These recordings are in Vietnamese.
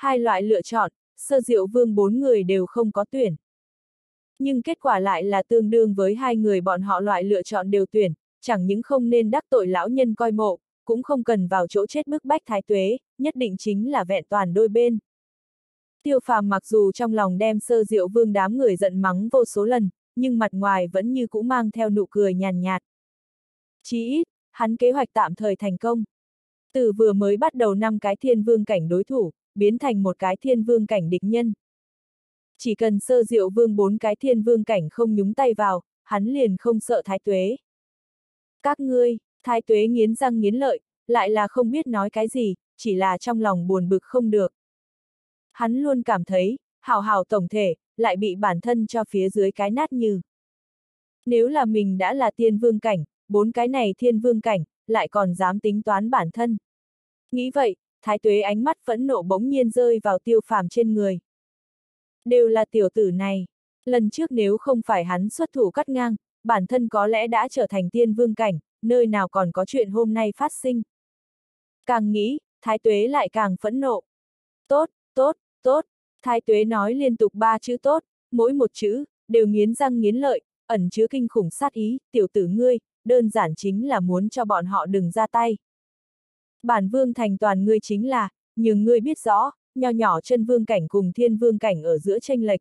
Hai loại lựa chọn, sơ diệu vương bốn người đều không có tuyển. Nhưng kết quả lại là tương đương với hai người bọn họ loại lựa chọn đều tuyển, chẳng những không nên đắc tội lão nhân coi mộ, cũng không cần vào chỗ chết bức bách thái tuế, nhất định chính là vẹn toàn đôi bên. Tiêu phàm mặc dù trong lòng đem sơ diệu vương đám người giận mắng vô số lần, nhưng mặt ngoài vẫn như cũ mang theo nụ cười nhàn nhạt. Chí ít, hắn kế hoạch tạm thời thành công. Từ vừa mới bắt đầu năm cái thiên vương cảnh đối thủ, biến thành một cái thiên vương cảnh địch nhân. Chỉ cần sơ diệu vương bốn cái thiên vương cảnh không nhúng tay vào, hắn liền không sợ thái tuế. Các ngươi, thái tuế nghiến răng nghiến lợi, lại là không biết nói cái gì, chỉ là trong lòng buồn bực không được. Hắn luôn cảm thấy, hào hào tổng thể, lại bị bản thân cho phía dưới cái nát như. Nếu là mình đã là tiên vương cảnh, bốn cái này thiên vương cảnh, lại còn dám tính toán bản thân. Nghĩ vậy, thái tuế ánh mắt phẫn nộ bỗng nhiên rơi vào tiêu phàm trên người. Đều là tiểu tử này. Lần trước nếu không phải hắn xuất thủ cắt ngang, bản thân có lẽ đã trở thành tiên vương cảnh, nơi nào còn có chuyện hôm nay phát sinh. Càng nghĩ, thái tuế lại càng phẫn nộ. Tốt, tốt, tốt, thái tuế nói liên tục ba chữ tốt, mỗi một chữ, đều nghiến răng nghiến lợi, ẩn chứa kinh khủng sát ý, tiểu tử ngươi, đơn giản chính là muốn cho bọn họ đừng ra tay. Bản vương thành toàn ngươi chính là, nhưng ngươi biết rõ, nho nhỏ chân vương cảnh cùng thiên vương cảnh ở giữa tranh lệch.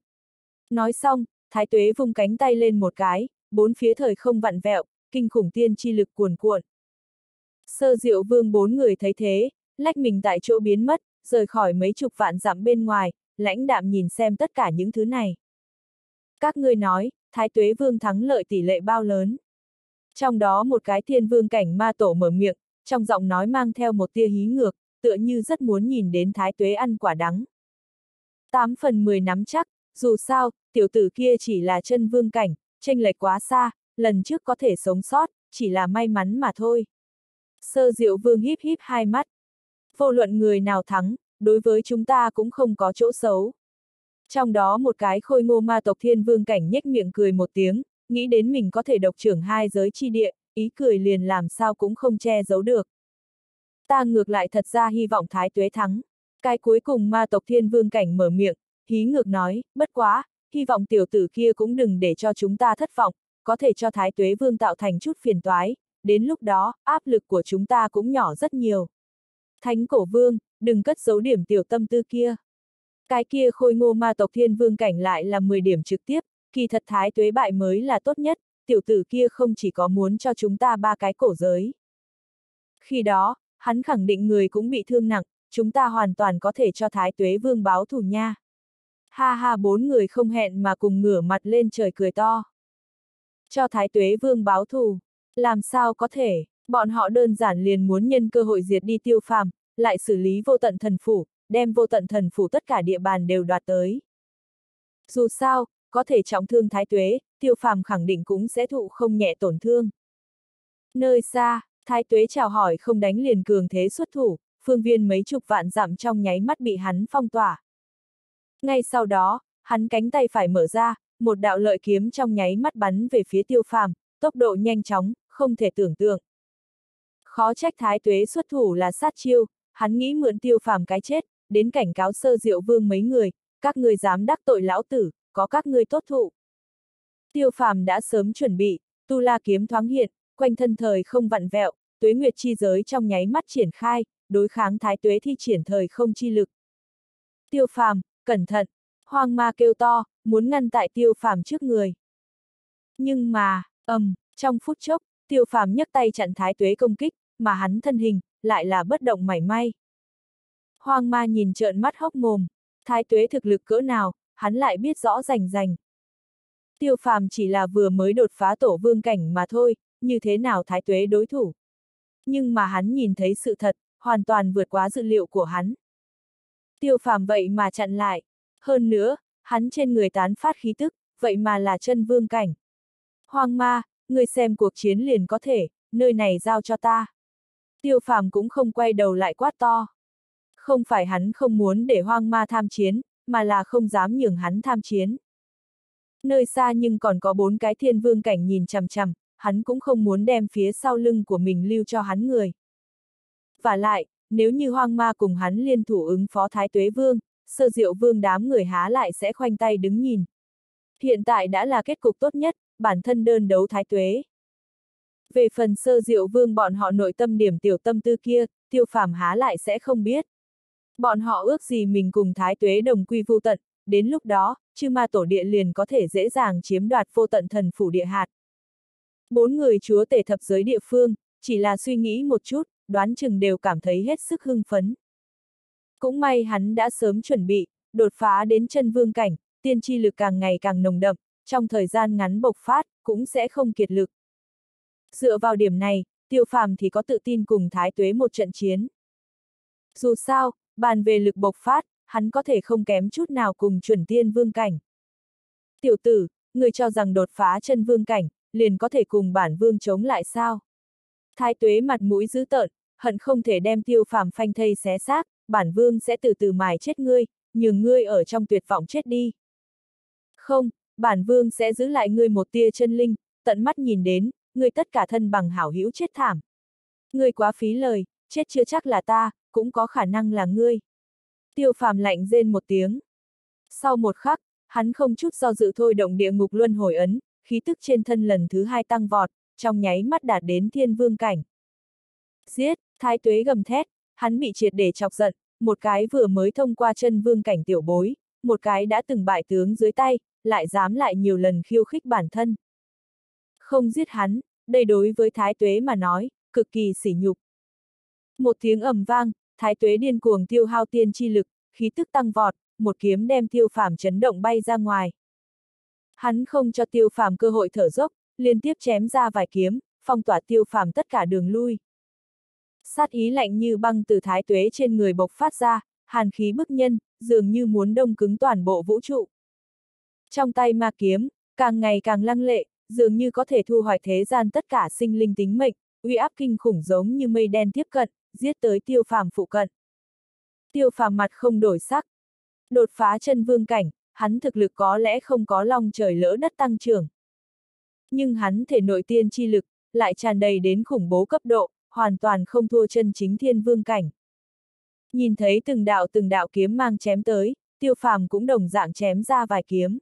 Nói xong, thái tuế vung cánh tay lên một cái, bốn phía thời không vặn vẹo, kinh khủng tiên chi lực cuồn cuộn. Sơ diệu vương bốn người thấy thế, lách mình tại chỗ biến mất, rời khỏi mấy chục vạn dặm bên ngoài, lãnh đạm nhìn xem tất cả những thứ này. Các ngươi nói, thái tuế vương thắng lợi tỷ lệ bao lớn. Trong đó một cái thiên vương cảnh ma tổ mở miệng, trong giọng nói mang theo một tia hí ngược, tựa như rất muốn nhìn đến thái tuế ăn quả đắng. 8 phần 10 nắm chắc, dù sao, tiểu tử kia chỉ là chân vương cảnh, tranh lệch quá xa, lần trước có thể sống sót, chỉ là may mắn mà thôi. Sơ diệu vương híp híp hai mắt. Vô luận người nào thắng, đối với chúng ta cũng không có chỗ xấu. Trong đó một cái khôi ngô ma tộc thiên vương cảnh nhếch miệng cười một tiếng, nghĩ đến mình có thể độc trưởng hai giới chi địa, ý cười liền làm sao cũng không che giấu được. Ta ngược lại thật ra hy vọng Thái Tuế thắng. Cái cuối cùng ma tộc thiên vương cảnh mở miệng, hí ngược nói, bất quá, hy vọng tiểu tử kia cũng đừng để cho chúng ta thất vọng, có thể cho Thái Tuế vương tạo thành chút phiền toái, đến lúc đó, áp lực của chúng ta cũng nhỏ rất nhiều. Thánh cổ vương, đừng cất giấu điểm tiểu tâm tư kia. Cái kia khôi ngô ma tộc thiên vương cảnh lại là 10 điểm trực tiếp, kỳ thật thái tuế bại mới là tốt nhất, tiểu tử kia không chỉ có muốn cho chúng ta ba cái cổ giới. Khi đó, hắn khẳng định người cũng bị thương nặng, chúng ta hoàn toàn có thể cho thái tuế vương báo thù nha. Ha ha bốn người không hẹn mà cùng ngửa mặt lên trời cười to. Cho thái tuế vương báo thù, làm sao có thể, bọn họ đơn giản liền muốn nhân cơ hội diệt đi tiêu phàm, lại xử lý vô tận thần phủ, đem vô tận thần phủ tất cả địa bàn đều đoạt tới. Dù sao, có thể trọng thương thái tuế, tiêu phàm khẳng định cũng sẽ thụ không nhẹ tổn thương. Nơi xa, thái tuế chào hỏi không đánh liền cường thế xuất thủ, phương viên mấy chục vạn giảm trong nháy mắt bị hắn phong tỏa. Ngay sau đó, hắn cánh tay phải mở ra, một đạo lợi kiếm trong nháy mắt bắn về phía tiêu phàm, tốc độ nhanh chóng, không thể tưởng tượng. Khó trách thái tuế xuất thủ là sát chiêu, hắn nghĩ mượn tiêu phàm cái chết, đến cảnh cáo sơ diệu vương mấy người, các người dám đắc tội lão tử, có các ngươi tốt thụ. Tiêu phàm đã sớm chuẩn bị, tu la kiếm thoáng hiện, quanh thân thời không vặn vẹo, tuế nguyệt chi giới trong nháy mắt triển khai, đối kháng thái tuế thi triển thời không chi lực. Tiêu phàm, cẩn thận, hoang ma kêu to, muốn ngăn tại tiêu phàm trước người. Nhưng mà, ầm, um, trong phút chốc, tiêu phàm nhấc tay chặn thái tuế công kích, mà hắn thân hình, lại là bất động mảy may. Hoang ma nhìn trợn mắt hốc mồm, thái tuế thực lực cỡ nào, hắn lại biết rõ rành rành. Tiêu phàm chỉ là vừa mới đột phá tổ vương cảnh mà thôi, như thế nào thái tuế đối thủ. Nhưng mà hắn nhìn thấy sự thật, hoàn toàn vượt quá dự liệu của hắn. Tiêu phàm vậy mà chặn lại. Hơn nữa, hắn trên người tán phát khí tức, vậy mà là chân vương cảnh. Hoàng ma, người xem cuộc chiến liền có thể, nơi này giao cho ta. Tiêu phàm cũng không quay đầu lại quát to. Không phải hắn không muốn để hoang ma tham chiến, mà là không dám nhường hắn tham chiến. Nơi xa nhưng còn có bốn cái thiên vương cảnh nhìn chằm chằm, hắn cũng không muốn đem phía sau lưng của mình lưu cho hắn người. Và lại, nếu như hoang ma cùng hắn liên thủ ứng phó thái tuế vương, sơ diệu vương đám người há lại sẽ khoanh tay đứng nhìn. Hiện tại đã là kết cục tốt nhất, bản thân đơn đấu thái tuế. Về phần sơ diệu vương bọn họ nội tâm điểm tiểu tâm tư kia, tiêu phàm há lại sẽ không biết. Bọn họ ước gì mình cùng thái tuế đồng quy vô tận, đến lúc đó, chư ma tổ địa liền có thể dễ dàng chiếm đoạt vô tận thần phủ địa hạt. Bốn người chúa tể thập giới địa phương, chỉ là suy nghĩ một chút, đoán chừng đều cảm thấy hết sức hưng phấn. Cũng may hắn đã sớm chuẩn bị, đột phá đến chân vương cảnh, tiên tri lực càng ngày càng nồng đậm, trong thời gian ngắn bộc phát, cũng sẽ không kiệt lực. Dựa vào điểm này, tiêu phàm thì có tự tin cùng thái tuế một trận chiến. Dù sao, bàn về lực bộc phát, hắn có thể không kém chút nào cùng chuẩn tiên vương cảnh. Tiểu tử, người cho rằng đột phá chân vương cảnh, liền có thể cùng bản vương chống lại sao? Thái tuế mặt mũi dữ tợn, hận không thể đem tiêu phàm phanh thây xé xác, bản vương sẽ từ từ mài chết ngươi, nhường ngươi ở trong tuyệt vọng chết đi. Không, bản vương sẽ giữ lại ngươi một tia chân linh, tận mắt nhìn đến, ngươi tất cả thân bằng hảo hữu chết thảm. Ngươi quá phí lời, chết chưa chắc là ta, cũng có khả năng là ngươi. Tiêu phàm lạnh rên một tiếng. Sau một khắc, hắn không chút do dự thôi động địa ngục luân hồi ấn, khí tức trên thân lần thứ hai tăng vọt, trong nháy mắt đạt đến thiên vương cảnh. Giết, thái tuế gầm thét, hắn bị triệt để chọc giận, một cái vừa mới thông qua chân vương cảnh tiểu bối, một cái đã từng bại tướng dưới tay, lại dám lại nhiều lần khiêu khích bản thân. Không giết hắn, đây đối với thái tuế mà nói, cực kỳ sỉ nhục. Một tiếng ầm vang, thái tuế điên cuồng tiêu hao tiên chi lực, khí tức tăng vọt, một kiếm đem tiêu phàm chấn động bay ra ngoài. Hắn không cho tiêu phàm cơ hội thở dốc, liên tiếp chém ra vài kiếm, phong tỏa tiêu phàm tất cả đường lui. Sát ý lạnh như băng từ thái tuế trên người bộc phát ra, hàn khí bức nhân, dường như muốn đông cứng toàn bộ vũ trụ. Trong tay ma kiếm, càng ngày càng lăng lệ, dường như có thể thu hoạch thế gian tất cả sinh linh tính mệnh, uy áp kinh khủng giống như mây đen tiếp cận, giết tới tiêu phàm phụ cận. Tiêu phàm mặt không đổi sắc. Đột phá chân vương cảnh, hắn thực lực có lẽ không có long trời lỡ đất tăng trưởng. Nhưng hắn thể nội tiên chi lực, lại tràn đầy đến khủng bố cấp độ, hoàn toàn không thua chân chính thiên vương cảnh. Nhìn thấy từng đạo từng đạo kiếm mang chém tới, tiêu phàm cũng đồng dạng chém ra vài kiếm.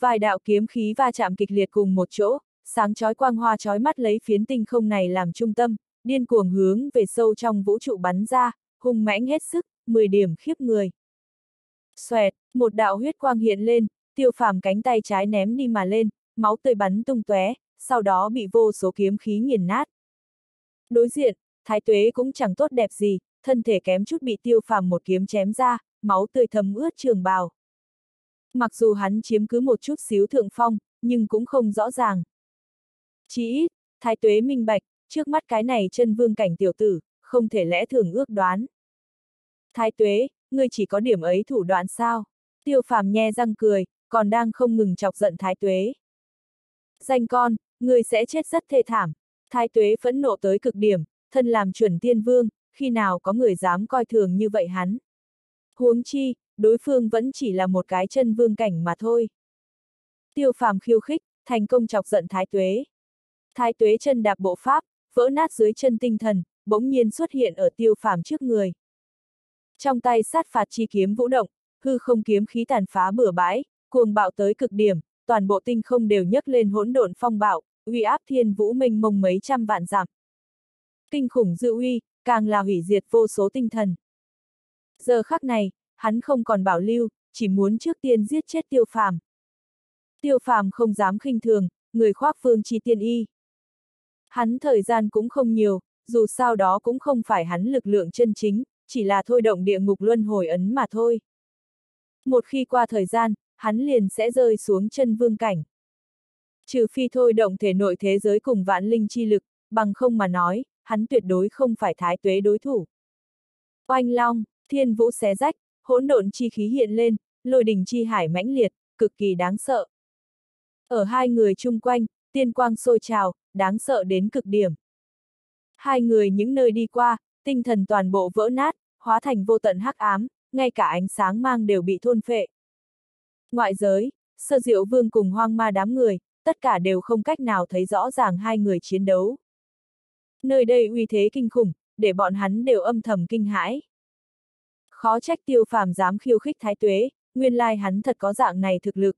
Vài đạo kiếm khí va chạm kịch liệt cùng một chỗ, sáng chói quang hoa chói mắt lấy phiến tinh không này làm trung tâm, điên cuồng hướng về sâu trong vũ trụ bắn ra, hung mãnh hết sức, 10 điểm khiếp người. Xoẹt, một đạo huyết quang hiện lên, tiêu phàm cánh tay trái ném đi mà lên, máu tươi bắn tung tóe, sau đó bị vô số kiếm khí nghiền nát. Đối diện, thái tuế cũng chẳng tốt đẹp gì, thân thể kém chút bị tiêu phàm một kiếm chém ra, máu tươi thấm ướt trường bào. Mặc dù hắn chiếm cứ một chút xíu thượng phong, nhưng cũng không rõ ràng. Chỉ ít, thái tuế minh bạch, trước mắt cái này chân vương cảnh tiểu tử, không thể lẽ thường ước đoán. Thái tuế, ngươi chỉ có điểm ấy thủ đoạn sao? Tiêu phàm nhe răng cười, còn đang không ngừng chọc giận thái tuế. Danh con, ngươi sẽ chết rất thê thảm. Thái tuế phẫn nộ tới cực điểm, thân làm chuẩn tiên vương, khi nào có người dám coi thường như vậy hắn. Huống chi, đối phương vẫn chỉ là một cái chân vương cảnh mà thôi. Tiêu phàm khiêu khích, thành công chọc giận thái tuế. Thái tuế chân đạp bộ pháp, vỡ nát dưới chân tinh thần, bỗng nhiên xuất hiện ở tiêu phàm trước người. Trong tay sát phạt chi kiếm vũ động, hư không kiếm khí tàn phá bừa bãi, cuồng bạo tới cực điểm, toàn bộ tinh không đều nhấc lên hỗn độn phong bạo, uy áp thiên vũ minh mông mấy trăm vạn giảm Kinh khủng dư uy, càng là hủy diệt vô số tinh thần. Giờ khắc này, hắn không còn bảo lưu, chỉ muốn trước tiên giết chết tiêu phàm. Tiêu phàm không dám khinh thường, người khoác phương chi tiên y. Hắn thời gian cũng không nhiều, dù sao đó cũng không phải hắn lực lượng chân chính, chỉ là thôi động địa ngục luân hồi ấn mà thôi. Một khi qua thời gian, hắn liền sẽ rơi xuống chân vương cảnh. Trừ phi thôi động thể nội thế giới cùng vạn linh chi lực, bằng không mà nói, hắn tuyệt đối không phải thái tuế đối thủ. Oanh long, thiên vũ xé rách, hỗn độn chi khí hiện lên, lôi đình chi hải mãnh liệt, cực kỳ đáng sợ. Ở hai người chung quanh, tiên quang sôi trào, đáng sợ đến cực điểm. Hai người những nơi đi qua, tinh thần toàn bộ vỡ nát, hóa thành vô tận hắc ám, ngay cả ánh sáng mang đều bị thôn phệ. Ngoại giới, sơ diệu vương cùng hoang ma đám người, tất cả đều không cách nào thấy rõ ràng hai người chiến đấu. Nơi đây uy thế kinh khủng, để bọn hắn đều âm thầm kinh hãi. Khó trách tiêu phàm dám khiêu khích thái tuế, nguyên lai hắn thật có dạng này thực lực.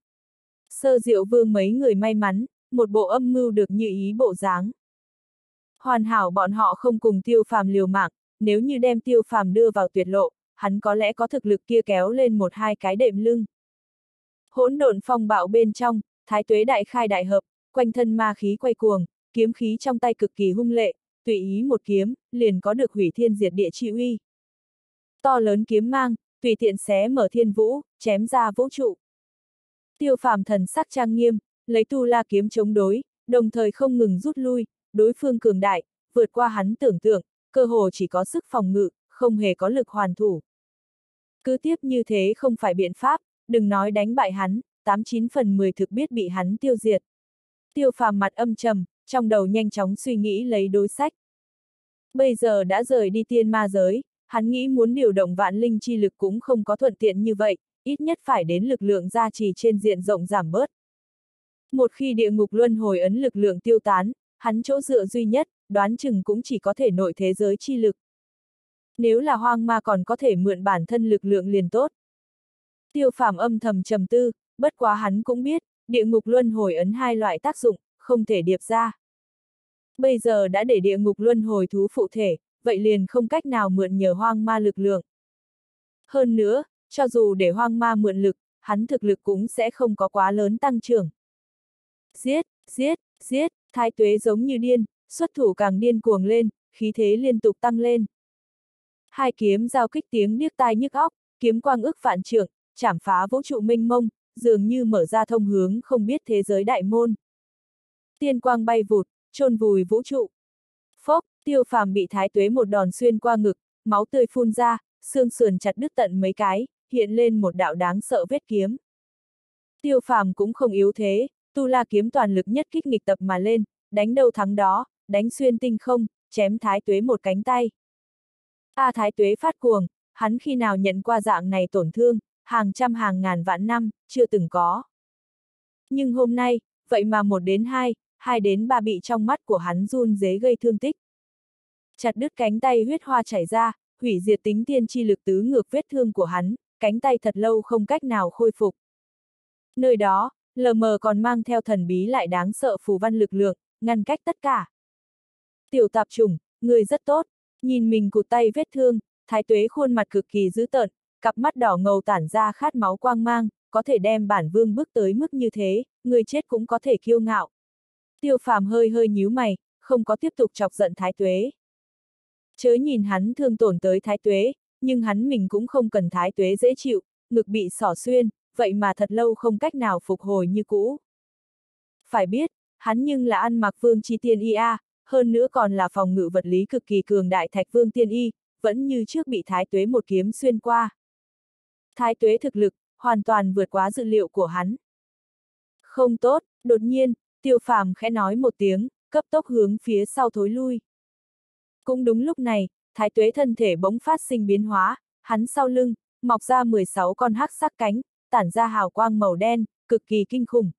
Sơ diệu vương mấy người may mắn, một bộ âm mưu được như ý bộ dáng. Hoàn hảo bọn họ không cùng tiêu phàm liều mạng, nếu như đem tiêu phàm đưa vào tuyệt lộ, hắn có lẽ có thực lực kia kéo lên một hai cái đệm lưng. Hỗn độn phong bạo bên trong, thái tuế đại khai đại hợp, quanh thân ma khí quay cuồng, kiếm khí trong tay cực kỳ hung lệ, tùy ý một kiếm, liền có được hủy thiên diệt địa chi uy. To lớn kiếm mang, tùy tiện xé mở thiên vũ, chém ra vũ trụ. Tiêu phàm thần sắc trang nghiêm, lấy tu la kiếm chống đối, đồng thời không ngừng rút lui, đối phương cường đại, vượt qua hắn tưởng tượng, cơ hồ chỉ có sức phòng ngự, không hề có lực hoàn thủ. Cứ tiếp như thế không phải biện pháp, đừng nói đánh bại hắn, 89 phần 10 thực biết bị hắn tiêu diệt. Tiêu phàm mặt âm trầm, trong đầu nhanh chóng suy nghĩ lấy đối sách. Bây giờ đã rời đi tiên ma giới, hắn nghĩ muốn điều động vạn linh chi lực cũng không có thuận tiện như vậy, ít nhất phải đến lực lượng gia trì trên diện rộng giảm bớt. Một khi địa ngục luân hồi ấn lực lượng tiêu tán, hắn chỗ dựa duy nhất, đoán chừng cũng chỉ có thể nội thế giới chi lực. Nếu là hoang ma còn có thể mượn bản thân lực lượng liền tốt. Tiêu phàm âm thầm trầm tư, bất quá hắn cũng biết, địa ngục luân hồi ấn hai loại tác dụng, không thể điệp ra. Bây giờ đã để địa ngục luân hồi thú phụ thể, vậy liền không cách nào mượn nhờ hoang ma lực lượng. Hơn nữa, cho dù để hoang ma mượn lực, hắn thực lực cũng sẽ không có quá lớn tăng trưởng. Giết, giết, giết, thái tuế giống như điên, xuất thủ càng điên cuồng lên, khí thế liên tục tăng lên. Hai kiếm giao kích tiếng điếc tai nhức óc, kiếm quang ức vạn trượng, chảm phá vũ trụ minh mông, dường như mở ra thông hướng không biết thế giới đại môn. Tiên quang bay vụt, chôn vùi vũ trụ. Phốc, tiêu phàm bị thái tuế một đòn xuyên qua ngực, máu tươi phun ra, xương sườn chặt đứt tận mấy cái, hiện lên một đạo đáng sợ vết kiếm. Tiêu phàm cũng không yếu thế, tu la kiếm toàn lực nhất kích nghịch tập mà lên, đánh đâu thắng đó, đánh xuyên tinh không, chém thái tuế một cánh tay. A thái tuế phát cuồng, hắn khi nào nhận qua dạng này tổn thương, hàng trăm hàng ngàn vạn năm, chưa từng có. Nhưng hôm nay, vậy mà một đến hai, hai đến ba bị trong mắt của hắn run dế gây thương tích. Chặt đứt cánh tay huyết hoa chảy ra, hủy diệt tính tiên chi lực tứ ngược vết thương của hắn, cánh tay thật lâu không cách nào khôi phục. Nơi đó, lờ mờ còn mang theo thần bí lại đáng sợ phù văn lực lượng, ngăn cách tất cả. Tiểu tạp trùng, người rất tốt, nhìn mình cụt tay vết thương, thái tuế khuôn mặt cực kỳ dữ tợn, cặp mắt đỏ ngầu tản ra khát máu quang mang, có thể đem bản vương bước tới mức như thế, người chết cũng có thể kiêu ngạo. Tiêu phàm hơi hơi nhíu mày, không có tiếp tục chọc giận thái tuế. Chớ nhìn hắn thương tổn tới thái tuế, nhưng hắn mình cũng không cần thái tuế dễ chịu, ngực bị sỏ xuyên, vậy mà thật lâu không cách nào phục hồi như cũ. Phải biết, hắn nhưng là ăn mặc vương chi tiên y a, hơn nữa còn là phòng ngự vật lý cực kỳ cường đại thạch vương tiên y, vẫn như trước bị thái tuế một kiếm xuyên qua. Thái tuế thực lực, hoàn toàn vượt quá dự liệu của hắn. Không tốt, đột nhiên, tiêu phàm khẽ nói một tiếng, cấp tốc hướng phía sau thối lui. Cũng đúng lúc này, thái tuế thân thể bỗng phát sinh biến hóa, hắn sau lưng, mọc ra 16 con hắc sắc cánh, tản ra hào quang màu đen, cực kỳ kinh khủng.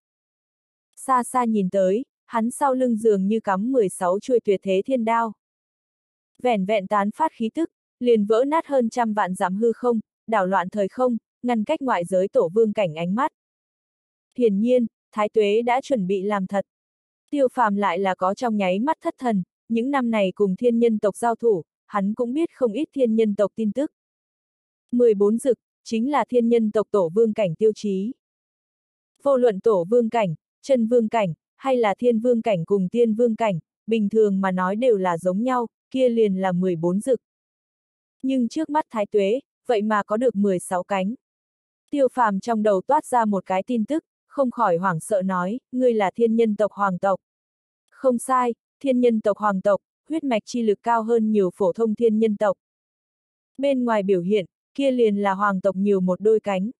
Xa xa nhìn tới, hắn sau lưng dường như cắm 16 chuôi tuyệt thế thiên đao. Vẻn vẹn tán phát khí tức, liền vỡ nát hơn trăm vạn giảm hư không, đảo loạn thời không, ngăn cách ngoại giới tổ vương cảnh ánh mắt. Hiển nhiên, Thái Tuế đã chuẩn bị làm thật. Tiêu phàm lại là có trong nháy mắt thất thần, những năm này cùng thiên nhân tộc giao thủ, hắn cũng biết không ít thiên nhân tộc tin tức. 14 dực, chính là thiên nhân tộc tổ vương cảnh tiêu chí. Vô luận tổ vương cảnh, chân vương cảnh, hay là thiên vương cảnh cùng tiên vương cảnh, bình thường mà nói đều là giống nhau, kia liền là 14 dực. Nhưng trước mắt thái tuế, vậy mà có được 16 cánh. Tiêu phàm trong đầu toát ra một cái tin tức, không khỏi hoảng sợ nói, ngươi là thiên nhân tộc hoàng tộc. Không sai, thiên nhân tộc hoàng tộc, huyết mạch chi lực cao hơn nhiều phổ thông thiên nhân tộc. Bên ngoài biểu hiện, kia liền là hoàng tộc nhiều một đôi cánh.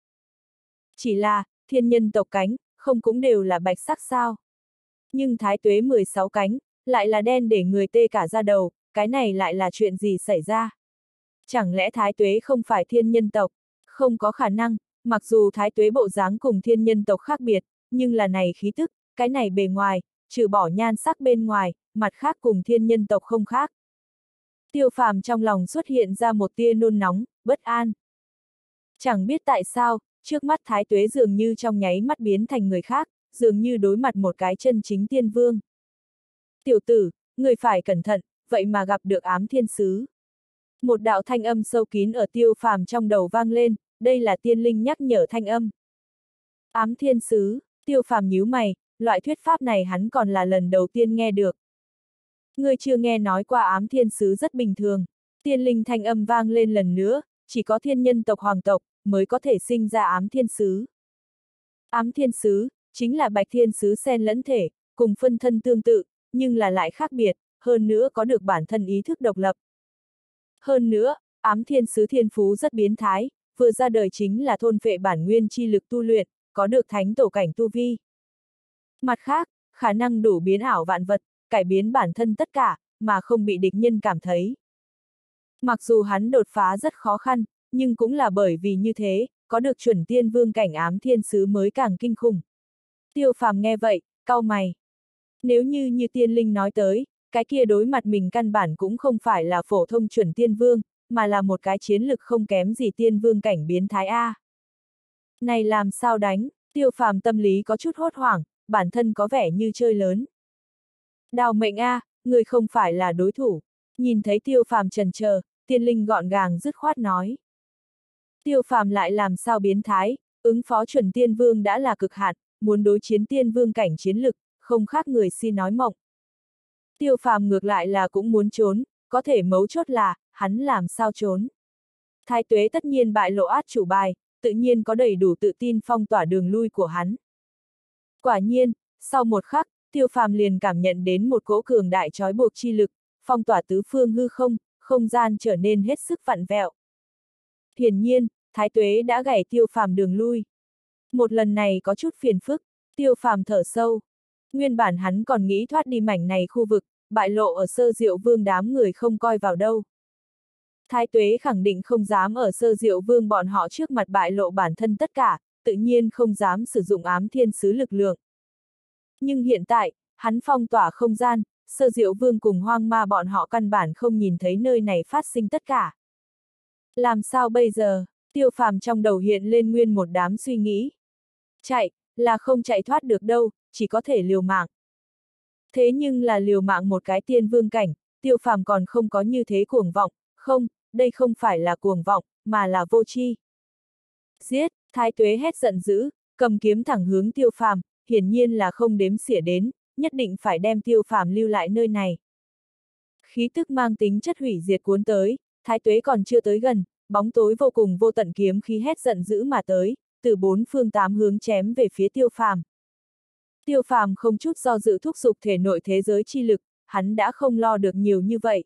Chỉ là, thiên nhân tộc cánh, không cũng đều là bạch sắc sao. Nhưng thái tuế 16 cánh, lại là đen để người tê cả ra đầu, cái này lại là chuyện gì xảy ra? Chẳng lẽ thái tuế không phải thiên nhân tộc? Không có khả năng, mặc dù thái tuế bộ dáng cùng thiên nhân tộc khác biệt, nhưng là này khí tức, cái này bề ngoài, trừ bỏ nhan sắc bên ngoài, mặt khác cùng thiên nhân tộc không khác. Tiêu phàm trong lòng xuất hiện ra một tia nôn nóng, bất an. Chẳng biết tại sao, trước mắt thái tuế dường như trong nháy mắt biến thành người khác, dường như đối mặt một cái chân chính tiên vương. Tiểu tử, người phải cẩn thận, vậy mà gặp được ám thiên sứ. Một đạo thanh âm sâu kín ở tiêu phàm trong đầu vang lên, đây là tiên linh nhắc nhở thanh âm. Ám thiên sứ, tiêu phàm nhíu mày, loại thuyết pháp này hắn còn là lần đầu tiên nghe được. Người chưa nghe nói qua ám thiên sứ rất bình thường, tiên linh thanh âm vang lên lần nữa, chỉ có thiên nhân tộc hoàng tộc, mới có thể sinh ra ám thiên sứ. Ám thiên sứ, chính là bạch thiên sứ sen lẫn thể, cùng phân thân tương tự, nhưng là lại khác biệt, hơn nữa có được bản thân ý thức độc lập. Hơn nữa, ám thiên sứ thiên phú rất biến thái, vừa ra đời chính là thôn phệ bản nguyên chi lực tu luyện, có được thánh tổ cảnh tu vi. Mặt khác, khả năng đủ biến ảo vạn vật, cải biến bản thân tất cả, mà không bị địch nhân cảm thấy. Mặc dù hắn đột phá rất khó khăn, nhưng cũng là bởi vì như thế, có được chuẩn tiên vương cảnh ám thiên sứ mới càng kinh khủng. Tiêu phàm nghe vậy, cau mày. Nếu như như tiên linh nói tới, cái kia đối mặt mình căn bản cũng không phải là phổ thông chuẩn tiên vương, mà là một cái chiến lực không kém gì tiên vương cảnh biến thái A. Này làm sao đánh, tiêu phàm tâm lý có chút hốt hoảng, bản thân có vẻ như chơi lớn. Đào mệnh A, người không phải là đối thủ. Nhìn thấy tiêu phàm trần chờ, tiên linh gọn gàng dứt khoát nói. Tiêu phàm lại làm sao biến thái, ứng phó chuẩn tiên vương đã là cực hạn, muốn đối chiến tiên vương cảnh chiến lực, không khác người si nói mộng. Tiêu phàm ngược lại là cũng muốn trốn, có thể mấu chốt là, hắn làm sao trốn. Thái tuế tất nhiên bại lộ át chủ bài, tự nhiên có đầy đủ tự tin phong tỏa đường lui của hắn. Quả nhiên, sau một khắc, tiêu phàm liền cảm nhận đến một cỗ cường đại trói buộc chi lực, phong tỏa tứ phương hư không, không gian trở nên hết sức vặn vẹo. Hiển nhiên, thái tuế đã gảy tiêu phàm đường lui. Một lần này có chút phiền phức, tiêu phàm thở sâu. Nguyên bản hắn còn nghĩ thoát đi mảnh này khu vực, bại lộ ở sơ diệu vương đám người không coi vào đâu. Thái tuế khẳng định không dám ở sơ diệu vương bọn họ trước mặt bại lộ bản thân tất cả, tự nhiên không dám sử dụng ám thiên sứ lực lượng. Nhưng hiện tại, hắn phong tỏa không gian, sơ diệu vương cùng hoang ma bọn họ căn bản không nhìn thấy nơi này phát sinh tất cả. Làm sao bây giờ, tiêu phàm trong đầu hiện lên nguyên một đám suy nghĩ. Chạy, là không chạy thoát được đâu, chỉ có thể liều mạng. Thế nhưng là liều mạng một cái tiên vương cảnh, tiêu phàm còn không có như thế cuồng vọng, không, đây không phải là cuồng vọng, mà là vô tri. Giết, thái tuế hét giận dữ, cầm kiếm thẳng hướng tiêu phàm, hiển nhiên là không đếm xỉa đến, nhất định phải đem tiêu phàm lưu lại nơi này. Khí tức mang tính chất hủy diệt cuốn tới, thái tuế còn chưa tới gần, bóng tối vô cùng vô tận kiếm khí hét giận dữ mà tới, từ bốn phương tám hướng chém về phía tiêu phàm. Tiêu phàm không chút do dự thúc giục thể nội thế giới chi lực, hắn đã không lo được nhiều như vậy.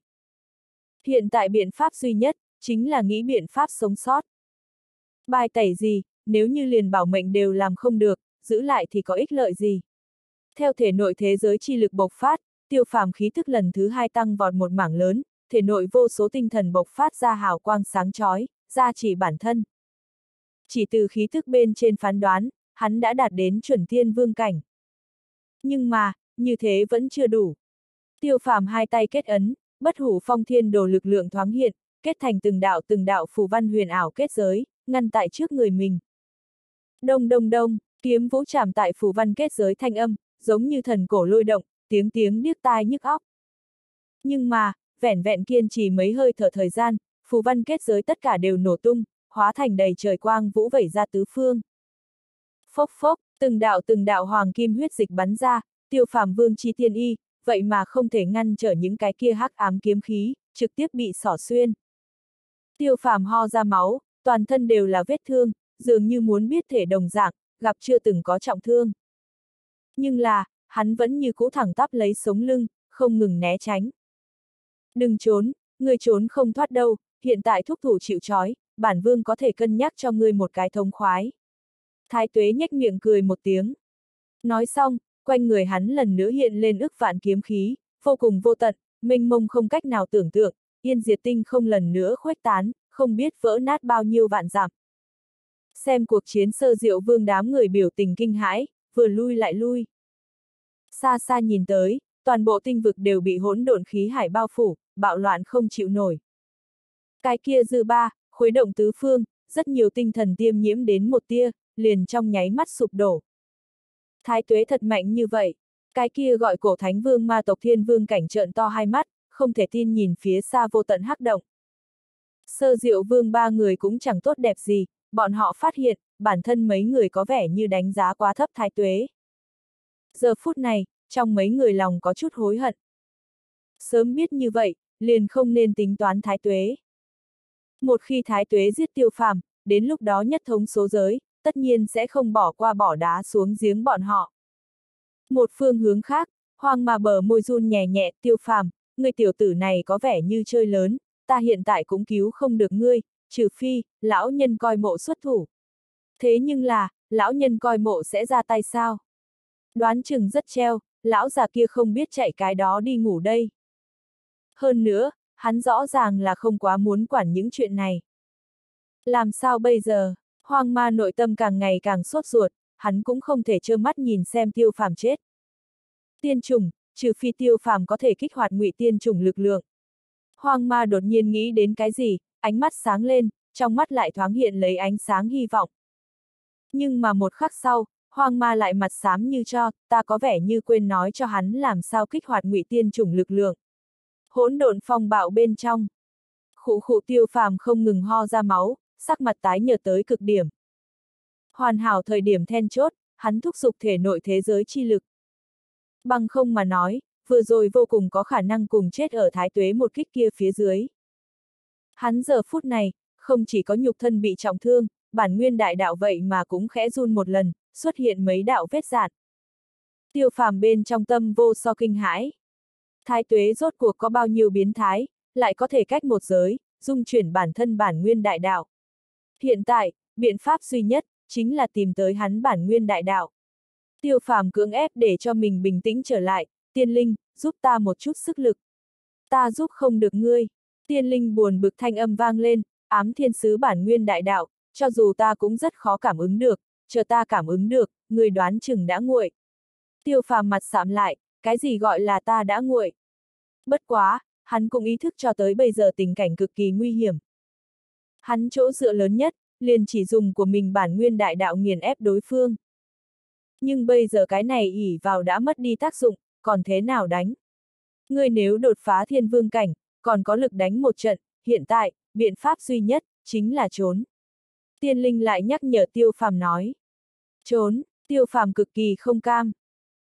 Hiện tại biện pháp duy nhất, chính là nghĩ biện pháp sống sót. Bài tẩy gì, nếu như liền bảo mệnh đều làm không được, giữ lại thì có ích lợi gì. Theo thể nội thế giới chi lực bộc phát, tiêu phàm khí thức lần thứ hai tăng vọt một mảng lớn, thể nội vô số tinh thần bộc phát ra hào quang sáng chói, ra chỉ bản thân. Chỉ từ khí thức bên trên phán đoán, hắn đã đạt đến chuẩn thiên vương cảnh. Nhưng mà, như thế vẫn chưa đủ. Tiêu phàm hai tay kết ấn, bất hủ phong thiên đồ lực lượng thoáng hiện, kết thành từng đạo từng đạo phù văn huyền ảo kết giới, ngăn tại trước người mình. Đông đông đông, kiếm vũ chạm tại phù văn kết giới thanh âm, giống như thần cổ lôi động, tiếng tiếng điếc tai nhức óc. Nhưng mà, vẻn vẹn kiên trì mấy hơi thở thời gian, phù văn kết giới tất cả đều nổ tung, hóa thành đầy trời quang vũ vẩy ra tứ phương. Phốc phốc, từng đạo từng đạo hoàng kim huyết dịch bắn ra, tiêu phàm vương chi tiên y, vậy mà không thể ngăn trở những cái kia hắc ám kiếm khí, trực tiếp bị xỏ xuyên. Tiêu phàm ho ra máu, toàn thân đều là vết thương, dường như muốn biết thể đồng dạng, gặp chưa từng có trọng thương. Nhưng là, hắn vẫn như cũ thẳng tắp lấy sống lưng, không ngừng né tránh. Đừng trốn, người trốn không thoát đâu, hiện tại thúc thủ chịu trói, bản vương có thể cân nhắc cho ngươi một cái thông khoái. Thái tuế nhếch miệng cười một tiếng. Nói xong, quanh người hắn lần nữa hiện lên ức vạn kiếm khí, vô cùng vô tận, mênh mông không cách nào tưởng tượng, yên diệt tinh không lần nữa khuếch tán, không biết vỡ nát bao nhiêu vạn giảm. Xem cuộc chiến sơ diệu vương đám người biểu tình kinh hãi, vừa lui lại lui. Xa xa nhìn tới, toàn bộ tinh vực đều bị hỗn độn khí hải bao phủ, bạo loạn không chịu nổi. Cái kia dư ba, khuấy động tứ phương, rất nhiều tinh thần tiêm nhiễm đến một tia, liền trong nháy mắt sụp đổ. Thái tuế thật mạnh như vậy, cái kia gọi cổ thánh vương ma tộc thiên vương cảnh trợn to hai mắt, không thể tin nhìn phía xa vô tận hắc động. Sơ diệu vương ba người cũng chẳng tốt đẹp gì, bọn họ phát hiện, bản thân mấy người có vẻ như đánh giá quá thấp thái tuế. Giờ phút này, trong mấy người lòng có chút hối hận. Sớm biết như vậy, liền không nên tính toán thái tuế. Một khi thái tuế giết tiêu phàm, đến lúc đó nhất thống số giới, tất nhiên sẽ không bỏ qua bỏ đá xuống giếng bọn họ. Một phương hướng khác, hoang mà bờ môi run nhẹ nhẹ tiêu phàm, người tiểu tử này có vẻ như chơi lớn, ta hiện tại cũng cứu không được ngươi, trừ phi, lão nhân coi mộ xuất thủ. Thế nhưng là, lão nhân coi mộ sẽ ra tay sao? Đoán chừng rất treo, lão già kia không biết chạy cái đó đi ngủ đây. Hơn nữa, hắn rõ ràng là không quá muốn quản những chuyện này. Làm sao bây giờ? Hoang ma nội tâm càng ngày càng sốt ruột, hắn cũng không thể trơ mắt nhìn xem tiêu phàm chết. Tiên trùng, trừ phi tiêu phàm có thể kích hoạt ngụy tiên trùng lực lượng. Hoang ma đột nhiên nghĩ đến cái gì, ánh mắt sáng lên, trong mắt lại thoáng hiện lấy ánh sáng hy vọng. Nhưng mà một khắc sau, hoang ma lại mặt xám như cho, ta có vẻ như quên nói cho hắn làm sao kích hoạt ngụy tiên trùng lực lượng. Hỗn độn phong bạo bên trong. Khụ khụ tiêu phàm không ngừng ho ra máu, sắc mặt tái nhợt tới cực điểm. Hoàn hảo thời điểm then chốt, hắn thúc giục thể nội thế giới chi lực. Bằng không mà nói, vừa rồi vô cùng có khả năng cùng chết ở thái tuế một kích kia phía dưới. Hắn giờ phút này, không chỉ có nhục thân bị trọng thương, bản nguyên đại đạo vậy mà cũng khẽ run một lần, xuất hiện mấy đạo vết dạn. Tiêu phàm bên trong tâm vô so kinh hãi. Thái tuế rốt cuộc có bao nhiêu biến thái, lại có thể cách một giới, dung chuyển bản thân bản nguyên đại đạo. Hiện tại, biện pháp duy nhất, chính là tìm tới hắn bản nguyên đại đạo. Tiêu phàm cưỡng ép để cho mình bình tĩnh trở lại, tiên linh, giúp ta một chút sức lực. Ta giúp không được ngươi. Tiên linh buồn bực thanh âm vang lên, ám thiên sứ bản nguyên đại đạo, cho dù ta cũng rất khó cảm ứng được, chờ ta cảm ứng được, người đoán chừng đã nguội. Tiêu phàm mặt sạm lại, cái gì gọi là ta đã nguội? Bất quá, hắn cũng ý thức cho tới bây giờ tình cảnh cực kỳ nguy hiểm. Hắn chỗ dựa lớn nhất, liền chỉ dùng của mình bản nguyên đại đạo nghiền ép đối phương. Nhưng bây giờ cái này ỉ vào đã mất đi tác dụng, còn thế nào đánh? Ngươi nếu đột phá thiên vương cảnh, còn có lực đánh một trận, hiện tại, biện pháp duy nhất, chính là trốn. Tiên linh lại nhắc nhở tiêu phàm nói. Trốn, tiêu phàm cực kỳ không cam.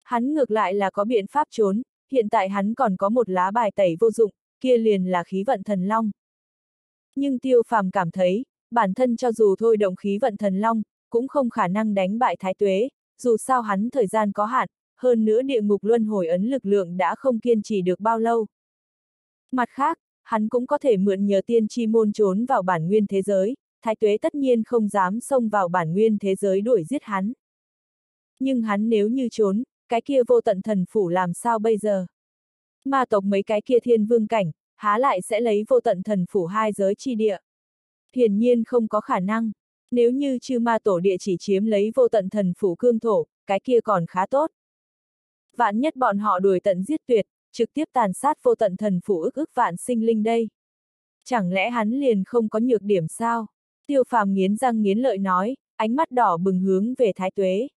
Hắn ngược lại là có biện pháp trốn, hiện tại hắn còn có một lá bài tẩy vô dụng, kia liền là khí vận thần long. Nhưng tiêu phàm cảm thấy, bản thân cho dù thôi động khí vận thần long, cũng không khả năng đánh bại thái tuế, dù sao hắn thời gian có hạn, hơn nữa địa ngục luân hồi ấn lực lượng đã không kiên trì được bao lâu. Mặt khác, hắn cũng có thể mượn nhờ tiên chi môn trốn vào bản nguyên thế giới, thái tuế tất nhiên không dám xông vào bản nguyên thế giới đuổi giết hắn. Nhưng hắn nếu như trốn, cái kia vô tận thần phủ làm sao bây giờ? Ma tộc mấy cái kia thiên vương cảnh, há lại sẽ lấy vô tận thần phủ hai giới chi địa. Hiển nhiên không có khả năng, nếu như chư ma tổ địa chỉ chiếm lấy vô tận thần phủ cương thổ, cái kia còn khá tốt. Vạn nhất bọn họ đuổi tận giết tuyệt, trực tiếp tàn sát vô tận thần phủ ức ức vạn sinh linh đây. Chẳng lẽ hắn liền không có nhược điểm sao? Tiêu phàm nghiến răng nghiến lợi nói, ánh mắt đỏ bừng hướng về thái tuế.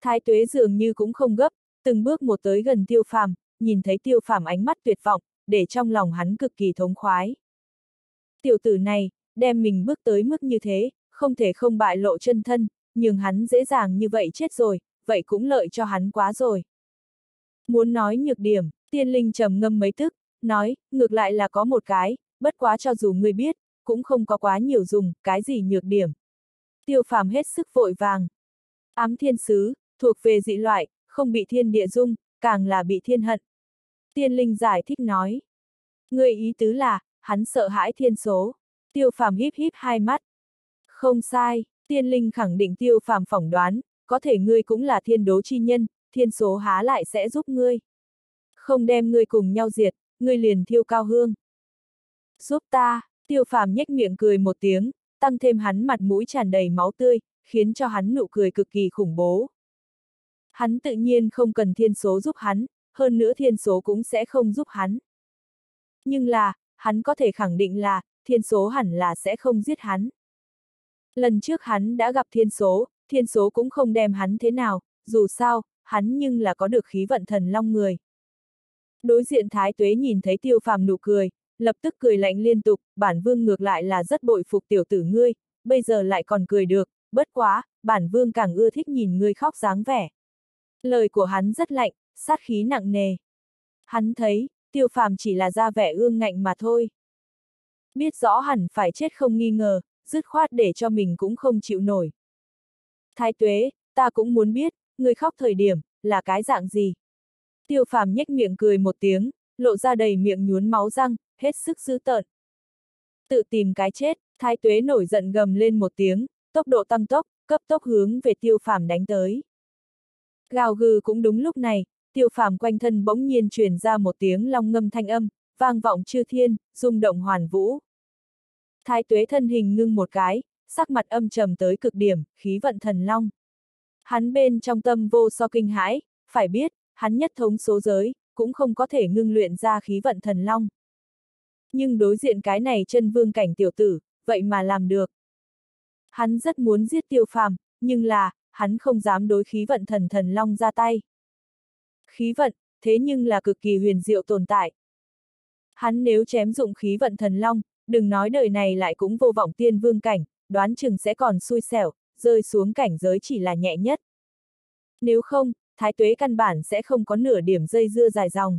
Thái tuế dường như cũng không gấp, từng bước một tới gần tiêu phàm, nhìn thấy tiêu phàm ánh mắt tuyệt vọng, để trong lòng hắn cực kỳ thống khoái. Tiểu tử này, đem mình bước tới mức như thế, không thể không bại lộ chân thân, nhưng hắn dễ dàng như vậy chết rồi, vậy cũng lợi cho hắn quá rồi. Muốn nói nhược điểm, tiên linh trầm ngâm mấy thức nói, ngược lại là có một cái, bất quá cho dù ngươi biết, cũng không có quá nhiều dùng, cái gì nhược điểm. Tiêu phàm hết sức vội vàng. Ám thiên sứ, thuộc về dị loại, không bị thiên địa dung, càng là bị thiên hận. Tiên linh giải thích nói. Người ý tứ là, hắn sợ hãi thiên số. Tiêu phàm híp híp hai mắt. Không sai, tiên linh khẳng định tiêu phàm phỏng đoán, có thể ngươi cũng là thiên đố chi nhân, thiên số há lại sẽ giúp ngươi. Không đem ngươi cùng nhau diệt, ngươi liền thiêu cao hương. Giúp ta, tiêu phàm nhếch miệng cười một tiếng, tăng thêm hắn mặt mũi tràn đầy máu tươi, khiến cho hắn nụ cười cực kỳ khủng bố. Hắn tự nhiên không cần thiên số giúp hắn, hơn nữa thiên số cũng sẽ không giúp hắn. Nhưng là, hắn có thể khẳng định là, thiên số hẳn là sẽ không giết hắn. Lần trước hắn đã gặp thiên số, thiên số cũng không đem hắn thế nào, dù sao, hắn nhưng là có được khí vận thần long người. Đối diện Thái Tuế nhìn thấy tiêu phàm nụ cười, lập tức cười lạnh liên tục, bản vương ngược lại là rất bội phục tiểu tử ngươi, bây giờ lại còn cười được, bất quá, bản vương càng ưa thích nhìn ngươi khóc dáng vẻ. Lời của hắn rất lạnh, sát khí nặng nề. Hắn thấy, tiêu phàm chỉ là ra vẻ ương ngạnh mà thôi. Biết rõ hẳn phải chết không nghi ngờ, dứt khoát để cho mình cũng không chịu nổi. Thái tuế, ta cũng muốn biết, người khóc thời điểm, là cái dạng gì? Tiêu phàm nhếch miệng cười một tiếng, lộ ra đầy miệng nhuốn máu răng, hết sức dữ tợn. Tự tìm cái chết, thái tuế nổi giận gầm lên một tiếng, tốc độ tăng tốc, cấp tốc hướng về tiêu phàm đánh tới. Gào gừ cũng đúng lúc này, tiêu phàm quanh thân bỗng nhiên truyền ra một tiếng long ngâm thanh âm, vang vọng chư thiên, rung động hoàn vũ. Thái tuế thân hình ngưng một cái, sắc mặt âm trầm tới cực điểm, khí vận thần long. Hắn bên trong tâm vô so kinh hãi, phải biết, hắn nhất thống số giới, cũng không có thể ngưng luyện ra khí vận thần long. Nhưng đối diện cái này chân vương cảnh tiểu tử, vậy mà làm được. Hắn rất muốn giết tiêu phàm, nhưng là, hắn không dám đối khí vận thần thần long ra tay. Khí vận, thế nhưng là cực kỳ huyền diệu tồn tại. Hắn nếu chém dụng khí vận thần long, đừng nói đời này lại cũng vô vọng tiên vương cảnh, đoán chừng sẽ còn xui xẻo, rơi xuống cảnh giới chỉ là nhẹ nhất. Nếu không, thái tuế căn bản sẽ không có nửa điểm dây dưa dài dòng.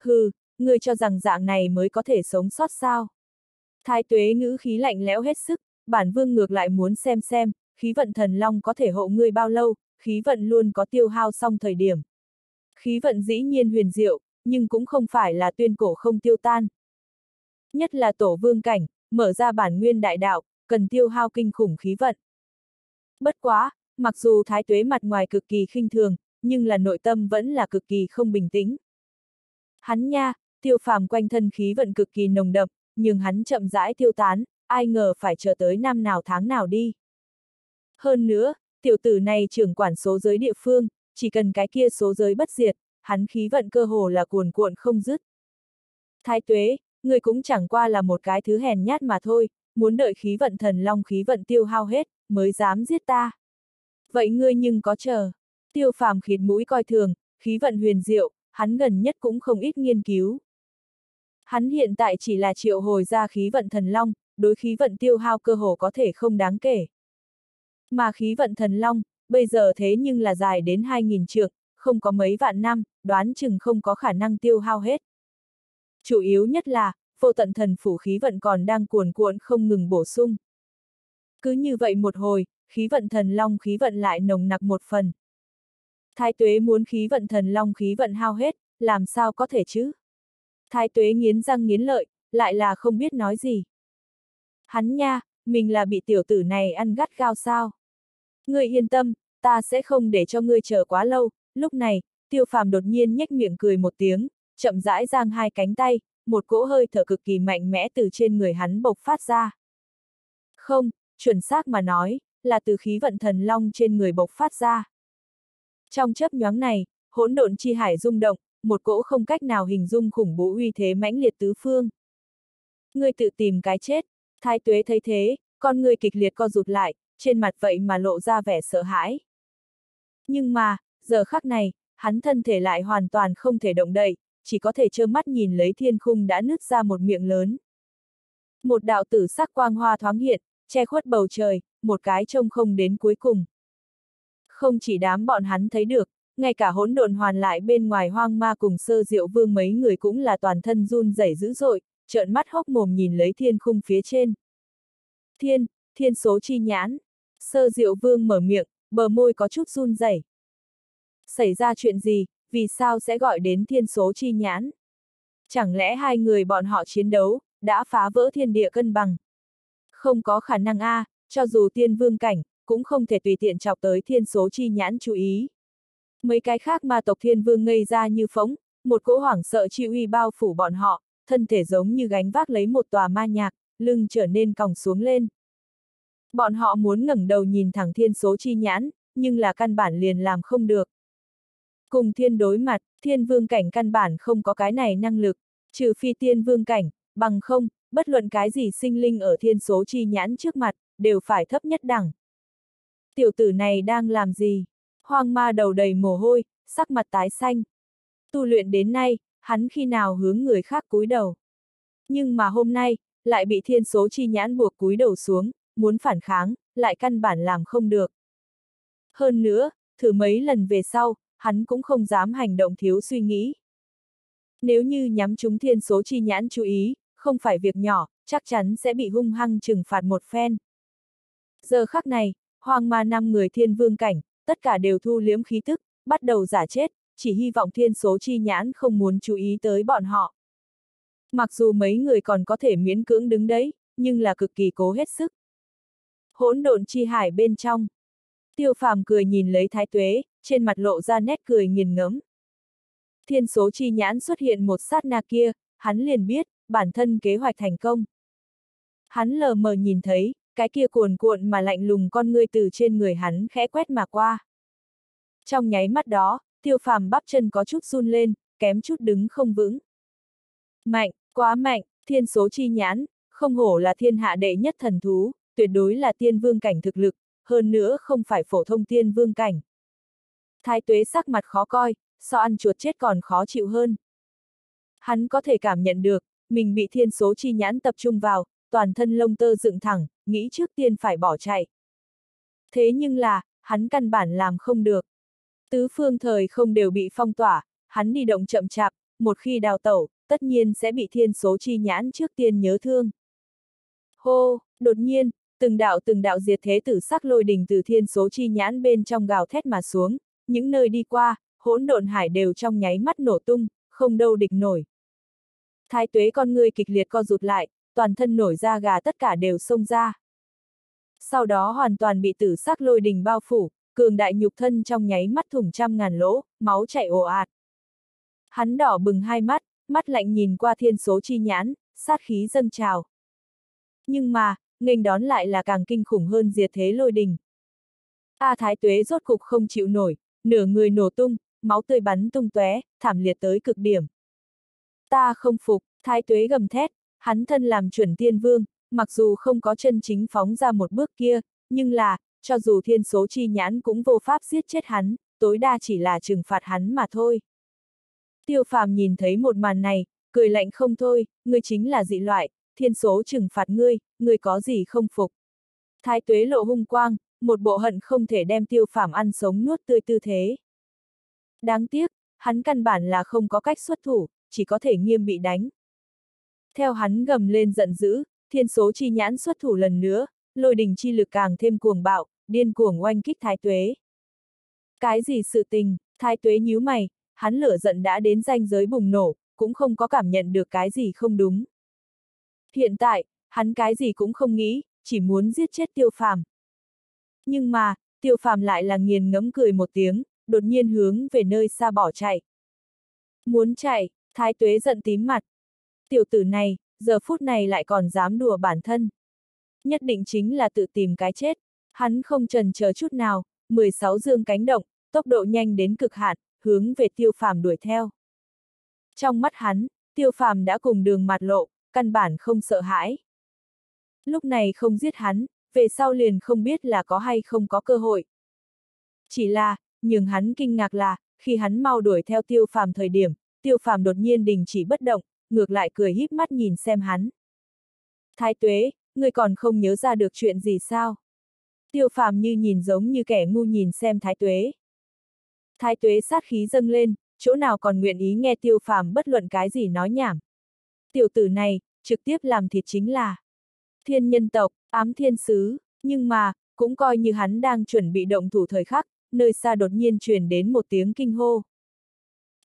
Hừ, ngươi cho rằng dạng này mới có thể sống sót sao? Thái tuế ngữ khí lạnh lẽo hết sức, bản vương ngược lại muốn xem xem, khí vận thần long có thể hộ ngươi bao lâu, khí vận luôn có tiêu hao xong thời điểm. Khí vận dĩ nhiên huyền diệu, nhưng cũng không phải là tuyên cổ không tiêu tan. Nhất là tổ vương cảnh, mở ra bản nguyên đại đạo, cần tiêu hao kinh khủng khí vận. Bất quá, mặc dù thái tuế mặt ngoài cực kỳ khinh thường, nhưng là nội tâm vẫn là cực kỳ không bình tĩnh. Hắn nha, tiêu phàm quanh thân khí vận cực kỳ nồng đậm, nhưng hắn chậm rãi tiêu tán, ai ngờ phải chờ tới năm nào tháng nào đi. Hơn nữa, tiểu tử này trưởng quản số giới địa phương, chỉ cần cái kia số giới bất diệt, hắn khí vận cơ hồ là cuồn cuộn không dứt. Thái tuế, người cũng chẳng qua là một cái thứ hèn nhát mà thôi, muốn đợi khí vận thần long khí vận tiêu hao hết, mới dám giết ta. Vậy ngươi nhưng có chờ. Tiêu phàm khịt mũi coi thường, khí vận huyền diệu, hắn gần nhất cũng không ít nghiên cứu. Hắn hiện tại chỉ là triệu hồi ra khí vận thần long, đối khí vận tiêu hao cơ hồ có thể không đáng kể. Mà khí vận thần long, bây giờ thế nhưng là dài đến 2.000 trượng, không có mấy vạn năm, đoán chừng không có khả năng tiêu hao hết. Chủ yếu nhất là, vô tận thần phủ khí vận còn đang cuồn cuộn không ngừng bổ sung. Cứ như vậy một hồi, khí vận thần long khí vận lại nồng nặc một phần. Thái tuế muốn khí vận thần long khí vận hao hết, làm sao có thể chứ? Thái tuế nghiến răng nghiến lợi, lại là không biết nói gì. Hắn nha, mình là bị tiểu tử này ăn gắt gao sao? Ngươi yên tâm, ta sẽ không để cho ngươi chờ quá lâu, lúc này, tiêu phàm đột nhiên nhếch miệng cười một tiếng, chậm rãi giang hai cánh tay, một cỗ hơi thở cực kỳ mạnh mẽ từ trên người hắn bộc phát ra. Không, chuẩn xác mà nói, là từ khí vận thần long trên người bộc phát ra. Trong chấp nhoáng này, hỗn độn chi hải rung động, một cỗ không cách nào hình dung khủng bố uy thế mãnh liệt tứ phương. Ngươi tự tìm cái chết, thái tuế thấy thế, con người kịch liệt co rụt lại, trên mặt vậy mà lộ ra vẻ sợ hãi. Nhưng mà, giờ khắc này, hắn thân thể lại hoàn toàn không thể động đậy, chỉ có thể trơ mắt nhìn lấy thiên khung đã nứt ra một miệng lớn. Một đạo tử sắc quang hoa thoáng hiện, che khuất bầu trời, một cái trông không đến cuối cùng. Không chỉ đám bọn hắn thấy được, ngay cả hỗn độn hoàn lại bên ngoài hoang ma cùng sơ diệu vương mấy người cũng là toàn thân run rẩy dữ dội, trợn mắt hốc mồm nhìn lấy thiên khung phía trên. Thiên, thiên số chi nhãn. Sơ diệu vương mở miệng, bờ môi có chút run rẩy. Xảy ra chuyện gì, vì sao sẽ gọi đến thiên số chi nhãn? Chẳng lẽ hai người bọn họ chiến đấu, đã phá vỡ thiên địa cân bằng? Không có khả năng a, à, cho dù tiên vương cảnh, cũng không thể tùy tiện chọc tới thiên số chi nhãn chú ý. Mấy cái khác ma tộc thiên vương ngây ra như phóng, một cỗ hoảng sợ chi uy bao phủ bọn họ, thân thể giống như gánh vác lấy một tòa ma nhạc, lưng trở nên còng xuống lên. Bọn họ muốn ngẩng đầu nhìn thẳng thiên số chi nhãn, nhưng là căn bản liền làm không được. Cùng thiên đối mặt, thiên vương cảnh căn bản không có cái này năng lực, trừ phi tiên vương cảnh, bằng không, bất luận cái gì sinh linh ở thiên số chi nhãn trước mặt, đều phải thấp nhất đẳng. Tiểu tử này đang làm gì? Hoang ma đầu đầy mồ hôi, sắc mặt tái xanh. Tu luyện đến nay, hắn khi nào hướng người khác cúi đầu. Nhưng mà hôm nay, lại bị thiên số chi nhãn buộc cúi đầu xuống, muốn phản kháng, lại căn bản làm không được. Hơn nữa, thử mấy lần về sau, hắn cũng không dám hành động thiếu suy nghĩ. Nếu như nhắm chúng thiên số chi nhãn chú ý, không phải việc nhỏ, chắc chắn sẽ bị hung hăng trừng phạt một phen. Giờ khắc này, hoang ma năm người thiên vương cảnh, tất cả đều thu liếm khí tức, bắt đầu giả chết, chỉ hy vọng thiên số chi nhãn không muốn chú ý tới bọn họ. Mặc dù mấy người còn có thể miễn cưỡng đứng đấy, nhưng là cực kỳ cố hết sức. Hỗn độn chi hải bên trong. Tiêu phàm cười nhìn lấy thái tuế, trên mặt lộ ra nét cười nghiền ngẫm. Thiên số chi nhãn xuất hiện một sát na kia, hắn liền biết, bản thân kế hoạch thành công. Hắn lờ mờ nhìn thấy, cái kia cuồn cuộn mà lạnh lùng con ngươi từ trên người hắn khẽ quét mà qua. Trong nháy mắt đó, tiêu phàm bắp chân có chút run lên, kém chút đứng không vững. Mạnh, quá mạnh, thiên số chi nhãn, không hổ là thiên hạ đệ nhất thần thú, tuyệt đối là tiên vương cảnh thực lực, hơn nữa không phải phổ thông tiên vương cảnh. Thái tuế sắc mặt khó coi, so ăn chuột chết còn khó chịu hơn. Hắn có thể cảm nhận được, mình bị thiên số chi nhãn tập trung vào, toàn thân lông tơ dựng thẳng, nghĩ trước tiên phải bỏ chạy. Thế nhưng là, hắn căn bản làm không được. Tứ phương thời không đều bị phong tỏa, hắn đi động chậm chạp, một khi đào tẩu, tất nhiên sẽ bị thiên số chi nhãn trước tiên nhớ thương. Hô, đột nhiên, từng đạo từng đạo diệt thế tử sắc lôi đình từ thiên số chi nhãn bên trong gào thét mà xuống, những nơi đi qua, hỗn độn hải đều trong nháy mắt nổ tung, không đâu địch nổi. Thái tuế con người kịch liệt co rụt lại, toàn thân nổi ra gà tất cả đều xông ra. Sau đó hoàn toàn bị tử sắc lôi đình bao phủ, cường đại nhục thân trong nháy mắt thủng trăm ngàn lỗ, máu chảy ồ ạt. Hắn đỏ bừng hai mắt, mắt lạnh nhìn qua thiên số chi nhãn, sát khí dâng trào. Nhưng mà, nghênh đón lại là càng kinh khủng hơn diệt thế lôi đình. A Thái Tuế rốt cục không chịu nổi, nửa người nổ tung, máu tươi bắn tung tóe, thảm liệt tới cực điểm. Ta không phục, Thái Tuế gầm thét, hắn thân làm chuẩn tiên vương, mặc dù không có chân chính phóng ra một bước kia, nhưng là, cho dù thiên số chi nhãn cũng vô pháp giết chết hắn, tối đa chỉ là trừng phạt hắn mà thôi. Tiêu phàm nhìn thấy một màn này, cười lạnh không thôi, ngươi chính là dị loại, thiên số trừng phạt ngươi, ngươi có gì không phục. Thái tuế lộ hung quang, một bộ hận không thể đem tiêu phàm ăn sống nuốt tươi tư thế. Đáng tiếc, hắn căn bản là không có cách xuất thủ, chỉ có thể nghiêm bị đánh. Theo hắn gầm lên giận dữ, thiên số chi nhãn xuất thủ lần nữa, lôi đình chi lực càng thêm cuồng bạo, điên cuồng oanh kích thái tuế. Cái gì sự tình, thái tuế nhíu mày, hắn lửa giận đã đến ranh giới bùng nổ, cũng không có cảm nhận được cái gì không đúng. Hiện tại, hắn cái gì cũng không nghĩ, chỉ muốn giết chết tiêu phàm. Nhưng mà, tiêu phàm lại là nghiền ngẫm cười một tiếng, đột nhiên hướng về nơi xa bỏ chạy. Muốn chạy, thái tuế giận tím mặt. Tiểu tử này, giờ phút này lại còn dám đùa bản thân. Nhất định chính là tự tìm cái chết. Hắn không trần chờ chút nào, 16 dương cánh động, tốc độ nhanh đến cực hạn, hướng về tiêu phàm đuổi theo. Trong mắt hắn, tiêu phàm đã cùng đường mặt lộ, căn bản không sợ hãi. Lúc này không giết hắn, về sau liền không biết là có hay không có cơ hội. Chỉ là, nhưng hắn kinh ngạc là, khi hắn mau đuổi theo tiêu phàm thời điểm, tiêu phàm đột nhiên đình chỉ bất động, ngược lại cười híp mắt nhìn xem hắn. Thái tuế, ngươi còn không nhớ ra được chuyện gì sao? Tiêu phàm như nhìn giống như kẻ ngu nhìn xem thái tuế. Thái tuế sát khí dâng lên, chỗ nào còn nguyện ý nghe tiêu phàm bất luận cái gì nói nhảm. Tiểu tử này, trực tiếp làm thịt chính là thiên nhân tộc, ám thiên sứ, nhưng mà, cũng coi như hắn đang chuẩn bị động thủ thời khắc, nơi xa đột nhiên truyền đến một tiếng kinh hô.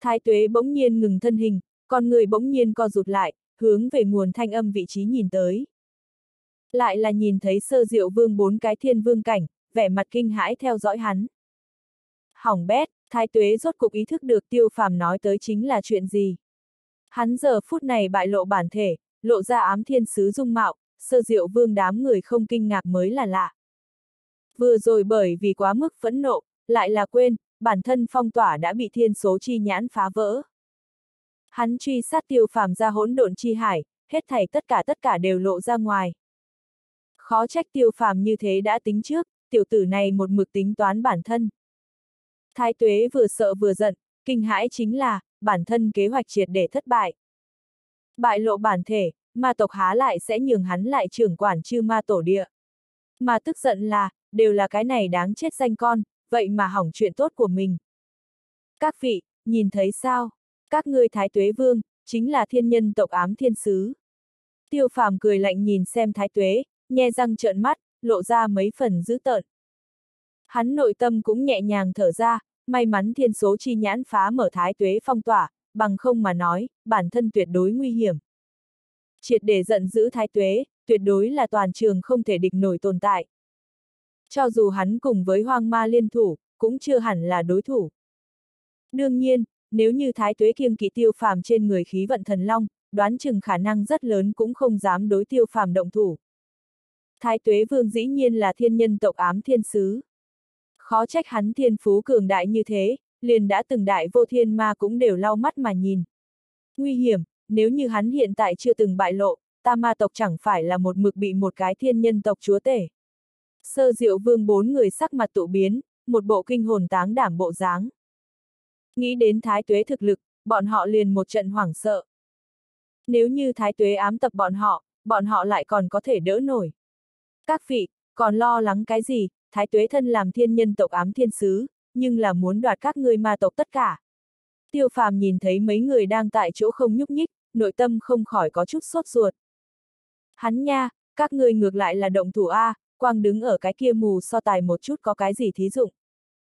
Thái tuế bỗng nhiên ngừng thân hình, con người bỗng nhiên co rụt lại, hướng về nguồn thanh âm vị trí nhìn tới. Lại là nhìn thấy sơ diệu vương bốn cái thiên vương cảnh, vẻ mặt kinh hãi theo dõi hắn. Hỏng bét, thái tuế rốt cục ý thức được tiêu phàm nói tới chính là chuyện gì. Hắn giờ phút này bại lộ bản thể, lộ ra ám thiên sứ dung mạo, sơ diệu vương đám người không kinh ngạc mới là lạ. Vừa rồi bởi vì quá mức phẫn nộ, lại là quên, bản thân phong tỏa đã bị thiên số chi nhãn phá vỡ. Hắn truy sát tiêu phàm ra hỗn độn chi hải, hết thảy tất cả tất cả đều lộ ra ngoài. Khó trách tiêu phàm như thế đã tính trước, tiểu tử này một mực tính toán bản thân. Thái tuế vừa sợ vừa giận, kinh hãi chính là, bản thân kế hoạch triệt để thất bại. Bại lộ bản thể, ma tộc há lại sẽ nhường hắn lại trưởng quản chư ma tổ địa. Mà tức giận là, đều là cái này đáng chết danh con, vậy mà hỏng chuyện tốt của mình. Các vị, nhìn thấy sao? Các ngươi thái tuế vương, chính là thiên nhân tộc ám thiên sứ. Tiêu phàm cười lạnh nhìn xem thái tuế, nhe răng trợn mắt, lộ ra mấy phần dữ tợn. Hắn nội tâm cũng nhẹ nhàng thở ra, may mắn thiên số chi nhãn phá mở thái tuế phong tỏa, bằng không mà nói, bản thân tuyệt đối nguy hiểm. Triệt để giận dữ thái tuế, tuyệt đối là toàn trường không thể địch nổi tồn tại. Cho dù hắn cùng với hoang ma liên thủ, cũng chưa hẳn là đối thủ. Đương nhiên, nếu như thái tuế kiêng kỵ tiêu phàm trên người khí vận thần long, đoán chừng khả năng rất lớn cũng không dám đối tiêu phàm động thủ. Thái tuế vương dĩ nhiên là thiên nhân tộc ám thiên sứ. Khó trách hắn thiên phú cường đại như thế, liền đã từng đại vô thiên ma cũng đều lau mắt mà nhìn. Nguy hiểm, nếu như hắn hiện tại chưa từng bại lộ, ta ma tộc chẳng phải là một mực bị một cái thiên nhân tộc chúa tể. Sơ diệu vương bốn người sắc mặt tụ biến, một bộ kinh hồn táng đảm bộ dáng. Nghĩ đến thái tuế thực lực, bọn họ liền một trận hoảng sợ. Nếu như thái tuế ám tập bọn họ, bọn họ lại còn có thể đỡ nổi. Các vị, còn lo lắng cái gì, thái tuế thân làm thiên nhân tộc ám thiên sứ, nhưng là muốn đoạt các ngươi ma tộc tất cả. Tiêu phàm nhìn thấy mấy người đang tại chỗ không nhúc nhích, nội tâm không khỏi có chút sốt ruột. Hắn nha, các ngươi ngược lại là động thủ A, quang đứng ở cái kia mù so tài một chút có cái gì thí dụng.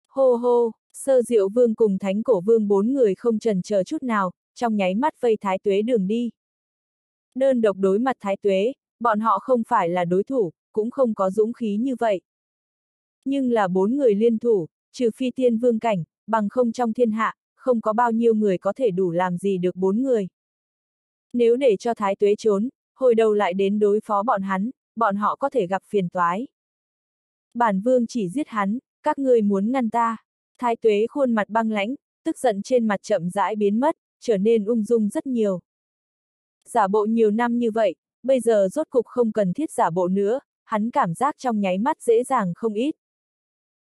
Hô hô, sơ diệu vương cùng thánh cổ vương bốn người không trần chờ chút nào, trong nháy mắt vây thái tuế đường đi. Đơn độc đối mặt thái tuế, bọn họ không phải là đối thủ, cũng không có dũng khí như vậy. Nhưng là bốn người liên thủ, trừ phi tiên vương cảnh, bằng không trong thiên hạ, không có bao nhiêu người có thể đủ làm gì được bốn người. Nếu để cho thái tuế trốn, hồi đầu lại đến đối phó bọn hắn, bọn họ có thể gặp phiền toái. Bản vương chỉ giết hắn, các ngươi muốn ngăn ta. Thái tuế khuôn mặt băng lãnh, tức giận trên mặt chậm rãi biến mất, trở nên ung dung rất nhiều. Giả bộ nhiều năm như vậy, bây giờ rốt cục không cần thiết giả bộ nữa, hắn cảm giác trong nháy mắt dễ dàng không ít.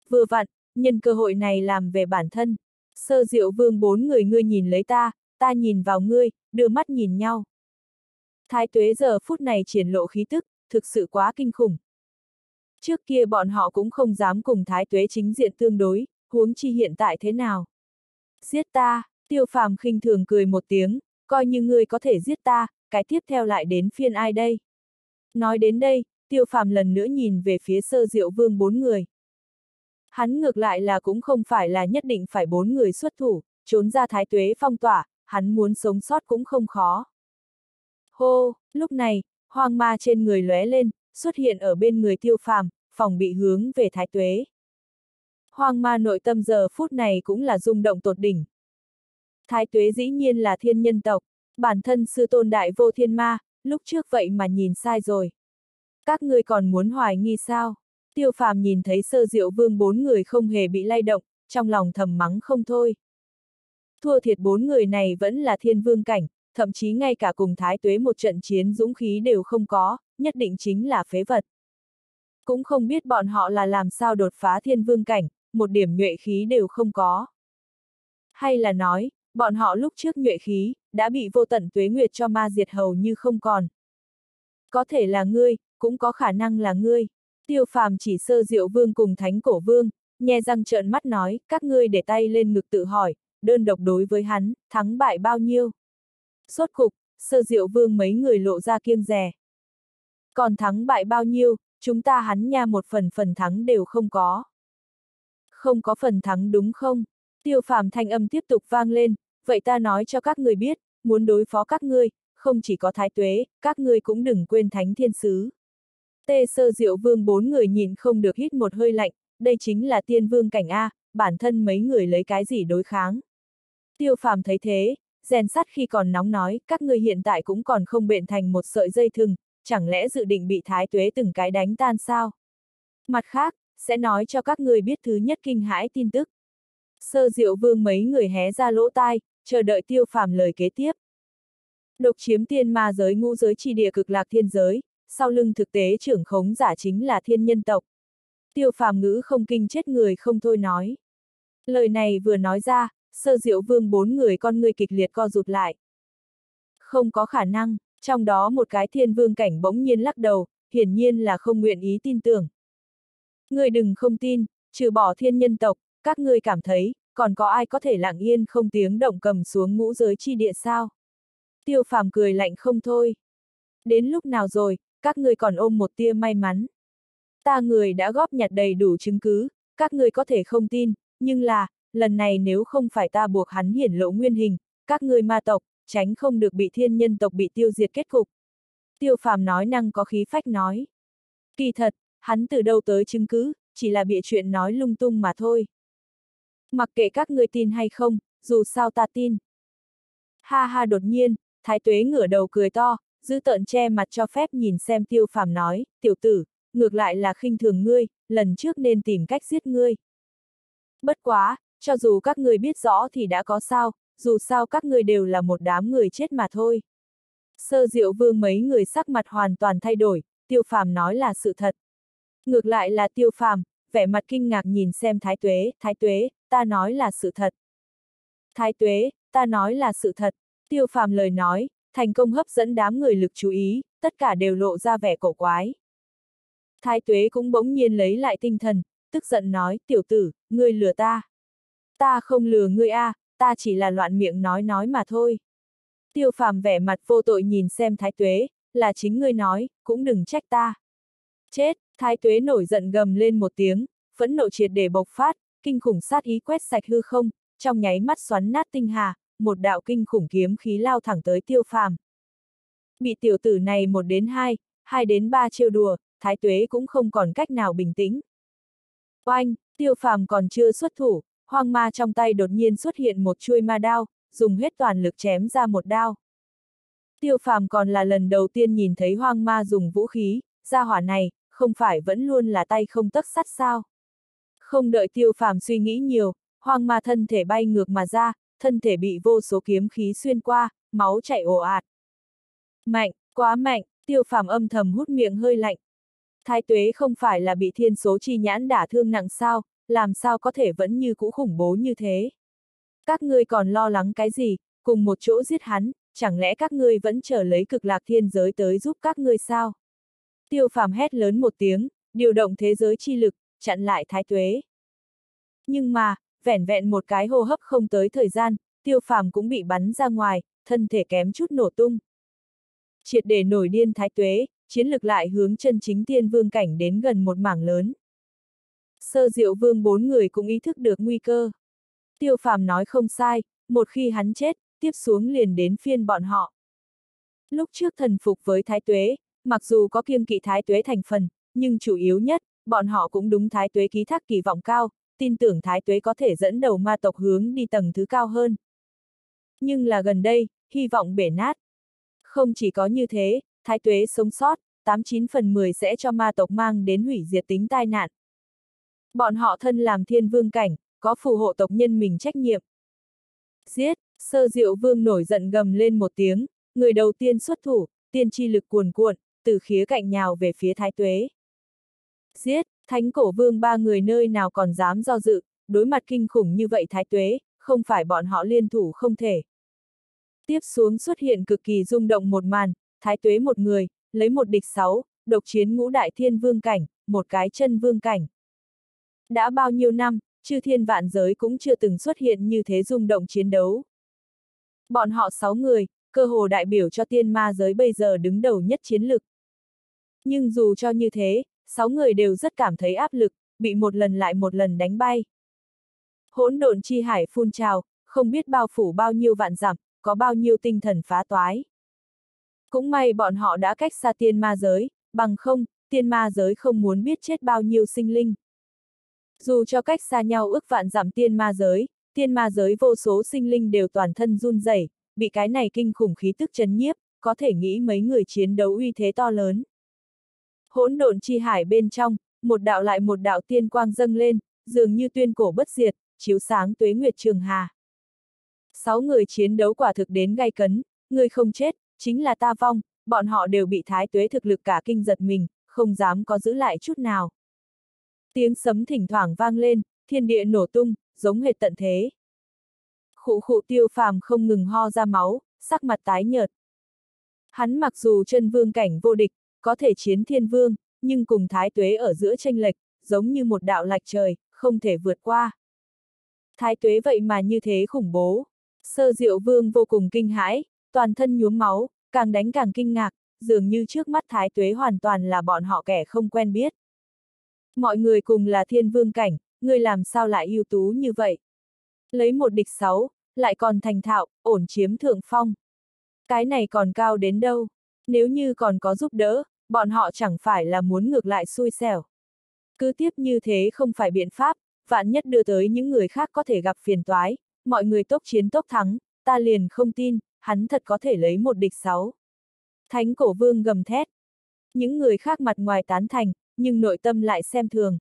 Vừa vặn, nhân cơ hội này làm về bản thân. Sơ diệu vương bốn người ngươi nhìn lấy ta, ta nhìn vào ngươi, đưa mắt nhìn nhau. Thái tuế giờ phút này triển lộ khí tức, thực sự quá kinh khủng. Trước kia bọn họ cũng không dám cùng thái tuế chính diện tương đối, huống chi hiện tại thế nào. Giết ta, tiêu phàm khinh thường cười một tiếng, coi như ngươi có thể giết ta, cái tiếp theo lại đến phiên ai đây? Nói đến đây, tiêu phàm lần nữa nhìn về phía sơ diệu vương bốn người. Hắn ngược lại là cũng không phải là nhất định phải bốn người xuất thủ, trốn ra thái tuế phong tỏa, hắn muốn sống sót cũng không khó. Hô, lúc này, hoang ma trên người lóe lên, xuất hiện ở bên người tiêu phàm, phòng bị hướng về thái tuế. Hoang ma nội tâm giờ phút này cũng là rung động tột đỉnh. Thái tuế dĩ nhiên là thiên nhân tộc, bản thân sư tôn đại vô thiên ma, lúc trước vậy mà nhìn sai rồi. Các ngươi còn muốn hoài nghi sao? Tiêu phàm nhìn thấy sơ diệu vương bốn người không hề bị lay động, trong lòng thầm mắng không thôi. Thua thiệt bốn người này vẫn là thiên vương cảnh, thậm chí ngay cả cùng thái tuế một trận chiến dũng khí đều không có, nhất định chính là phế vật. Cũng không biết bọn họ là làm sao đột phá thiên vương cảnh, một điểm nhuệ khí đều không có. Hay là nói, bọn họ lúc trước nhuệ khí, đã bị vô tận tuế nguyệt cho ma diệt hầu như không còn. Có thể là ngươi, cũng có khả năng là ngươi. Tiêu phàm chỉ sơ diệu vương cùng thánh cổ vương, nhe răng trợn mắt nói, các ngươi để tay lên ngực tự hỏi, đơn độc đối với hắn, thắng bại bao nhiêu. Sốt cục, sơ diệu vương mấy người lộ ra kiêng rè. Còn thắng bại bao nhiêu, chúng ta hắn nha một phần phần thắng đều không có. Không có phần thắng đúng không? Tiêu phàm thanh âm tiếp tục vang lên, vậy ta nói cho các người biết, muốn đối phó các ngươi, không chỉ có thái tuế, các ngươi cũng đừng quên thánh thiên sứ. Tê sơ diệu vương bốn người nhìn không được hít một hơi lạnh, đây chính là tiên vương cảnh A, bản thân mấy người lấy cái gì đối kháng. Tiêu phàm thấy thế, rèn sắt khi còn nóng nói, các ngươi hiện tại cũng còn không bện thành một sợi dây thừng, chẳng lẽ dự định bị thái tuế từng cái đánh tan sao? Mặt khác, sẽ nói cho các ngươi biết thứ nhất kinh hãi tin tức. Sơ diệu vương mấy người hé ra lỗ tai, chờ đợi tiêu phàm lời kế tiếp. Độc chiếm tiên ma giới ngũ giới chi địa cực lạc thiên giới, sau lưng thực tế trưởng khống giả chính là thiên nhân tộc. Tiêu phàm ngữ không kinh chết người không thôi nói. Lời này vừa nói ra, sơ diệu vương bốn người con người kịch liệt co rụt lại. Không có khả năng, trong đó một cái thiên vương cảnh bỗng nhiên lắc đầu, hiển nhiên là không nguyện ý tin tưởng. Người đừng không tin, trừ bỏ thiên nhân tộc, các ngươi cảm thấy, còn có ai có thể lặng yên không tiếng động cầm xuống ngũ giới chi địa sao? Tiêu phàm cười lạnh không thôi. Đến lúc nào rồi, các ngươi còn ôm một tia may mắn. Ta người đã góp nhặt đầy đủ chứng cứ, các ngươi có thể không tin, nhưng là, lần này nếu không phải ta buộc hắn hiển lộ nguyên hình, các ngươi ma tộc, tránh không được bị thiên nhân tộc bị tiêu diệt kết cục. Tiêu phàm nói năng có khí phách nói. Kỳ thật, hắn từ đâu tới chứng cứ, chỉ là bịa chuyện nói lung tung mà thôi. Mặc kệ các ngươi tin hay không, dù sao ta tin. Ha ha đột nhiên, thái tuế ngửa đầu cười to, giữ tợn che mặt cho phép nhìn xem tiêu phàm nói, tiểu tử, ngược lại là khinh thường ngươi, lần trước nên tìm cách giết ngươi. Bất quá, cho dù các người biết rõ thì đã có sao, dù sao các người đều là một đám người chết mà thôi. Sơ diệu vương mấy người sắc mặt hoàn toàn thay đổi, tiêu phàm nói là sự thật. Ngược lại là tiêu phàm, vẻ mặt kinh ngạc nhìn xem thái tuế, thái tuế, ta nói là sự thật. Thái tuế, ta nói là sự thật, tiêu phàm lời nói, thành công hấp dẫn đám người lực chú ý, tất cả đều lộ ra vẻ cổ quái. Thái tuế cũng bỗng nhiên lấy lại tinh thần, tức giận nói, tiểu tử, ngươi lừa ta. Ta không lừa ngươi a, à, ta chỉ là loạn miệng nói nói mà thôi. Tiêu phàm vẻ mặt vô tội nhìn xem thái tuế, là chính ngươi nói, cũng đừng trách ta. Chết, thái tuế nổi giận gầm lên một tiếng, phẫn nộ triệt để bộc phát, kinh khủng sát ý quét sạch hư không, trong nháy mắt xoắn nát tinh hà, một đạo kinh khủng kiếm khí lao thẳng tới tiêu phàm. Bị tiểu tử này một đến hai, hai đến ba trêu đùa, thái tuế cũng không còn cách nào bình tĩnh. Oanh, tiêu phàm còn chưa xuất thủ, hoang ma trong tay đột nhiên xuất hiện một chuôi ma đao, dùng hết toàn lực chém ra một đao. Tiêu phàm còn là lần đầu tiên nhìn thấy hoang ma dùng vũ khí, ra hỏa này, không phải vẫn luôn là tay không tấc sắt sao. Không đợi tiêu phàm suy nghĩ nhiều, hoang ma thân thể bay ngược mà ra, thân thể bị vô số kiếm khí xuyên qua, máu chảy ồ ạt. Mạnh, quá mạnh, tiêu phàm âm thầm hút miệng hơi lạnh. Thái tuế không phải là bị thiên số chi nhãn đả thương nặng sao, làm sao có thể vẫn như cũ khủng bố như thế. Các ngươi còn lo lắng cái gì, cùng một chỗ giết hắn, chẳng lẽ các ngươi vẫn chờ lấy cực lạc thiên giới tới giúp các ngươi sao? Tiêu phàm hét lớn một tiếng, điều động thế giới chi lực, chặn lại thái tuế. Nhưng mà, vẻn vẹn một cái hô hấp không tới thời gian, tiêu phàm cũng bị bắn ra ngoài, thân thể kém chút nổ tung. Triệt để nổi điên thái tuế, chiến lực lại hướng chân chính tiên vương cảnh đến gần một mảng lớn. Sơ diệu vương bốn người cũng ý thức được nguy cơ. Tiêu phàm nói không sai, một khi hắn chết, tiếp xuống liền đến phiên bọn họ. Lúc trước thần phục với thái tuế, mặc dù có kiêng kỵ thái tuế thành phần, nhưng chủ yếu nhất, bọn họ cũng đúng thái tuế ký thác kỳ vọng cao, tin tưởng thái tuế có thể dẫn đầu ma tộc hướng đi tầng thứ cao hơn. Nhưng là gần đây, hy vọng bể nát. Không chỉ có như thế, thái tuế sống sót, 89 phần 10 sẽ cho ma tộc mang đến hủy diệt tính tai nạn. Bọn họ thân làm thiên vương cảnh, có phù hộ tộc nhân mình trách nhiệm. Giết, sơ diệu vương nổi giận gầm lên một tiếng, người đầu tiên xuất thủ, tiên chi lực cuồn cuộn, từ khía cạnh nhào về phía thái tuế. Giết, thánh cổ vương ba người nơi nào còn dám do dự, đối mặt kinh khủng như vậy thái tuế, không phải bọn họ liên thủ không thể. Tiếp xuống xuất hiện cực kỳ rung động một màn, thái tuế một người, lấy một địch sáu, độc chiến ngũ đại thiên vương cảnh, một cái chân vương cảnh. Đã bao nhiêu năm, chư thiên vạn giới cũng chưa từng xuất hiện như thế rung động chiến đấu. Bọn họ sáu người, cơ hồ đại biểu cho tiên ma giới bây giờ đứng đầu nhất chiến lực. Nhưng dù cho như thế, sáu người đều rất cảm thấy áp lực, bị một lần lại một lần đánh bay. Hỗn độn chi hải phun trào, không biết bao phủ bao nhiêu vạn dặm, có bao nhiêu tinh thần phá toái. Cũng may bọn họ đã cách xa tiên ma giới, bằng không, tiên ma giới không muốn biết chết bao nhiêu sinh linh. Dù cho cách xa nhau ước vạn giảm tiên ma giới, tiên ma giới vô số sinh linh đều toàn thân run rẩy, bị cái này kinh khủng khí tức chấn nhiếp, có thể nghĩ mấy người chiến đấu uy thế to lớn. Hỗn độn chi hải bên trong, một đạo lại một đạo tiên quang dâng lên, dường như tuyên cổ bất diệt, chiếu sáng tuế nguyệt trường hà. Sáu người chiến đấu quả thực đến gai cấn, người không chết, chính là ta vong, bọn họ đều bị thái tuế thực lực cả kinh giật mình, không dám có giữ lại chút nào. Tiếng sấm thỉnh thoảng vang lên, thiên địa nổ tung, giống hệt tận thế. Khụ khụ tiêu phàm không ngừng ho ra máu, sắc mặt tái nhợt. Hắn mặc dù chân vương cảnh vô địch, có thể chiến thiên vương, nhưng cùng thái tuế ở giữa tranh lệch, giống như một đạo lạch trời, không thể vượt qua. Thái tuế vậy mà như thế khủng bố. Sơ diệu vương vô cùng kinh hãi, toàn thân nhuốm máu, càng đánh càng kinh ngạc, dường như trước mắt thái tuế hoàn toàn là bọn họ kẻ không quen biết. Mọi người cùng là thiên vương cảnh, người làm sao lại ưu tú như vậy? Lấy một địch sáu, lại còn thành thạo, ổn chiếm thượng phong. Cái này còn cao đến đâu? Nếu như còn có giúp đỡ, bọn họ chẳng phải là muốn ngược lại xui xẻo. Cứ tiếp như thế không phải biện pháp, vạn nhất đưa tới những người khác có thể gặp phiền toái, mọi người tốc chiến tốc thắng, ta liền không tin, hắn thật có thể lấy một địch sáu. Thánh cổ vương gầm thét. Những người khác mặt ngoài tán thành, nhưng nội tâm lại xem thường.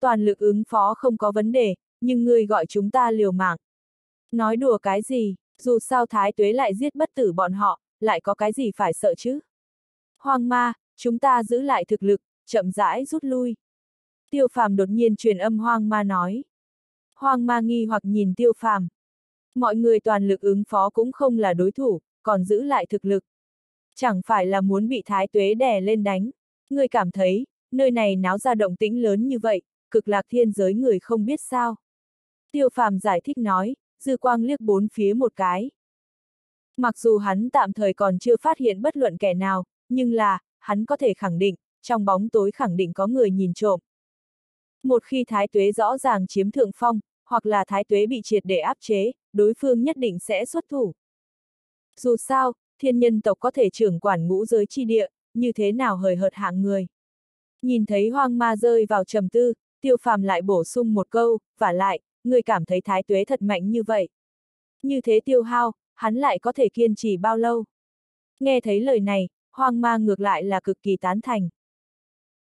Toàn lực ứng phó không có vấn đề, nhưng ngươi gọi chúng ta liều mạng. Nói đùa cái gì, dù sao thái tuế lại giết bất tử bọn họ, lại có cái gì phải sợ chứ? Hoang ma, chúng ta giữ lại thực lực, chậm rãi rút lui. Tiêu phàm đột nhiên truyền âm hoang ma nói. Hoang ma nghi hoặc nhìn tiêu phàm. Mọi người toàn lực ứng phó cũng không là đối thủ, còn giữ lại thực lực. Chẳng phải là muốn bị thái tuế đè lên đánh. Người cảm thấy, nơi này náo ra động tĩnh lớn như vậy, cực lạc thiên giới người không biết sao. Tiêu phàm giải thích nói, dư quang liếc bốn phía một cái. Mặc dù hắn tạm thời còn chưa phát hiện bất luận kẻ nào, nhưng là, hắn có thể khẳng định, trong bóng tối khẳng định có người nhìn trộm. Một khi thái tuế rõ ràng chiếm thượng phong, hoặc là thái tuế bị triệt để áp chế, đối phương nhất định sẽ xuất thủ. Dù sao, thiên nhân tộc có thể trưởng quản ngũ giới chi địa, như thế nào hời hợt hạng người. Nhìn thấy hoang ma rơi vào trầm tư, tiêu phàm lại bổ sung một câu, và lại, người cảm thấy thái tuế thật mạnh như vậy. Như thế tiêu hao, hắn lại có thể kiên trì bao lâu? Nghe thấy lời này, hoang ma ngược lại là cực kỳ tán thành.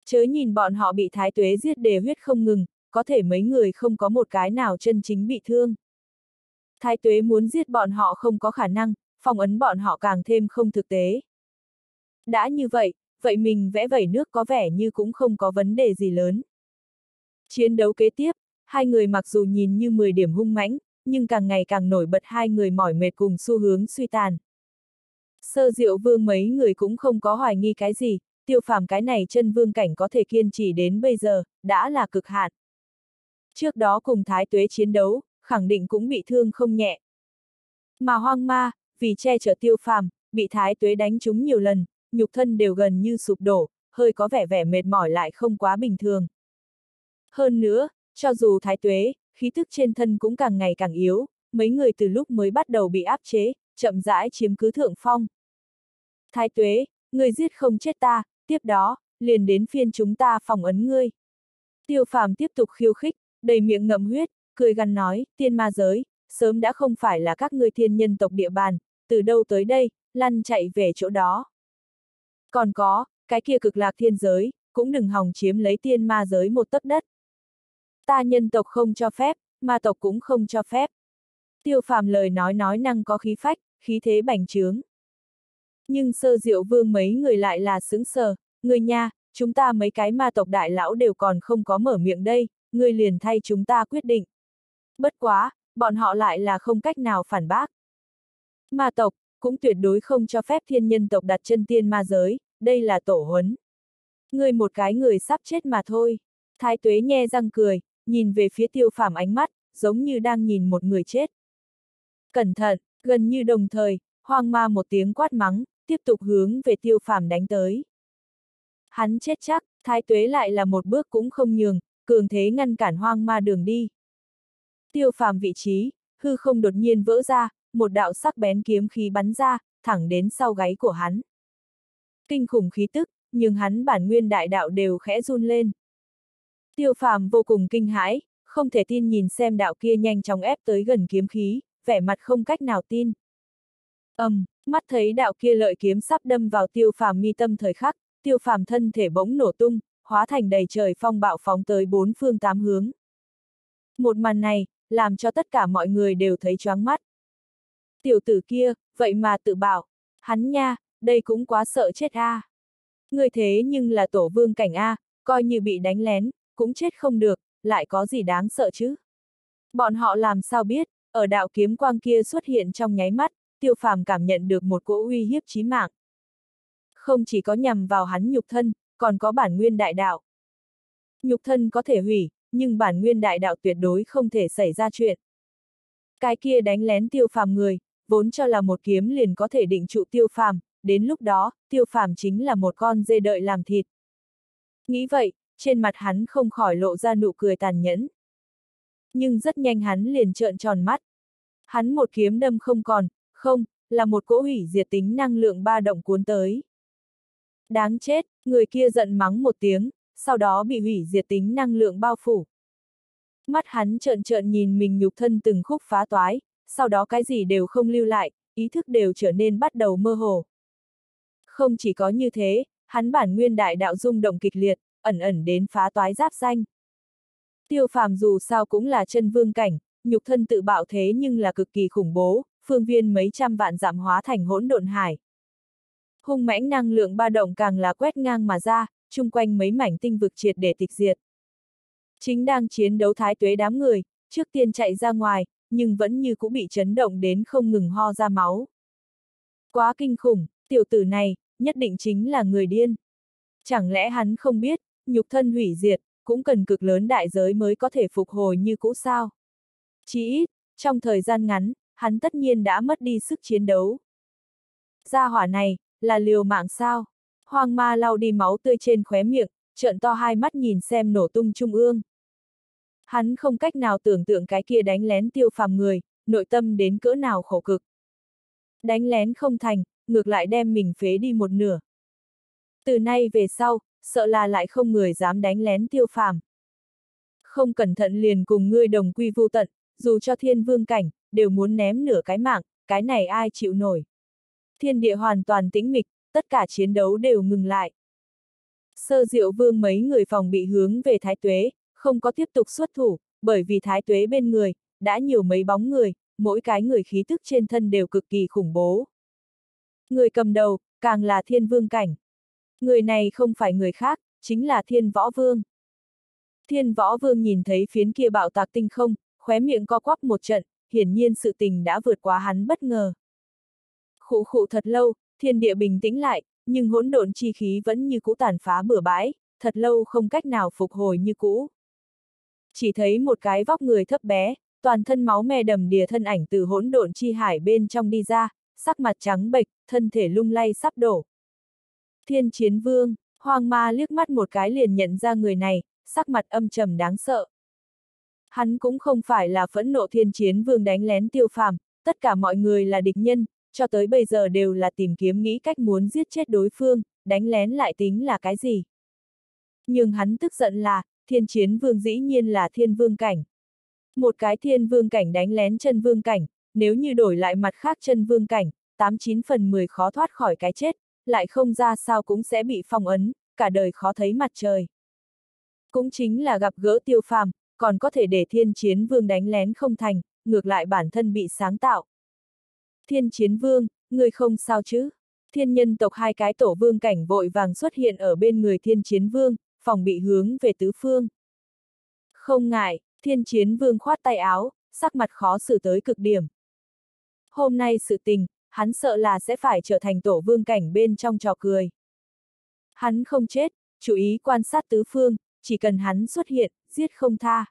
Chớ nhìn bọn họ bị thái tuế giết đề huyết không ngừng, có thể mấy người không có một cái nào chân chính bị thương. Thái tuế muốn giết bọn họ không có khả năng, phong ấn bọn họ càng thêm không thực tế. Đã như vậy, vậy mình vẽ vẩy nước có vẻ như cũng không có vấn đề gì lớn. Chiến đấu kế tiếp, hai người mặc dù nhìn như 10 điểm hung mãnh, nhưng càng ngày càng nổi bật hai người mỏi mệt cùng xu hướng suy tàn. Sơ diệu vương mấy người cũng không có hoài nghi cái gì, tiêu phàm cái này chân vương cảnh có thể kiên trì đến bây giờ, đã là cực hạn. Trước đó cùng thái tuế chiến đấu, khẳng định cũng bị thương không nhẹ. Mà hoang ma, vì che chở tiêu phàm, bị thái tuế đánh trúng nhiều lần, nhục thân đều gần như sụp đổ, hơi có vẻ vẻ mệt mỏi lại không quá bình thường. Hơn nữa, cho dù thái tuế, khí thức trên thân cũng càng ngày càng yếu, mấy người từ lúc mới bắt đầu bị áp chế, chậm rãi chiếm cứ thượng phong. Thái tuế, người giết không chết ta, tiếp đó, liền đến phiên chúng ta phòng ấn ngươi. Tiêu phàm tiếp tục khiêu khích, đầy miệng ngậm huyết, cười gằn nói, tiên ma giới, sớm đã không phải là các ngươi thiên nhân tộc địa bàn, từ đâu tới đây, lăn chạy về chỗ đó. Còn có, cái kia cực lạc thiên giới, cũng đừng hòng chiếm lấy tiên ma giới một tấc đất. Ta nhân tộc không cho phép, ma tộc cũng không cho phép. Tiêu phàm lời nói nói năng có khí phách, khí thế bành trướng. Nhưng sơ diệu vương mấy người lại là sững sờ, người nha, chúng ta mấy cái ma tộc đại lão đều còn không có mở miệng đây, người liền thay chúng ta quyết định. Bất quá, bọn họ lại là không cách nào phản bác. Ma tộc, cũng tuyệt đối không cho phép thiên nhân tộc đặt chân tiên ma giới, đây là tổ huấn. Người một cái người sắp chết mà thôi. Thái tuế nhe răng cười, nhìn về phía tiêu phàm ánh mắt, giống như đang nhìn một người chết. Cẩn thận, gần như đồng thời, hoang ma một tiếng quát mắng, tiếp tục hướng về tiêu phàm đánh tới. Hắn chết chắc, thái tuế lại là một bước cũng không nhường, cường thế ngăn cản hoang ma đường đi. Tiêu phàm vị trí, hư không đột nhiên vỡ ra, một đạo sắc bén kiếm khí bắn ra, thẳng đến sau gáy của hắn. Kinh khủng khí tức, nhưng hắn bản nguyên đại đạo đều khẽ run lên. Tiêu phàm vô cùng kinh hãi, không thể tin nhìn xem đạo kia nhanh chóng ép tới gần kiếm khí, vẻ mặt không cách nào tin. ầm, um, mắt thấy đạo kia lợi kiếm sắp đâm vào tiêu phàm mi tâm thời khắc, tiêu phàm thân thể bỗng nổ tung, hóa thành đầy trời phong bạo phóng tới bốn phương tám hướng. Một màn này, làm cho tất cả mọi người đều thấy choáng mắt. Tiểu tử kia, vậy mà tự bảo, hắn nha, đây cũng quá sợ chết a. À. Người thế nhưng là tổ vương cảnh A, coi như bị đánh lén, cũng chết không được, lại có gì đáng sợ chứ? Bọn họ làm sao biết, ở đạo kiếm quang kia xuất hiện trong nháy mắt, tiêu phàm cảm nhận được một cỗ uy hiếp chí mạng. Không chỉ có nhằm vào hắn nhục thân, còn có bản nguyên đại đạo. Nhục thân có thể hủy, nhưng bản nguyên đại đạo tuyệt đối không thể xảy ra chuyện. Cái kia đánh lén tiêu phàm người, vốn cho là một kiếm liền có thể định trụ tiêu phàm, đến lúc đó, tiêu phàm chính là một con dê đợi làm thịt. Nghĩ vậy, trên mặt hắn không khỏi lộ ra nụ cười tàn nhẫn. Nhưng rất nhanh hắn liền trợn tròn mắt. Hắn một kiếm đâm không còn, không, là một cỗ hủy diệt tính năng lượng ba động cuốn tới. Đáng chết, người kia giận mắng một tiếng, sau đó bị hủy diệt tính năng lượng bao phủ. Mắt hắn trợn trợn nhìn mình nhục thân từng khúc phá toái, sau đó cái gì đều không lưu lại, ý thức đều trở nên bắt đầu mơ hồ. Không chỉ có như thế, hắn bản nguyên đại đạo rung động kịch liệt, ẩn ẩn đến phá toái giáp danh. Tiêu phàm dù sao cũng là chân vương cảnh, nhục thân tự bạo thế nhưng là cực kỳ khủng bố, phương viên mấy trăm vạn giảm hóa thành hỗn độn hải. Hung mãnh năng lượng ba động càng là quét ngang mà ra, chung quanh mấy mảnh tinh vực triệt để tịch diệt. Chính đang chiến đấu thái tuế đám người, trước tiên chạy ra ngoài, nhưng vẫn như cũng bị chấn động đến không ngừng ho ra máu. Quá kinh khủng, tiểu tử này, nhất định chính là người điên. Chẳng lẽ hắn không biết, nhục thân hủy diệt, cũng cần cực lớn đại giới mới có thể phục hồi như cũ sao? Chỉ ít, trong thời gian ngắn, hắn tất nhiên đã mất đi sức chiến đấu. Gia hỏa này, là liều mạng sao? hoàng ma lau đi máu tươi trên khóe miệng, trợn to hai mắt nhìn xem nổ tung trung ương. Hắn không cách nào tưởng tượng cái kia đánh lén tiêu phàm người, nội tâm đến cỡ nào khổ cực. Đánh lén không thành, ngược lại đem mình phế đi một nửa. Từ nay về sau, sợ là lại không người dám đánh lén tiêu phàm. Không cẩn thận liền cùng ngươi đồng quy vô tận, dù cho thiên vương cảnh, đều muốn ném nửa cái mạng, cái này ai chịu nổi. Thiên địa hoàn toàn tĩnh mịch, tất cả chiến đấu đều ngừng lại. Sơ diệu vương mấy người phòng bị hướng về thái tuế, không có tiếp tục xuất thủ, bởi vì thái tuế bên người, đã nhiều mấy bóng người, mỗi cái người khí tức trên thân đều cực kỳ khủng bố. Người cầm đầu, càng là thiên vương cảnh. Người này không phải người khác, chính là thiên võ vương. Thiên võ vương nhìn thấy phiến kia bạo tạc tinh không, khóe miệng co quắp một trận, hiển nhiên sự tình đã vượt quá hắn bất ngờ. Khụ khụ thật lâu, thiên địa bình tĩnh lại, nhưng hỗn độn chi khí vẫn như cũ tàn phá bừa bãi, thật lâu không cách nào phục hồi như cũ. Chỉ thấy một cái vóc người thấp bé, toàn thân máu me đầm đìa thân ảnh từ hỗn độn chi hải bên trong đi ra, sắc mặt trắng bệch, thân thể lung lay sắp đổ. Thiên chiến vương, hoang ma liếc mắt một cái liền nhận ra người này, sắc mặt âm trầm đáng sợ. Hắn cũng không phải là phẫn nộ thiên chiến vương đánh lén tiêu phàm, tất cả mọi người là địch nhân, cho tới bây giờ đều là tìm kiếm nghĩ cách muốn giết chết đối phương, đánh lén lại tính là cái gì. Nhưng hắn tức giận là, thiên chiến vương dĩ nhiên là thiên vương cảnh. Một cái thiên vương cảnh đánh lén chân vương cảnh, nếu như đổi lại mặt khác chân vương cảnh, 89 phần 10 khó thoát khỏi cái chết, lại không ra sao cũng sẽ bị phong ấn, cả đời khó thấy mặt trời. Cũng chính là gặp gỡ tiêu phàm, còn có thể để thiên chiến vương đánh lén không thành, ngược lại bản thân bị sáng tạo. Thiên chiến vương, người không sao chứ? Thiên nhân tộc hai cái tổ vương cảnh vội vàng xuất hiện ở bên người thiên chiến vương, phòng bị hướng về tứ phương. Không ngại, thiên chiến vương khoát tay áo, sắc mặt khó xử tới cực điểm. Hôm nay sự tình, hắn sợ là sẽ phải trở thành tổ vương cảnh bên trong trò cười. Hắn không chết, chú ý quan sát tứ phương, chỉ cần hắn xuất hiện, giết không tha.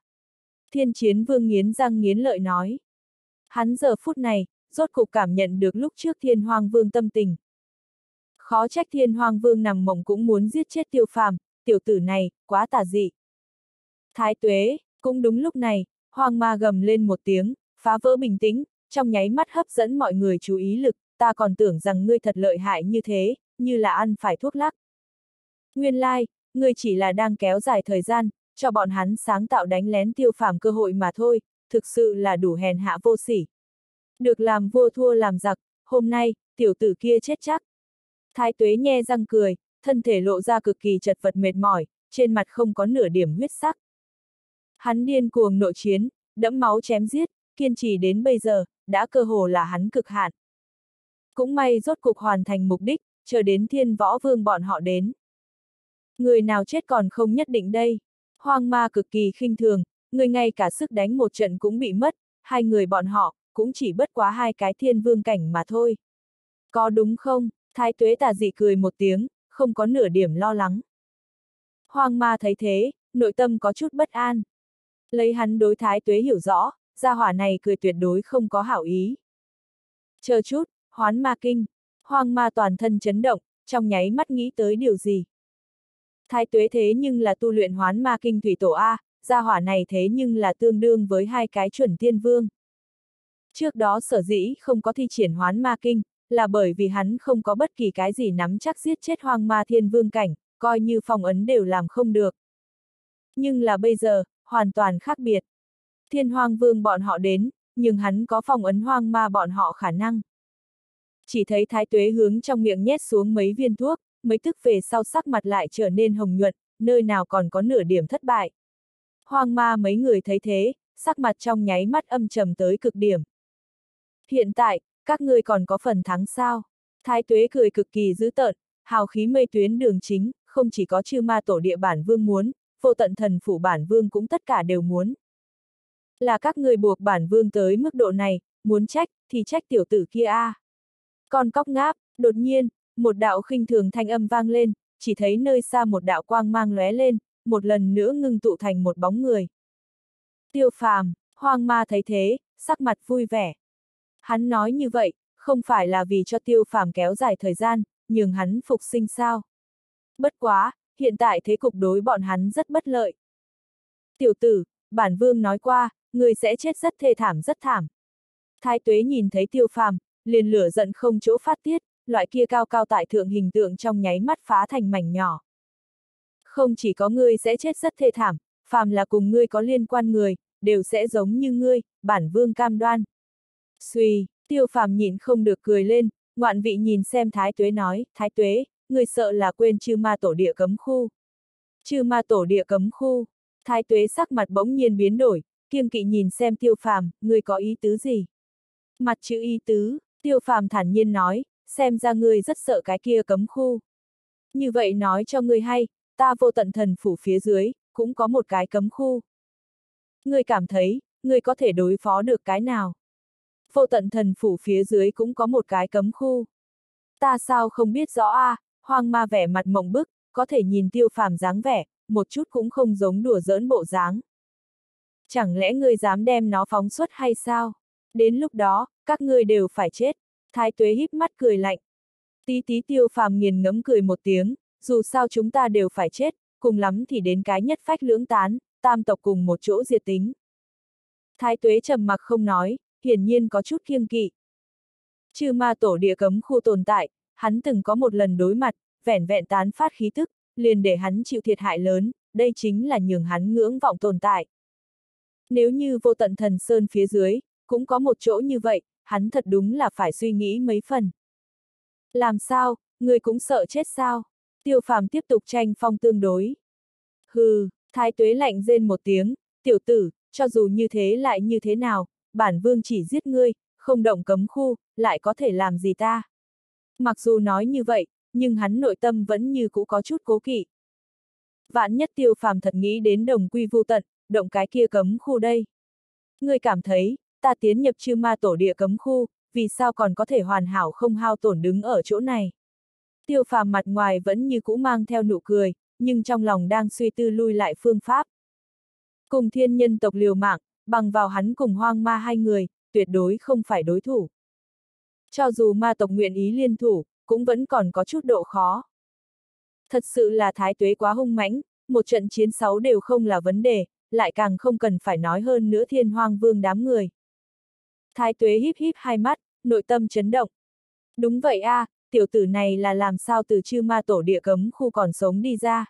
Thiên chiến vương nghiến răng nghiến lợi nói. Hắn giờ phút này, rốt cục cảm nhận được lúc trước thiên hoàng vương tâm tình. Khó trách thiên hoàng vương nằm mộng cũng muốn giết chết tiêu phàm, tiểu tử này, quá tà dị. Thái tuế, cũng đúng lúc này, hoàng ma gầm lên một tiếng, phá vỡ bình tĩnh, trong nháy mắt hấp dẫn mọi người chú ý lực, ta còn tưởng rằng ngươi thật lợi hại như thế, như là ăn phải thuốc lắc. Nguyên lai, like, ngươi chỉ là đang kéo dài thời gian, cho bọn hắn sáng tạo đánh lén tiêu phàm cơ hội mà thôi, thực sự là đủ hèn hạ vô sỉ. Được làm vua thua làm giặc, hôm nay, tiểu tử kia chết chắc. Thái tuế nhe răng cười, thân thể lộ ra cực kỳ chật vật mệt mỏi, trên mặt không có nửa điểm huyết sắc. Hắn điên cuồng nội chiến, đẫm máu chém giết, kiên trì đến bây giờ, đã cơ hồ là hắn cực hạn. Cũng may rốt cục hoàn thành mục đích, chờ đến thiên võ vương bọn họ đến. Người nào chết còn không nhất định đây. Hoang ma cực kỳ khinh thường, người ngay cả sức đánh một trận cũng bị mất, hai người bọn họ, cũng chỉ bất quá hai cái thiên vương cảnh mà thôi. Có đúng không? Thái tuế tà dị cười một tiếng, không có nửa điểm lo lắng. Hoàng ma thấy thế, nội tâm có chút bất an. Lấy hắn đối thái tuế hiểu rõ, gia hỏa này cười tuyệt đối không có hảo ý. Chờ chút, hoán ma kinh, hoang ma toàn thân chấn động, trong nháy mắt nghĩ tới điều gì. Thái tuế thế nhưng là tu luyện hoán ma kinh thủy tổ A, gia hỏa này thế nhưng là tương đương với hai cái chuẩn tiên vương. Trước đó sở dĩ không có thi triển hoán ma kinh, là bởi vì hắn không có bất kỳ cái gì nắm chắc giết chết hoang ma thiên vương cảnh, coi như phong ấn đều làm không được. Nhưng là bây giờ, hoàn toàn khác biệt. Thiên hoang vương bọn họ đến, nhưng hắn có phong ấn hoang ma bọn họ khả năng. Chỉ thấy thái tuế hướng trong miệng nhét xuống mấy viên thuốc, mấy tức về sau sắc mặt lại trở nên hồng nhuận, nơi nào còn có nửa điểm thất bại. Hoang ma mấy người thấy thế, sắc mặt trong nháy mắt âm trầm tới cực điểm. Hiện tại, các ngươi còn có phần thắng sao? Thái tuế cười cực kỳ dữ tợn, hào khí mây tuyến đường chính, không chỉ có chư ma tổ địa bản vương muốn, vô tận thần phủ bản vương cũng tất cả đều muốn. Là các người buộc bản vương tới mức độ này, muốn trách, thì trách tiểu tử kia a. À. Con cóc ngáp, đột nhiên, một đạo khinh thường thanh âm vang lên, chỉ thấy nơi xa một đạo quang mang lóe lên, một lần nữa ngưng tụ thành một bóng người. Tiêu phàm, hoang ma thấy thế, sắc mặt vui vẻ. Hắn nói như vậy, không phải là vì cho tiêu phàm kéo dài thời gian, nhường hắn phục sinh sao. Bất quá, hiện tại thế cục đối bọn hắn rất bất lợi. Tiểu tử, bản vương nói qua, người sẽ chết rất thê thảm rất thảm. Thái tuế nhìn thấy tiêu phàm, liền lửa giận không chỗ phát tiết, loại kia cao cao tại thượng hình tượng trong nháy mắt phá thành mảnh nhỏ. Không chỉ có ngươi sẽ chết rất thê thảm, phàm là cùng ngươi có liên quan người, đều sẽ giống như ngươi, bản vương cam đoan. Suy tiêu phàm nhìn không được cười lên, ngoạn vị nhìn xem thái tuế nói, thái tuế, người sợ là quên chư ma tổ địa cấm khu. Chư ma tổ địa cấm khu, thái tuế sắc mặt bỗng nhiên biến đổi, kiêng kỵ nhìn xem tiêu phàm, người có ý tứ gì? Mặt chữ ý tứ, tiêu phàm thản nhiên nói, xem ra ngươi rất sợ cái kia cấm khu. Như vậy nói cho ngươi hay, ta vô tận thần phủ phía dưới, cũng có một cái cấm khu. Ngươi cảm thấy, ngươi có thể đối phó được cái nào? Vô tận thần phủ phía dưới cũng có một cái cấm khu. Ta sao không biết rõ a? À, hoang ma vẻ mặt mộng bức, có thể nhìn tiêu phàm dáng vẻ, một chút cũng không giống đùa giỡn bộ dáng. Chẳng lẽ ngươi dám đem nó phóng xuất hay sao? Đến lúc đó, các ngươi đều phải chết. Thái tuế híp mắt cười lạnh. Tí tí tiêu phàm nghiền ngẫm cười một tiếng, dù sao chúng ta đều phải chết, cùng lắm thì đến cái nhất phách lưỡng tán, tam tộc cùng một chỗ diệt tính. Thái tuế trầm mặc không nói, hiển nhiên có chút kiêng kỵ. Chư ma tổ địa cấm khu tồn tại, hắn từng có một lần đối mặt, vẻn vẹn tán phát khí tức, liền để hắn chịu thiệt hại lớn, đây chính là nhường hắn ngưỡng vọng tồn tại. Nếu như vô tận thần sơn phía dưới, cũng có một chỗ như vậy, hắn thật đúng là phải suy nghĩ mấy phần. Làm sao, người cũng sợ chết sao? Tiêu phàm tiếp tục tranh phong tương đối. Hừ, thái tuế lạnh rên một tiếng, tiểu tử, cho dù như thế lại như thế nào, bản vương chỉ giết ngươi, không động cấm khu, lại có thể làm gì ta? Mặc dù nói như vậy, nhưng hắn nội tâm vẫn như cũ có chút cố kỵ. Vạn nhất tiêu phàm thật nghĩ đến đồng quy vô tận, động cái kia cấm khu đây. Ngươi cảm thấy, ta tiến nhập chư ma tổ địa cấm khu, vì sao còn có thể hoàn hảo không hao tổn đứng ở chỗ này. Tiêu phàm mặt ngoài vẫn như cũ mang theo nụ cười, nhưng trong lòng đang suy tư lui lại phương pháp. Cùng thiên nhân tộc liều mạng, bằng vào hắn cùng hoang ma hai người, tuyệt đối không phải đối thủ. Cho dù ma tộc nguyện ý liên thủ, cũng vẫn còn có chút độ khó. Thật sự là thái tuế quá hung mãnh, một trận chiến sáu đều không là vấn đề, lại càng không cần phải nói hơn nữa thiên hoang vương đám người. Thái tuế híp híp hai mắt, nội tâm chấn động. Đúng vậy a, à, tiểu tử này là làm sao từ chư ma tổ địa cấm khu còn sống đi ra.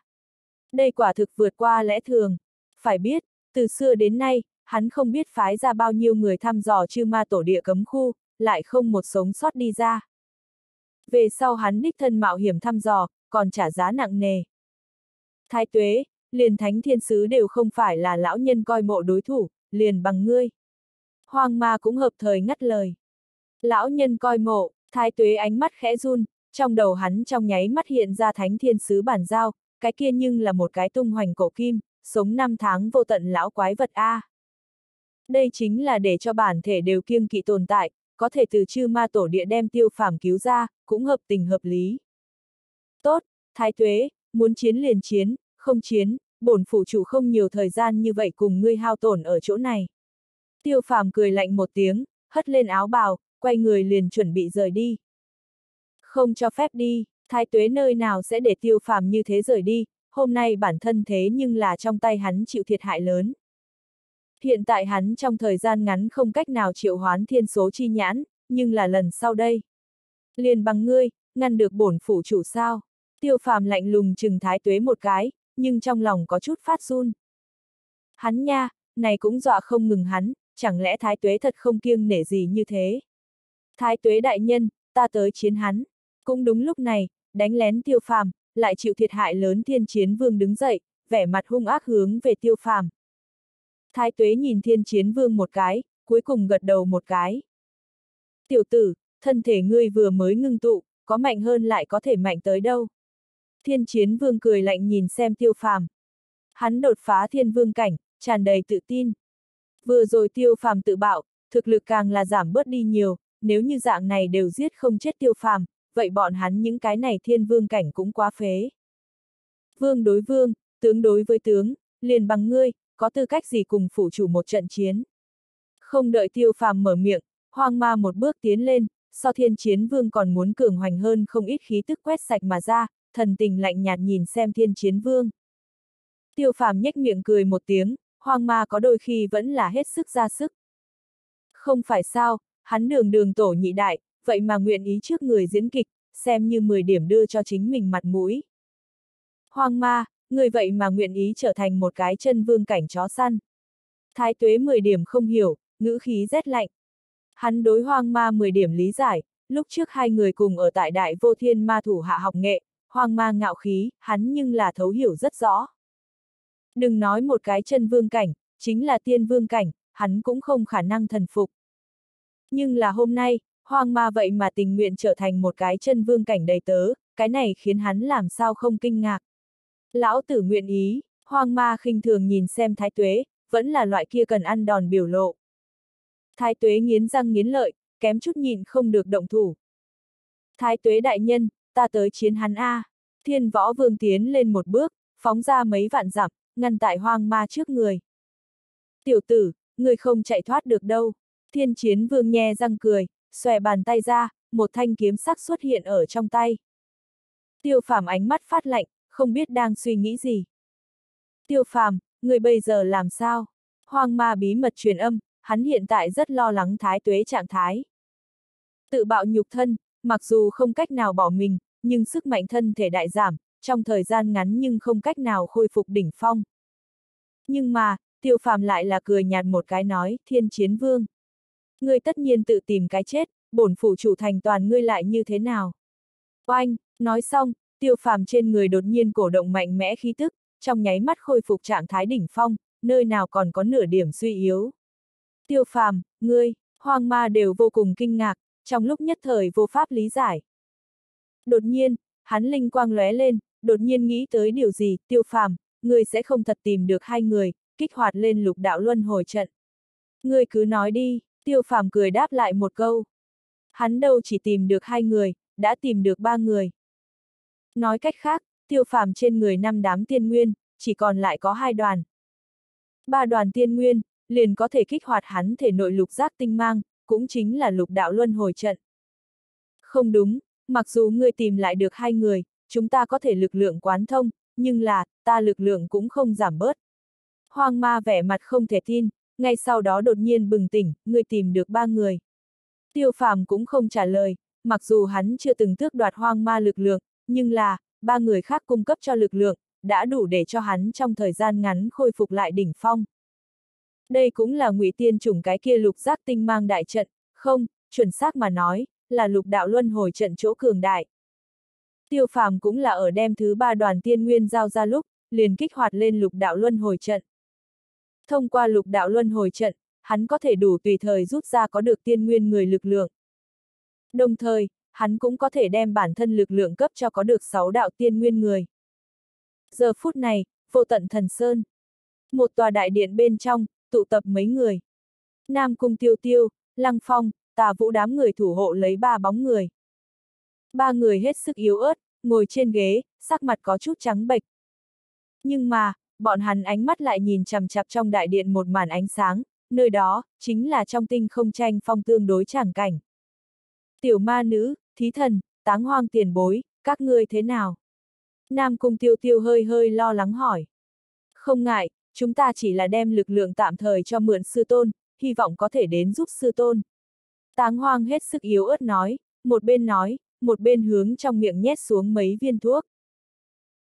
Đây quả thực vượt qua lẽ thường. Phải biết, từ xưa đến nay, hắn không biết phái ra bao nhiêu người thăm dò chư ma tổ địa cấm khu, lại không một sống sót đi ra. Về sau hắn đích thân mạo hiểm thăm dò, còn trả giá nặng nề. Thái tuế, liền thánh thiên sứ đều không phải là lão nhân coi mộ đối thủ, liền bằng ngươi. hoàng ma cũng hợp thời ngắt lời. Lão nhân coi mộ, thái tuế ánh mắt khẽ run, trong đầu hắn trong nháy mắt hiện ra thánh thiên sứ bản giao, cái kia nhưng là một cái tung hoành cổ kim, sống năm tháng vô tận lão quái vật A. Đây chính là để cho bản thể đều kiêng kỵ tồn tại, có thể từ chư ma tổ địa đem tiêu phàm cứu ra, cũng hợp tình hợp lý. Tốt, thái tuế, muốn chiến liền chiến, không chiến, bổn phủ chủ không nhiều thời gian như vậy cùng ngươi hao tổn ở chỗ này. Tiêu phàm cười lạnh một tiếng, hất lên áo bào, quay người liền chuẩn bị rời đi. Không cho phép đi, thái tuế nơi nào sẽ để tiêu phàm như thế rời đi, hôm nay bản thân thế nhưng là trong tay hắn chịu thiệt hại lớn. Hiện tại hắn trong thời gian ngắn không cách nào triệu hoán thiên số chi nhãn, nhưng là lần sau đây. Liền bằng ngươi, ngăn được bổn phủ chủ sao. Tiêu phàm lạnh lùng chừng thái tuế một cái, nhưng trong lòng có chút phát run. Hắn nha, này cũng dọa không ngừng hắn, chẳng lẽ thái tuế thật không kiêng nể gì như thế. Thái tuế đại nhân, ta tới chiến hắn. Cũng đúng lúc này, đánh lén tiêu phàm, lại chịu thiệt hại lớn thiên chiến vương đứng dậy, vẻ mặt hung ác hướng về tiêu phàm. Thái tuế nhìn thiên chiến vương một cái, cuối cùng gật đầu một cái. Tiểu tử, thân thể ngươi vừa mới ngưng tụ, có mạnh hơn lại có thể mạnh tới đâu. Thiên chiến vương cười lạnh nhìn xem tiêu phàm. Hắn đột phá thiên vương cảnh, tràn đầy tự tin. Vừa rồi tiêu phàm tự bạo, thực lực càng là giảm bớt đi nhiều, nếu như dạng này đều giết không chết tiêu phàm, vậy bọn hắn những cái này thiên vương cảnh cũng quá phế. Vương đối vương, tướng đối với tướng, liền bằng ngươi, có tư cách gì cùng phủ chủ một trận chiến. Không đợi tiêu phàm mở miệng, hoang ma một bước tiến lên, so thiên chiến vương còn muốn cường hoành hơn không ít khí tức quét sạch mà ra, thần tình lạnh nhạt nhìn xem thiên chiến vương. Tiêu phàm nhếch miệng cười một tiếng, hoang ma có đôi khi vẫn là hết sức ra sức. Không phải sao, hắn đường đường tổ nhị đại, vậy mà nguyện ý trước người diễn kịch, xem như 10 điểm đưa cho chính mình mặt mũi. Hoang ma, người vậy mà nguyện ý trở thành một cái chân vương cảnh chó săn. Thái tuế 10 điểm không hiểu, ngữ khí rét lạnh. Hắn đối hoang ma 10 điểm lý giải, lúc trước hai người cùng ở tại đại vô thiên ma thủ hạ học nghệ, hoang ma ngạo khí, hắn nhưng là thấu hiểu rất rõ. Đừng nói một cái chân vương cảnh, chính là tiên vương cảnh, hắn cũng không khả năng thần phục. Nhưng là hôm nay, hoang ma vậy mà tình nguyện trở thành một cái chân vương cảnh đầy tớ, cái này khiến hắn làm sao không kinh ngạc. Lão tử nguyện ý, hoang ma khinh thường nhìn xem thái tuế, vẫn là loại kia cần ăn đòn biểu lộ. Thái tuế nghiến răng nghiến lợi, kém chút nhịn không được động thủ. Thái tuế đại nhân, ta tới chiến hắn A. Thiên võ vương tiến lên một bước, phóng ra mấy vạn dặm, ngăn tại hoang ma trước người. Tiểu tử, người không chạy thoát được đâu. Thiên chiến vương nhe răng cười, xòe bàn tay ra, một thanh kiếm sắc xuất hiện ở trong tay. Tiêu phàm ánh mắt phát lạnh, không biết đang suy nghĩ gì. Tiêu phàm, người bây giờ làm sao? Hoang ma bí mật truyền âm, hắn hiện tại rất lo lắng thái tuế trạng thái. Tự bạo nhục thân, mặc dù không cách nào bỏ mình, nhưng sức mạnh thân thể đại giảm, trong thời gian ngắn nhưng không cách nào khôi phục đỉnh phong. Nhưng mà, tiêu phàm lại là cười nhạt một cái nói, thiên chiến vương. Ngươi tất nhiên tự tìm cái chết, bổn phủ chủ thành toàn ngươi lại như thế nào? Oanh, nói xong, tiêu phàm trên người đột nhiên cổ động mạnh mẽ khí tức, trong nháy mắt khôi phục trạng thái đỉnh phong, nơi nào còn có nửa điểm suy yếu. Tiêu phàm, ngươi, hoang ma đều vô cùng kinh ngạc, trong lúc nhất thời vô pháp lý giải. Đột nhiên, hắn linh quang lóe lên, đột nhiên nghĩ tới điều gì, tiêu phàm, ngươi sẽ không thật tìm được hai người, kích hoạt lên lục đạo luân hồi trận. Ngươi cứ nói đi, tiêu phàm cười đáp lại một câu. Hắn đâu chỉ tìm được hai người, đã tìm được ba người. Nói cách khác, tiêu phàm trên người năm đám tiên nguyên, chỉ còn lại có hai đoàn. Ba đoàn tiên nguyên, liền có thể kích hoạt hắn thể nội lục giác tinh mang, cũng chính là lục đạo luân hồi trận. Không đúng, mặc dù ngươi tìm lại được hai người, chúng ta có thể lực lượng quán thông, nhưng là, ta lực lượng cũng không giảm bớt. Hoang ma vẻ mặt không thể tin, ngay sau đó đột nhiên bừng tỉnh, ngươi tìm được ba người. Tiêu phàm cũng không trả lời, mặc dù hắn chưa từng tước đoạt hoang ma lực lượng, nhưng là, ba người khác cung cấp cho lực lượng, đã đủ để cho hắn trong thời gian ngắn khôi phục lại đỉnh phong. Đây cũng là ngụy tiên trùng cái kia lục giác tinh mang đại trận, không, chuẩn xác mà nói, là lục đạo luân hồi trận chỗ cường đại. Tiêu phàm cũng là ở đem thứ ba đoàn tiên nguyên giao ra lúc, liền kích hoạt lên lục đạo luân hồi trận. Thông qua lục đạo luân hồi trận, hắn có thể đủ tùy thời rút ra có được tiên nguyên người lực lượng. Đồng thời, hắn cũng có thể đem bản thân lực lượng cấp cho có được sáu đạo tiên nguyên người. Giờ phút này, vô tận thần sơn. Một tòa đại điện bên trong, tụ tập mấy người. Nam Cung Tiêu Tiêu, Lăng Phong, tà vũ đám người thủ hộ lấy ba bóng người. Ba người hết sức yếu ớt, ngồi trên ghế, sắc mặt có chút trắng bệch. Nhưng mà, bọn hắn ánh mắt lại nhìn chằm chặp trong đại điện một màn ánh sáng, nơi đó, chính là trong tinh không tranh phong tương đối chẳng cảnh. Tiểu ma nữ, thí thần, táng hoang tiền bối, các ngươi thế nào? Nam Cung Tiêu Tiêu hơi hơi lo lắng hỏi. Không ngại, chúng ta chỉ là đem lực lượng tạm thời cho mượn sư tôn, hy vọng có thể đến giúp sư tôn. Táng hoang hết sức yếu ớt nói, một bên nói, một bên hướng trong miệng nhét xuống mấy viên thuốc.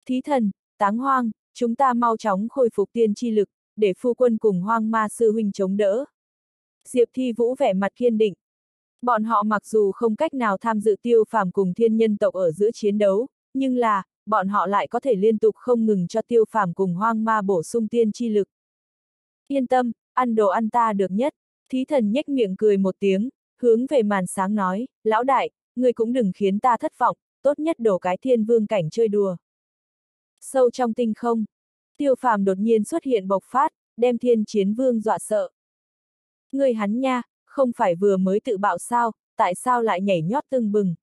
Thí thần, táng hoang, chúng ta mau chóng khôi phục tiên chi lực, để phu quân cùng hoang ma sư huynh chống đỡ. Diệp Thi Vũ vẻ mặt kiên định. Bọn họ mặc dù không cách nào tham dự tiêu phàm cùng thiên nhân tộc ở giữa chiến đấu, nhưng là, bọn họ lại có thể liên tục không ngừng cho tiêu phàm cùng hoang ma bổ sung tiên chi lực. Yên tâm, ăn đồ ăn ta được nhất, thí thần nhếch miệng cười một tiếng, hướng về màn sáng nói, lão đại, người cũng đừng khiến ta thất vọng, tốt nhất đổ cái thiên vương cảnh chơi đùa. Sâu trong tinh không, tiêu phàm đột nhiên xuất hiện bộc phát, đem thiên chiến vương dọa sợ. Người hắn nha, không phải vừa mới tự bạo sao, tại sao lại nhảy nhót tưng bừng?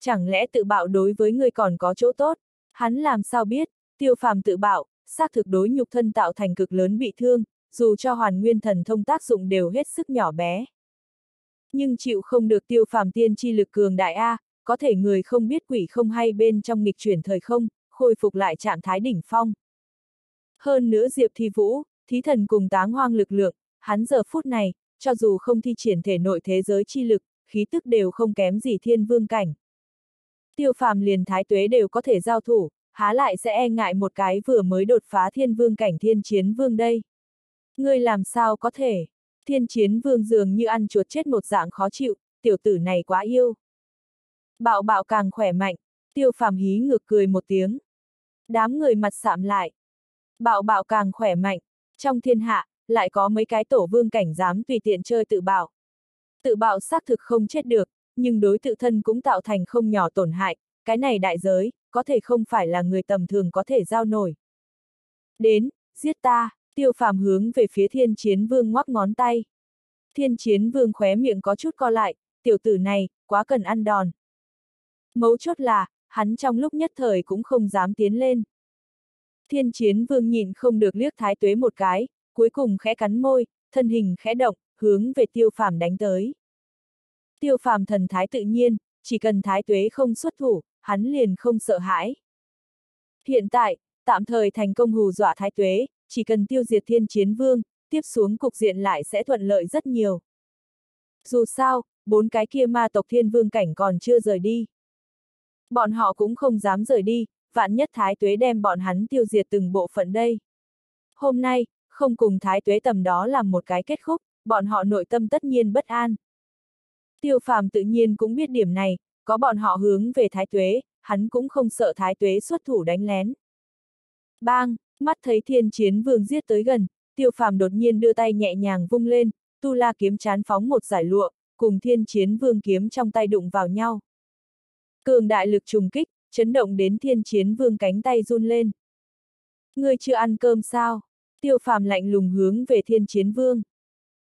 Chẳng lẽ tự bạo đối với người còn có chỗ tốt? Hắn làm sao biết, tiêu phàm tự bạo, xác thực đối nhục thân tạo thành cực lớn bị thương, dù cho hoàn nguyên thần thông tác dụng đều hết sức nhỏ bé. Nhưng chịu không được tiêu phàm tiên chi lực cường đại A, có thể người không biết quỷ không hay bên trong nghịch chuyển thời không, khôi phục lại trạng thái đỉnh phong. Hơn nữa Diệp Thi Vũ, thí thần cùng táng hoang lực lượng, hắn giờ phút này, cho dù không thi triển thể nội thế giới chi lực, khí tức đều không kém gì thiên vương cảnh. Tiêu phàm liền thái tuế đều có thể giao thủ, há lại sẽ e ngại một cái vừa mới đột phá thiên vương cảnh thiên chiến vương đây. Ngươi làm sao có thể? Thiên chiến vương dường như ăn chuột chết một dạng khó chịu, tiểu tử này quá yêu. Bạo bạo càng khỏe mạnh, tiêu phàm hí ngược cười một tiếng. Đám người mặt sạm lại. Bạo bạo càng khỏe mạnh, trong thiên hạ, lại có mấy cái tổ vương cảnh dám tùy tiện chơi tự bạo. Tự bạo xác thực không chết được, nhưng đối tự thân cũng tạo thành không nhỏ tổn hại, cái này đại giới, có thể không phải là người tầm thường có thể giao nổi. Đến, giết ta, tiêu phàm hướng về phía thiên chiến vương ngoắc ngón tay. Thiên chiến vương khóe miệng có chút co lại, tiểu tử này, quá cần ăn đòn. Mấu chốt là, hắn trong lúc nhất thời cũng không dám tiến lên. Thiên chiến vương nhìn không được liếc thái tuế một cái, cuối cùng khẽ cắn môi, thân hình khẽ động, hướng về tiêu phàm đánh tới. Tiêu phàm thần thái tự nhiên, chỉ cần thái tuế không xuất thủ, hắn liền không sợ hãi. Hiện tại, tạm thời thành công hù dọa thái tuế, chỉ cần tiêu diệt thiên chiến vương, tiếp xuống cục diện lại sẽ thuận lợi rất nhiều. Dù sao, bốn cái kia ma tộc thiên vương cảnh còn chưa rời đi. Bọn họ cũng không dám rời đi, vạn nhất thái tuế đem bọn hắn tiêu diệt từng bộ phận đây. Hôm nay, không cùng thái tuế tầm đó làm một cái kết khúc, bọn họ nội tâm tất nhiên bất an. Tiêu phàm tự nhiên cũng biết điểm này, có bọn họ hướng về thái tuế, hắn cũng không sợ thái tuế xuất thủ đánh lén. Bang, mắt thấy thiên chiến vương giết tới gần, tiêu phàm đột nhiên đưa tay nhẹ nhàng vung lên, tu la kiếm chán phóng một giải lụa, cùng thiên chiến vương kiếm trong tay đụng vào nhau. Cường đại lực trùng kích, chấn động đến thiên chiến vương cánh tay run lên. Ngươi chưa ăn cơm sao? Tiêu phàm lạnh lùng hướng về thiên chiến vương.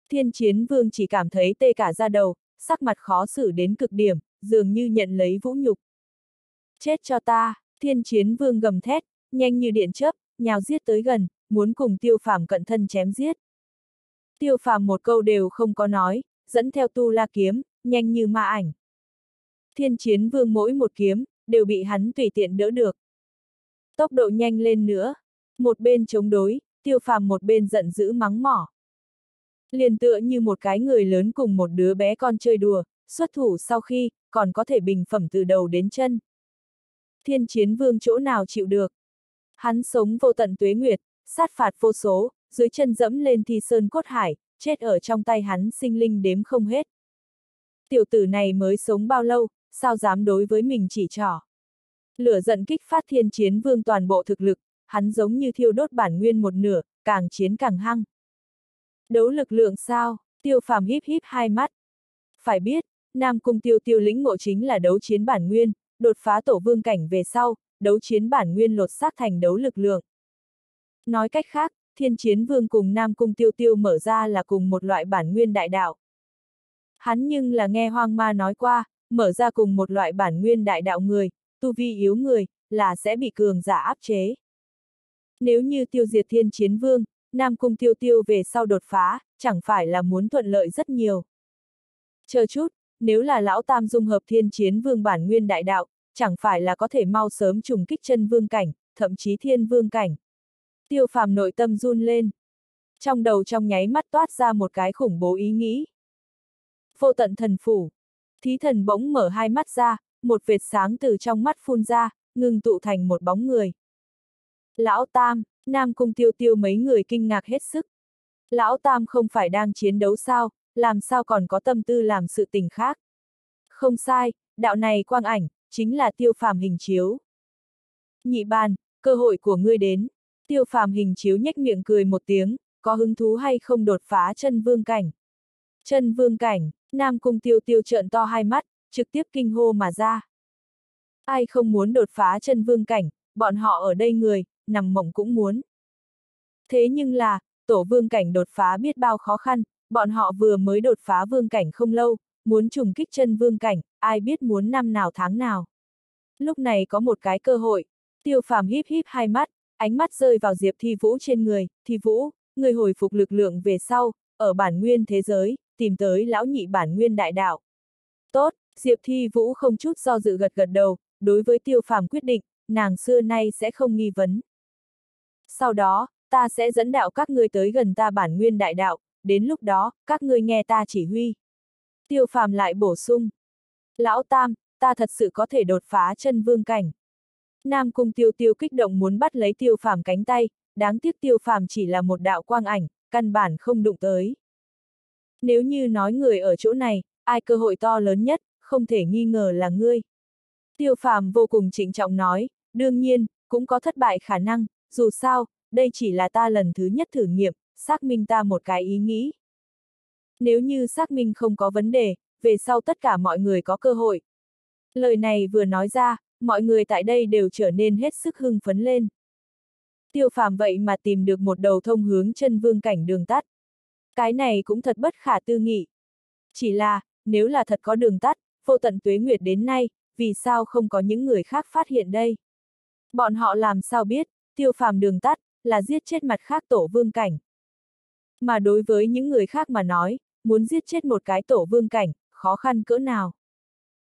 Thiên chiến vương chỉ cảm thấy tê cả da đầu, sắc mặt khó xử đến cực điểm, dường như nhận lấy vũ nhục. Chết cho ta, thiên chiến vương gầm thét, nhanh như điện chớp, nhào giết tới gần, muốn cùng tiêu phàm cận thân chém giết. Tiêu phàm một câu đều không có nói, dẫn theo tu la kiếm, nhanh như ma ảnh. Thiên chiến vương mỗi một kiếm, đều bị hắn tùy tiện đỡ được. Tốc độ nhanh lên nữa, một bên chống đối, tiêu phàm một bên giận dữ mắng mỏ. Liền tựa như một cái người lớn cùng một đứa bé con chơi đùa, xuất thủ sau khi, còn có thể bình phẩm từ đầu đến chân. Thiên chiến vương chỗ nào chịu được. Hắn sống vô tận tuế nguyệt, sát phạt vô số, dưới chân dẫm lên thi sơn cốt hải, chết ở trong tay hắn sinh linh đếm không hết. Tiểu tử này mới sống bao lâu, sao dám đối với mình chỉ trỏ. Lửa giận kích phát thiên chiến vương toàn bộ thực lực, hắn giống như thiêu đốt bản nguyên một nửa, càng chiến càng hăng. Đấu lực lượng sao, tiêu phàm híp híp hai mắt. Phải biết, Nam Cung Tiêu Tiêu lĩnh ngộ chính là đấu chiến bản nguyên, đột phá tổ vương cảnh về sau, đấu chiến bản nguyên lột xác thành đấu lực lượng. Nói cách khác, Thiên Chiến Vương cùng Nam Cung Tiêu Tiêu mở ra là cùng một loại bản nguyên đại đạo. Hắn nhưng là nghe hoang ma nói qua, mở ra cùng một loại bản nguyên đại đạo người, tu vi yếu người, là sẽ bị cường giả áp chế. Nếu như tiêu diệt thiên chiến vương, Nam Cung tiêu tiêu về sau đột phá, chẳng phải là muốn thuận lợi rất nhiều. Chờ chút, nếu là lão tam dung hợp thiên chiến vương bản nguyên đại đạo, chẳng phải là có thể mau sớm trùng kích chân vương cảnh, thậm chí thiên vương cảnh. Tiêu phàm nội tâm run lên. Trong đầu trong nháy mắt toát ra một cái khủng bố ý nghĩ. Vô tận thần phủ. Thí thần bỗng mở hai mắt ra, một vệt sáng từ trong mắt phun ra, ngừng tụ thành một bóng người. Lão Tam, Nam Cung Tiêu Tiêu mấy người kinh ngạc hết sức. Lão Tam không phải đang chiến đấu sao, làm sao còn có tâm tư làm sự tình khác. Không sai, đạo này quang ảnh, chính là tiêu phàm hình chiếu. Nhị bàn, cơ hội của ngươi đến. Tiêu phàm hình chiếu nhếch miệng cười một tiếng, có hứng thú hay không đột phá chân vương cảnh. Chân vương cảnh, Nam Cung Tiêu Tiêu trợn to hai mắt, trực tiếp kinh hô mà ra. Ai không muốn đột phá chân vương cảnh, bọn họ ở đây người, nằm mộng cũng muốn. Thế nhưng là, tổ vương cảnh đột phá biết bao khó khăn, bọn họ vừa mới đột phá vương cảnh không lâu, muốn trùng kích chân vương cảnh, ai biết muốn năm nào tháng nào. Lúc này có một cái cơ hội, tiêu phàm híp híp hai mắt, ánh mắt rơi vào Diệp Thi Vũ trên người, Thi Vũ, người hồi phục lực lượng về sau, ở bản nguyên thế giới, tìm tới lão nhị bản nguyên đại đạo. Tốt, Diệp Thi Vũ không chút do dự gật gật đầu, đối với tiêu phàm quyết định, nàng xưa nay sẽ không nghi vấn. Sau đó, ta sẽ dẫn đạo các ngươi tới gần ta bản nguyên đại đạo, đến lúc đó, các ngươi nghe ta chỉ huy. Tiêu phàm lại bổ sung. Lão Tam, ta thật sự có thể đột phá chân vương cảnh. Nam Cung Tiêu Tiêu kích động muốn bắt lấy Tiêu phàm cánh tay, đáng tiếc Tiêu phàm chỉ là một đạo quang ảnh, căn bản không đụng tới. Nếu như nói người ở chỗ này, ai cơ hội to lớn nhất, không thể nghi ngờ là ngươi. Tiêu phàm vô cùng trịnh trọng nói, đương nhiên, cũng có thất bại khả năng, dù sao, đây chỉ là ta lần thứ nhất thử nghiệm, xác minh ta một cái ý nghĩ. Nếu như xác minh không có vấn đề, về sau tất cả mọi người có cơ hội. Lời này vừa nói ra, mọi người tại đây đều trở nên hết sức hưng phấn lên. Tiêu phàm vậy mà tìm được một đầu thông hướng chân vương cảnh đường tắt. Cái này cũng thật bất khả tư nghị. Chỉ là, nếu là thật có đường tắt, vô tận tuế nguyệt đến nay, vì sao không có những người khác phát hiện đây? Bọn họ làm sao biết, tiêu phàm đường tắt, là giết chết mặt khác tổ vương cảnh. Mà đối với những người khác mà nói, muốn giết chết một cái tổ vương cảnh, khó khăn cỡ nào.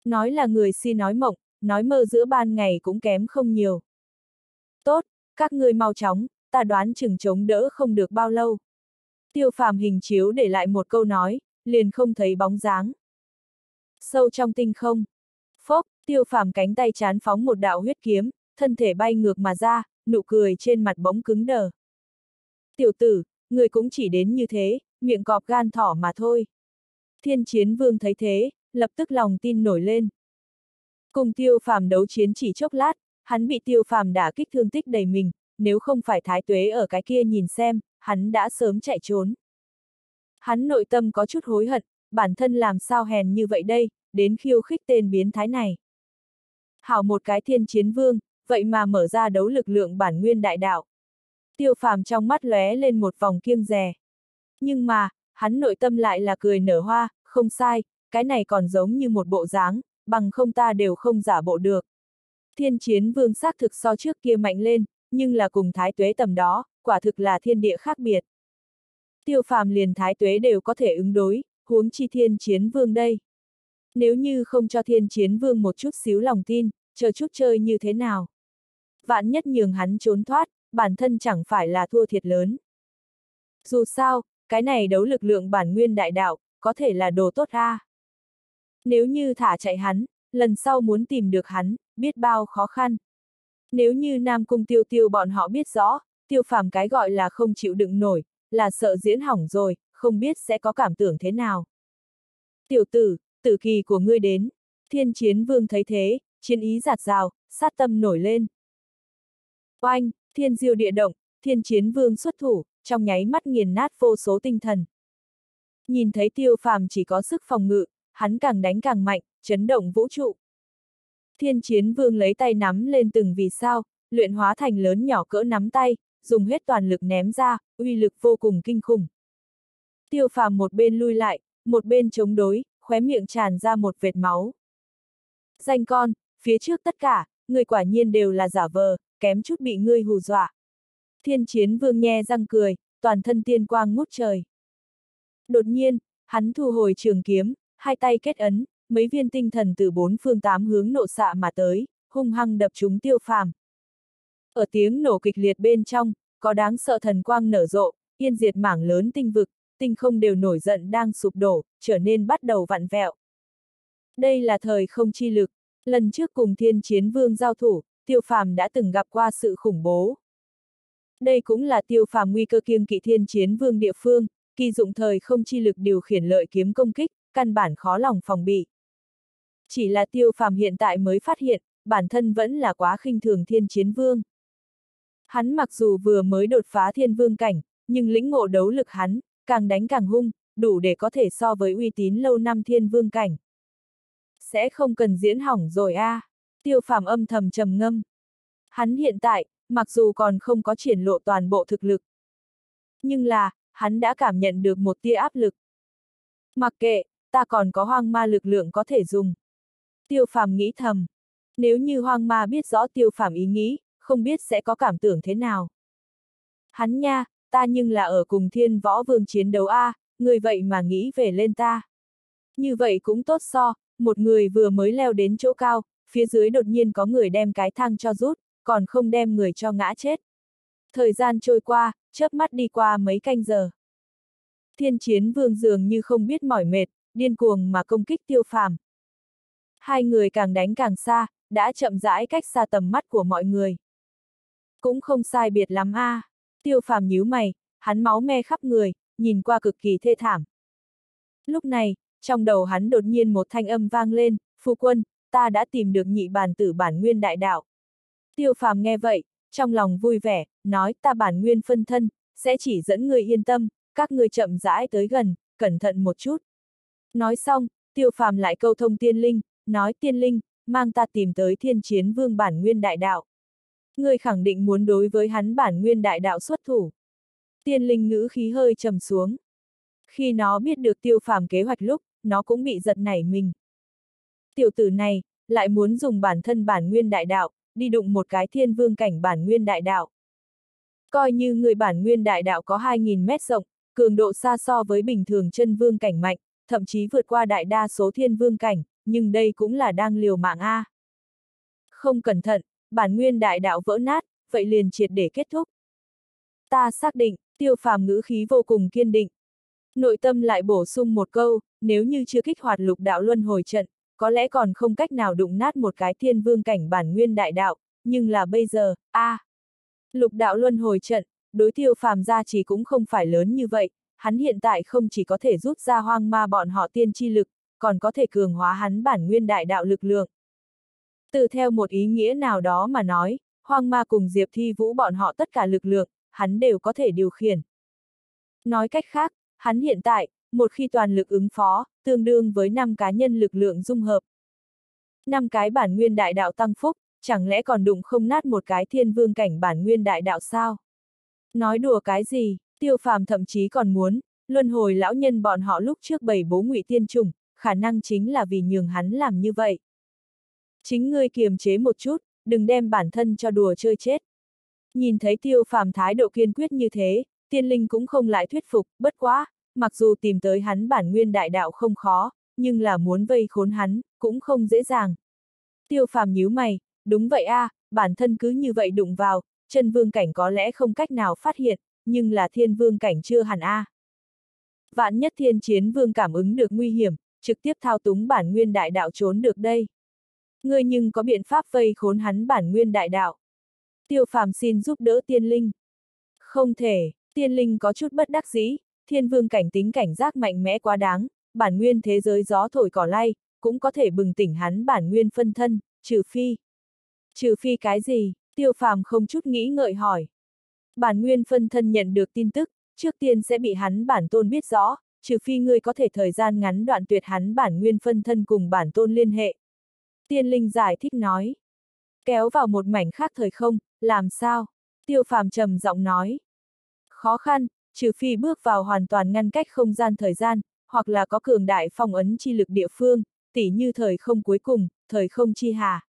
Nói là người si nói mộng, nói mơ giữa ban ngày cũng kém không nhiều. Tốt, các ngươi mau chóng, ta đoán chừng chống đỡ không được bao lâu. Tiêu phàm hình chiếu để lại một câu nói, liền không thấy bóng dáng. Sâu trong tinh không. Phốc, tiêu phàm cánh tay chán phóng một đạo huyết kiếm, thân thể bay ngược mà ra, nụ cười trên mặt bóng cứng đờ. Tiểu tử, người cũng chỉ đến như thế, miệng cọp gan thỏ mà thôi. Thiên chiến vương thấy thế, lập tức lòng tin nổi lên. Cùng tiêu phàm đấu chiến chỉ chốc lát, hắn bị tiêu phàm đả kích thương tích đầy mình, nếu không phải thái tuế ở cái kia nhìn xem, hắn đã sớm chạy trốn. Hắn nội tâm có chút hối hận, bản thân làm sao hèn như vậy đây, đến khiêu khích tên biến thái này. Hảo một cái thiên chiến vương, vậy mà mở ra đấu lực lượng bản nguyên đại đạo. Tiêu phàm trong mắt lóe lên một vòng kiêng rè. Nhưng mà, hắn nội tâm lại là cười nở hoa, không sai, cái này còn giống như một bộ dáng, bằng không ta đều không giả bộ được. Thiên chiến vương xác thực so trước kia mạnh lên, nhưng là cùng thái tuế tầm đó, quả thực là thiên địa khác biệt. Tiêu phàm liền thái tuế đều có thể ứng đối, huống chi thiên chiến vương đây. Nếu như không cho thiên chiến vương một chút xíu lòng tin, chờ chút chơi như thế nào? Vạn nhất nhường hắn trốn thoát, bản thân chẳng phải là thua thiệt lớn. Dù sao, cái này đấu lực lượng bản nguyên đại đạo, có thể là đồ tốt ra. Nếu như thả chạy hắn, lần sau muốn tìm được hắn, biết bao khó khăn. Nếu như Nam Cung tiêu tiêu bọn họ biết rõ, tiêu phàm cái gọi là không chịu đựng nổi, là sợ diễn hỏng rồi, không biết sẽ có cảm tưởng thế nào. Tiểu tử, tử kỳ của ngươi đến. Thiên chiến vương thấy thế, chiến ý giạt rào, sát tâm nổi lên. Oanh, thiên diêu địa động, thiên chiến vương xuất thủ, trong nháy mắt nghiền nát vô số tinh thần. Nhìn thấy tiêu phàm chỉ có sức phòng ngự, hắn càng đánh càng mạnh, chấn động vũ trụ. Thiên chiến vương lấy tay nắm lên từng vì sao, luyện hóa thành lớn nhỏ cỡ nắm tay, dùng hết toàn lực ném ra, uy lực vô cùng kinh khủng. Tiêu phàm một bên lui lại, một bên chống đối, khóe miệng tràn ra một vệt máu. Danh con, phía trước tất cả, người quả nhiên đều là giả vờ, kém chút bị ngươi hù dọa. Thiên chiến vương nhe răng cười, toàn thân tiên quang ngút trời. Đột nhiên, hắn thu hồi trường kiếm, hai tay kết ấn, mấy viên tinh thần từ bốn phương tám hướng nộ xạ mà tới, hung hăng đập chúng tiêu phàm. Ở tiếng nổ kịch liệt bên trong, có đáng sợ thần quang nở rộ, yên diệt mảng lớn tinh vực, tinh không đều nổi giận đang sụp đổ, trở nên bắt đầu vặn vẹo. Đây là thời không chi lực, lần trước cùng thiên chiến vương giao thủ, tiêu phàm đã từng gặp qua sự khủng bố. Đây cũng là tiêu phàm nguy cơ kiêng kỵ thiên chiến vương địa phương, kỳ dụng thời không chi lực điều khiển lợi kiếm công kích, căn bản khó lòng phòng bị. Chỉ là tiêu phàm hiện tại mới phát hiện, bản thân vẫn là quá khinh thường thiên chiến vương. Hắn mặc dù vừa mới đột phá thiên vương cảnh, nhưng lĩnh ngộ đấu lực hắn, càng đánh càng hung, đủ để có thể so với uy tín lâu năm thiên vương cảnh. Sẽ không cần diễn hỏng rồi a. À. Tiêu phàm âm thầm trầm ngâm. Hắn hiện tại, mặc dù còn không có triển lộ toàn bộ thực lực. Nhưng là, hắn đã cảm nhận được một tia áp lực. Mặc kệ, ta còn có hoang ma lực lượng có thể dùng. Tiêu phàm nghĩ thầm. Nếu như hoang ma biết rõ tiêu phàm ý nghĩ, không biết sẽ có cảm tưởng thế nào. Hắn nha, ta nhưng là ở cùng thiên võ vương chiến đấu A, à, người vậy mà nghĩ về lên ta. Như vậy cũng tốt so, một người vừa mới leo đến chỗ cao, phía dưới đột nhiên có người đem cái thang cho rút, còn không đem người cho ngã chết. Thời gian trôi qua, chớp mắt đi qua mấy canh giờ. Thiên chiến vương dường như không biết mỏi mệt, điên cuồng mà công kích tiêu phàm. Hai người càng đánh càng xa, đã chậm rãi cách xa tầm mắt của mọi người. Cũng không sai biệt lắm a. À. Tiêu phàm nhíu mày, hắn máu me khắp người, nhìn qua cực kỳ thê thảm. Lúc này, trong đầu hắn đột nhiên một thanh âm vang lên, phu quân, ta đã tìm được nhị bàn tử bản nguyên đại đạo. Tiêu phàm nghe vậy, trong lòng vui vẻ, nói ta bản nguyên phân thân, sẽ chỉ dẫn người yên tâm, các người chậm rãi tới gần, cẩn thận một chút. Nói xong, tiêu phàm lại câu thông tiên linh, nói tiên linh, mang ta tìm tới thiên chiến vương bản nguyên đại đạo. Người khẳng định muốn đối với hắn bản nguyên đại đạo xuất thủ. Tiên linh ngữ khí hơi trầm xuống. Khi nó biết được tiêu phàm kế hoạch lúc, nó cũng bị giật nảy mình. Tiểu tử này, lại muốn dùng bản thân bản nguyên đại đạo, đi đụng một cái thiên vương cảnh bản nguyên đại đạo. Coi như người bản nguyên đại đạo có 2.000 mét rộng, cường độ xa so với bình thường chân vương cảnh mạnh, thậm chí vượt qua đại đa số thiên vương cảnh, nhưng đây cũng là đang liều mạng A. Không cẩn thận, bản nguyên đại đạo vỡ nát, vậy liền triệt để kết thúc. Ta xác định, tiêu phàm ngữ khí vô cùng kiên định. Nội tâm lại bổ sung một câu, nếu như chưa kích hoạt lục đạo luân hồi trận, có lẽ còn không cách nào đụng nát một cái thiên vương cảnh bản nguyên đại đạo, nhưng là bây giờ, a à, Lục đạo luân hồi trận, đối tiêu phàm gia chỉ cũng không phải lớn như vậy, hắn hiện tại không chỉ có thể rút ra hoang ma bọn họ tiên chi lực, còn có thể cường hóa hắn bản nguyên đại đạo lực lượng. Từ theo một ý nghĩa nào đó mà nói, hoang ma cùng Diệp Thi Vũ bọn họ tất cả lực lượng, hắn đều có thể điều khiển. Nói cách khác, hắn hiện tại, một khi toàn lực ứng phó, tương đương với 5 cá nhân lực lượng dung hợp. 5 cái bản nguyên đại đạo tăng phúc, chẳng lẽ còn đụng không nát một cái thiên vương cảnh bản nguyên đại đạo sao? Nói đùa cái gì, tiêu phàm thậm chí còn muốn, luân hồi lão nhân bọn họ lúc trước bày bố ngụy tiên trùng, khả năng chính là vì nhường hắn làm như vậy. Chính ngươi kiềm chế một chút, đừng đem bản thân cho đùa chơi chết. Nhìn thấy tiêu phàm thái độ kiên quyết như thế, tiên linh cũng không lại thuyết phục, bất quá, mặc dù tìm tới hắn bản nguyên đại đạo không khó, nhưng là muốn vây khốn hắn, cũng không dễ dàng. Tiêu phàm nhíu mày, đúng vậy a, à, bản thân cứ như vậy đụng vào, chân vương cảnh có lẽ không cách nào phát hiện, nhưng là thiên vương cảnh chưa hẳn a. À. Vạn nhất thiên chiến vương cảm ứng được nguy hiểm, trực tiếp thao túng bản nguyên đại đạo trốn được đây. Ngươi nhưng có biện pháp vây khốn hắn bản nguyên đại đạo. Tiêu phàm xin giúp đỡ tiên linh. Không thể, tiên linh có chút bất đắc dĩ, thiên vương cảnh tính cảnh giác mạnh mẽ quá đáng, bản nguyên thế giới gió thổi cỏ lay, cũng có thể bừng tỉnh hắn bản nguyên phân thân, trừ phi. Trừ phi cái gì, tiêu phàm không chút nghĩ ngợi hỏi. Bản nguyên phân thân nhận được tin tức, trước tiên sẽ bị hắn bản tôn biết rõ, trừ phi ngươi có thể thời gian ngắn đoạn tuyệt hắn bản nguyên phân thân cùng bản tôn liên hệ. Tiên linh giải thích nói. Kéo vào một mảnh khác thời không, làm sao? Tiêu phàm trầm giọng nói. Khó khăn, trừ phi bước vào hoàn toàn ngăn cách không gian thời gian, hoặc là có cường đại phong ấn chi lực địa phương, tỉ như thời không cuối cùng, thời không chi hà.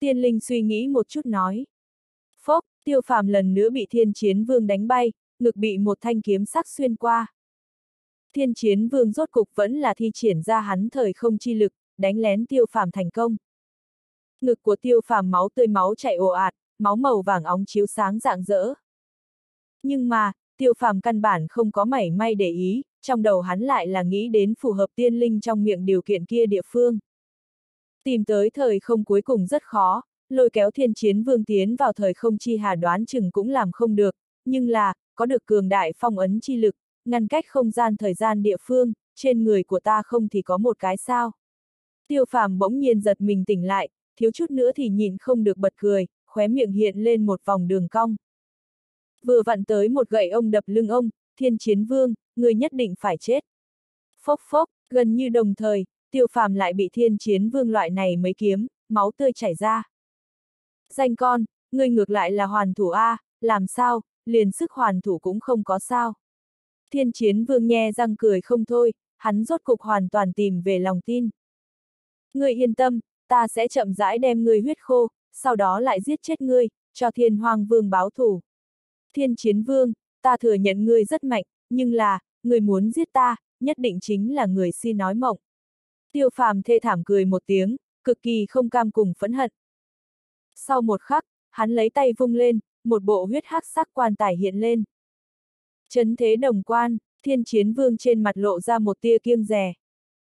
Tiên linh suy nghĩ một chút nói. Phốc, tiêu phàm lần nữa bị thiên chiến vương đánh bay, ngực bị một thanh kiếm sắc xuyên qua. Thiên chiến vương rốt cục vẫn là thi triển ra hắn thời không chi lực, đánh lén tiêu phàm thành công. Ngực của tiêu phàm máu tươi máu chảy ồ ạt, máu màu vàng óng chiếu sáng rạng rỡ. Nhưng mà, tiêu phàm căn bản không có mảy may để ý, trong đầu hắn lại là nghĩ đến phù hợp tiên linh trong miệng điều kiện kia địa phương. Tìm tới thời không cuối cùng rất khó, lôi kéo thiên chiến vương tiến vào thời không chi hà đoán chừng cũng làm không được, nhưng là, có được cường đại phong ấn chi lực, ngăn cách không gian thời gian địa phương, trên người của ta không thì có một cái sao. Tiêu phàm bỗng nhiên giật mình tỉnh lại, thiếu chút nữa thì nhìn không được bật cười, khóe miệng hiện lên một vòng đường cong. Vừa vặn tới một gậy ông đập lưng ông, thiên chiến vương, người nhất định phải chết. Phốc phốc, gần như đồng thời, tiêu phàm lại bị thiên chiến vương loại này mấy kiếm, máu tươi chảy ra. Danh con, người ngược lại là hoàn thủ A, làm sao, liền sức hoàn thủ cũng không có sao. Thiên chiến vương nhe răng cười không thôi, hắn rốt cục hoàn toàn tìm về lòng tin. Ngươi yên tâm, ta sẽ chậm rãi đem ngươi huyết khô, sau đó lại giết chết ngươi, cho thiên hoàng vương báo thù. Thiên chiến vương, ta thừa nhận ngươi rất mạnh, nhưng là, người muốn giết ta, nhất định chính là người si nói mộng. Tiêu phàm thê thảm cười một tiếng, cực kỳ không cam cùng phẫn hận. Sau một khắc, hắn lấy tay vung lên, một bộ huyết hắc sắc quan tài hiện lên. Chấn thế đồng quan, thiên chiến vương trên mặt lộ ra một tia kiêng rè.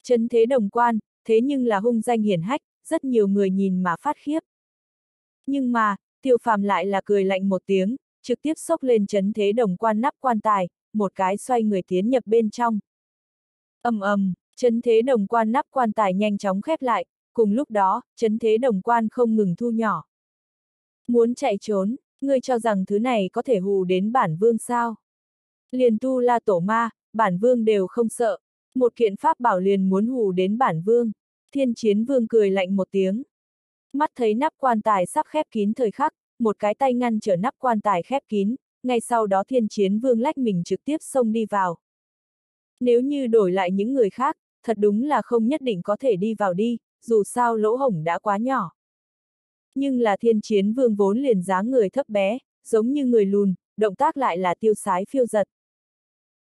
Chấn thế đồng quan, thế nhưng là hung danh hiển hách, rất nhiều người nhìn mà phát khiếp. Nhưng mà, tiêu phàm lại là cười lạnh một tiếng, trực tiếp xốc lên chấn thế đồng quan nắp quan tài, một cái xoay người tiến nhập bên trong. ầm ầm, chấn thế đồng quan nắp quan tài nhanh chóng khép lại, cùng lúc đó, chấn thế đồng quan không ngừng thu nhỏ. Muốn chạy trốn, ngươi cho rằng thứ này có thể hù đến bản vương sao? Liền tu la tổ ma, bản vương đều không sợ. Một kiện pháp bảo liền muốn hù đến bản vương. Thiên chiến vương cười lạnh một tiếng. Mắt thấy nắp quan tài sắp khép kín thời khắc, một cái tay ngăn trở nắp quan tài khép kín, ngay sau đó thiên chiến vương lách mình trực tiếp xông đi vào. Nếu như đổi lại những người khác, thật đúng là không nhất định có thể đi vào đi, dù sao lỗ hổng đã quá nhỏ. Nhưng là thiên chiến vương vốn liền dáng người thấp bé, giống như người lùn, động tác lại là tiêu sái phiêu giật.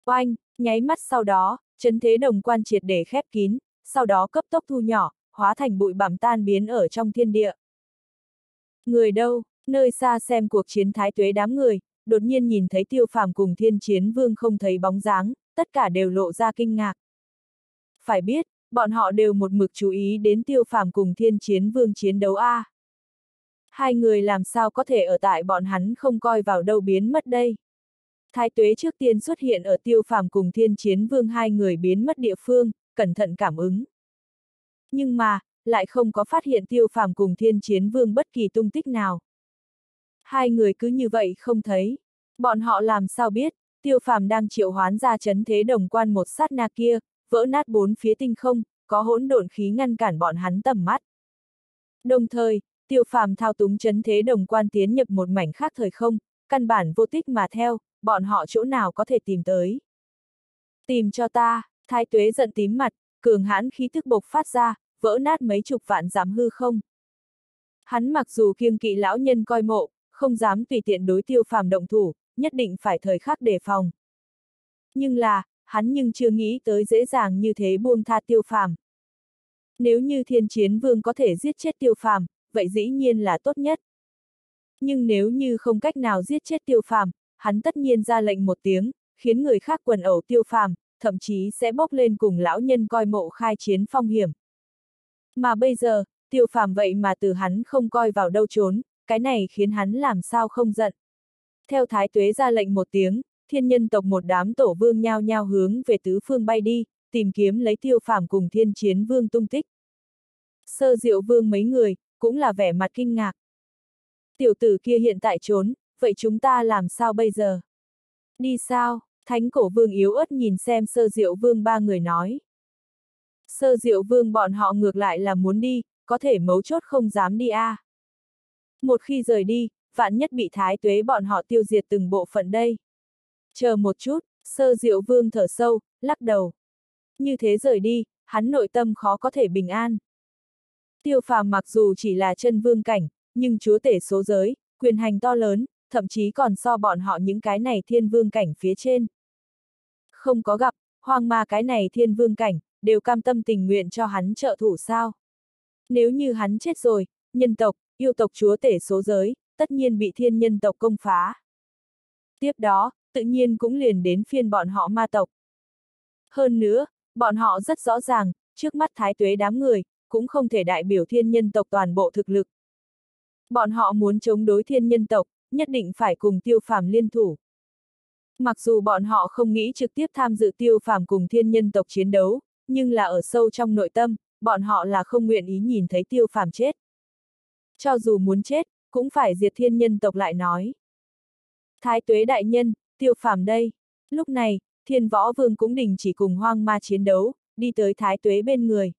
Oanh, nháy mắt sau đó, chấn thế đồng quan triệt để khép kín, sau đó cấp tốc thu nhỏ, hóa thành bụi bặm tan biến ở trong thiên địa. Người đâu, nơi xa xem cuộc chiến thái tuế đám người, đột nhiên nhìn thấy tiêu phàm cùng thiên chiến vương không thấy bóng dáng, tất cả đều lộ ra kinh ngạc. Phải biết, bọn họ đều một mực chú ý đến tiêu phàm cùng thiên chiến vương chiến đấu A. Hai người làm sao có thể ở tại bọn hắn không coi vào đâu biến mất đây. Thái tuế trước tiên xuất hiện ở tiêu phàm cùng thiên chiến vương hai người biến mất địa phương, cẩn thận cảm ứng. Nhưng mà, lại không có phát hiện tiêu phàm cùng thiên chiến vương bất kỳ tung tích nào. Hai người cứ như vậy không thấy. Bọn họ làm sao biết, tiêu phàm đang triệu hoán ra chấn thế đồng quan một sát na kia, vỡ nát bốn phía tinh không, có hỗn độn khí ngăn cản bọn hắn tầm mắt. Đồng thời, tiêu phàm thao túng chấn thế đồng quan tiến nhập một mảnh khác thời không, căn bản vô tích mà theo, bọn họ chỗ nào có thể tìm tới. Tìm cho ta, thái tuế giận tím mặt, cường hãn khí thức bộc phát ra, vỡ nát mấy chục vạn giảm hư không. Hắn mặc dù kiêng kỵ lão nhân coi mộ, không dám tùy tiện đối tiêu phàm động thủ, nhất định phải thời khắc đề phòng. Nhưng là, hắn nhưng chưa nghĩ tới dễ dàng như thế buông tha tiêu phàm. Nếu như thiên chiến vương có thể giết chết tiêu phàm, vậy dĩ nhiên là tốt nhất. Nhưng nếu như không cách nào giết chết tiêu phàm, hắn tất nhiên ra lệnh một tiếng, khiến người khác quần ẩu tiêu phàm, thậm chí sẽ bốc lên cùng lão nhân coi mộ khai chiến phong hiểm. Mà bây giờ, tiêu phàm vậy mà từ hắn không coi vào đâu trốn, cái này khiến hắn làm sao không giận. Theo thái tuế ra lệnh một tiếng, thiên nhân tộc một đám tổ vương nhao nhao hướng về tứ phương bay đi, tìm kiếm lấy tiêu phàm cùng thiên chiến vương tung tích. Sơ diệu vương mấy người, cũng là vẻ mặt kinh ngạc. Tiểu tử kia hiện tại trốn, vậy chúng ta làm sao bây giờ? Đi sao? Thánh cổ vương yếu ớt nhìn xem sơ diệu vương ba người nói. Sơ diệu vương bọn họ ngược lại là muốn đi, có thể mấu chốt không dám đi a. À. Một khi rời đi, vạn nhất bị thái tuế bọn họ tiêu diệt từng bộ phận đây. Chờ một chút, sơ diệu vương thở sâu, lắc đầu. Như thế rời đi, hắn nội tâm khó có thể bình an. Tiêu phàm mặc dù chỉ là chân vương cảnh, nhưng chúa tể số giới, quyền hành to lớn, thậm chí còn so bọn họ những cái này thiên vương cảnh phía trên. Không có gặp, hoang ma cái này thiên vương cảnh, đều cam tâm tình nguyện cho hắn trợ thủ sao. Nếu như hắn chết rồi, nhân tộc, yêu tộc chúa tể số giới, tất nhiên bị thiên nhân tộc công phá. Tiếp đó, tự nhiên cũng liền đến phiên bọn họ ma tộc. Hơn nữa, bọn họ rất rõ ràng, trước mắt thái tuế đám người, cũng không thể đại biểu thiên nhân tộc toàn bộ thực lực. Bọn họ muốn chống đối thiên nhân tộc, nhất định phải cùng tiêu phàm liên thủ. Mặc dù bọn họ không nghĩ trực tiếp tham dự tiêu phàm cùng thiên nhân tộc chiến đấu, nhưng là ở sâu trong nội tâm, bọn họ là không nguyện ý nhìn thấy tiêu phàm chết. Cho dù muốn chết, cũng phải diệt thiên nhân tộc lại nói. Thái tuế đại nhân, tiêu phàm đây. Lúc này, thiên võ vương cũng đình chỉ cùng hoang ma chiến đấu, đi tới thái tuế bên người.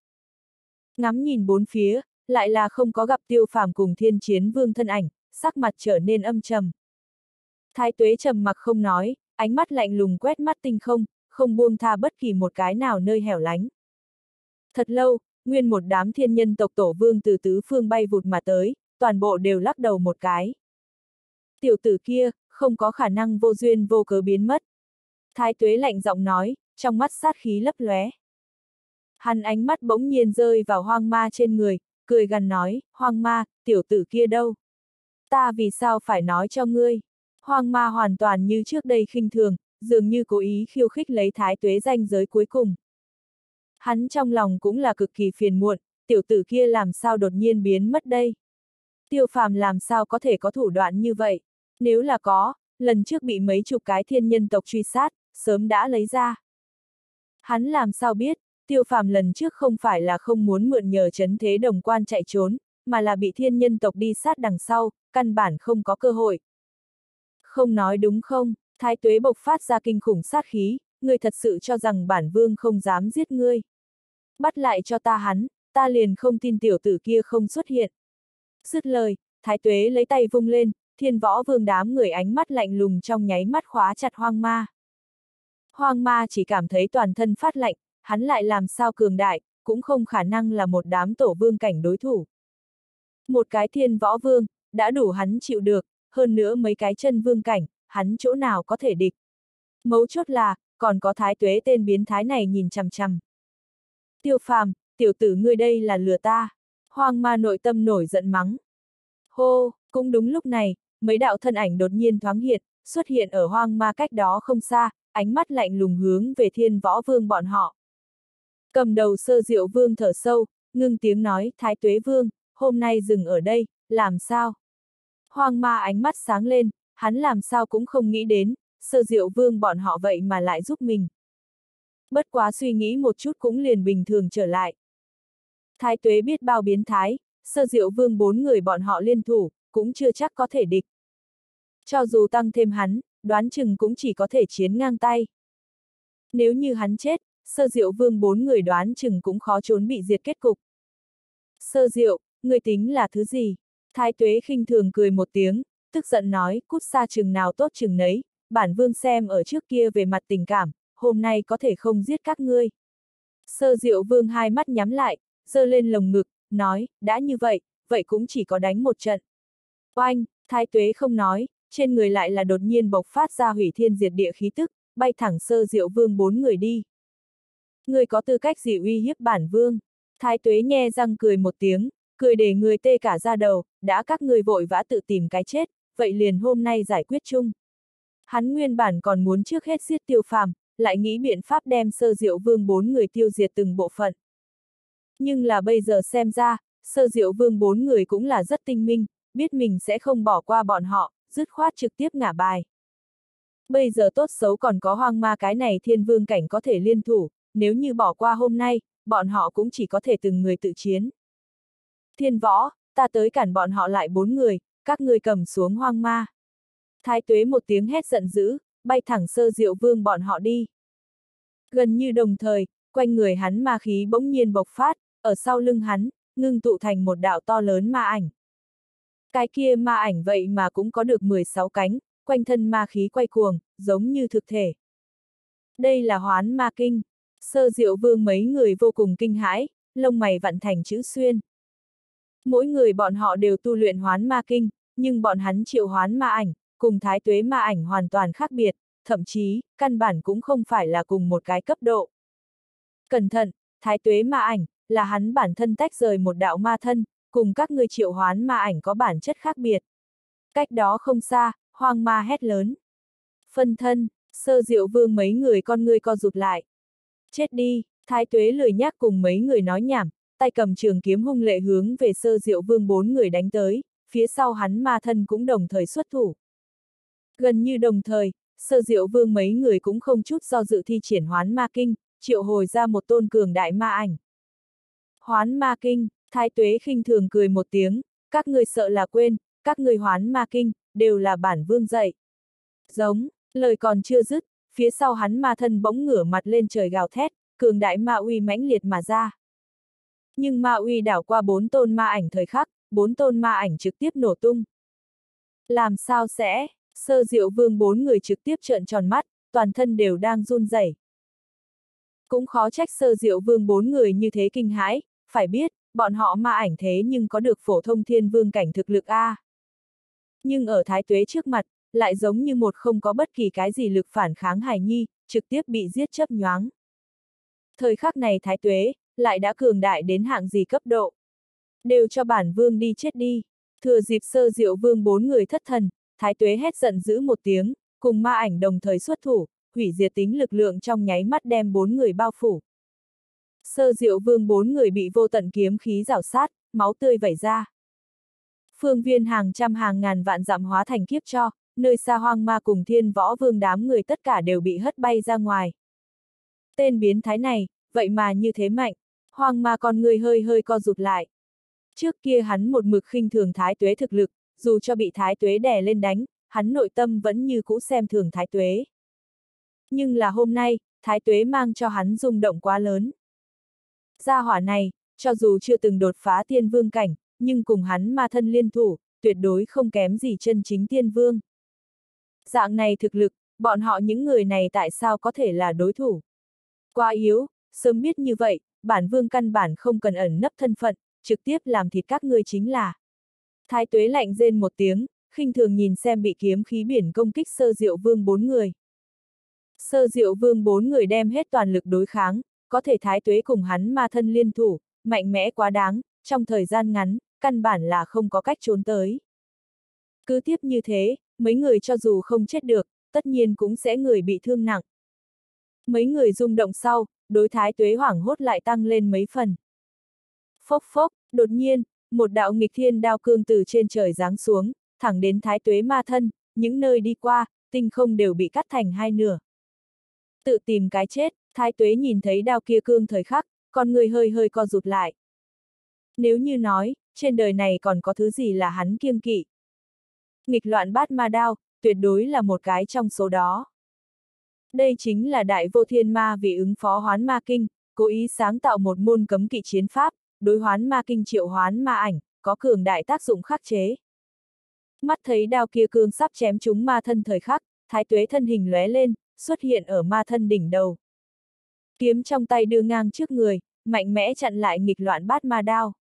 Ngắm nhìn bốn phía, lại là không có gặp tiêu phàm cùng thiên chiến vương thân ảnh, sắc mặt trở nên âm trầm. Thái tuế trầm mặc không nói, ánh mắt lạnh lùng quét mắt tinh không, không buông tha bất kỳ một cái nào nơi hẻo lánh. Thật lâu, nguyên một đám thiên nhân tộc tổ vương từ tứ phương bay vụt mà tới, toàn bộ đều lắc đầu một cái. Tiểu tử kia, không có khả năng vô duyên vô cớ biến mất. Thái tuế lạnh giọng nói, trong mắt sát khí lấp lóe. Hắn ánh mắt bỗng nhiên rơi vào hoang ma trên người, cười gần nói, hoang ma, tiểu tử kia đâu? Ta vì sao phải nói cho ngươi? Hoang ma hoàn toàn như trước đây khinh thường, dường như cố ý khiêu khích lấy thái tuế danh giới cuối cùng. Hắn trong lòng cũng là cực kỳ phiền muộn, tiểu tử kia làm sao đột nhiên biến mất đây? Tiêu phàm làm sao có thể có thủ đoạn như vậy? Nếu là có, lần trước bị mấy chục cái thiên nhân tộc truy sát, sớm đã lấy ra. Hắn làm sao biết, tiêu phàm lần trước không phải là không muốn mượn nhờ chấn thế đồng quan chạy trốn, mà là bị thiên nhân tộc đi sát đằng sau, căn bản không có cơ hội. Không nói đúng không, thái tuế bộc phát ra kinh khủng sát khí, người thật sự cho rằng bản vương không dám giết ngươi. Bắt lại cho ta hắn, ta liền không tin tiểu tử kia không xuất hiện. Dứt lời, thái tuế lấy tay vung lên, thiên võ vương đám người ánh mắt lạnh lùng trong nháy mắt khóa chặt hoang ma. Hoang ma chỉ cảm thấy toàn thân phát lạnh, hắn lại làm sao cường đại, cũng không khả năng là một đám tổ vương cảnh đối thủ. Một cái thiên võ vương, đã đủ hắn chịu được, hơn nữa mấy cái chân vương cảnh, hắn chỗ nào có thể địch. Mấu chốt là, còn có thái tuế tên biến thái này nhìn chằm chằm. Tiêu phàm, tiểu tử ngươi đây là lừa ta. Hoang ma nội tâm nổi giận mắng. Hô, cũng đúng lúc này, mấy đạo thân ảnh đột nhiên thoáng hiện, xuất hiện ở hoang ma cách đó không xa, ánh mắt lạnh lùng hướng về thiên võ vương bọn họ. Cầm đầu sơ diệu vương thở sâu, ngưng tiếng nói, thái tuế vương, hôm nay dừng ở đây, làm sao? Hoang ma ánh mắt sáng lên, hắn làm sao cũng không nghĩ đến, sơ diệu vương bọn họ vậy mà lại giúp mình. Bất quá suy nghĩ một chút cũng liền bình thường trở lại. Thái tuế biết bao biến thái, sơ diệu vương bốn người bọn họ liên thủ, cũng chưa chắc có thể địch. Cho dù tăng thêm hắn, đoán chừng cũng chỉ có thể chiến ngang tay. Nếu như hắn chết, sơ diệu vương bốn người đoán chừng cũng khó trốn bị diệt kết cục. Sơ diệu, người tính là thứ gì? Thái tuế khinh thường cười một tiếng, tức giận nói, cút xa chừng nào tốt chừng nấy, bản vương xem ở trước kia về mặt tình cảm, hôm nay có thể không giết các ngươi. Sơ diệu vương hai mắt nhắm lại, giơ lên lồng ngực, nói, đã như vậy, vậy cũng chỉ có đánh một trận. Oanh, thái tuế không nói, trên người lại là đột nhiên bộc phát ra hủy thiên diệt địa khí tức, bay thẳng sơ diệu vương bốn người đi. Người có tư cách gì uy hiếp bản vương? Thái tuế nhe răng cười một tiếng, cười để người tê cả ra đầu, đã các người vội vã tự tìm cái chết, vậy liền hôm nay giải quyết chung. Hắn nguyên bản còn muốn trước hết giết tiêu phàm, lại nghĩ biện pháp đem sơ diệu vương bốn người tiêu diệt từng bộ phận. Nhưng là bây giờ xem ra, sơ diệu vương bốn người cũng là rất tinh minh, biết mình sẽ không bỏ qua bọn họ, dứt khoát trực tiếp ngả bài. Bây giờ tốt xấu còn có hoang ma cái này thiên vương cảnh có thể liên thủ, nếu như bỏ qua hôm nay, bọn họ cũng chỉ có thể từng người tự chiến. Thiên võ, ta tới cản bọn họ lại bốn người, các người cầm xuống hoang ma. Thái tuế một tiếng hét giận dữ, bay thẳng sơ diệu vương bọn họ đi. Gần như đồng thời, quanh người hắn ma khí bỗng nhiên bộc phát, ở sau lưng hắn, ngưng tụ thành một đạo to lớn ma ảnh. Cái kia ma ảnh vậy mà cũng có được 16 cánh, quanh thân ma khí quay cuồng, giống như thực thể. Đây là hoán ma kinh. Sơ diệu vương mấy người vô cùng kinh hãi, lông mày vặn thành chữ xuyên. Mỗi người bọn họ đều tu luyện hoán ma kinh, nhưng bọn hắn triệu hoán ma ảnh, cùng thái tuế ma ảnh hoàn toàn khác biệt, thậm chí, căn bản cũng không phải là cùng một cái cấp độ. Cẩn thận, thái tuế ma ảnh, là hắn bản thân tách rời một đạo ma thân, cùng các ngươi triệu hoán ma ảnh có bản chất khác biệt. Cách đó không xa, hoang ma hét lớn. Phân thân, sơ diệu vương mấy người con ngươi co rụt lại. Chết đi, thái tuế lười nhắc cùng mấy người nói nhảm, tay cầm trường kiếm hung lệ hướng về sơ diệu vương bốn người đánh tới, phía sau hắn ma thân cũng đồng thời xuất thủ. Gần như đồng thời, sơ diệu vương mấy người cũng không chút do dự thi triển hoán ma kinh, triệu hồi ra một tôn cường đại ma ảnh. Hoán ma kinh, thái tuế khinh thường cười một tiếng, các người sợ là quên, các người hoán ma kinh, đều là bản vương dạy. Giống, lời còn chưa dứt, phía sau hắn ma thân bỗng ngửa mặt lên trời gào thét, cường đại ma uy mãnh liệt mà ra. Nhưng ma uy đảo qua bốn tôn ma ảnh thời khắc, bốn tôn ma ảnh trực tiếp nổ tung. Làm sao sẽ, sơ diệu vương bốn người trực tiếp trợn tròn mắt, toàn thân đều đang run rẩy. Cũng khó trách sơ diệu vương bốn người như thế kinh hãi, phải biết, bọn họ ma ảnh thế nhưng có được phổ thông thiên vương cảnh thực lực A. Nhưng ở thái tuế trước mặt, lại giống như một không có bất kỳ cái gì lực phản kháng hài nhi, trực tiếp bị giết chấp nhoáng. Thời khắc này thái tuế, lại đã cường đại đến hạng gì cấp độ. Đều cho bản vương đi chết đi. Thừa dịp sơ diệu vương bốn người thất thần, thái tuế hét giận dữ một tiếng, cùng ma ảnh đồng thời xuất thủ, hủy diệt tính lực lượng trong nháy mắt đem bốn người bao phủ. Sơ diệu vương bốn người bị vô tận kiếm khí rào sát, máu tươi vẩy ra. Phương viên hàng trăm hàng ngàn vạn dặm hóa thành kiếp cho, nơi xa hoang ma cùng thiên võ vương đám người tất cả đều bị hất bay ra ngoài. Tên biến thái này, vậy mà như thế mạnh, hoang ma con người hơi hơi co rụt lại. Trước kia hắn một mực khinh thường thái tuế thực lực, dù cho bị thái tuế đè lên đánh, hắn nội tâm vẫn như cũ xem thường thái tuế. Nhưng là hôm nay, thái tuế mang cho hắn rung động quá lớn. Gia hỏa này, cho dù chưa từng đột phá tiên vương cảnh, nhưng cùng hắn ma thân liên thủ, tuyệt đối không kém gì chân chính tiên vương. Dạng này thực lực, bọn họ những người này tại sao có thể là đối thủ? Quá yếu, sớm biết như vậy, bản vương căn bản không cần ẩn nấp thân phận, trực tiếp làm thịt các ngươi chính là. Thái tuế lạnh rên một tiếng, khinh thường nhìn xem bị kiếm khí biển công kích sơ diệu vương bốn người. Sơ diệu vương bốn người đem hết toàn lực đối kháng, có thể thái tuế cùng hắn ma thân liên thủ, mạnh mẽ quá đáng, trong thời gian ngắn, căn bản là không có cách trốn tới. Cứ tiếp như thế, mấy người cho dù không chết được, tất nhiên cũng sẽ người bị thương nặng. Mấy người rung động sau, đối thái tuế hoảng hốt lại tăng lên mấy phần. Phốc phốc, đột nhiên, một đạo nghịch thiên đao cương từ trên trời giáng xuống, thẳng đến thái tuế ma thân, những nơi đi qua, tinh không đều bị cắt thành hai nửa. Tự tìm cái chết, thái tuế nhìn thấy đao kia cương thời khắc, con người hơi hơi co rụt lại. Nếu như nói, trên đời này còn có thứ gì là hắn kiêng kỵ. Nghịch loạn bát ma đao, tuyệt đối là một cái trong số đó. Đây chính là đại vô thiên ma vì ứng phó hoán ma kinh, cố ý sáng tạo một môn cấm kỵ chiến pháp, đối hoán ma kinh triệu hoán ma ảnh, có cường đại tác dụng khắc chế. Mắt thấy đao kia cương sắp chém chúng ma thân thời khắc, thái tuế thân hình lóe lên, xuất hiện ở ma thân đỉnh đầu. Kiếm trong tay đưa ngang trước người, mạnh mẽ chặn lại nghịch loạn bát ma đao.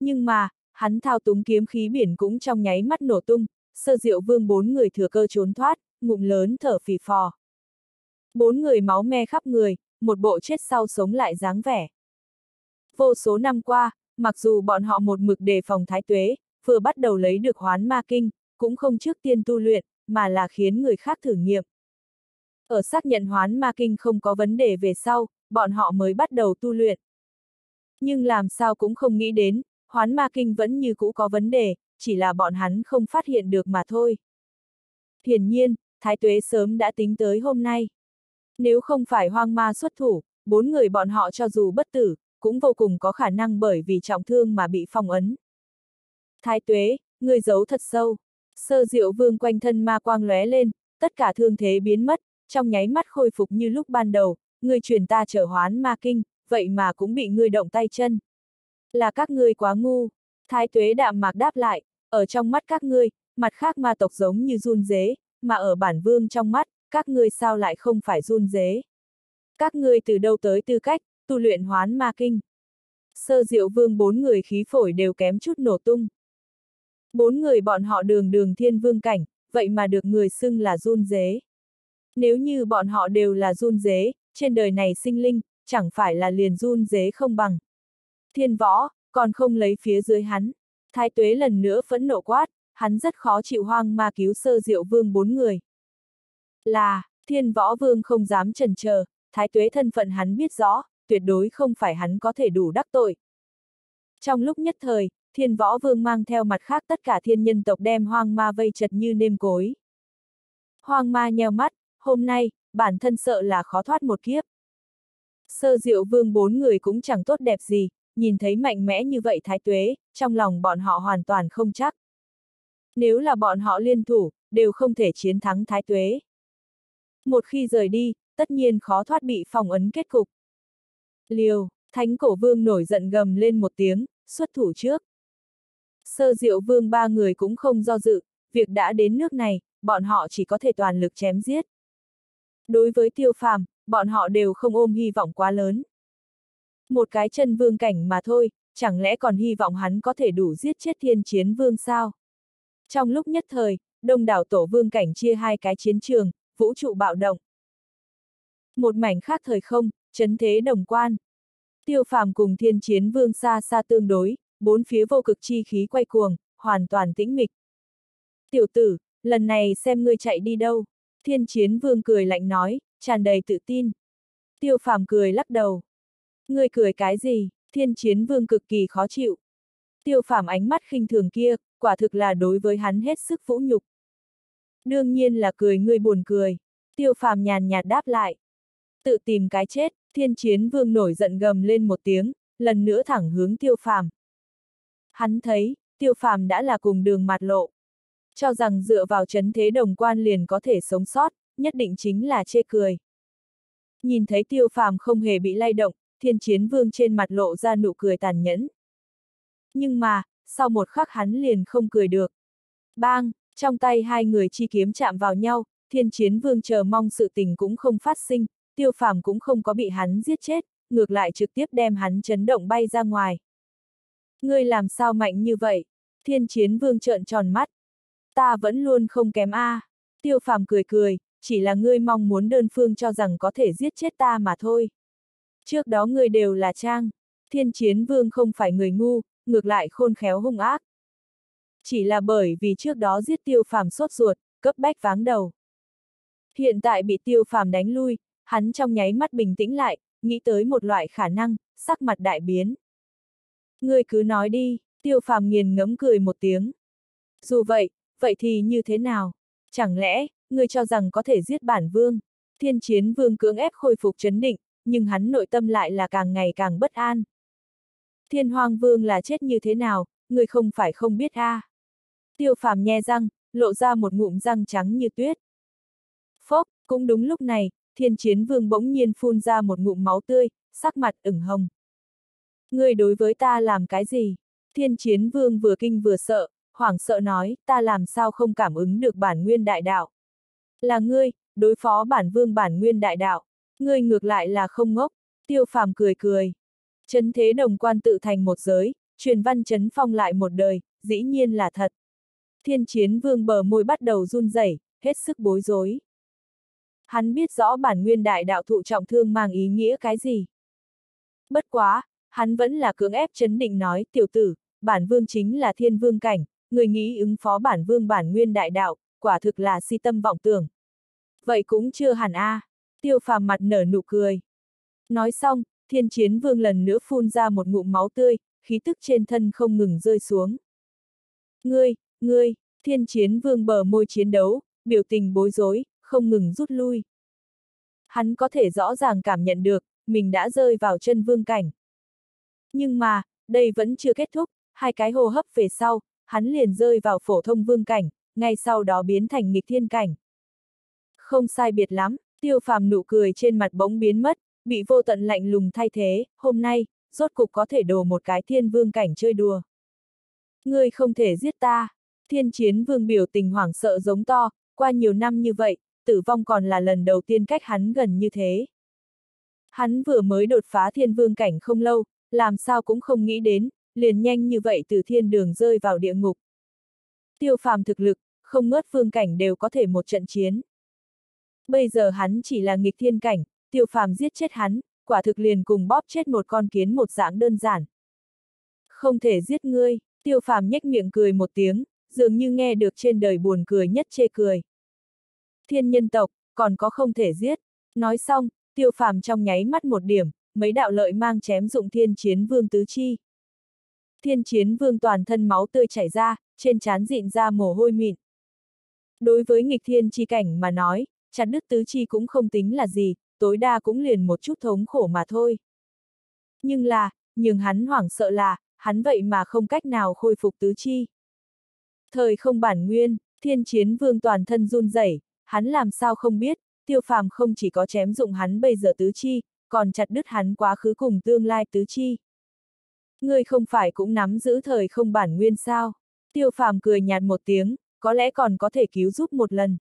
Nhưng mà, hắn thao túng kiếm khí biển cũng trong nháy mắt nổ tung, sơ diệu vương bốn người thừa cơ trốn thoát, ngụm lớn thở phì phò. Bốn người máu me khắp người, một bộ chết sau sống lại dáng vẻ. Vô số năm qua, mặc dù bọn họ một mực đề phòng thái tuế, vừa bắt đầu lấy được hoán ma kinh, cũng không trước tiên tu luyện, mà là khiến người khác thử nghiệm. Ở xác nhận hoán ma kinh không có vấn đề về sau, bọn họ mới bắt đầu tu luyện. Nhưng làm sao cũng không nghĩ đến, hoán ma kinh vẫn như cũ có vấn đề, chỉ là bọn hắn không phát hiện được mà thôi. Hiển nhiên, Thái Tuế sớm đã tính tới hôm nay. Nếu không phải hoang ma xuất thủ, bốn người bọn họ cho dù bất tử, cũng vô cùng có khả năng bởi vì trọng thương mà bị phong ấn. Thái Tuế, người giấu thật sâu. Sơ diệu vương quanh thân ma quang lóe lên, tất cả thương thế biến mất, trong nháy mắt khôi phục như lúc ban đầu, ngươi truyền ta trở hoán ma kinh, vậy mà cũng bị ngươi động tay chân. Là các ngươi quá ngu. Thái tuế đạm mạc đáp lại, ở trong mắt các ngươi, mặt khác ma tộc giống như run dế, mà ở bản vương trong mắt, các ngươi sao lại không phải run dế. Các ngươi từ đâu tới tư cách, tu luyện hoán ma kinh. Sơ diệu vương bốn người khí phổi đều kém chút nổ tung. Bốn người bọn họ đường đường thiên vương cảnh, vậy mà được người xưng là run dế. Nếu như bọn họ đều là run dế, trên đời này sinh linh, chẳng phải là liền run dế không bằng. Thiên võ, còn không lấy phía dưới hắn. Thái tuế lần nữa phẫn nộ quát, hắn rất khó chịu hoang ma cứu sơ diệu vương bốn người. Là, thiên võ vương không dám trần chờ, thái tuế thân phận hắn biết rõ, tuyệt đối không phải hắn có thể đủ đắc tội. Trong lúc nhất thời, thiên võ vương mang theo mặt khác tất cả thiên nhân tộc đem hoang ma vây chật như nêm cối. Hoang ma nheo mắt, hôm nay, bản thân sợ là khó thoát một kiếp. Sơ diệu vương bốn người cũng chẳng tốt đẹp gì, nhìn thấy mạnh mẽ như vậy thái tuế, trong lòng bọn họ hoàn toàn không chắc. Nếu là bọn họ liên thủ, đều không thể chiến thắng thái tuế. Một khi rời đi, tất nhiên khó thoát bị phòng ấn kết cục. Liều, thánh cổ vương nổi giận gầm lên một tiếng, xuất thủ trước. Sơ diệu vương ba người cũng không do dự, việc đã đến nước này, bọn họ chỉ có thể toàn lực chém giết. Đối với tiêu phàm, bọn họ đều không ôm hy vọng quá lớn. Một cái chân vương cảnh mà thôi, chẳng lẽ còn hy vọng hắn có thể đủ giết chết thiên chiến vương sao? Trong lúc nhất thời, đông đảo tổ vương cảnh chia hai cái chiến trường, vũ trụ bạo động. Một mảnh khác thời không, chấn thế đồng quan. Tiêu phàm cùng thiên chiến vương xa xa tương đối, bốn phía vô cực chi khí quay cuồng, hoàn toàn tĩnh mịch. Tiểu tử, lần này xem ngươi chạy đi đâu. Thiên chiến vương cười lạnh nói, tràn đầy tự tin. Tiêu phàm cười lắc đầu. Ngươi cười cái gì, thiên chiến vương cực kỳ khó chịu. Tiêu phàm ánh mắt khinh thường kia, quả thực là đối với hắn hết sức vũ nhục. Đương nhiên là cười ngươi buồn cười. Tiêu phàm nhàn nhạt đáp lại. Tự tìm cái chết, thiên chiến vương nổi giận gầm lên một tiếng, lần nữa thẳng hướng tiêu phàm. Hắn thấy, tiêu phàm đã là cùng đường mặt lộ. Cho rằng dựa vào chấn thế đồng quan liền có thể sống sót, nhất định chính là chê cười. Nhìn thấy tiêu phàm không hề bị lay động, thiên chiến vương trên mặt lộ ra nụ cười tàn nhẫn. Nhưng mà, sau một khắc hắn liền không cười được. Bang, trong tay hai người chi kiếm chạm vào nhau, thiên chiến vương chờ mong sự tình cũng không phát sinh, tiêu phàm cũng không có bị hắn giết chết, ngược lại trực tiếp đem hắn chấn động bay ra ngoài. Ngươi làm sao mạnh như vậy? Thiên chiến vương trợn tròn mắt. Ta vẫn luôn không kém a. À. Tiêu phàm cười cười, chỉ là ngươi mong muốn đơn phương cho rằng có thể giết chết ta mà thôi. Trước đó ngươi đều là trang. Thiên chiến vương không phải người ngu, ngược lại khôn khéo hung ác. Chỉ là bởi vì trước đó giết tiêu phàm sốt ruột, cấp bách váng đầu. Hiện tại bị tiêu phàm đánh lui, hắn trong nháy mắt bình tĩnh lại, nghĩ tới một loại khả năng, sắc mặt đại biến. Ngươi cứ nói đi, tiêu phàm nghiền ngấm cười một tiếng. Dù vậy, vậy thì như thế nào? Chẳng lẽ, ngươi cho rằng có thể giết bản vương? Thiên chiến vương cưỡng ép khôi phục chấn định, nhưng hắn nội tâm lại là càng ngày càng bất an. Thiên hoang vương là chết như thế nào, ngươi không phải không biết a? À. Tiêu phàm nhe răng, lộ ra một ngụm răng trắng như tuyết. Phốc, cũng đúng lúc này, thiên chiến vương bỗng nhiên phun ra một ngụm máu tươi, sắc mặt ửng hồng. Ngươi đối với ta làm cái gì? Thiên chiến vương vừa kinh vừa sợ, hoảng sợ nói, ta làm sao không cảm ứng được bản nguyên đại đạo. Là ngươi, đối phó bản vương bản nguyên đại đạo. Ngươi ngược lại là không ngốc, tiêu phàm cười cười. Chấn thế đồng quan tự thành một giới, truyền văn chấn phong lại một đời, dĩ nhiên là thật. Thiên chiến vương bờ môi bắt đầu run rẩy, hết sức bối rối. Hắn biết rõ bản nguyên đại đạo thụ trọng thương mang ý nghĩa cái gì. Bất quá, hắn vẫn là cưỡng ép chấn định nói, tiểu tử, bản vương chính là thiên vương cảnh, người nghĩ ứng phó bản vương bản nguyên đại đạo, quả thực là si tâm vọng tưởng. Vậy cũng chưa hẳn a. À. Tiêu phàm mặt nở nụ cười. Nói xong, thiên chiến vương lần nữa phun ra một ngụm máu tươi, khí tức trên thân không ngừng rơi xuống. Ngươi, ngươi, thiên chiến vương bờ môi chiến đấu, biểu tình bối rối, không ngừng rút lui. Hắn có thể rõ ràng cảm nhận được, mình đã rơi vào chân vương cảnh. Nhưng mà, đây vẫn chưa kết thúc, hai cái hô hấp về sau, hắn liền rơi vào phổ thông vương cảnh, ngay sau đó biến thành nghịch thiên cảnh. Không sai biệt lắm, tiêu phàm nụ cười trên mặt bỗng biến mất, bị vô tận lạnh lùng thay thế, hôm nay, rốt cục có thể đồ một cái thiên vương cảnh chơi đùa. Ngươi không thể giết ta, thiên chiến vương biểu tình hoảng sợ giống to, qua nhiều năm như vậy, tử vong còn là lần đầu tiên cách hắn gần như thế. Hắn vừa mới đột phá thiên vương cảnh không lâu, làm sao cũng không nghĩ đến, liền nhanh như vậy từ thiên đường rơi vào địa ngục. Tiêu phàm thực lực, không ngớt vương cảnh đều có thể một trận chiến. Bây giờ hắn chỉ là nghịch thiên cảnh, tiêu phàm giết chết hắn, quả thực liền cùng bóp chết một con kiến một dạng đơn giản. Không thể giết ngươi, tiêu phàm nhếch miệng cười một tiếng, dường như nghe được trên đời buồn cười nhất chê cười. Thiên nhân tộc, còn có không thể giết. Nói xong, tiêu phàm trong nháy mắt một điểm, mấy đạo lợi mang chém dụng thiên chiến vương tứ chi. Thiên chiến vương toàn thân máu tươi chảy ra, trên trán dịn ra mồ hôi mịn. Đối với nghịch thiên chi cảnh mà nói, chặt đứt tứ chi cũng không tính là gì, tối đa cũng liền một chút thống khổ mà thôi. Nhưng là, nhưng hắn hoảng sợ là, hắn vậy mà không cách nào khôi phục tứ chi. Thời không bản nguyên, thiên chiến vương toàn thân run rẩy, hắn làm sao không biết, tiêu phàm không chỉ có chém dụng hắn bây giờ tứ chi, còn chặt đứt hắn quá khứ cùng tương lai tứ chi. Ngươi không phải cũng nắm giữ thời không bản nguyên sao? Tiêu phàm cười nhạt một tiếng, có lẽ còn có thể cứu giúp một lần.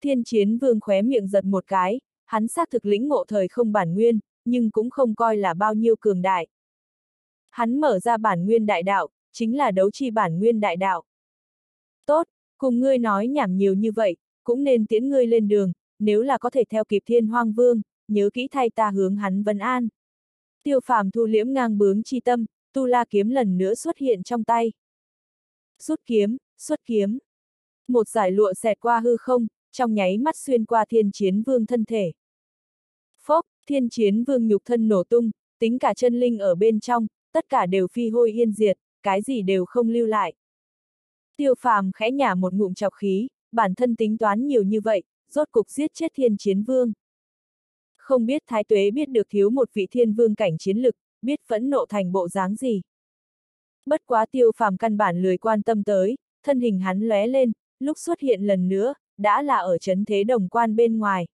Thiên chiến vương khóe miệng giật một cái, hắn xác thực lĩnh ngộ thời không bản nguyên, nhưng cũng không coi là bao nhiêu cường đại. Hắn mở ra bản nguyên đại đạo, chính là đấu chi bản nguyên đại đạo. Tốt, cùng ngươi nói nhảm nhiều như vậy, cũng nên tiễn ngươi lên đường, nếu là có thể theo kịp thiên hoang vương, nhớ kỹ thay ta hướng hắn vân an. Tiêu phàm thu liễm ngang bướng chi tâm, tu la kiếm lần nữa xuất hiện trong tay. Rút kiếm, xuất kiếm. Một giải lụa xẹt qua hư không, trong nháy mắt xuyên qua thiên chiến vương thân thể. Phốc, thiên chiến vương nhục thân nổ tung, tính cả chân linh ở bên trong, tất cả đều phi hôi yên diệt, cái gì đều không lưu lại. Tiêu phàm khẽ nhả một ngụm chọc khí, bản thân tính toán nhiều như vậy, rốt cục giết chết thiên chiến vương. Không biết thái tuế biết được thiếu một vị thiên vương cảnh chiến lực, biết phẫn nộ thành bộ dáng gì. Bất quá tiêu phàm căn bản lười quan tâm tới, thân hình hắn lóe lên, lúc xuất hiện lần nữa, đã là ở chấn thế đồng quan bên ngoài.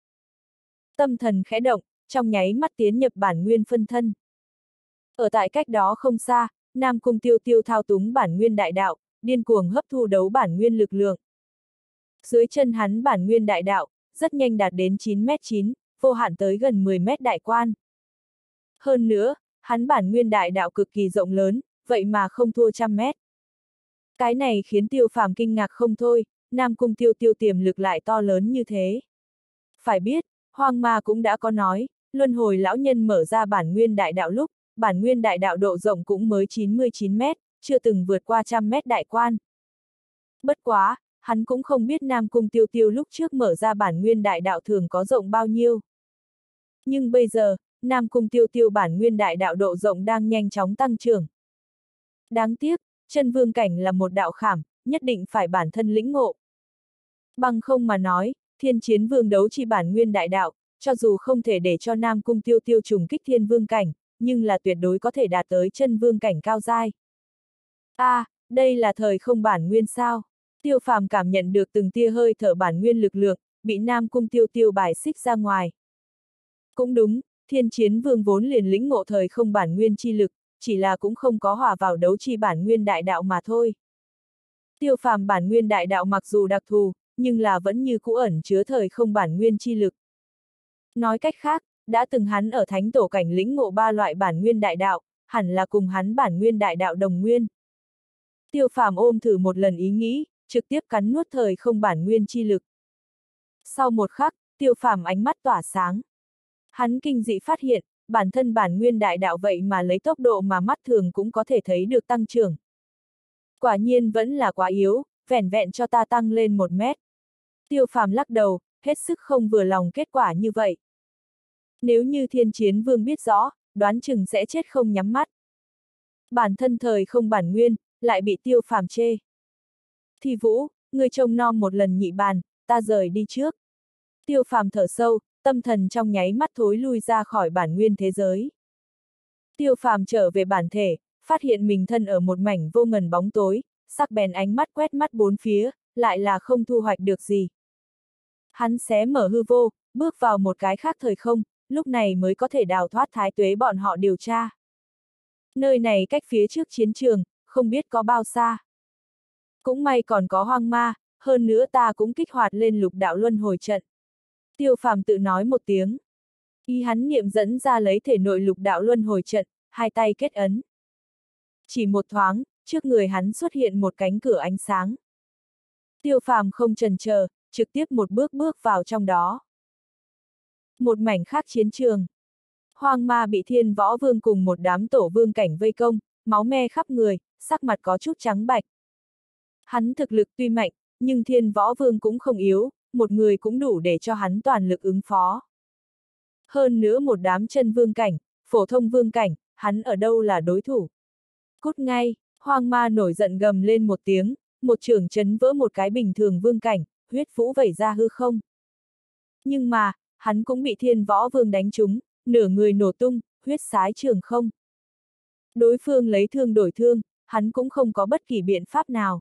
Tâm thần khẽ động, trong nháy mắt tiến nhập bản nguyên phân thân. Ở tại cách đó không xa, Nam Cung Tiêu Tiêu thao túng bản nguyên đại đạo, điên cuồng hấp thu đấu bản nguyên lực lượng. Dưới chân hắn bản nguyên đại đạo, rất nhanh đạt đến 9 mét 9, vô hạn tới gần 10 mét đại quan. Hơn nữa, hắn bản nguyên đại đạo cực kỳ rộng lớn, vậy mà không thua trăm mét. Cái này khiến tiêu phàm kinh ngạc không thôi, Nam Cung tiêu tiêu tiềm lực lại to lớn như thế. Phải biết, Hoang Ma cũng đã có nói, luân hồi lão nhân mở ra bản nguyên đại đạo lúc, bản nguyên đại đạo độ rộng cũng mới 99 mét, chưa từng vượt qua trăm mét đại quan. Bất quá, hắn cũng không biết Nam Cung tiêu tiêu lúc trước mở ra bản nguyên đại đạo thường có rộng bao nhiêu. Nhưng bây giờ, Nam Cung tiêu tiêu bản nguyên đại đạo độ rộng đang nhanh chóng tăng trưởng. Đáng tiếc, chân vương cảnh là một đạo khảm, nhất định phải bản thân lĩnh ngộ. Bằng không mà nói, thiên chiến vương đấu chi bản nguyên đại đạo, cho dù không thể để cho Nam Cung tiêu tiêu trùng kích thiên vương cảnh, nhưng là tuyệt đối có thể đạt tới chân vương cảnh cao dai. a à, đây là thời không bản nguyên sao? Tiêu phàm cảm nhận được từng tia hơi thở bản nguyên lực lượng, bị Nam Cung tiêu tiêu bài xích ra ngoài. Cũng đúng, thiên chiến vương vốn liền lĩnh ngộ thời không bản nguyên chi lực, chỉ là cũng không có hòa vào đấu chi bản nguyên đại đạo mà thôi. Tiêu phàm bản nguyên đại đạo mặc dù đặc thù, nhưng là vẫn như cũ ẩn chứa thời không bản nguyên chi lực. Nói cách khác, đã từng hắn ở thánh tổ cảnh lĩnh ngộ ba loại bản nguyên đại đạo, hẳn là cùng hắn bản nguyên đại đạo đồng nguyên. Tiêu phàm ôm thử một lần ý nghĩ, trực tiếp cắn nuốt thời không bản nguyên chi lực. Sau một khắc, tiêu phàm ánh mắt tỏa sáng. Hắn kinh dị phát hiện, bản thân bản nguyên đại đạo vậy mà lấy tốc độ mà mắt thường cũng có thể thấy được tăng trưởng. Quả nhiên vẫn là quá yếu, vẻn vẹn cho ta tăng lên một mét. Tiêu phàm lắc đầu, hết sức không vừa lòng kết quả như vậy. Nếu như thiên chiến vương biết rõ, đoán chừng sẽ chết không nhắm mắt. Bản thân thời không bản nguyên, lại bị tiêu phàm chê. Thì vũ, người trông non một lần nhị bàn, ta rời đi trước. Tiêu phàm thở sâu, tâm thần trong nháy mắt thối lui ra khỏi bản nguyên thế giới. Tiêu phàm trở về bản thể, phát hiện mình thân ở một mảnh vô ngần bóng tối, sắc bèn ánh mắt quét mắt bốn phía, lại là không thu hoạch được gì. Hắn xé mở hư vô, bước vào một cái khác thời không, lúc này mới có thể đào thoát thái tuế bọn họ điều tra. Nơi này cách phía trước chiến trường, không biết có bao xa. Cũng may còn có hoang ma, hơn nữa ta cũng kích hoạt lên lục đạo luân hồi trận. Tiêu phàm tự nói một tiếng. Y hắn niệm dẫn ra lấy thể nội lục đạo luân hồi trận, hai tay kết ấn. Chỉ một thoáng, trước người hắn xuất hiện một cánh cửa ánh sáng. Tiêu phàm không trần chờ, trực tiếp một bước bước vào trong đó. Một mảnh khác chiến trường. Hoang ma bị thiên võ vương cùng một đám tổ vương cảnh vây công, máu me khắp người, sắc mặt có chút trắng bạch. Hắn thực lực tuy mạnh, nhưng thiên võ vương cũng không yếu, một người cũng đủ để cho hắn toàn lực ứng phó. Hơn nữa một đám chân vương cảnh, phổ thông vương cảnh, hắn ở đâu là đối thủ. Cút ngay, hoang ma nổi giận gầm lên một tiếng, một trường chấn vỡ một cái bình thường vương cảnh, huyết vũ vẩy ra hư không. Nhưng mà, hắn cũng bị thiên võ vương đánh trúng, nửa người nổ tung, huyết sái trường không. Đối phương lấy thương đổi thương, hắn cũng không có bất kỳ biện pháp nào.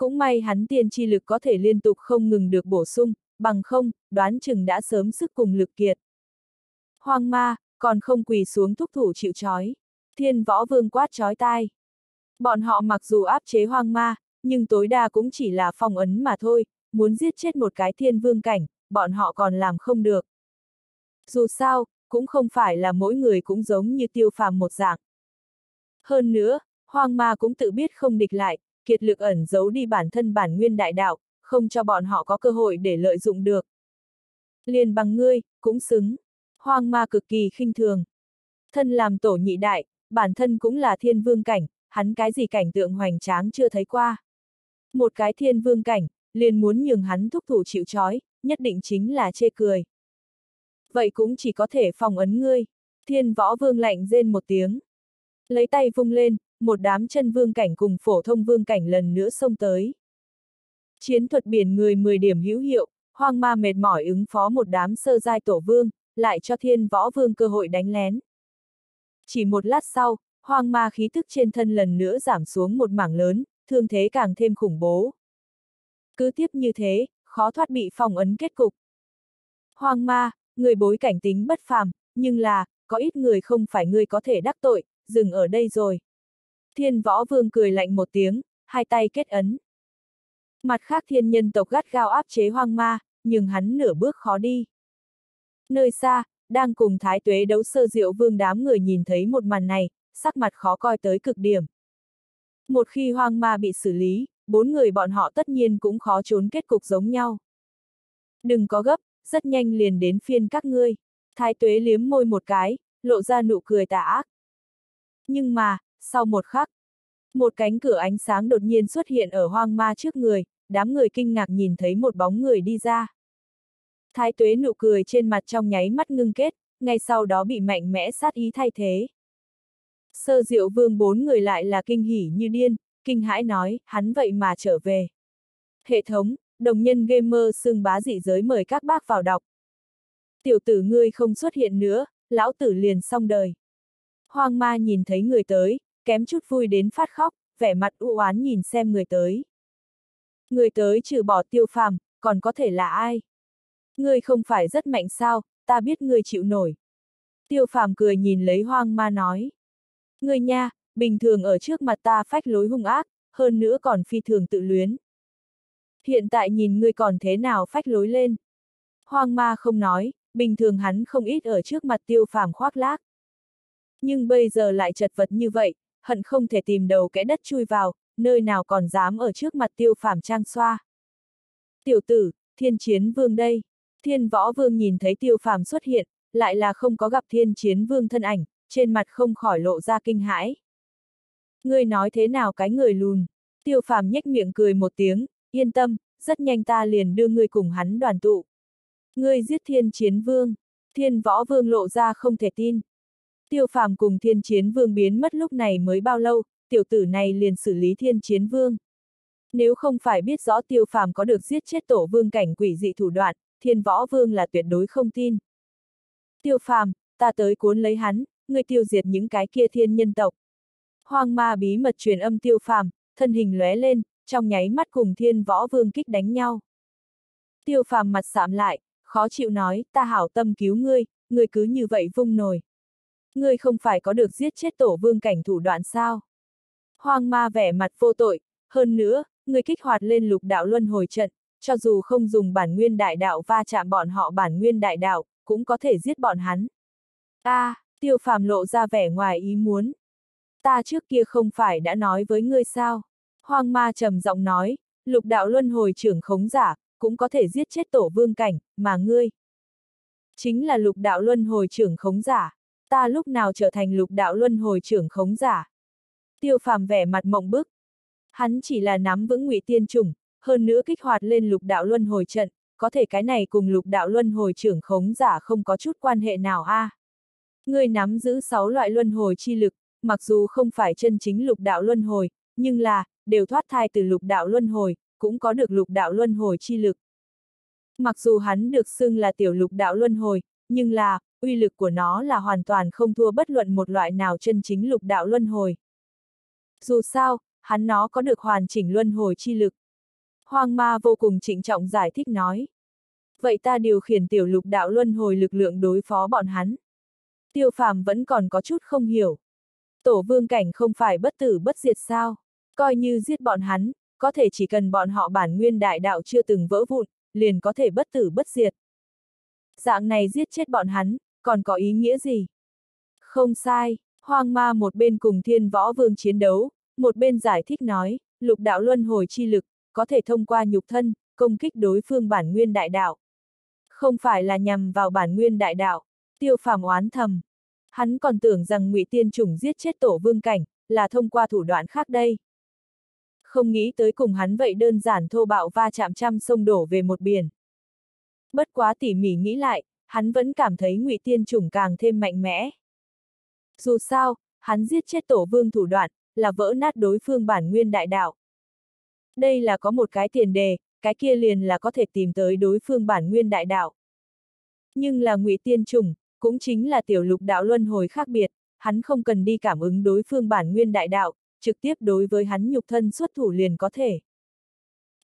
Cũng may hắn tiên chi lực có thể liên tục không ngừng được bổ sung, bằng không, đoán chừng đã sớm sức cùng lực kiệt. Hoang ma, còn không quỳ xuống thúc thủ chịu chói. Thiên võ vương quát chói tai. Bọn họ mặc dù áp chế hoang ma, nhưng tối đa cũng chỉ là phong ấn mà thôi, muốn giết chết một cái thiên vương cảnh, bọn họ còn làm không được. Dù sao, cũng không phải là mỗi người cũng giống như tiêu phàm một dạng. Hơn nữa, hoang ma cũng tự biết không địch lại, kiệt lực ẩn giấu đi bản thân bản nguyên đại đạo, không cho bọn họ có cơ hội để lợi dụng được. Liền bằng ngươi, cũng xứng. Hoang ma cực kỳ khinh thường. Thân làm tổ nhị đại, bản thân cũng là thiên vương cảnh, hắn cái gì cảnh tượng hoành tráng chưa thấy qua. Một cái thiên vương cảnh, liền muốn nhường hắn thúc thủ chịu trói, nhất định chính là chê cười. Vậy cũng chỉ có thể phòng ấn ngươi. Thiên võ vương lạnh rên một tiếng. Lấy tay vung lên, một đám chân vương cảnh cùng phổ thông vương cảnh lần nữa xông tới. Chiến thuật biển người 10 điểm hữu hiệu, hoang ma mệt mỏi ứng phó một đám sơ giai tổ vương, lại cho thiên võ vương cơ hội đánh lén. Chỉ một lát sau, hoang ma khí tức trên thân lần nữa giảm xuống một mảng lớn, thương thế càng thêm khủng bố. Cứ tiếp như thế, khó thoát bị phong ấn kết cục. Hoang ma, người bối cảnh tính bất phàm, nhưng là, có ít người không phải người có thể đắc tội, dừng ở đây rồi. Thiên võ vương cười lạnh một tiếng, hai tay kết ấn. Mặt khác thiên nhân tộc gắt gao áp chế hoang ma, nhưng hắn nửa bước khó đi. Nơi xa, đang cùng thái tuế đấu sơ diệu vương đám người nhìn thấy một màn này, sắc mặt khó coi tới cực điểm. Một khi hoang ma bị xử lý, bốn người bọn họ tất nhiên cũng khó trốn kết cục giống nhau. Đừng có gấp, rất nhanh liền đến phiên các ngươi. Thái tuế liếm môi một cái, lộ ra nụ cười tà ác. Nhưng mà, sau một khắc, một cánh cửa ánh sáng đột nhiên xuất hiện ở hoang ma trước người, đám người kinh ngạc nhìn thấy một bóng người đi ra. Thái tuế nụ cười trên mặt trong nháy mắt ngưng kết, ngay sau đó bị mạnh mẽ sát ý thay thế. Sơ diệu vương bốn người lại là kinh hỉ như điên, kinh hãi nói, hắn vậy mà trở về. Hệ thống, đồng nhân gamer xương bá dị giới mời các bác vào đọc. Tiểu tử ngươi không xuất hiện nữa, lão tử liền xong đời. Hoang ma nhìn thấy người tới, kém chút vui đến phát khóc, vẻ mặt u oán nhìn xem người tới. Người tới trừ bỏ tiêu phàm, còn có thể là ai? Ngươi không phải rất mạnh sao, ta biết ngươi chịu nổi. Tiêu phàm cười nhìn lấy hoang ma nói. Ngươi nha, bình thường ở trước mặt ta phách lối hung ác, hơn nữa còn phi thường tự luyến. Hiện tại nhìn ngươi còn thế nào phách lối lên. Hoang ma không nói, bình thường hắn không ít ở trước mặt tiêu phàm khoác lác. Nhưng bây giờ lại chật vật như vậy, hận không thể tìm đầu kẽ đất chui vào, nơi nào còn dám ở trước mặt tiêu phàm trang xoa. Tiểu tử, thiên chiến vương đây. Thiên võ vương nhìn thấy tiêu phàm xuất hiện, lại là không có gặp thiên chiến vương thân ảnh, trên mặt không khỏi lộ ra kinh hãi. Ngươi nói thế nào cái người lùn? Tiêu phàm nhếch miệng cười một tiếng, yên tâm, rất nhanh ta liền đưa ngươi cùng hắn đoàn tụ. Ngươi giết thiên chiến vương. Thiên võ vương lộ ra không thể tin. Tiêu phàm cùng thiên chiến vương biến mất lúc này mới bao lâu, tiểu tử này liền xử lý thiên chiến vương. Nếu không phải biết rõ tiêu phàm có được giết chết tổ vương cảnh quỷ dị thủ đoạn, thiên võ vương là tuyệt đối không tin. Tiêu phàm, ta tới cuốn lấy hắn, người tiêu diệt những cái kia thiên nhân tộc. Hoang ma bí mật truyền âm tiêu phàm, thân hình lóe lên, trong nháy mắt cùng thiên võ vương kích đánh nhau. Tiêu phàm mặt sạm lại, khó chịu nói, ta hảo tâm cứu ngươi, ngươi cứ như vậy vung nổi. Ngươi không phải có được giết chết tổ vương cảnh thủ đoạn sao? Hoang ma vẻ mặt vô tội, hơn nữa, ngươi kích hoạt lên lục đạo luân hồi trận, cho dù không dùng bản nguyên đại đạo va chạm bọn họ bản nguyên đại đạo, cũng có thể giết bọn hắn. A, à, tiêu phàm lộ ra vẻ ngoài ý muốn. Ta trước kia không phải đã nói với ngươi sao? Hoang ma trầm giọng nói, lục đạo luân hồi trưởng khống giả, cũng có thể giết chết tổ vương cảnh, mà ngươi. Chính là lục đạo luân hồi trưởng khống giả. Ta lúc nào trở thành lục đạo luân hồi trưởng khống giả? Tiêu phàm vẻ mặt mộng bức. Hắn chỉ là nắm vững ngụy tiên trùng, hơn nữa kích hoạt lên lục đạo luân hồi trận, có thể cái này cùng lục đạo luân hồi trưởng khống giả không có chút quan hệ nào a. À. Ngươi nắm giữ sáu loại luân hồi chi lực, mặc dù không phải chân chính lục đạo luân hồi, nhưng là, đều thoát thai từ lục đạo luân hồi, cũng có được lục đạo luân hồi chi lực. Mặc dù hắn được xưng là tiểu lục đạo luân hồi, nhưng là, uy lực của nó là hoàn toàn không thua bất luận một loại nào chân chính lục đạo luân hồi. Dù sao, hắn nó có được hoàn chỉnh luân hồi chi lực. Hoang ma vô cùng trịnh trọng giải thích nói. Vậy ta điều khiển tiểu lục đạo luân hồi lực lượng đối phó bọn hắn. Tiêu phàm vẫn còn có chút không hiểu. Tổ vương cảnh không phải bất tử bất diệt sao? Coi như giết bọn hắn, có thể chỉ cần bọn họ bản nguyên đại đạo chưa từng vỡ vụn, liền có thể bất tử bất diệt. Dạng này giết chết bọn hắn, còn có ý nghĩa gì? Không sai, hoang ma một bên cùng thiên võ vương chiến đấu, một bên giải thích nói, lục đạo luân hồi chi lực, có thể thông qua nhục thân, công kích đối phương bản nguyên đại đạo. Không phải là nhằm vào bản nguyên đại đạo, tiêu phàm oán thầm. Hắn còn tưởng rằng ngụy tiên trùng giết chết tổ vương cảnh, là thông qua thủ đoạn khác đây. Không nghĩ tới cùng hắn vậy đơn giản thô bạo va chạm trăm sông đổ về một biển. Bất quá tỉ mỉ nghĩ lại, hắn vẫn cảm thấy ngụy tiên chủng càng thêm mạnh mẽ. Dù sao, hắn giết chết tổ vương thủ đoạn, là vỡ nát đối phương bản nguyên đại đạo. Đây là có một cái tiền đề, cái kia liền là có thể tìm tới đối phương bản nguyên đại đạo. Nhưng là ngụy tiên chủng, cũng chính là tiểu lục đạo luân hồi khác biệt, hắn không cần đi cảm ứng đối phương bản nguyên đại đạo, trực tiếp đối với hắn nhục thân xuất thủ liền có thể.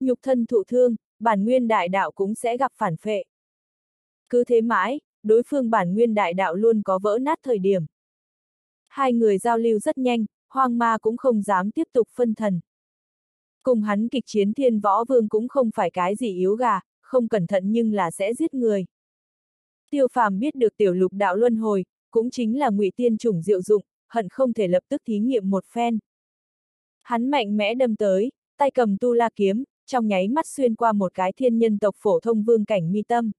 Nhục thân thụ thương, bản nguyên đại đạo cũng sẽ gặp phản phệ. Cứ thế mãi, đối phương bản nguyên đại đạo luôn có vỡ nát thời điểm. Hai người giao lưu rất nhanh, hoang ma cũng không dám tiếp tục phân thần. Cùng hắn kịch chiến thiên võ vương cũng không phải cái gì yếu gà, không cẩn thận nhưng là sẽ giết người. Tiêu phàm biết được tiểu lục đạo luân hồi, cũng chính là ngụy tiên chủng diệu dụng, hận không thể lập tức thí nghiệm một phen. Hắn mạnh mẽ đâm tới, tay cầm tu la kiếm, trong nháy mắt xuyên qua một cái thiên nhân tộc phổ thông vương cảnh mi tâm.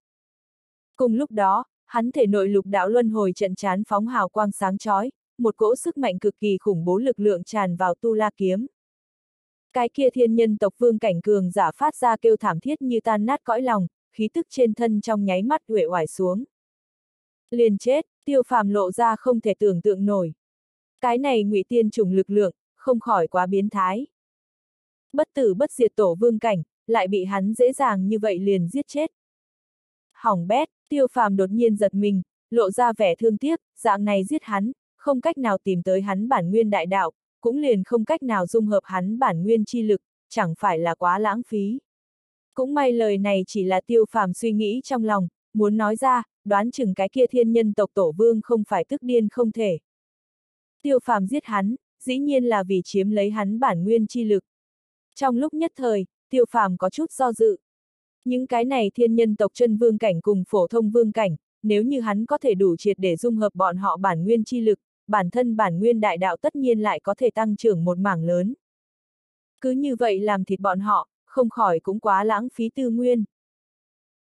Cùng lúc đó, hắn thể nội lục đạo luân hồi trận chán phóng hào quang sáng chói, một cỗ sức mạnh cực kỳ khủng bố lực lượng tràn vào tu la kiếm. Cái kia thiên nhân tộc vương cảnh cường giả phát ra kêu thảm thiết như tan nát cõi lòng, khí tức trên thân trong nháy mắt huệ hoài xuống. Liền chết, tiêu phàm lộ ra không thể tưởng tượng nổi. Cái này ngụy tiên trùng lực lượng, không khỏi quá biến thái. Bất tử bất diệt tổ vương cảnh, lại bị hắn dễ dàng như vậy liền giết chết. Hỏng bét, tiêu phàm đột nhiên giật mình, lộ ra vẻ thương tiếc, dạng này giết hắn, không cách nào tìm tới hắn bản nguyên đại đạo, cũng liền không cách nào dung hợp hắn bản nguyên chi lực, chẳng phải là quá lãng phí. Cũng may lời này chỉ là tiêu phàm suy nghĩ trong lòng, muốn nói ra, đoán chừng cái kia thiên nhân tộc tổ vương không phải tức điên không thể. Tiêu phàm giết hắn, dĩ nhiên là vì chiếm lấy hắn bản nguyên chi lực. Trong lúc nhất thời, tiêu phàm có chút do dự. Những cái này thiên nhân tộc chân vương cảnh cùng phổ thông vương cảnh, nếu như hắn có thể đủ triệt để dung hợp bọn họ bản nguyên chi lực, bản thân bản nguyên đại đạo tất nhiên lại có thể tăng trưởng một mảng lớn. Cứ như vậy làm thịt bọn họ, không khỏi cũng quá lãng phí tư nguyên.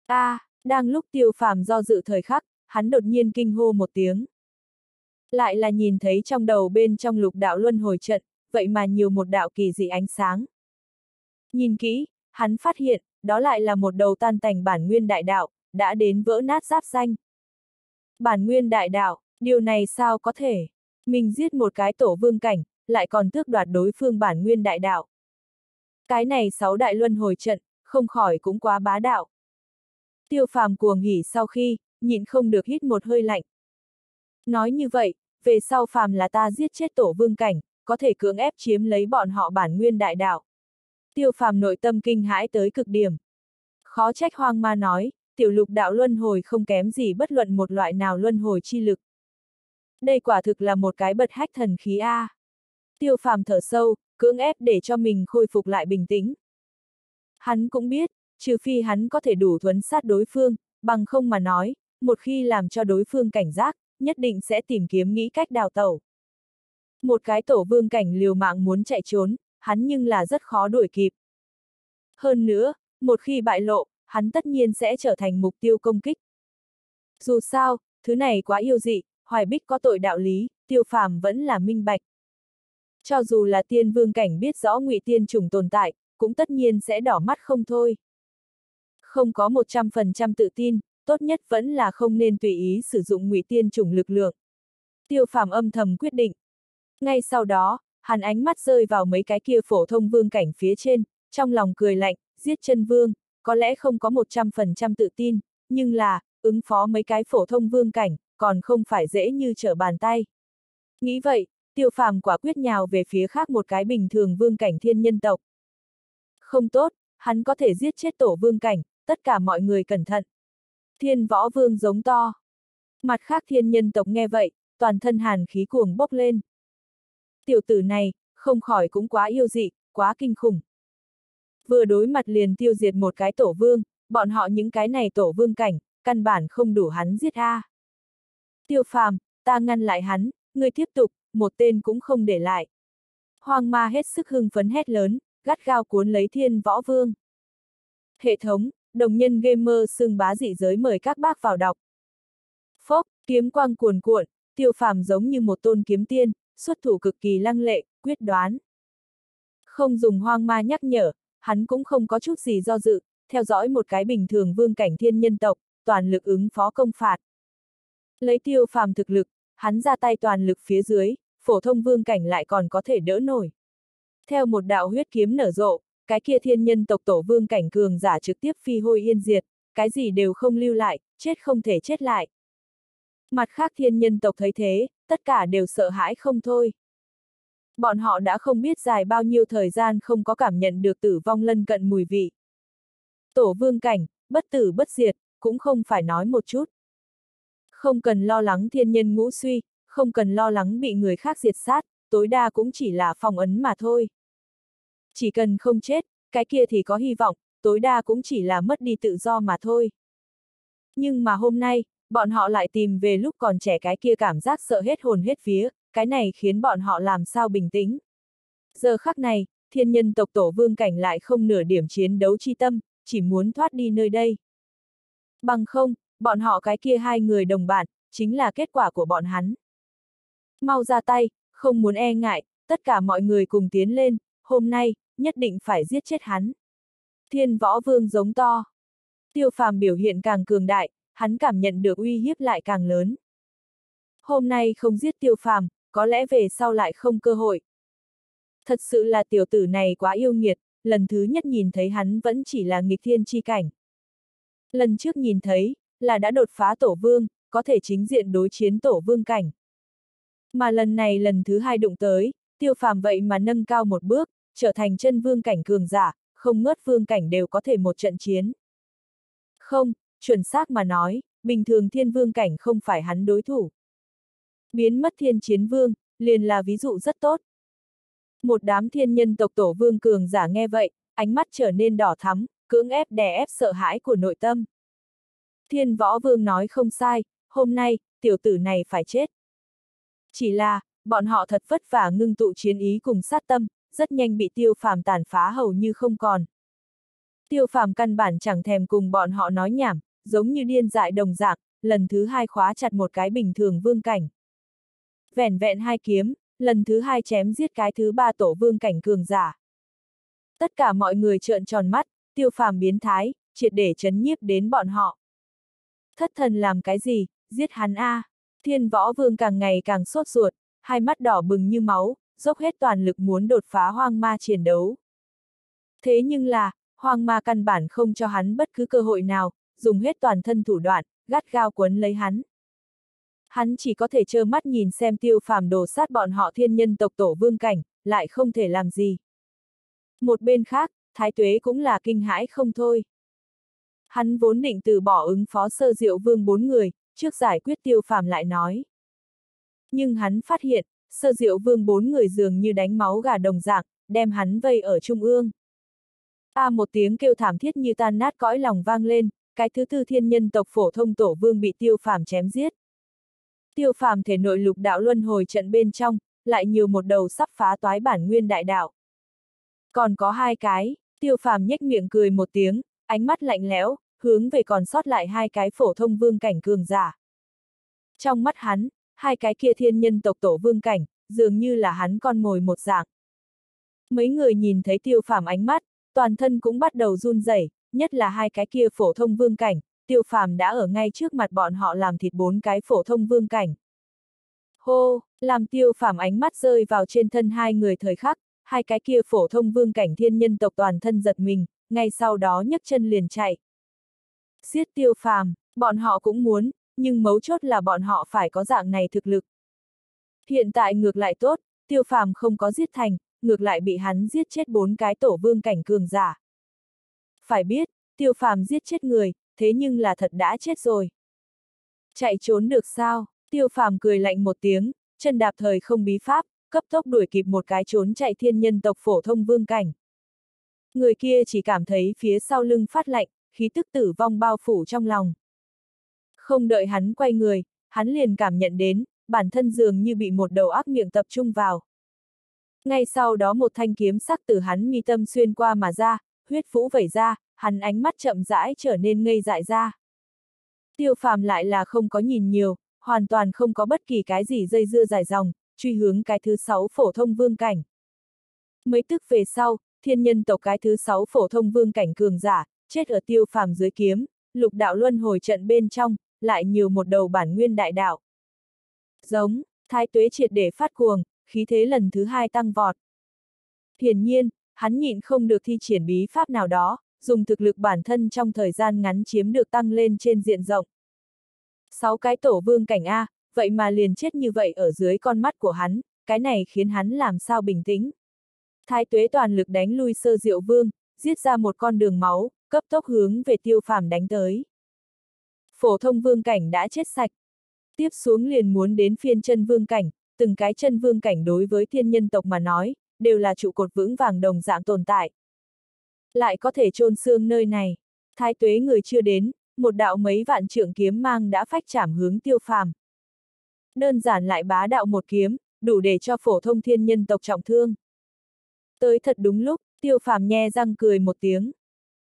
a à, đang lúc tiêu phàm do dự thời khắc, hắn đột nhiên kinh hô một tiếng. Lại là nhìn thấy trong đầu bên trong lục đạo luân hồi trận, vậy mà nhiều một đạo kỳ dị ánh sáng. Nhìn kỹ, hắn phát hiện, đó lại là một đầu tan tành bản nguyên đại đạo, đã đến vỡ nát giáp danh. Bản nguyên đại đạo, điều này sao có thể? Mình giết một cái tổ vương cảnh, lại còn tước đoạt đối phương bản nguyên đại đạo. Cái này sáu đại luân hồi trận, không khỏi cũng quá bá đạo. Tiêu phàm cuồng hỉ sau khi, nhịn không được hít một hơi lạnh. Nói như vậy, về sau phàm là ta giết chết tổ vương cảnh, có thể cưỡng ép chiếm lấy bọn họ bản nguyên đại đạo. Tiêu phàm nội tâm kinh hãi tới cực điểm. Khó trách hoang ma nói, tiểu lục đạo luân hồi không kém gì bất luận một loại nào luân hồi chi lực. Đây quả thực là một cái bật hách thần khí A. Tiêu phàm thở sâu, cưỡng ép để cho mình khôi phục lại bình tĩnh. Hắn cũng biết, trừ phi hắn có thể đủ thuấn sát đối phương, bằng không mà nói, một khi làm cho đối phương cảnh giác, nhất định sẽ tìm kiếm nghĩ cách đào tẩu. Một cái tổ vương cảnh liều mạng muốn chạy trốn, hắn nhưng là rất khó đuổi kịp. Hơn nữa, một khi bại lộ, hắn tất nhiên sẽ trở thành mục tiêu công kích. Dù sao, thứ này quá yêu dị, hoài bích có tội đạo lý, tiêu phàm vẫn là minh bạch. Cho dù là tiên vương cảnh biết rõ ngụy tiên trùng tồn tại, cũng tất nhiên sẽ đỏ mắt không thôi. Không có 100% tự tin, tốt nhất vẫn là không nên tùy ý sử dụng ngụy tiên trùng lực lượng. Tiêu phàm âm thầm quyết định. Ngay sau đó, hắn ánh mắt rơi vào mấy cái kia phổ thông vương cảnh phía trên, trong lòng cười lạnh, giết chân vương, có lẽ không có 100% tự tin, nhưng là, ứng phó mấy cái phổ thông vương cảnh, còn không phải dễ như trở bàn tay. Nghĩ vậy, tiêu phàm quả quyết nhào về phía khác một cái bình thường vương cảnh thiên nhân tộc. Không tốt, hắn có thể giết chết tổ vương cảnh, tất cả mọi người cẩn thận. Thiên võ vương giống to. Mặt khác thiên nhân tộc nghe vậy, toàn thân hàn khí cuồng bốc lên. Tiểu tử này, không khỏi cũng quá yêu dị, quá kinh khủng. Vừa đối mặt liền tiêu diệt một cái tổ vương, bọn họ những cái này tổ vương cảnh, căn bản không đủ hắn giết a. Tiêu phàm, ta ngăn lại hắn, người tiếp tục, một tên cũng không để lại. Hoang ma hết sức hưng phấn hét lớn, gắt gao cuốn lấy thiên võ vương. Hệ thống, đồng nhân gamer xưng bá dị giới mời các bác vào đọc. Phốc, kiếm quang cuồn cuộn, tiêu phàm giống như một tôn kiếm tiên, xuất thủ cực kỳ lăng lệ, quyết đoán. Không dùng hoang ma nhắc nhở, hắn cũng không có chút gì do dự, theo dõi một cái bình thường vương cảnh thiên nhân tộc, toàn lực ứng phó công phạt. Lấy tiêu phàm thực lực, hắn ra tay toàn lực phía dưới, phổ thông vương cảnh lại còn có thể đỡ nổi. Theo một đạo huyết kiếm nở rộ, cái kia thiên nhân tộc tổ vương cảnh cường giả trực tiếp phi hôi yên diệt, cái gì đều không lưu lại, chết không thể chết lại. Mặt khác thiên nhân tộc thấy thế, tất cả đều sợ hãi không thôi. Bọn họ đã không biết dài bao nhiêu thời gian không có cảm nhận được tử vong lân cận mùi vị. Tổ vương cảnh, bất tử bất diệt, cũng không phải nói một chút. Không cần lo lắng thiên nhân ngũ suy, không cần lo lắng bị người khác diệt sát, tối đa cũng chỉ là phong ấn mà thôi. Chỉ cần không chết, cái kia thì có hy vọng, tối đa cũng chỉ là mất đi tự do mà thôi. Nhưng mà hôm nay, bọn họ lại tìm về lúc còn trẻ cái kia cảm giác sợ hết hồn hết vía, cái này khiến bọn họ làm sao bình tĩnh. Giờ khắc này, thiên nhân tộc tổ vương cảnh lại không nửa điểm chiến đấu chi tâm, chỉ muốn thoát đi nơi đây. Bằng không, bọn họ cái kia hai người đồng bạn, chính là kết quả của bọn hắn. Mau ra tay, không muốn e ngại, tất cả mọi người cùng tiến lên, hôm nay, nhất định phải giết chết hắn. Thiên võ vương giống to. Tiêu phàm biểu hiện càng cường đại, hắn cảm nhận được uy hiếp lại càng lớn. Hôm nay không giết tiêu phàm, có lẽ về sau lại không cơ hội. Thật sự là tiểu tử này quá yêu nghiệt, lần thứ nhất nhìn thấy hắn vẫn chỉ là nghịch thiên chi cảnh. Lần trước nhìn thấy, là đã đột phá tổ vương, có thể chính diện đối chiến tổ vương cảnh. Mà lần này lần thứ hai đụng tới, tiêu phàm vậy mà nâng cao một bước, trở thành chân vương cảnh cường giả, không ngớt vương cảnh đều có thể một trận chiến. Không, chuẩn xác mà nói, bình thường thiên vương cảnh không phải hắn đối thủ. Biến mất thiên chiến vương, liền là ví dụ rất tốt. Một đám thiên nhân tộc tổ vương cường giả nghe vậy, ánh mắt trở nên đỏ thắm, cưỡng ép đè ép sợ hãi của nội tâm. Thiên võ vương nói không sai, hôm nay, tiểu tử này phải chết. Chỉ là, bọn họ thật vất vả ngưng tụ chiến ý cùng sát tâm, rất nhanh bị tiêu phàm tàn phá hầu như không còn. Tiêu phàm căn bản chẳng thèm cùng bọn họ nói nhảm, giống như điên dại đồng dạng, lần thứ hai khóa chặt một cái bình thường vương cảnh. Vẻn vẹn hai kiếm, lần thứ hai chém giết cái thứ ba tổ vương cảnh cường giả. Tất cả mọi người trợn tròn mắt, tiêu phàm biến thái, triệt để chấn nhiếp đến bọn họ. Thất thần làm cái gì, giết hắn a Thiên võ vương càng ngày càng sốt ruột, hai mắt đỏ bừng như máu, dốc hết toàn lực muốn đột phá hoang ma chiến đấu. Thế nhưng là, hoang ma căn bản không cho hắn bất cứ cơ hội nào, dùng hết toàn thân thủ đoạn, gắt gao quấn lấy hắn. Hắn chỉ có thể trơ mắt nhìn xem tiêu phàm đồ sát bọn họ thiên nhân tộc tổ vương cảnh, lại không thể làm gì. Một bên khác, thái tuế cũng là kinh hãi không thôi. Hắn vốn định từ bỏ ứng phó sơ diệu vương bốn người, trước giải quyết tiêu phàm lại nói. Nhưng hắn phát hiện, sơ diệu vương bốn người dường như đánh máu gà đồng dạng, đem hắn vây ở trung ương. A một tiếng kêu thảm thiết như tan nát cõi lòng vang lên, cái thứ tư thiên nhân tộc phổ thông tổ vương bị tiêu phàm chém giết. Tiêu phàm thể nội lục đạo luân hồi trận bên trong, lại nhiều một đầu sắp phá toái bản nguyên đại đạo. Còn có hai cái, tiêu phàm nhếch miệng cười một tiếng, ánh mắt lạnh lẽo, hướng về còn sót lại hai cái phổ thông vương cảnh cường giả. Trong mắt hắn, hai cái kia thiên nhân tộc tổ vương cảnh, dường như là hắn con mồi một dạng. Mấy người nhìn thấy tiêu phàm ánh mắt, toàn thân cũng bắt đầu run rẩy, nhất là hai cái kia phổ thông vương cảnh, tiêu phàm đã ở ngay trước mặt bọn họ làm thịt bốn cái phổ thông vương cảnh. Hô, làm tiêu phàm ánh mắt rơi vào trên thân hai người thời khắc, hai cái kia phổ thông vương cảnh thiên nhân tộc toàn thân giật mình, ngay sau đó nhấc chân liền chạy. Giết tiêu phàm, bọn họ cũng muốn, nhưng mấu chốt là bọn họ phải có dạng này thực lực. Hiện tại ngược lại tốt, tiêu phàm không có giết thành, ngược lại bị hắn giết chết bốn cái tổ vương cảnh cường giả. Phải biết, tiêu phàm giết chết người, thế nhưng là thật đã chết rồi. Chạy trốn được sao? Tiêu phàm cười lạnh một tiếng, chân đạp thời không bí pháp, cấp tốc đuổi kịp một cái trốn chạy thiên nhân tộc phổ thông vương cảnh. Người kia chỉ cảm thấy phía sau lưng phát lạnh, khí tức tử vong bao phủ trong lòng. Không đợi hắn quay người, hắn liền cảm nhận đến, bản thân dường như bị một đầu ác miệng tập trung vào. Ngay sau đó một thanh kiếm sắc từ hắn mi tâm xuyên qua mà ra, huyết phũ vẩy ra, hắn ánh mắt chậm rãi trở nên ngây dại ra. Tiêu phàm lại là không có nhìn nhiều, hoàn toàn không có bất kỳ cái gì dây dưa dài dòng, truy hướng cái thứ sáu phổ thông vương cảnh. Mấy tức về sau, thiên nhân tộc cái thứ sáu phổ thông vương cảnh cường giả, chết ở tiêu phàm dưới kiếm, lục đạo luân hồi trận bên trong, lại nhiều một đầu bản nguyên đại đạo. Giống, thái tuế triệt để phát cuồng, khí thế lần thứ hai tăng vọt. Hiển nhiên, hắn nhịn không được thi triển bí pháp nào đó, dùng thực lực bản thân trong thời gian ngắn chiếm được tăng lên trên diện rộng. Sáu cái tổ vương cảnh A, vậy mà liền chết như vậy ở dưới con mắt của hắn, cái này khiến hắn làm sao bình tĩnh. Thái tuế toàn lực đánh lui sơ diệu vương, giết ra một con đường máu, cấp tốc hướng về tiêu phàm đánh tới. Phổ thông vương cảnh đã chết sạch. Tiếp xuống liền muốn đến phiên chân vương cảnh, từng cái chân vương cảnh đối với thiên nhân tộc mà nói, đều là trụ cột vững vàng đồng dạng tồn tại. Lại có thể chôn xương nơi này. Thái tuế người chưa đến, một đạo mấy vạn trượng kiếm mang đã phách chảm hướng tiêu phàm. Đơn giản lại bá đạo một kiếm, đủ để cho phổ thông thiên nhân tộc trọng thương. Tới thật đúng lúc, tiêu phàm nhe răng cười một tiếng.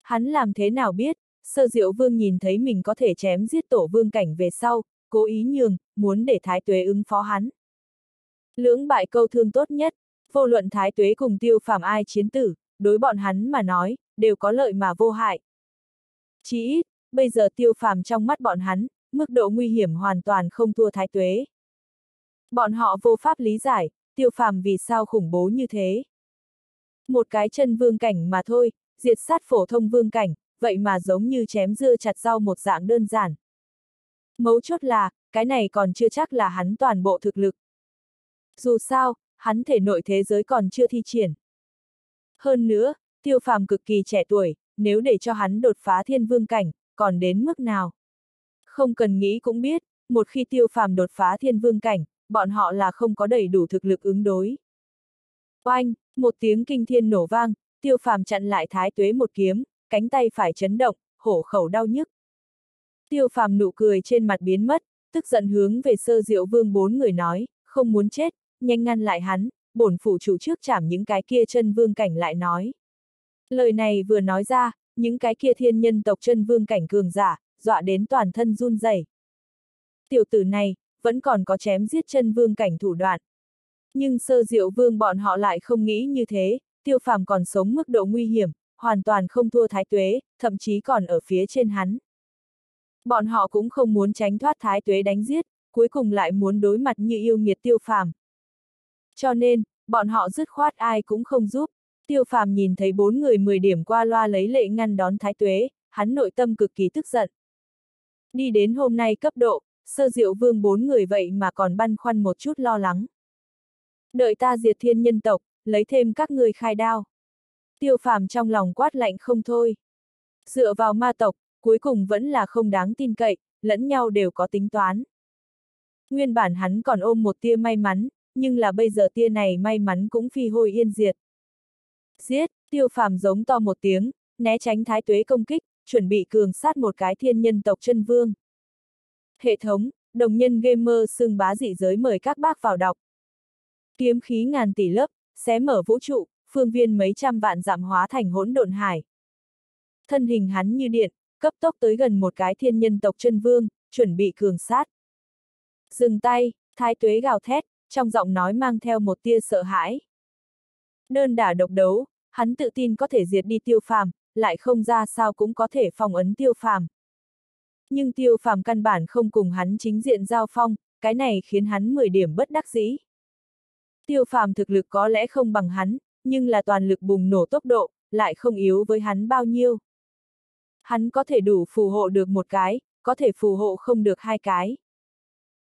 Hắn làm thế nào biết, sơ diệu vương nhìn thấy mình có thể chém giết tổ vương cảnh về sau, cố ý nhường, muốn để thái tuế ứng phó hắn. Lưỡng bại câu thương tốt nhất, vô luận thái tuế cùng tiêu phàm ai chiến tử, đối bọn hắn mà nói, đều có lợi mà vô hại. Chỉ ít, bây giờ tiêu phàm trong mắt bọn hắn, mức độ nguy hiểm hoàn toàn không thua thái tuế. Bọn họ vô pháp lý giải, tiêu phàm vì sao khủng bố như thế. Một cái chân vương cảnh mà thôi, diệt sát phổ thông vương cảnh, vậy mà giống như chém dưa chặt rau một dạng đơn giản. Mấu chốt là, cái này còn chưa chắc là hắn toàn bộ thực lực. Dù sao, hắn thể nội thế giới còn chưa thi triển. Hơn nữa, tiêu phàm cực kỳ trẻ tuổi, nếu để cho hắn đột phá thiên vương cảnh, còn đến mức nào? Không cần nghĩ cũng biết, một khi tiêu phàm đột phá thiên vương cảnh, bọn họ là không có đầy đủ thực lực ứng đối. Oanh, một tiếng kinh thiên nổ vang, tiêu phàm chặn lại thái tuế một kiếm, cánh tay phải chấn động, hổ khẩu đau nhức. Tiêu phàm nụ cười trên mặt biến mất, tức giận hướng về sơ diệu vương bốn người nói, không muốn chết, nhanh ngăn lại hắn, bổn phủ chủ trước chảm những cái kia chân vương cảnh lại nói. Lời này vừa nói ra, những cái kia thiên nhân tộc chân vương cảnh cường giả, dọa đến toàn thân run rẩy. Tiểu tử này, vẫn còn có chém giết chân vương cảnh thủ đoạn. Nhưng sơ diệu vương bọn họ lại không nghĩ như thế, tiêu phàm còn sống mức độ nguy hiểm, hoàn toàn không thua thái tuế, thậm chí còn ở phía trên hắn. Bọn họ cũng không muốn tránh thoát thái tuế đánh giết, cuối cùng lại muốn đối mặt như yêu nghiệt tiêu phàm. Cho nên, bọn họ dứt khoát ai cũng không giúp. Tiêu phàm nhìn thấy bốn người 10 điểm qua loa lấy lệ ngăn đón thái tuế, hắn nội tâm cực kỳ tức giận. Đi đến hôm nay cấp độ, sơ diệu vương bốn người vậy mà còn băn khoăn một chút lo lắng. Đợi ta diệt thiên nhân tộc, lấy thêm các người khai đao. Tiêu phàm trong lòng quát lạnh không thôi. Dựa vào ma tộc, cuối cùng vẫn là không đáng tin cậy, lẫn nhau đều có tính toán. Nguyên bản hắn còn ôm một tia may mắn, nhưng là bây giờ tia này may mắn cũng phi hôi yên diệt. Giết, tiêu phàm giống to một tiếng, né tránh thái tuế công kích, chuẩn bị cường sát một cái thiên nhân tộc chân vương. Hệ thống, đồng nhân gamer xưng bá dị giới mời các bác vào đọc. Kiếm khí ngàn tỷ lớp, xé mở vũ trụ, phương viên mấy trăm vạn giảm hóa thành hỗn độn hải. Thân hình hắn như điện, cấp tốc tới gần một cái thiên nhân tộc chân vương, chuẩn bị cường sát. Dừng tay, thái tuế gào thét, trong giọng nói mang theo một tia sợ hãi. Đơn đả độc đấu, hắn tự tin có thể diệt đi tiêu phàm, lại không ra sao cũng có thể phòng ấn tiêu phàm. Nhưng tiêu phàm căn bản không cùng hắn chính diện giao phong, cái này khiến hắn 10 điểm bất đắc dĩ. Tiêu phàm thực lực có lẽ không bằng hắn, nhưng là toàn lực bùng nổ tốc độ, lại không yếu với hắn bao nhiêu. Hắn có thể đủ phù hộ được một cái, có thể phù hộ không được hai cái.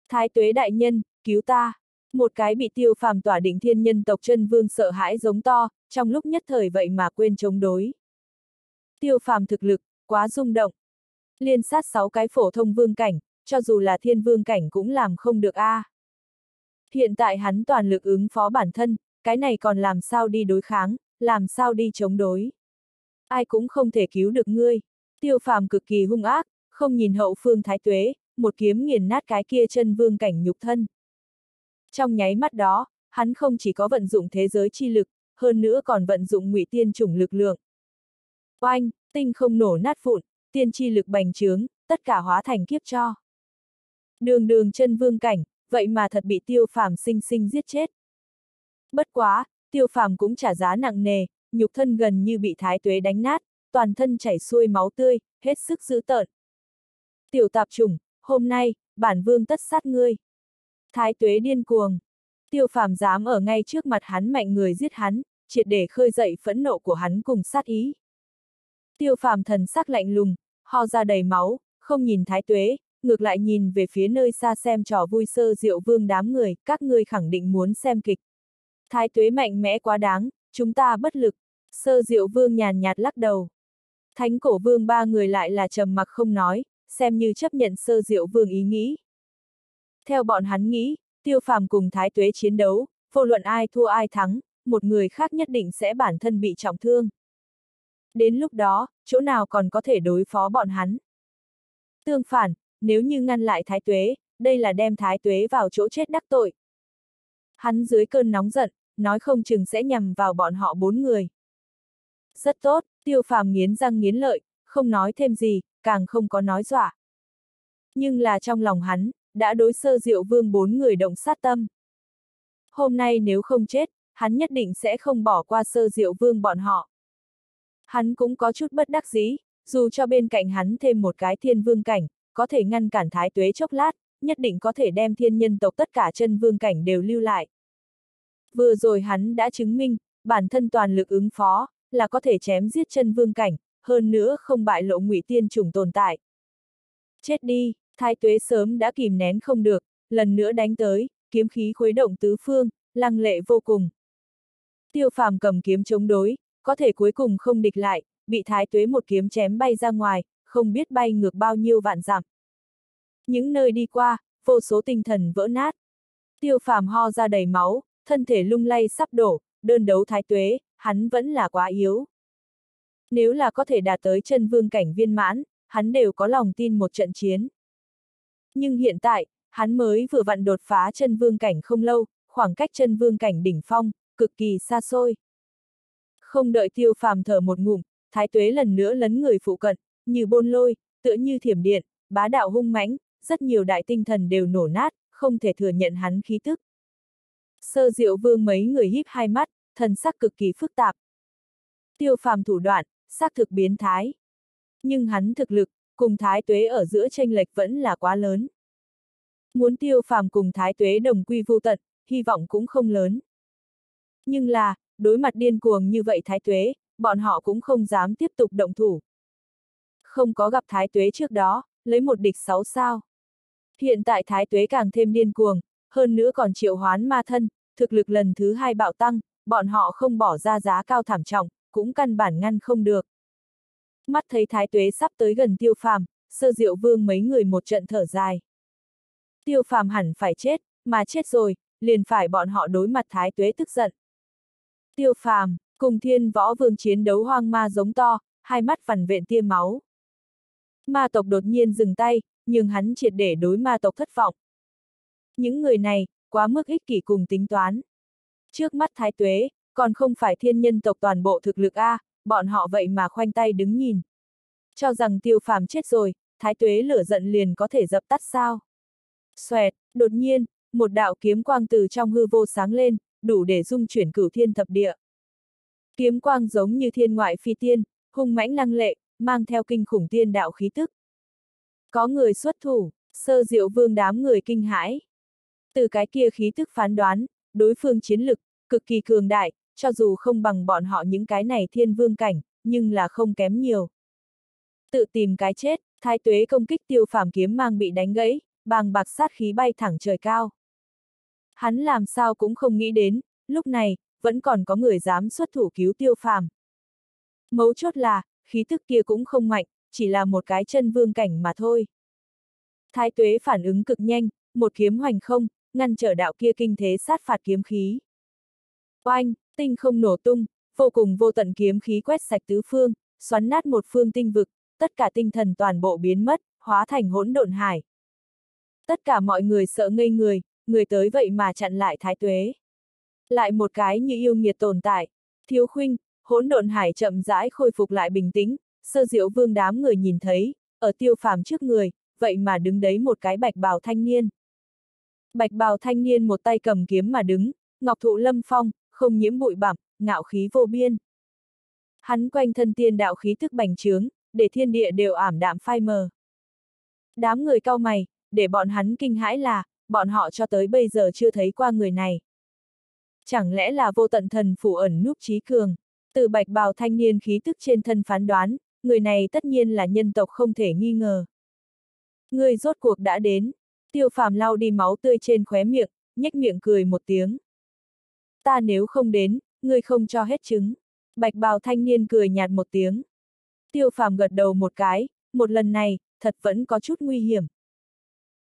Thái tuế đại nhân, cứu ta! Một cái bị tiêu phàm tỏa định thiên nhân tộc chân vương sợ hãi giống to, trong lúc nhất thời vậy mà quên chống đối. Tiêu phàm thực lực, quá rung động. Liên sát sáu cái phổ thông vương cảnh, cho dù là thiên vương cảnh cũng làm không được a. À. Hiện tại hắn toàn lực ứng phó bản thân, cái này còn làm sao đi đối kháng, làm sao đi chống đối. Ai cũng không thể cứu được ngươi. Tiêu phàm cực kỳ hung ác, không nhìn hậu phương thái tuế, một kiếm nghiền nát cái kia chân vương cảnh nhục thân. Trong nháy mắt đó, hắn không chỉ có vận dụng thế giới chi lực, hơn nữa còn vận dụng ngụy tiên chủng lực lượng. Oanh, tinh không nổ nát vụn, tiên chi lực bành trướng, tất cả hóa thành kiếp cho. Đường đường chân vương cảnh, vậy mà thật bị tiêu phàm sinh sinh giết chết. Bất quá, tiêu phàm cũng trả giá nặng nề, nhục thân gần như bị thái tuế đánh nát, toàn thân chảy xuôi máu tươi, hết sức dữ tợn. Tiểu tạp trùng, hôm nay, bản vương tất sát ngươi. Thái tuế điên cuồng. Tiêu phàm dám ở ngay trước mặt hắn mạnh người giết hắn, triệt để khơi dậy phẫn nộ của hắn cùng sát ý. Tiêu phàm thần sắc lạnh lùng, ho ra đầy máu, không nhìn thái tuế, ngược lại nhìn về phía nơi xa xem trò vui sơ diệu vương đám người, các ngươi khẳng định muốn xem kịch. Thái tuế mạnh mẽ quá đáng, chúng ta bất lực. Sơ diệu vương nhàn nhạt lắc đầu. Thánh cổ vương ba người lại là trầm mặc không nói, xem như chấp nhận sơ diệu vương ý nghĩ. Theo bọn hắn nghĩ, tiêu phàm cùng thái tuế chiến đấu, vô luận ai thua ai thắng, một người khác nhất định sẽ bản thân bị trọng thương. Đến lúc đó, chỗ nào còn có thể đối phó bọn hắn. Tương phản, nếu như ngăn lại thái tuế, đây là đem thái tuế vào chỗ chết đắc tội. Hắn dưới cơn nóng giận, nói không chừng sẽ nhằm vào bọn họ bốn người. Rất tốt, tiêu phàm nghiến răng nghiến lợi, không nói thêm gì, càng không có nói dọa. Nhưng là trong lòng hắn, đã đối sơ diệu vương bốn người động sát tâm. Hôm nay nếu không chết, hắn nhất định sẽ không bỏ qua sơ diệu vương bọn họ. Hắn cũng có chút bất đắc dĩ, dù cho bên cạnh hắn thêm một cái thiên vương cảnh, có thể ngăn cản thái tuế chốc lát, nhất định có thể đem thiên nhân tộc tất cả chân vương cảnh đều lưu lại. Vừa rồi hắn đã chứng minh, bản thân toàn lực ứng phó, là có thể chém giết chân vương cảnh, hơn nữa không bại lộ ngụy tiên trùng tồn tại. Chết đi, thái tuế sớm đã kìm nén không được, lần nữa đánh tới, kiếm khí khuấy động tứ phương, lăng lệ vô cùng. Tiêu phàm cầm kiếm chống đối, có thể cuối cùng không địch lại, bị thái tuế một kiếm chém bay ra ngoài, không biết bay ngược bao nhiêu vạn dặm. Những nơi đi qua, vô số tinh thần vỡ nát. Tiêu phàm ho ra đầy máu, thân thể lung lay sắp đổ, đơn đấu thái tuế, hắn vẫn là quá yếu. Nếu là có thể đạt tới chân vương cảnh viên mãn, hắn đều có lòng tin một trận chiến. Nhưng hiện tại, hắn mới vừa vặn đột phá chân vương cảnh không lâu, khoảng cách chân vương cảnh đỉnh phong, cực kỳ xa xôi. Không đợi tiêu phàm thở một ngụm, thái tuế lần nữa lấn người phụ cận, như bôn lôi, tựa như thiểm điện, bá đạo hung mãnh, rất nhiều đại tinh thần đều nổ nát, không thể thừa nhận hắn khí tức. Sơ diệu vương mấy người híp hai mắt, thần sắc cực kỳ phức tạp. Tiêu phàm thủ đoạn, xác thực biến thái. Nhưng hắn thực lực, cùng thái tuế ở giữa tranh lệch vẫn là quá lớn. Muốn tiêu phàm cùng thái tuế đồng quy vô tận, hy vọng cũng không lớn. Nhưng là, đối mặt điên cuồng như vậy thái tuế, bọn họ cũng không dám tiếp tục động thủ. Không có gặp thái tuế trước đó, lấy một địch sáu sao. Hiện tại thái tuế càng thêm điên cuồng, hơn nữa còn triệu hoán ma thân, thực lực lần thứ hai bạo tăng, bọn họ không bỏ ra giá cao thảm trọng, cũng căn bản ngăn không được. Mắt thấy thái tuế sắp tới gần tiêu phàm, sơ diệu vương mấy người một trận thở dài. Tiêu phàm hẳn phải chết, mà chết rồi, liền phải bọn họ đối mặt thái tuế tức giận. Tiêu phàm, cùng thiên võ vương chiến đấu hoang ma giống to, hai mắt vằn vện tia máu. Ma tộc đột nhiên dừng tay, nhưng hắn triệt để đối ma tộc thất vọng. Những người này, quá mức ích kỷ cùng tính toán. Trước mắt thái tuế, còn không phải thiên nhân tộc toàn bộ thực lực A, bọn họ vậy mà khoanh tay đứng nhìn. Cho rằng tiêu phàm chết rồi, thái tuế lửa giận liền có thể dập tắt sao. Xoẹt, đột nhiên, một đạo kiếm quang từ trong hư vô sáng lên, đủ để dung chuyển cửu thiên thập địa. Kiếm quang giống như thiên ngoại phi tiên, hung mãnh lăng lệ, mang theo kinh khủng tiên đạo khí tức. Có người xuất thủ, sơ diệu vương đám người kinh hãi. Từ cái kia khí tức phán đoán, đối phương chiến lực, cực kỳ cường đại, cho dù không bằng bọn họ những cái này thiên vương cảnh, nhưng là không kém nhiều. Tự tìm cái chết, thái tuế công kích tiêu phàm kiếm mang bị đánh gãy, bàng bạc sát khí bay thẳng trời cao. Hắn làm sao cũng không nghĩ đến, lúc này, vẫn còn có người dám xuất thủ cứu tiêu phàm. Mấu chốt là, khí thức kia cũng không mạnh, chỉ là một cái chân vương cảnh mà thôi. Thái tuế phản ứng cực nhanh, một kiếm hoành không, ngăn trở đạo kia kinh thế sát phạt kiếm khí. Oanh, tinh không nổ tung, vô cùng vô tận kiếm khí quét sạch tứ phương, xoắn nát một phương tinh vực, tất cả tinh thần toàn bộ biến mất, hóa thành hỗn độn hải. Tất cả mọi người sợ ngây người, người tới vậy mà chặn lại thái tuế. Lại một cái như yêu nghiệt tồn tại, thiếu khuynh, hỗn độn hải chậm rãi khôi phục lại bình tĩnh, sơ diệu vương đám người nhìn thấy, ở tiêu phàm trước người, vậy mà đứng đấy một cái bạch bào thanh niên. Bạch bào thanh niên một tay cầm kiếm mà đứng, ngọc thụ lâm phong, không nhiễm bụi bặm, ngạo khí vô biên. Hắn quanh thân tiên đạo khí thức bành trướng, để thiên địa đều ảm đạm phai mờ. Đám người cao mày, để bọn hắn kinh hãi là, bọn họ cho tới bây giờ chưa thấy qua người này. Chẳng lẽ là vô tận thần phủ ẩn núp trí cường, từ bạch bào thanh niên khí tức trên thân phán đoán, người này tất nhiên là nhân tộc không thể nghi ngờ. Người rốt cuộc đã đến, tiêu phàm lau đi máu tươi trên khóe miệng, nhếch miệng cười một tiếng. Ta nếu không đến, ngươi không cho hết trứng. Bạch bào thanh niên cười nhạt một tiếng. Tiêu phàm gật đầu một cái, một lần này, thật vẫn có chút nguy hiểm.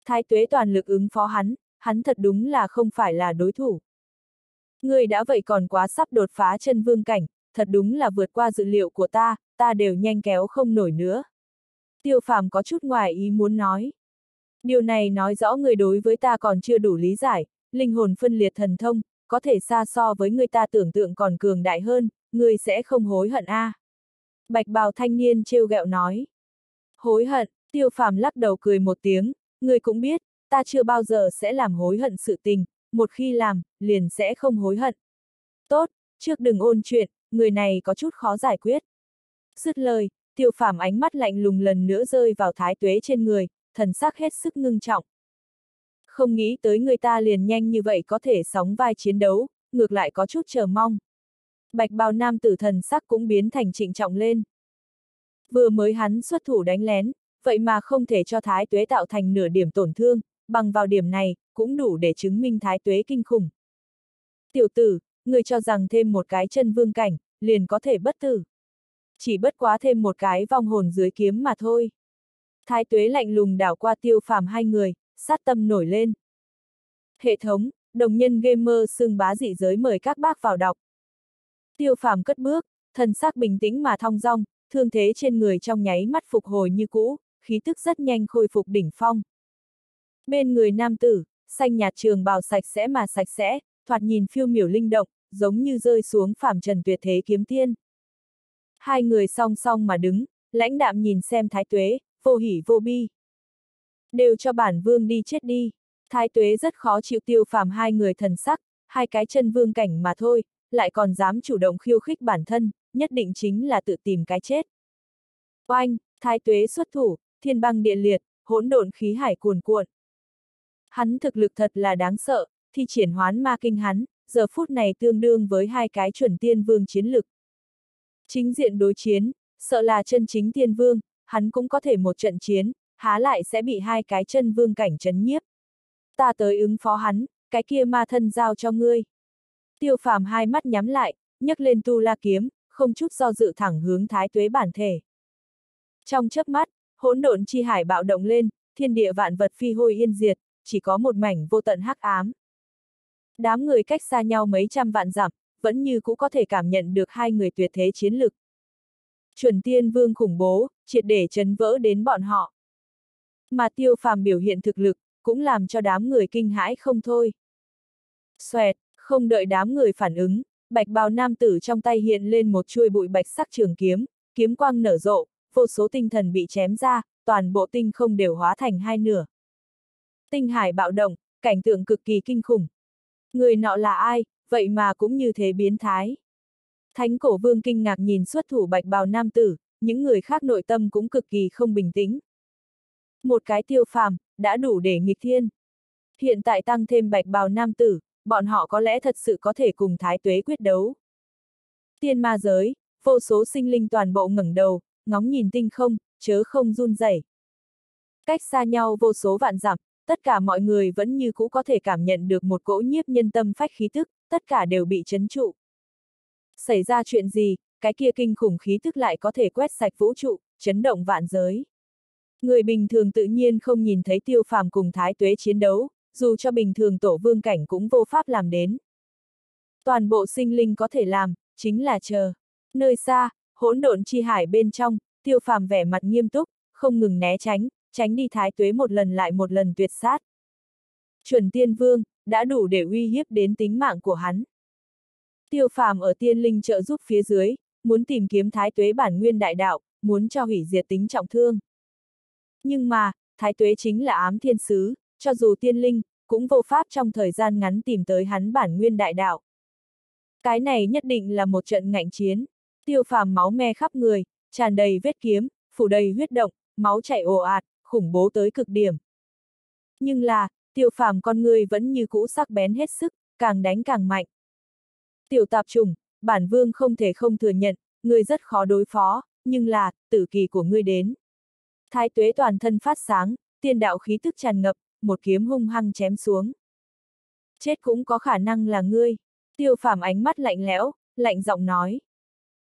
Thái tuế toàn lực ứng phó hắn, hắn thật đúng là không phải là đối thủ. Ngươi đã vậy còn quá sắp đột phá chân vương cảnh, thật đúng là vượt qua dự liệu của ta, ta đều nhanh kéo không nổi nữa. Tiêu phàm có chút ngoài ý muốn nói. Điều này nói rõ người đối với ta còn chưa đủ lý giải, linh hồn phân liệt thần thông, có thể xa so với người ta tưởng tượng còn cường đại hơn, người sẽ không hối hận a. À. Bạch bào thanh niên trêu ghẹo nói. Hối hận, tiêu phàm lắc đầu cười một tiếng, người cũng biết, ta chưa bao giờ sẽ làm hối hận sự tình, một khi làm, liền sẽ không hối hận. Tốt, trước đừng ôn chuyện, người này có chút khó giải quyết. Dứt lời, tiêu phàm ánh mắt lạnh lùng lần nữa rơi vào thái tuế trên người, thần sắc hết sức ngưng trọng. Không nghĩ tới người ta liền nhanh như vậy có thể sóng vai chiến đấu, ngược lại có chút chờ mong. Bạch bào nam tử thần sắc cũng biến thành trịnh trọng lên. Vừa mới hắn xuất thủ đánh lén, vậy mà không thể cho thái tuế tạo thành nửa điểm tổn thương, bằng vào điểm này, cũng đủ để chứng minh thái tuế kinh khủng. Tiểu tử, người cho rằng thêm một cái chân vương cảnh, liền có thể bất tử. Chỉ bất quá thêm một cái vong hồn dưới kiếm mà thôi. Thái tuế lạnh lùng đảo qua tiêu phàm hai người, sát tâm nổi lên. Hệ thống, đồng nhân gamer xương bá dị giới mời các bác vào đọc. Tiêu phàm cất bước, thần sắc bình tĩnh mà thong dong, thương thế trên người trong nháy mắt phục hồi như cũ, khí tức rất nhanh khôi phục đỉnh phong. Bên người nam tử, xanh nhạt trường bào sạch sẽ mà sạch sẽ, thoạt nhìn phiêu miểu linh động, giống như rơi xuống phàm trần tuyệt thế kiếm tiên. Hai người song song mà đứng, lãnh đạm nhìn xem thái tuế, vô hỉ vô bi. Đều cho bản vương đi chết đi. Thái tuế rất khó chịu tiêu phàm hai người thần sắc, hai cái chân vương cảnh mà thôi, lại còn dám chủ động khiêu khích bản thân, nhất định chính là tự tìm cái chết. Oanh, thái tuế xuất thủ, thiên băng địa liệt, hỗn độn khí hải cuồn cuộn. Hắn thực lực thật là đáng sợ, thi triển hoán ma kinh hắn, giờ phút này tương đương với hai cái chuẩn tiên vương chiến lực. Chính diện đối chiến, sợ là chân chính tiên vương, hắn cũng có thể một trận chiến, há lại sẽ bị hai cái chân vương cảnh chấn nhiếp. Ta tới ứng phó hắn, cái kia ma thân giao cho ngươi. Tiêu phàm hai mắt nhắm lại, nhấc lên tu la kiếm, không chút do dự thẳng hướng thái tuế bản thể. Trong chớp mắt, hỗn độn chi hải bạo động lên, thiên địa vạn vật phi hôi yên diệt, chỉ có một mảnh vô tận hắc ám. Đám người cách xa nhau mấy trăm vạn dặm, vẫn như cũ có thể cảm nhận được hai người tuyệt thế chiến lực. Chuẩn tiên vương khủng bố, triệt để chấn vỡ đến bọn họ. Mà tiêu phàm biểu hiện thực lực, cũng làm cho đám người kinh hãi không thôi. Xoẹt, không đợi đám người phản ứng, bạch bào nam tử trong tay hiện lên một chuôi bụi bạch sắc trường kiếm, kiếm quang nở rộ, vô số tinh thần bị chém ra, toàn bộ tinh không đều hóa thành hai nửa. Tinh hải bạo động, cảnh tượng cực kỳ kinh khủng. Người nọ là ai, vậy mà cũng như thế biến thái. Thánh cổ vương kinh ngạc nhìn xuất thủ bạch bào nam tử, những người khác nội tâm cũng cực kỳ không bình tĩnh. Một cái tiêu phàm, đã đủ để nghịch thiên. Hiện tại tăng thêm bạch bào nam tử, bọn họ có lẽ thật sự có thể cùng thái tuế quyết đấu. Tiên ma giới, vô số sinh linh toàn bộ ngẩng đầu, ngóng nhìn tinh không, chớ không run rẩy. Cách xa nhau vô số vạn dặm, tất cả mọi người vẫn như cũ có thể cảm nhận được một cỗ nhiếp nhân tâm phách khí tức, tất cả đều bị chấn trụ. Xảy ra chuyện gì, cái kia kinh khủng khí tức lại có thể quét sạch vũ trụ, chấn động vạn giới. Người bình thường tự nhiên không nhìn thấy tiêu phàm cùng thái tuế chiến đấu, dù cho bình thường tổ vương cảnh cũng vô pháp làm đến. Toàn bộ sinh linh có thể làm, chính là chờ. Nơi xa, hỗn độn chi hải bên trong, tiêu phàm vẻ mặt nghiêm túc, không ngừng né tránh, tránh đi thái tuế một lần lại một lần tuyệt sát. Chuẩn tiên vương, đã đủ để uy hiếp đến tính mạng của hắn. Tiêu phàm ở tiên linh trợ giúp phía dưới, muốn tìm kiếm thái tuế bản nguyên đại đạo, muốn cho hủy diệt tính trọng thương. Nhưng mà, thái tuế chính là ám thiên sứ, cho dù tiên linh, cũng vô pháp trong thời gian ngắn tìm tới hắn bản nguyên đại đạo. Cái này nhất định là một trận ngạnh chiến, tiêu phàm máu me khắp người, tràn đầy vết kiếm, phủ đầy huyết động, máu chảy ồ ạt, khủng bố tới cực điểm. Nhưng là, tiêu phàm con người vẫn như cũ sắc bén hết sức, càng đánh càng mạnh. Tiểu tạp trùng, bản vương không thể không thừa nhận, ngươi rất khó đối phó, nhưng là, tử kỳ của ngươi đến. Thái tuế toàn thân phát sáng, tiên đạo khí tức tràn ngập, một kiếm hung hăng chém xuống. Chết cũng có khả năng là ngươi. Tiêu phàm ánh mắt lạnh lẽo, lạnh giọng nói.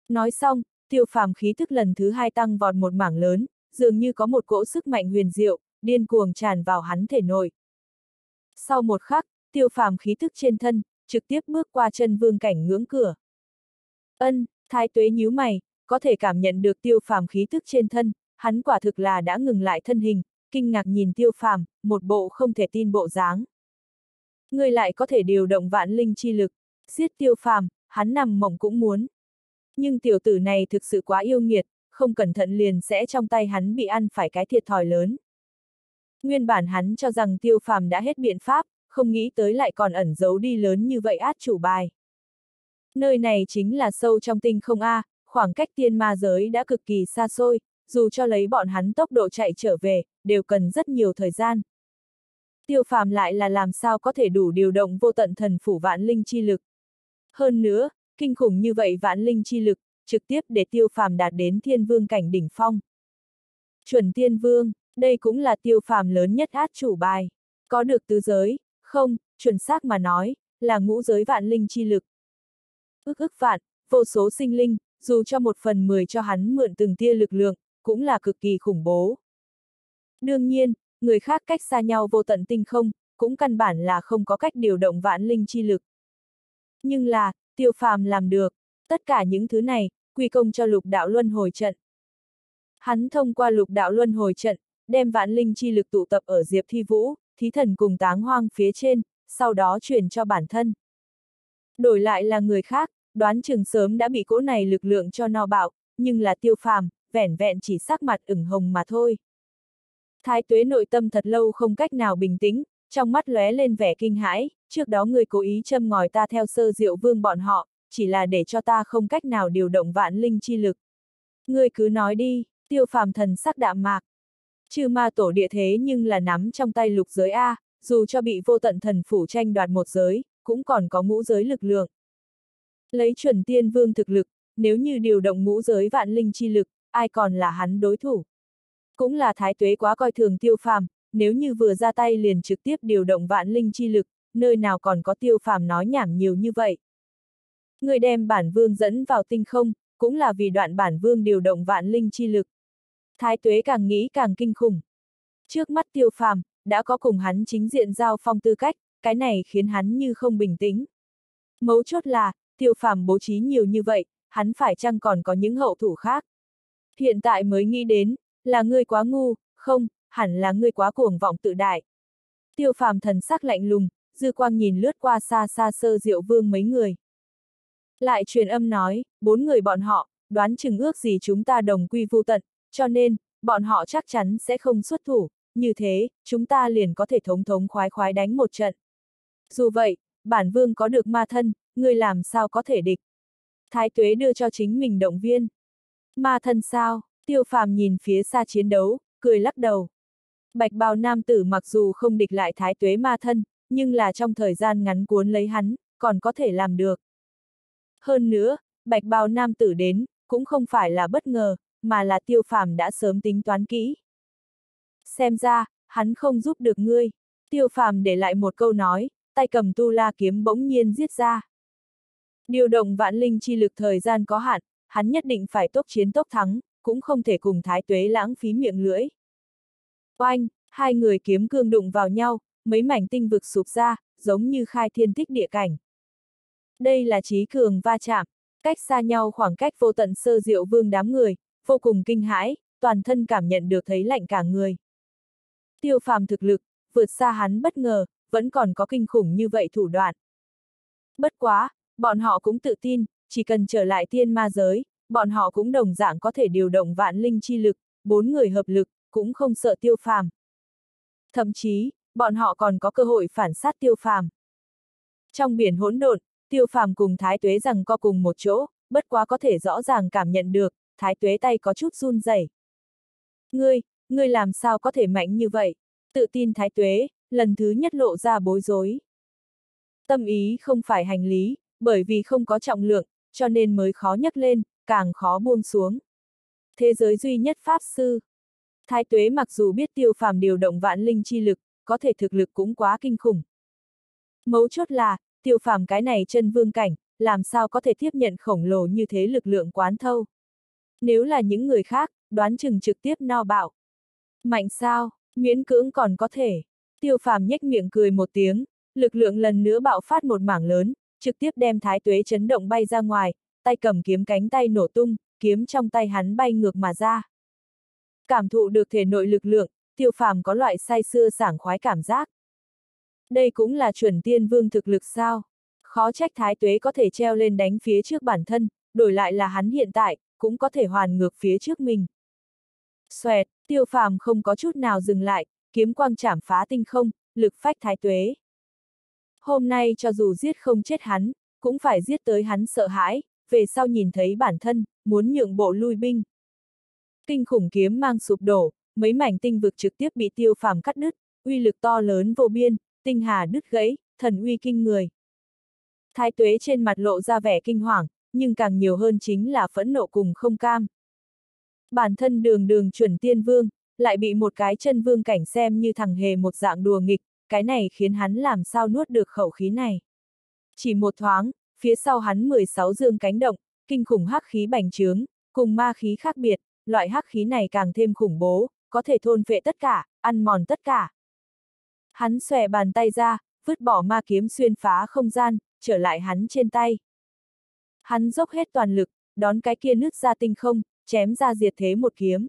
Nói xong, tiêu phàm khí tức lần thứ hai tăng vọt một mảng lớn, dường như có một cỗ sức mạnh huyền diệu, điên cuồng tràn vào hắn thể nội. Sau một khắc, tiêu phàm khí tức trên thân, trực tiếp bước qua chân vương cảnh ngưỡng cửa. Ân, thái tuế nhíu mày, có thể cảm nhận được tiêu phàm khí tức trên thân, hắn quả thực là đã ngừng lại thân hình, kinh ngạc nhìn tiêu phàm, một bộ không thể tin bộ dáng. Người lại có thể điều động vạn linh chi lực, giết tiêu phàm, hắn nằm mộng cũng muốn. Nhưng tiểu tử này thực sự quá yêu nghiệt, không cẩn thận liền sẽ trong tay hắn bị ăn phải cái thiệt thòi lớn. Nguyên bản hắn cho rằng tiêu phàm đã hết biện pháp, không nghĩ tới lại còn ẩn giấu đi lớn như vậy át chủ bài. Nơi này chính là sâu trong tinh không A, khoảng cách tiên ma giới đã cực kỳ xa xôi, dù cho lấy bọn hắn tốc độ chạy trở về, đều cần rất nhiều thời gian. Tiêu phàm lại là làm sao có thể đủ điều động vô tận thần phủ vạn linh chi lực. Hơn nữa, kinh khủng như vậy vạn linh chi lực, trực tiếp để tiêu phàm đạt đến thiên vương cảnh đỉnh phong. Chuẩn thiên vương, đây cũng là tiêu phàm lớn nhất át chủ bài. Có được tứ giới, không, chuẩn xác mà nói, là ngũ giới vạn linh chi lực. Ước ức vạn, vô số sinh linh, dù cho một phần mười cho hắn mượn từng tia lực lượng, cũng là cực kỳ khủng bố. Đương nhiên, người khác cách xa nhau vô tận tinh không, cũng căn bản là không có cách điều động vạn linh chi lực. Nhưng là, tiêu phàm làm được, tất cả những thứ này, quy công cho lục đạo luân hồi trận. Hắn thông qua lục đạo luân hồi trận, đem vạn linh chi lực tụ tập ở Diệp Thi Vũ, thí thần cùng táng hoang phía trên, sau đó truyền cho bản thân. Đổi lại là người khác, đoán chừng sớm đã bị cỗ này lực lượng cho no bạo, nhưng là tiêu phàm, vẻn vẹn chỉ sắc mặt ửng hồng mà thôi. Thái tuế nội tâm thật lâu không cách nào bình tĩnh, trong mắt lóe lên vẻ kinh hãi, trước đó người cố ý châm ngòi ta theo sơ diệu vương bọn họ, chỉ là để cho ta không cách nào điều động vạn linh chi lực. Ngươi cứ nói đi, tiêu phàm thần sắc đạm mạc. Chư ma tổ địa thế nhưng là nắm trong tay lục giới A, dù cho bị vô tận thần phủ tranh đoạt một giới, cũng còn có ngũ giới lực lượng. Lấy chuẩn tiên vương thực lực, nếu như điều động ngũ giới vạn linh chi lực, ai còn là hắn đối thủ. Cũng là thái tuế quá coi thường tiêu phàm, nếu như vừa ra tay liền trực tiếp điều động vạn linh chi lực, nơi nào còn có tiêu phàm nói nhảm nhiều như vậy. Người đem bản vương dẫn vào tinh không, cũng là vì đoạn bản vương điều động vạn linh chi lực. Thái tuế càng nghĩ càng kinh khủng. Trước mắt tiêu phàm, đã có cùng hắn chính diện giao phong tư cách, cái này khiến hắn như không bình tĩnh. Mấu chốt là, tiêu phàm bố trí nhiều như vậy, hắn phải chăng còn có những hậu thủ khác. Hiện tại mới nghĩ đến, là ngươi quá ngu, không, hẳn là ngươi quá cuồng vọng tự đại. Tiêu phàm thần sắc lạnh lùng, dư quang nhìn lướt qua xa xa sơ diệu vương mấy người. Lại truyền âm nói, bốn người bọn họ, đoán chừng ước gì chúng ta đồng quy vô tận, cho nên, bọn họ chắc chắn sẽ không xuất thủ, như thế, chúng ta liền có thể thống thống khoái khoái đánh một trận. Dù vậy, bản vương có được ma thân, người làm sao có thể địch. Thái tuế đưa cho chính mình động viên. Ma thân sao, tiêu phàm nhìn phía xa chiến đấu, cười lắc đầu. Bạch bào nam tử mặc dù không địch lại thái tuế ma thân, nhưng là trong thời gian ngắn cuốn lấy hắn, còn có thể làm được. Hơn nữa, bạch bào nam tử đến, cũng không phải là bất ngờ, mà là tiêu phàm đã sớm tính toán kỹ. Xem ra, hắn không giúp được ngươi. Tiêu phàm để lại một câu nói, tay cầm tu la kiếm bỗng nhiên giết ra. Điều động vạn linh chi lực thời gian có hạn, hắn nhất định phải tốc chiến tốc thắng, cũng không thể cùng thái tuế lãng phí miệng lưỡi. Oanh, hai người kiếm cương đụng vào nhau, mấy mảnh tinh vực sụp ra, giống như khai thiên tích địa cảnh. Đây là trí cường va chạm, cách xa nhau khoảng cách vô tận sơ diệu vương đám người, vô cùng kinh hãi, toàn thân cảm nhận được thấy lạnh cả người. Tiêu phàm thực lực, vượt xa hắn bất ngờ, vẫn còn có kinh khủng như vậy thủ đoạn. Bất quá, bọn họ cũng tự tin, chỉ cần trở lại thiên ma giới, bọn họ cũng đồng dạng có thể điều động vạn linh chi lực, bốn người hợp lực, cũng không sợ tiêu phàm. Thậm chí, bọn họ còn có cơ hội phản sát tiêu phàm. Trong biển hỗn độn, tiêu phàm cùng thái tuế rằng co cùng một chỗ, bất quá có thể rõ ràng cảm nhận được, thái tuế tay có chút run rẩy. Ngươi, ngươi làm sao có thể mạnh như vậy? Tự tin thái tuế, lần thứ nhất lộ ra bối rối. Tâm ý không phải hành lý, bởi vì không có trọng lượng, cho nên mới khó nhấc lên, càng khó buông xuống. Thế giới duy nhất Pháp Sư Thái tuế mặc dù biết tiêu phàm điều động vạn linh chi lực, có thể thực lực cũng quá kinh khủng. Mấu chốt là, tiêu phàm cái này chân vương cảnh, làm sao có thể tiếp nhận khổng lồ như thế lực lượng quán thâu. Nếu là những người khác, đoán chừng trực tiếp no bạo. Mạnh sao, miễn cưỡng còn có thể. Tiêu phàm nhếch miệng cười một tiếng, lực lượng lần nữa bạo phát một mảng lớn, trực tiếp đem thái tuế chấn động bay ra ngoài, tay cầm kiếm cánh tay nổ tung, kiếm trong tay hắn bay ngược mà ra. Cảm thụ được thể nội lực lượng, tiêu phàm có loại say xưa sảng khoái cảm giác. Đây cũng là chuẩn tiên vương thực lực sao? Khó trách thái tuế có thể treo lên đánh phía trước bản thân, đổi lại là hắn hiện tại, cũng có thể hoàn ngược phía trước mình. Xoẹt, tiêu phàm không có chút nào dừng lại, kiếm quang chảm phá tinh không, lực phách thái tuế. Hôm nay cho dù giết không chết hắn, cũng phải giết tới hắn sợ hãi, về sau nhìn thấy bản thân, muốn nhượng bộ lui binh. Kinh khủng kiếm mang sụp đổ, mấy mảnh tinh vực trực tiếp bị tiêu phàm cắt đứt, uy lực to lớn vô biên, tinh hà đứt gãy, thần uy kinh người. Thái tuế trên mặt lộ ra vẻ kinh hoàng, nhưng càng nhiều hơn chính là phẫn nộ cùng không cam. Bản thân đường đường chuẩn tiên vương, lại bị một cái chân vương cảnh xem như thằng hề một dạng đùa nghịch, cái này khiến hắn làm sao nuốt được khẩu khí này. Chỉ một thoáng, phía sau hắn 16 dương cánh động, kinh khủng hắc khí bành trướng, cùng ma khí khác biệt, loại hắc khí này càng thêm khủng bố, có thể thôn vệ tất cả, ăn mòn tất cả. Hắn xòe bàn tay ra, vứt bỏ ma kiếm xuyên phá không gian, trở lại hắn trên tay. Hắn dốc hết toàn lực, đón cái kia nứt ra tinh không, chém ra diệt thế một kiếm.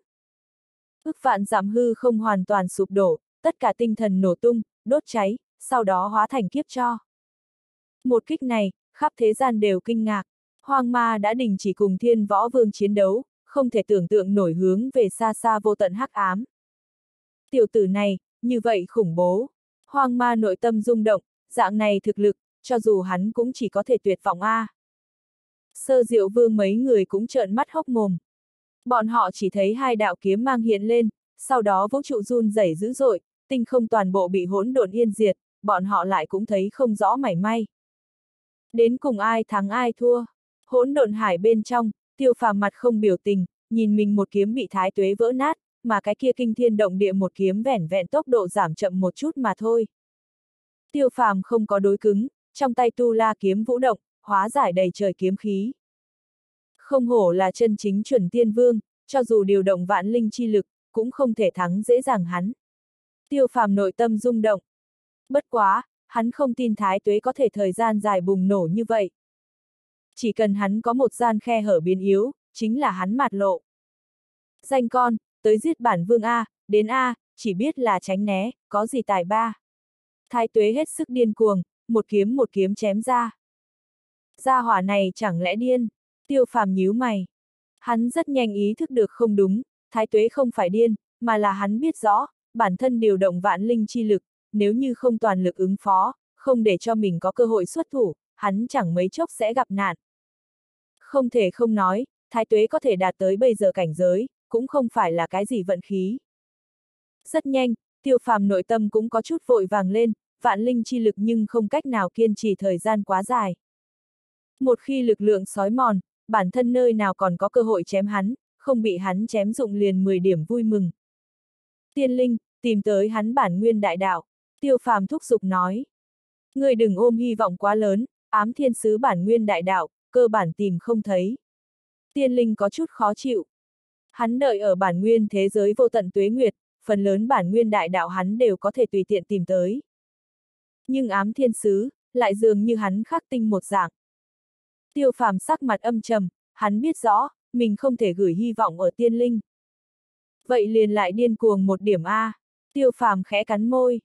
Ước vạn giảm hư không hoàn toàn sụp đổ, tất cả tinh thần nổ tung, đốt cháy, sau đó hóa thành kiếp cho. Một kích này, khắp thế gian đều kinh ngạc. Hoang ma đã đình chỉ cùng thiên võ vương chiến đấu, không thể tưởng tượng nổi hướng về xa xa vô tận hắc ám. Tiểu tử này, như vậy khủng bố. Hoang ma nội tâm rung động, dạng này thực lực, cho dù hắn cũng chỉ có thể tuyệt vọng A. Sơ diệu vương mấy người cũng trợn mắt hốc mồm. Bọn họ chỉ thấy hai đạo kiếm mang hiện lên, sau đó vũ trụ run rẩy dữ dội, tinh không toàn bộ bị hỗn độn yên diệt, bọn họ lại cũng thấy không rõ mảy may. Đến cùng ai thắng ai thua, hỗn độn hải bên trong, tiêu phàm mặt không biểu tình, nhìn mình một kiếm bị thái tuế vỡ nát, mà cái kia kinh thiên động địa một kiếm vẻn vẹn tốc độ giảm chậm một chút mà thôi. Tiêu phàm không có đối cứng, trong tay tu la kiếm vũ động, hóa giải đầy trời kiếm khí. Không hổ là chân chính chuẩn tiên vương, cho dù điều động vạn linh chi lực, cũng không thể thắng dễ dàng hắn. Tiêu phàm nội tâm rung động. Bất quá, hắn không tin thái tuế có thể thời gian dài bùng nổ như vậy. Chỉ cần hắn có một gian khe hở biến yếu, chính là hắn mạt lộ. Danh con, tới giết bản vương A, đến A, chỉ biết là tránh né, có gì tài ba. Thái tuế hết sức điên cuồng, một kiếm một kiếm chém ra. Gia hỏa này chẳng lẽ điên, tiêu phàm nhíu mày. Hắn rất nhanh ý thức được không đúng, thái tuế không phải điên, mà là hắn biết rõ, bản thân điều động vạn linh chi lực, nếu như không toàn lực ứng phó, không để cho mình có cơ hội xuất thủ, hắn chẳng mấy chốc sẽ gặp nạn. Không thể không nói, thái tuế có thể đạt tới bây giờ cảnh giới, cũng không phải là cái gì vận khí. Rất nhanh, tiêu phàm nội tâm cũng có chút vội vàng lên, vạn linh chi lực nhưng không cách nào kiên trì thời gian quá dài. Một khi lực lượng sói mòn, bản thân nơi nào còn có cơ hội chém hắn, không bị hắn chém dụng liền 10 điểm vui mừng. Tiên linh, tìm tới hắn bản nguyên đại đạo, tiêu phàm thúc giục nói. Người đừng ôm hy vọng quá lớn, ám thiên sứ bản nguyên đại đạo, cơ bản tìm không thấy. Tiên linh có chút khó chịu. Hắn đợi ở bản nguyên thế giới vô tận tuế nguyệt, phần lớn bản nguyên đại đạo hắn đều có thể tùy tiện tìm tới. Nhưng ám thiên sứ, lại dường như hắn khắc tinh một dạng. Tiêu phàm sắc mặt âm trầm, hắn biết rõ, mình không thể gửi hy vọng ở tiên linh. Vậy liền lại điên cuồng một điểm A, tiêu phàm khẽ cắn môi.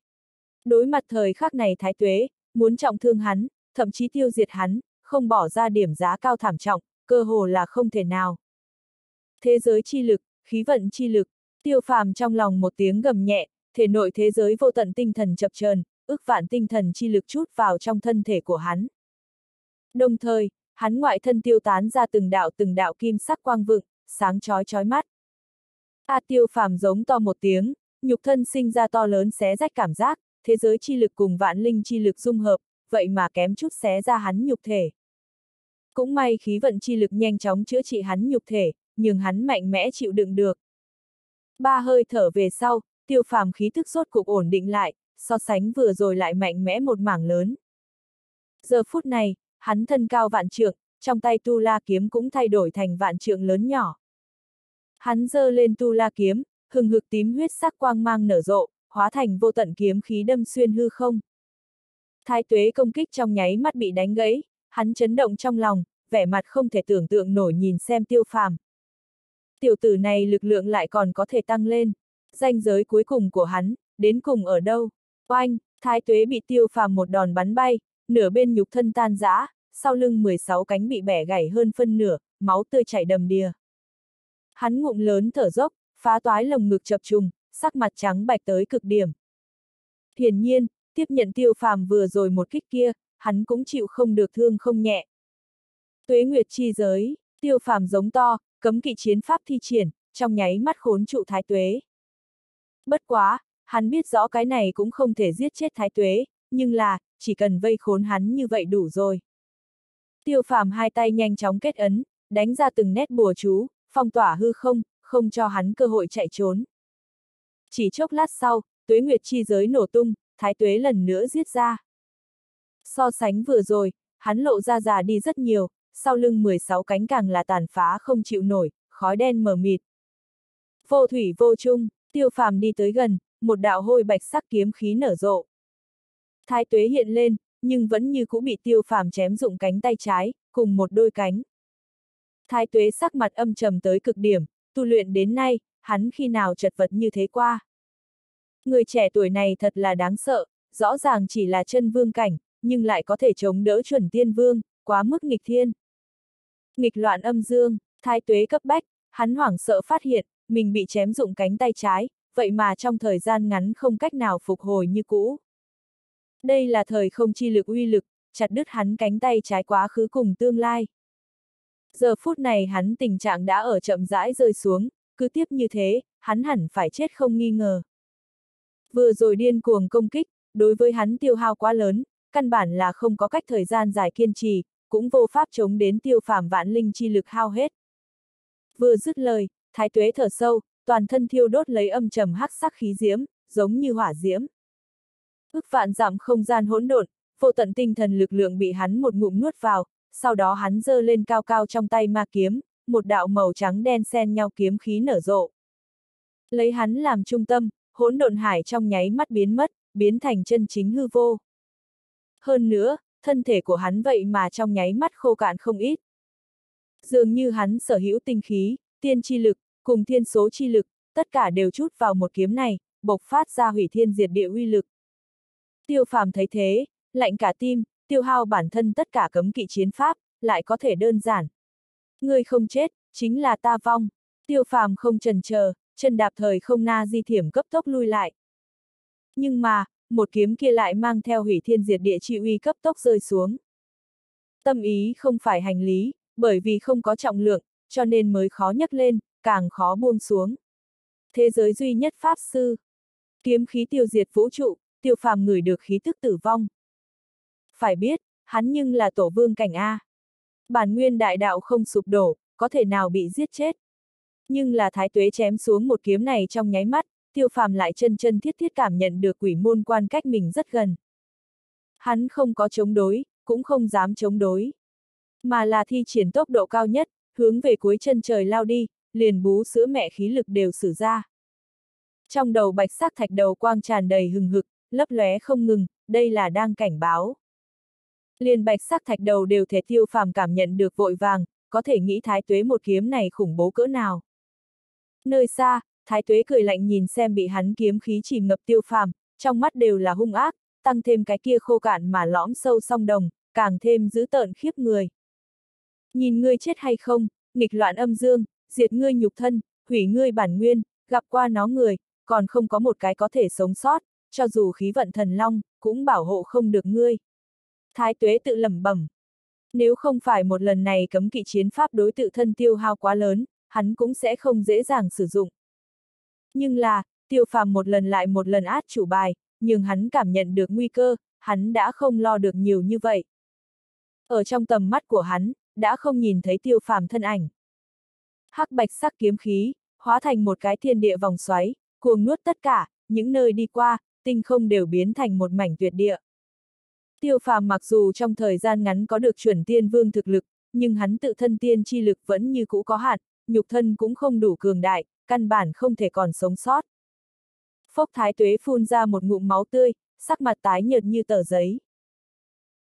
Đối mặt thời khắc này thái tuế, muốn trọng thương hắn, thậm chí tiêu diệt hắn, không bỏ ra điểm giá cao thảm trọng, cơ hồ là không thể nào. Thế giới chi lực, khí vận chi lực, tiêu phàm trong lòng một tiếng gầm nhẹ, thể nội thế giới vô tận tinh thần chập chờn, ước vạn tinh thần chi lực chút vào trong thân thể của hắn. Đồng thời, hắn ngoại thân tiêu tán ra từng đạo từng đạo kim sắc quang vựng, sáng chói chói mắt. A tiêu phàm giống to một tiếng, nhục thân sinh ra to lớn xé rách cảm giác, thế giới chi lực cùng vạn linh chi lực dung hợp, vậy mà kém chút xé ra hắn nhục thể. Cũng may khí vận chi lực nhanh chóng chữa trị hắn nhục thể, nhưng hắn mạnh mẽ chịu đựng được. Ba hơi thở về sau, tiêu phàm khí thức rốt cục ổn định lại, so sánh vừa rồi lại mạnh mẽ một mảng lớn. Giờ phút này, hắn thân cao vạn trượng, trong tay tu la kiếm cũng thay đổi thành vạn trượng lớn nhỏ. Hắn giơ lên tu la kiếm, hừng hực tím huyết sắc quang mang nở rộ, hóa thành vô tận kiếm khí đâm xuyên hư không. Thái tuế công kích trong nháy mắt bị đánh gãy, hắn chấn động trong lòng, vẻ mặt không thể tưởng tượng nổi nhìn xem tiêu phàm. Tiểu tử này lực lượng lại còn có thể tăng lên. Danh giới cuối cùng của hắn, đến cùng ở đâu? Oanh, thái tuế bị tiêu phàm một đòn bắn bay, nửa bên nhục thân tan rã, sau lưng 16 cánh bị bẻ gãy hơn phân nửa, máu tươi chảy đầm đìa. Hắn ngụm lớn thở dốc, phá toái lồng ngực chập trùng, sắc mặt trắng bạch tới cực điểm. Hiển nhiên, tiếp nhận tiêu phàm vừa rồi một kích kia, hắn cũng chịu không được thương không nhẹ. Tuế Nguyệt chi giới, tiêu phàm giống to, cấm kỵ chiến pháp thi triển, trong nháy mắt khốn trụ thái tuế. Bất quá, hắn biết rõ cái này cũng không thể giết chết thái tuế, nhưng là, chỉ cần vây khốn hắn như vậy đủ rồi. Tiêu phàm hai tay nhanh chóng kết ấn, đánh ra từng nét bùa chú, phong tỏa hư không, không cho hắn cơ hội chạy trốn. Chỉ chốc lát sau, tuế nguyệt chi giới nổ tung, thái tuế lần nữa giết ra. So sánh vừa rồi, hắn lộ ra già đi rất nhiều, sau lưng 16 cánh càng là tàn phá không chịu nổi, khói đen mờ mịt. Vô thủy vô chung, tiêu phàm đi tới gần, một đạo hôi bạch sắc kiếm khí nở rộ. Thái tuế hiện lên, nhưng vẫn như cũ bị tiêu phàm chém dụng cánh tay trái, cùng một đôi cánh. Thái tuế sắc mặt âm trầm tới cực điểm, tu luyện đến nay, hắn khi nào chật vật như thế qua. Người trẻ tuổi này thật là đáng sợ, rõ ràng chỉ là chân vương cảnh, nhưng lại có thể chống đỡ chuẩn tiên vương, quá mức nghịch thiên. Nghịch loạn âm dương, thái tuế cấp bách, hắn hoảng sợ phát hiện, mình bị chém dụng cánh tay trái, vậy mà trong thời gian ngắn không cách nào phục hồi như cũ. Đây là thời không chi lực uy lực, chặt đứt hắn cánh tay trái quá khứ cùng tương lai. Giờ phút này hắn tình trạng đã ở chậm rãi rơi xuống, cứ tiếp như thế, hắn hẳn phải chết không nghi ngờ. Vừa rồi điên cuồng công kích, đối với hắn tiêu hao quá lớn, căn bản là không có cách thời gian dài kiên trì, cũng vô pháp chống đến tiêu phàm vạn linh chi lực hao hết. Vừa dứt lời, thái tuế thở sâu, toàn thân thiêu đốt lấy âm trầm hắc sắc khí diễm, giống như hỏa diễm. Ước vạn giảm không gian hỗn độn, vô tận tinh thần lực lượng bị hắn một ngụm nuốt vào, sau đó hắn giơ lên cao cao trong tay ma kiếm, một đạo màu trắng đen xen nhau kiếm khí nở rộ. Lấy hắn làm trung tâm, hỗn độn hải trong nháy mắt biến mất, biến thành chân chính hư vô. Hơn nữa, thân thể của hắn vậy mà trong nháy mắt khô cạn không ít. Dường như hắn sở hữu tinh khí, tiên chi lực, cùng thiên số chi lực, tất cả đều chút vào một kiếm này, bộc phát ra hủy thiên diệt địa uy lực. Tiêu phàm thấy thế, lạnh cả tim, tiêu hao bản thân tất cả cấm kỵ chiến pháp, lại có thể đơn giản. ngươi không chết, chính là ta vong. Tiêu phàm không trần chờ, chân đạp thời không na di thiểm cấp tốc lui lại. Nhưng mà, một kiếm kia lại mang theo hủy thiên diệt địa chi uy cấp tốc rơi xuống. Tâm ý không phải hành lý, bởi vì không có trọng lượng, cho nên mới khó nhấc lên, càng khó buông xuống. Thế giới duy nhất Pháp Sư. Kiếm khí tiêu diệt vũ trụ, tiêu phàm ngửi được khí tức tử vong. Phải biết, hắn nhưng là tổ vương cảnh A. Bản nguyên đại đạo không sụp đổ, có thể nào bị giết chết. Nhưng là thái tuế chém xuống một kiếm này trong nháy mắt, tiêu phàm lại chân chân thiết thiết cảm nhận được quỷ môn quan cách mình rất gần. Hắn không có chống đối, cũng không dám chống đối. Mà là thi triển tốc độ cao nhất, hướng về cuối chân trời lao đi, liền bú sữa mẹ khí lực đều sử ra. Trong đầu bạch sắc thạch đầu quang tràn đầy hừng hực, lấp lóe không ngừng, đây là đang cảnh báo. Liền bạch sắc thạch đầu đều thể tiêu phàm cảm nhận được vội vàng, có thể nghĩ thái tuế một kiếm này khủng bố cỡ nào. Nơi xa, thái tuế cười lạnh nhìn xem bị hắn kiếm khí chìm ngập tiêu phàm, trong mắt đều là hung ác, tăng thêm cái kia khô cạn mà lõm sâu song đồng, càng thêm dữ tợn khiếp người. Nhìn ngươi chết hay không, nghịch loạn âm dương, diệt ngươi nhục thân, hủy ngươi bản nguyên, gặp qua nó người, còn không có một cái có thể sống sót, cho dù khí vận thần long, cũng bảo hộ không được ngươi. Thái tuế tự lẩm bẩm. Nếu không phải một lần này cấm kỵ chiến pháp đối tự thân tiêu hao quá lớn, hắn cũng sẽ không dễ dàng sử dụng. Nhưng là, tiêu phàm một lần lại một lần át chủ bài, nhưng hắn cảm nhận được nguy cơ, hắn đã không lo được nhiều như vậy. Ở trong tầm mắt của hắn, đã không nhìn thấy tiêu phàm thân ảnh. Hắc bạch sắc kiếm khí, hóa thành một cái thiên địa vòng xoáy, cuồng nuốt tất cả, những nơi đi qua, tinh không đều biến thành một mảnh tuyệt địa. Tiêu phàm mặc dù trong thời gian ngắn có được chuẩn tiên vương thực lực, nhưng hắn tự thân tiên chi lực vẫn như cũ có hạn, nhục thân cũng không đủ cường đại, căn bản không thể còn sống sót. Phốc thái tuế phun ra một ngụm máu tươi, sắc mặt tái nhợt như tờ giấy.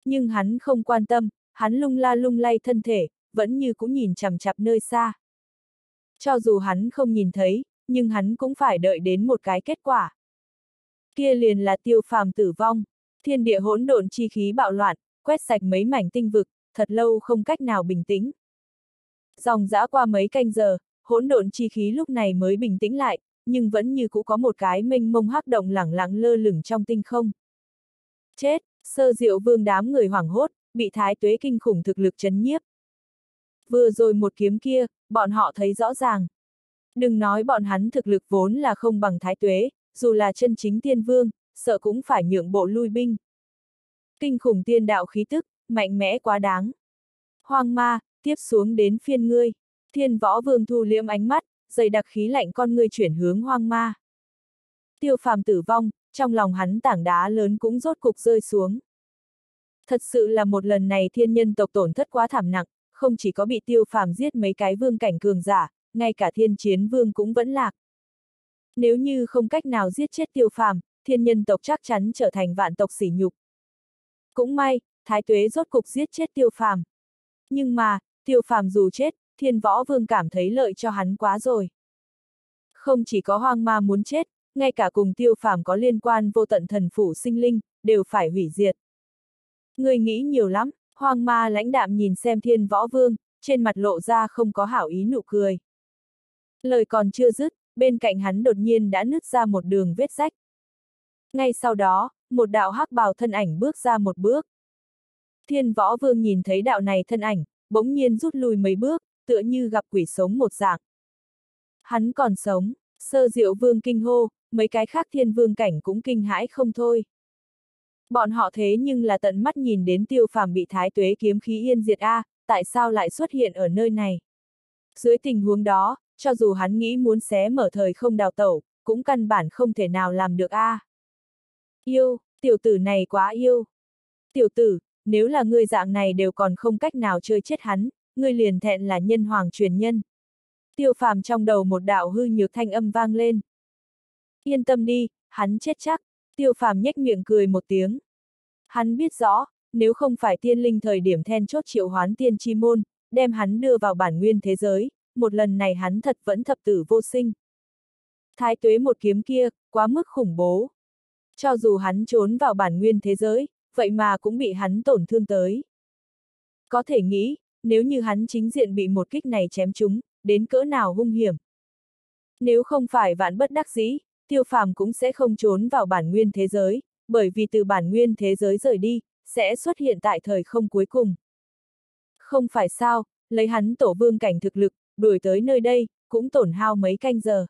Nhưng hắn không quan tâm, hắn lung la lung lay thân thể, vẫn như cũng nhìn chằm chặp nơi xa. Cho dù hắn không nhìn thấy, nhưng hắn cũng phải đợi đến một cái kết quả. Kia liền là tiêu phàm tử vong, thiên địa hỗn độn chi khí bạo loạn, quét sạch mấy mảnh tinh vực, thật lâu không cách nào bình tĩnh. Dòng dã qua mấy canh giờ, hỗn độn chi khí lúc này mới bình tĩnh lại, nhưng vẫn như cũ có một cái mênh mông hắc động lẳng lặng lơ lửng trong tinh không. Chết, sơ diệu vương đám người hoảng hốt, bị thái tuế kinh khủng thực lực chấn nhiếp. Vừa rồi một kiếm kia, bọn họ thấy rõ ràng. Đừng nói bọn hắn thực lực vốn là không bằng thái tuế, dù là chân chính tiên vương, sợ cũng phải nhượng bộ lui binh. Kinh khủng tiên đạo khí tức, mạnh mẽ quá đáng. Hoang ma, tiếp xuống đến phiên ngươi. Thiên võ vương thu liễm ánh mắt, dày đặc khí lạnh con ngươi chuyển hướng hoang ma. Tiêu phàm tử vong, trong lòng hắn tảng đá lớn cũng rốt cục rơi xuống. Thật sự là một lần này thiên nhân tộc tổn thất quá thảm nặng, không chỉ có bị tiêu phàm giết mấy cái vương cảnh cường giả, ngay cả thiên chiến vương cũng vẫn lạc. Nếu như không cách nào giết chết tiêu phàm, thiên nhân tộc chắc chắn trở thành vạn tộc sỉ nhục. Cũng may, thái tuế rốt cục giết chết tiêu phàm. Nhưng mà, tiêu phàm dù chết, thiên võ vương cảm thấy lợi cho hắn quá rồi. Không chỉ có hoang ma muốn chết, ngay cả cùng tiêu phàm có liên quan vô tận thần phủ sinh linh, đều phải hủy diệt. Người nghĩ nhiều lắm, hoang ma lãnh đạm nhìn xem thiên võ vương, trên mặt lộ ra không có hảo ý nụ cười. Lời còn chưa dứt, bên cạnh hắn đột nhiên đã nứt ra một đường vết rách. Ngay sau đó, một đạo hắc bào thân ảnh bước ra một bước. Thiên võ vương nhìn thấy đạo này thân ảnh, bỗng nhiên rút lui mấy bước, tựa như gặp quỷ sống một dạng. Hắn còn sống, sơ diệu vương kinh hô, mấy cái khác thiên vương cảnh cũng kinh hãi không thôi. Bọn họ thế nhưng là tận mắt nhìn đến tiêu phàm bị thái tuế kiếm khí yên diệt A, tại sao lại xuất hiện ở nơi này? Dưới tình huống đó, cho dù hắn nghĩ muốn xé mở thời không đào tẩu, cũng căn bản không thể nào làm được A. Yêu, tiểu tử này quá yêu. Tiểu tử, nếu là ngươi dạng này đều còn không cách nào chơi chết hắn, ngươi liền thẹn là nhân hoàng truyền nhân. Tiêu phàm trong đầu một đạo hư nhược thanh âm vang lên. Yên tâm đi, hắn chết chắc, tiêu phàm nhếch miệng cười một tiếng. Hắn biết rõ, nếu không phải tiên linh thời điểm then chốt triệu hoán tiên chi môn, đem hắn đưa vào bản nguyên thế giới, một lần này hắn thật vẫn thập tử vô sinh. Thái tuế một kiếm kia, quá mức khủng bố. Cho dù hắn trốn vào bản nguyên thế giới, vậy mà cũng bị hắn tổn thương tới. Có thể nghĩ, nếu như hắn chính diện bị một kích này chém trúng, đến cỡ nào hung hiểm. Nếu không phải vạn bất đắc dĩ, tiêu phàm cũng sẽ không trốn vào bản nguyên thế giới, bởi vì từ bản nguyên thế giới rời đi, sẽ xuất hiện tại thời không cuối cùng. Không phải sao, lấy hắn tổ vương cảnh thực lực, đuổi tới nơi đây, cũng tổn hao mấy canh giờ.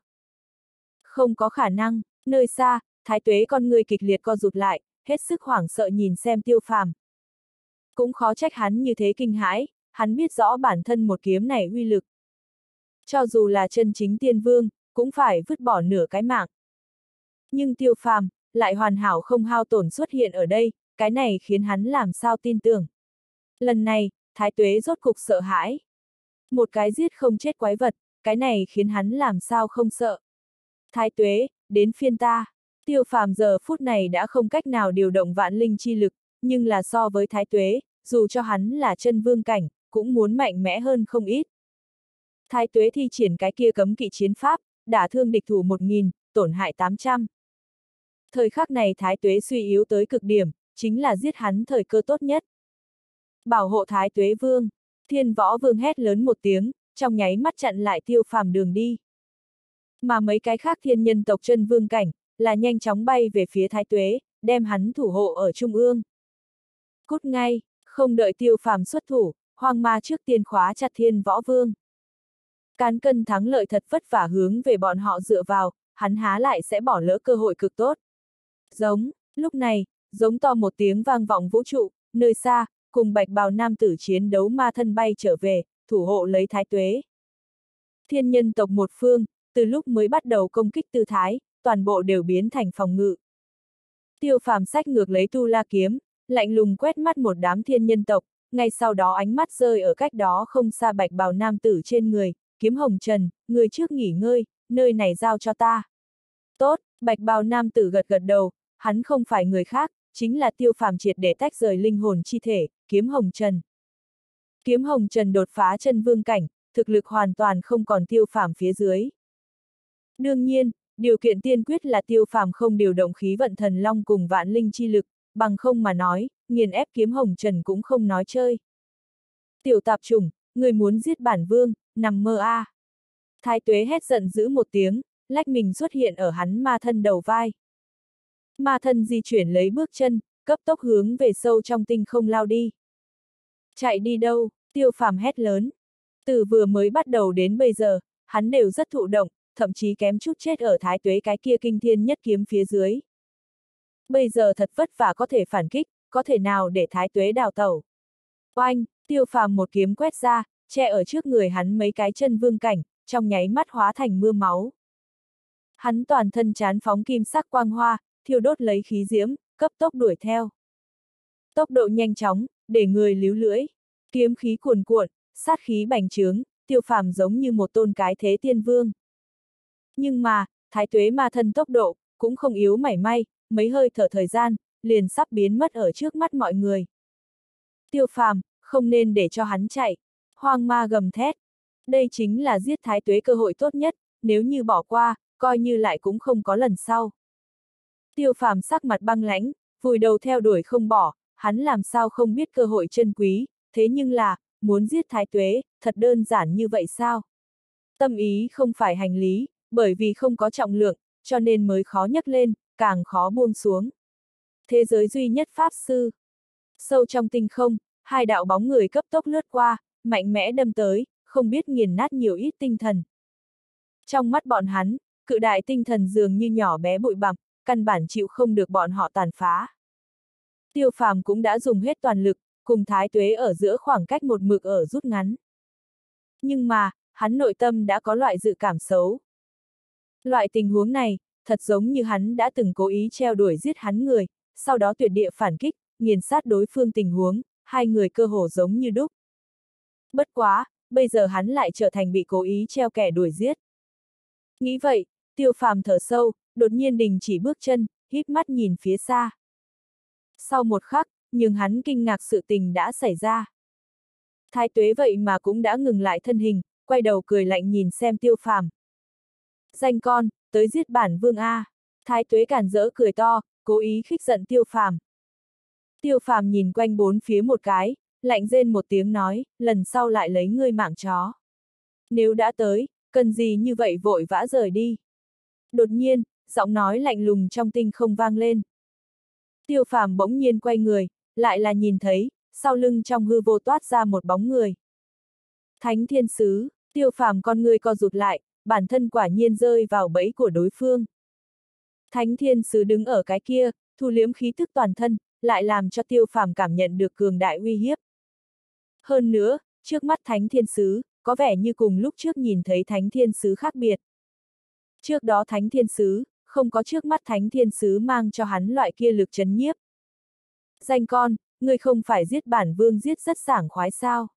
Không có khả năng, nơi xa, thái tuế con người kịch liệt co rụt lại, hết sức hoảng sợ nhìn xem tiêu phàm. Cũng khó trách hắn như thế kinh hãi, hắn biết rõ bản thân một kiếm này uy lực. Cho dù là chân chính tiên vương, cũng phải vứt bỏ nửa cái mạng. Nhưng tiêu phàm, lại hoàn hảo không hao tổn xuất hiện ở đây, cái này khiến hắn làm sao tin tưởng. Lần này, thái tuế rốt cục sợ hãi. Một cái giết không chết quái vật, cái này khiến hắn làm sao không sợ. Thái tuế, đến phiên ta. Tiêu phàm giờ phút này đã không cách nào điều động vạn linh chi lực, nhưng là so với thái tuế, dù cho hắn là chân vương cảnh, cũng muốn mạnh mẽ hơn không ít. Thái tuế thi triển cái kia cấm kỵ chiến pháp, đả thương địch thủ 1.000, tổn hại 800. Thời khắc này thái tuế suy yếu tới cực điểm, chính là giết hắn thời cơ tốt nhất. Bảo hộ thái tuế vương, thiên võ vương hét lớn một tiếng, trong nháy mắt chặn lại tiêu phàm đường đi. Mà mấy cái khác thiên nhân tộc chân vương cảnh, là nhanh chóng bay về phía thái tuế, đem hắn thủ hộ ở trung ương. Cút ngay, không đợi tiêu phàm xuất thủ, hoang ma trước tiên khóa chặt thiên võ vương. Cán cân thắng lợi thật vất vả hướng về bọn họ dựa vào, hắn há lại sẽ bỏ lỡ cơ hội cực tốt. Giống, lúc này, giống to một tiếng vang vọng vũ trụ, nơi xa, cùng bạch bào nam tử chiến đấu ma thân bay trở về, thủ hộ lấy thái tuế. Thiên nhân tộc một phương, từ lúc mới bắt đầu công kích tư thái, toàn bộ đều biến thành phòng ngự. Tiêu phàm sách ngược lấy tu la kiếm, lạnh lùng quét mắt một đám thiên nhân tộc, ngay sau đó ánh mắt rơi ở cách đó không xa bạch bào nam tử trên người, kiếm hồng trần, người trước nghỉ ngơi, nơi này giao cho ta. Tốt, bạch bào nam tử gật gật đầu, hắn không phải người khác, chính là tiêu phàm triệt để tách rời linh hồn chi thể, kiếm hồng trần. Kiếm hồng trần đột phá chân vương cảnh, thực lực hoàn toàn không còn tiêu phàm phía dưới. Đương nhiên, điều kiện tiên quyết là tiêu phàm không điều động khí vận thần long cùng vạn linh chi lực, bằng không mà nói, nghiền ép kiếm hồng trần cũng không nói chơi. Tiểu tạp trùng người muốn giết bản vương, nằm mơ a. À. Thái tuế hét giận giữ một tiếng, lách mình xuất hiện ở hắn ma thân đầu vai. Ma thân di chuyển lấy bước chân, cấp tốc hướng về sâu trong tinh không lao đi. Chạy đi đâu, tiêu phàm hét lớn. Từ vừa mới bắt đầu đến bây giờ, hắn đều rất thụ động, thậm chí kém chút chết ở thái tuế cái kia kinh thiên nhất kiếm phía dưới. Bây giờ thật vất vả có thể phản kích, có thể nào để thái tuế đào tẩu. Oanh, tiêu phàm một kiếm quét ra, che ở trước người hắn mấy cái chân vương cảnh, trong nháy mắt hóa thành mưa máu. Hắn toàn thân chán phóng kim sắc quang hoa, thiêu đốt lấy khí diễm, cấp tốc đuổi theo. Tốc độ nhanh chóng, để người líu lưỡi, kiếm khí cuồn cuộn, sát khí bành trướng, tiêu phàm giống như một tôn cái thế tiên vương. Nhưng mà, thái tuế ma thân tốc độ, cũng không yếu mảy may, mấy hơi thở thời gian, liền sắp biến mất ở trước mắt mọi người. Tiêu phàm, không nên để cho hắn chạy. Hoang ma gầm thét. Đây chính là giết thái tuế cơ hội tốt nhất, nếu như bỏ qua, coi như lại cũng không có lần sau. Tiêu phàm sắc mặt băng lãnh, vùi đầu theo đuổi không bỏ, hắn làm sao không biết cơ hội chân quý, thế nhưng là, muốn giết thái tuế, thật đơn giản như vậy sao? Tâm ý không phải hành lý, bởi vì không có trọng lượng, cho nên mới khó nhấc lên, càng khó buông xuống. Thế giới duy nhất Pháp Sư. Sâu trong tinh không, hai đạo bóng người cấp tốc lướt qua, mạnh mẽ đâm tới, không biết nghiền nát nhiều ít tinh thần. Trong mắt bọn hắn, cự đại tinh thần dường như nhỏ bé bụi bặm, căn bản chịu không được bọn họ tàn phá. Tiêu phàm cũng đã dùng hết toàn lực, cùng thái tuế ở giữa khoảng cách một mực ở rút ngắn. Nhưng mà, hắn nội tâm đã có loại dự cảm xấu. Loại tình huống này, thật giống như hắn đã từng cố ý treo đuổi giết hắn người, sau đó tuyệt địa phản kích, nghiền sát đối phương tình huống, hai người cơ hồ giống như đúc. Bất quá, bây giờ hắn lại trở thành bị cố ý treo kẻ đuổi giết. Nghĩ vậy, tiêu phàm thở sâu, đột nhiên đình chỉ bước chân, híp mắt nhìn phía xa. Sau một khắc, nhưng hắn kinh ngạc sự tình đã xảy ra. Thái tuế vậy mà cũng đã ngừng lại thân hình, quay đầu cười lạnh nhìn xem tiêu phàm. Danh con, tới giết bản vương A. Thái tuế cản rỡ cười to, cố ý khích giận tiêu phàm. Tiêu phàm nhìn quanh bốn phía một cái, lạnh rên một tiếng nói, lần sau lại lấy ngươi mạng chó. Nếu đã tới, cần gì như vậy vội vã rời đi. Đột nhiên, giọng nói lạnh lùng trong tinh không vang lên. Tiêu phàm bỗng nhiên quay người, lại là nhìn thấy, sau lưng trong hư vô toát ra một bóng người. Thánh thiên sứ, tiêu phàm con người co rụt lại, bản thân quả nhiên rơi vào bẫy của đối phương. Thánh thiên sứ đứng ở cái kia, thu liếm khí thức toàn thân, lại làm cho tiêu phàm cảm nhận được cường đại uy hiếp. Hơn nữa, trước mắt thánh thiên sứ, có vẻ như cùng lúc trước nhìn thấy thánh thiên sứ khác biệt. Trước đó thánh thiên sứ, không có trước mắt thánh thiên sứ mang cho hắn loại kia lực chấn nhiếp. Danh con, ngươi không phải giết bản vương giết rất sảng khoái sao.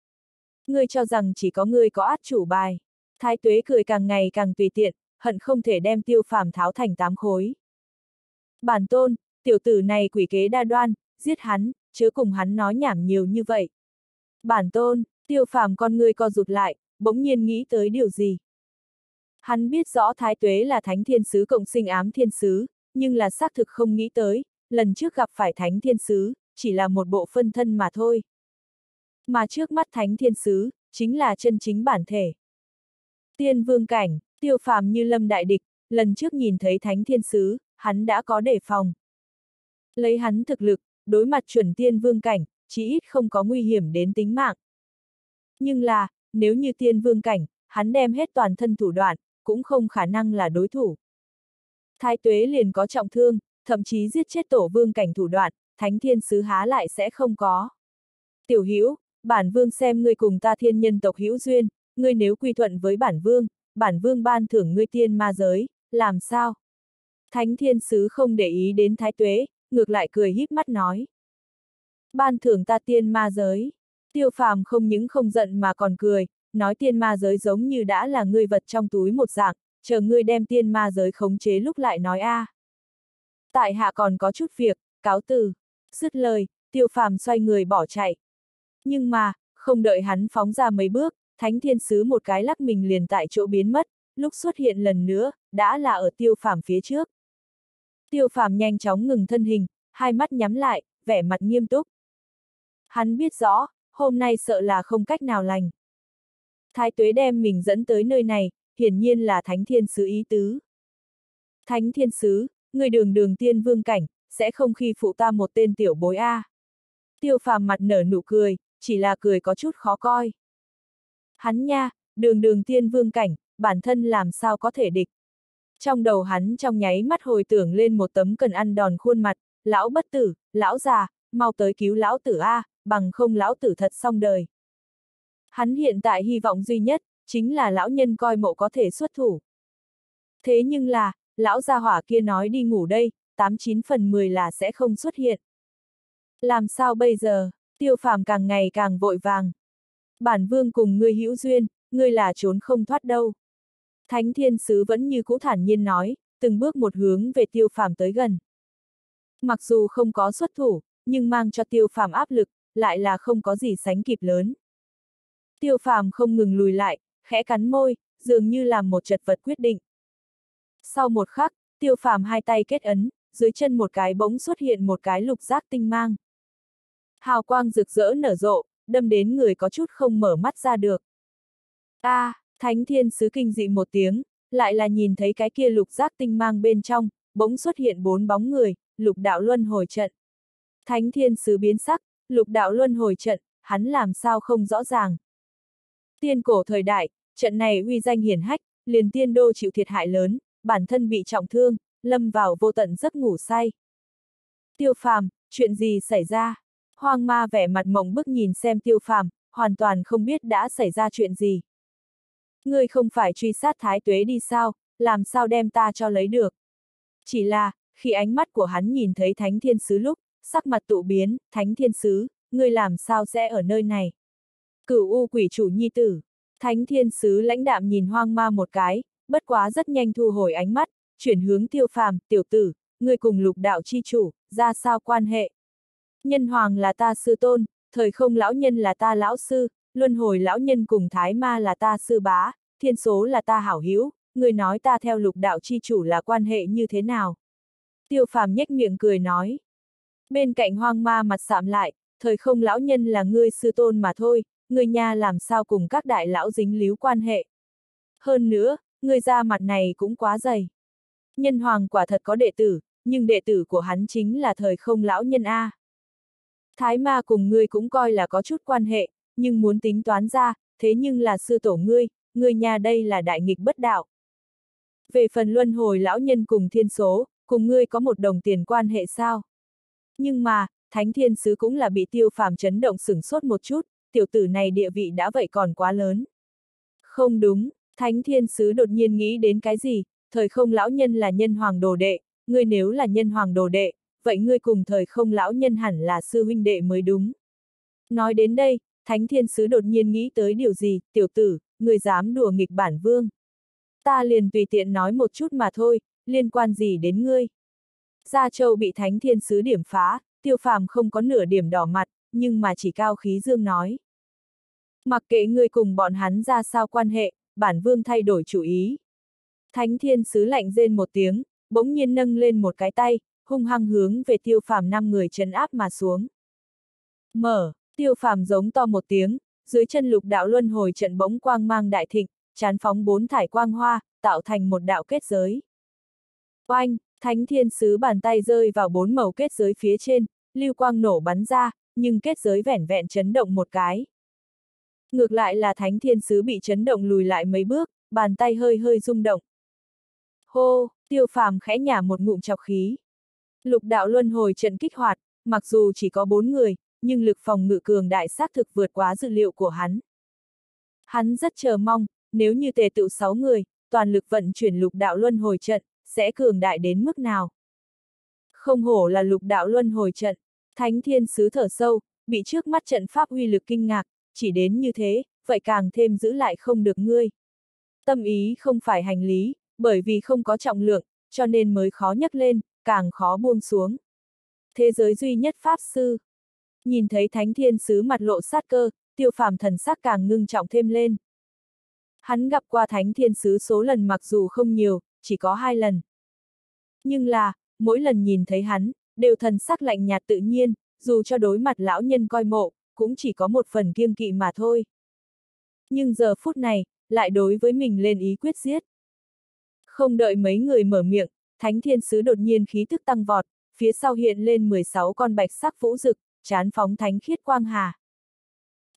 Ngươi cho rằng chỉ có ngươi có át chủ bài. Thái tuế cười càng ngày càng tùy tiện, hận không thể đem tiêu phàm tháo thành tám khối. Bản tôn, tiểu tử này quỷ kế đa đoan, giết hắn, chớ cùng hắn nói nhảm nhiều như vậy. Bản tôn, tiêu phàm con ngươi co rụt lại, bỗng nhiên nghĩ tới điều gì. Hắn biết rõ Thái Tuế là Thánh Thiên Sứ cộng sinh ám Thiên Sứ, nhưng là xác thực không nghĩ tới, lần trước gặp phải Thánh Thiên Sứ, chỉ là một bộ phân thân mà thôi. Mà trước mắt Thánh Thiên Sứ, chính là chân chính bản thể. Tiên vương cảnh, tiêu phàm như lâm đại địch, lần trước nhìn thấy Thánh Thiên Sứ, hắn đã có đề phòng. Lấy hắn thực lực, đối mặt chuẩn tiên vương cảnh, chỉ ít không có nguy hiểm đến tính mạng. Nhưng là, nếu như tiên vương cảnh, hắn đem hết toàn thân thủ đoạn, cũng không khả năng là đối thủ. Thái tuế liền có trọng thương, thậm chí giết chết tổ vương cảnh thủ đoạn, thánh thiên sứ há lại sẽ không có. Tiểu hữu bản vương xem ngươi cùng ta thiên nhân tộc hữu duyên, ngươi nếu quy thuận với bản vương, bản vương ban thưởng ngươi tiên ma giới, làm sao? Thánh thiên sứ không để ý đến thái tuế, ngược lại cười híp mắt nói. Ban thưởng ta tiên ma giới. Tiêu phàm không những không giận mà còn cười, nói tiên ma giới giống như đã là ngươi vật trong túi một dạng, chờ ngươi đem tiên ma giới khống chế lúc lại nói a. À. Tại hạ còn có chút việc, cáo từ. Dứt lời, tiêu phàm xoay người bỏ chạy. Nhưng mà, không đợi hắn phóng ra mấy bước, thánh thiên sứ một cái lắc mình liền tại chỗ biến mất, lúc xuất hiện lần nữa, đã là ở tiêu phàm phía trước. Tiêu phàm nhanh chóng ngừng thân hình, hai mắt nhắm lại, vẻ mặt nghiêm túc. Hắn biết rõ, hôm nay sợ là không cách nào lành. Thái tuế đem mình dẫn tới nơi này, hiển nhiên là thánh thiên sứ ý tứ. Thánh thiên sứ, người đường đường tiên vương cảnh, sẽ không khi phụ ta một tên tiểu bối A. Tiêu phàm mặt nở nụ cười, chỉ là cười có chút khó coi. Hắn nha, đường đường tiên vương cảnh, bản thân làm sao có thể địch. Trong đầu hắn trong nháy mắt hồi tưởng lên một tấm cần ăn đòn khuôn mặt, lão bất tử, lão già, mau tới cứu lão tử A, bằng không lão tử thật xong đời. Hắn hiện tại hy vọng duy nhất, chính là lão nhân coi mộ có thể xuất thủ. Thế nhưng là, lão gia hỏa kia nói đi ngủ đây, 89 phần 10 là sẽ không xuất hiện. Làm sao bây giờ, tiêu phàm càng ngày càng vội vàng. Bản vương cùng ngươi hữu duyên, ngươi là trốn không thoát đâu. Thánh thiên sứ vẫn như cũ thản nhiên nói, từng bước một hướng về tiêu phàm tới gần. Mặc dù không có xuất thủ, nhưng mang cho tiêu phàm áp lực, lại là không có gì sánh kịp lớn. Tiêu phàm không ngừng lùi lại, khẽ cắn môi, dường như làm một chật vật quyết định. Sau một khắc, tiêu phàm hai tay kết ấn, dưới chân một cái bỗng xuất hiện một cái lục giác tinh mang. Hào quang rực rỡ nở rộ, đâm đến người có chút không mở mắt ra được. A, à, thánh thiên sứ kinh dị một tiếng, lại là nhìn thấy cái kia lục giác tinh mang bên trong, bỗng xuất hiện bốn bóng người, lục đạo luân hồi trận. Thánh thiên sứ biến sắc, lục đạo luân hồi trận, hắn làm sao không rõ ràng. Tiên cổ thời đại, trận này uy danh hiển hách, liền tiên đô chịu thiệt hại lớn, bản thân bị trọng thương, lâm vào vô tận giấc ngủ say. Tiêu phàm, chuyện gì xảy ra? Hoang ma vẻ mặt mộng bức nhìn xem tiêu phàm, hoàn toàn không biết đã xảy ra chuyện gì. Ngươi không phải truy sát thái tuế đi sao, làm sao đem ta cho lấy được. Chỉ là, khi ánh mắt của hắn nhìn thấy thánh thiên sứ lúc, sắc mặt tụ biến, thánh thiên sứ, ngươi làm sao sẽ ở nơi này. Cửu u quỷ chủ nhi tử. Thánh thiên sứ lãnh đạm nhìn hoang ma một cái, bất quá rất nhanh thu hồi ánh mắt, chuyển hướng tiêu phàm, tiểu tử, ngươi cùng lục đạo chi chủ, ra sao quan hệ. Nhân hoàng là ta sư tôn, thời không lão nhân là ta lão sư, luân hồi lão nhân cùng thái ma là ta sư bá, thiên số là ta hảo hữu, người nói ta theo lục đạo chi chủ là quan hệ như thế nào. Tiêu phàm nhếch miệng cười nói. Bên cạnh hoang ma mặt sạm lại, thời không lão nhân là ngươi sư tôn mà thôi, người nhà làm sao cùng các đại lão dính líu quan hệ. Hơn nữa, người ra mặt này cũng quá dày. Nhân hoàng quả thật có đệ tử, nhưng đệ tử của hắn chính là thời không lão nhân A. Thái ma cùng ngươi cũng coi là có chút quan hệ, nhưng muốn tính toán ra, thế nhưng là sư tổ ngươi, ngươi nhà đây là đại nghịch bất đạo. Về phần luân hồi lão nhân cùng thiên số, cùng ngươi có một đồng tiền quan hệ sao? Nhưng mà, thánh thiên sứ cũng là bị tiêu phàm chấn động sửng sốt một chút, tiểu tử này địa vị đã vậy còn quá lớn. Không đúng, thánh thiên sứ đột nhiên nghĩ đến cái gì, thời không lão nhân là nhân hoàng đồ đệ, ngươi nếu là nhân hoàng đồ đệ, vậy ngươi cùng thời không lão nhân hẳn là sư huynh đệ mới đúng. Nói đến đây, thánh thiên sứ đột nhiên nghĩ tới điều gì, tiểu tử, ngươi dám đùa nghịch bản vương. Ta liền tùy tiện nói một chút mà thôi, liên quan gì đến ngươi. Gia Châu bị thánh thiên sứ điểm phá, tiêu phàm không có nửa điểm đỏ mặt, nhưng mà chỉ cao khí dương nói. Mặc kệ ngươi cùng bọn hắn ra sao quan hệ, bản vương thay đổi chủ ý. Thánh thiên sứ lạnh rên một tiếng, bỗng nhiên nâng lên một cái tay, hung hăng hướng về tiêu phàm năm người chấn áp mà xuống. Mở, tiêu phàm giống to một tiếng, dưới chân lục đạo luân hồi trận bỗng quang mang đại thịnh, chán phóng bốn thải quang hoa, tạo thành một đạo kết giới. Oanh, thánh thiên sứ bàn tay rơi vào bốn màu kết giới phía trên, lưu quang nổ bắn ra, nhưng kết giới vẻn vẹn chấn động một cái. Ngược lại là thánh thiên sứ bị chấn động lùi lại mấy bước, bàn tay hơi hơi rung động. Hô, tiêu phàm khẽ nhả một ngụm chọc khí. Lục đạo luân hồi trận kích hoạt, mặc dù chỉ có bốn người, nhưng lực phòng ngự cường đại xác thực vượt quá dự liệu của hắn. Hắn rất chờ mong, nếu như tề tự sáu người, toàn lực vận chuyển lục đạo luân hồi trận, sẽ cường đại đến mức nào. Không hổ là lục đạo luân hồi trận, thánh thiên sứ thở sâu, bị trước mắt trận pháp uy lực kinh ngạc, chỉ đến như thế, vậy càng thêm giữ lại không được ngươi. Tâm ý không phải hành lý, bởi vì không có trọng lượng, cho nên mới khó nhấc lên, càng khó buông xuống. Thế giới duy nhất Pháp Sư. Nhìn thấy Thánh Thiên Sứ mặt lộ sát cơ, tiêu phàm thần sắc càng ngưng trọng thêm lên. Hắn gặp qua Thánh Thiên Sứ số lần mặc dù không nhiều, chỉ có hai lần. Nhưng là, mỗi lần nhìn thấy hắn, đều thần sắc lạnh nhạt tự nhiên, dù cho đối mặt lão nhân coi mộ, cũng chỉ có một phần kiêng kỵ mà thôi. Nhưng giờ phút này, lại đối với mình lên ý quyết giết. Không đợi mấy người mở miệng, Thánh Thiên Sứ đột nhiên khí thức tăng vọt, phía sau hiện lên 16 con bạch sắc vũ rực, chán phóng thánh khiết quang hà.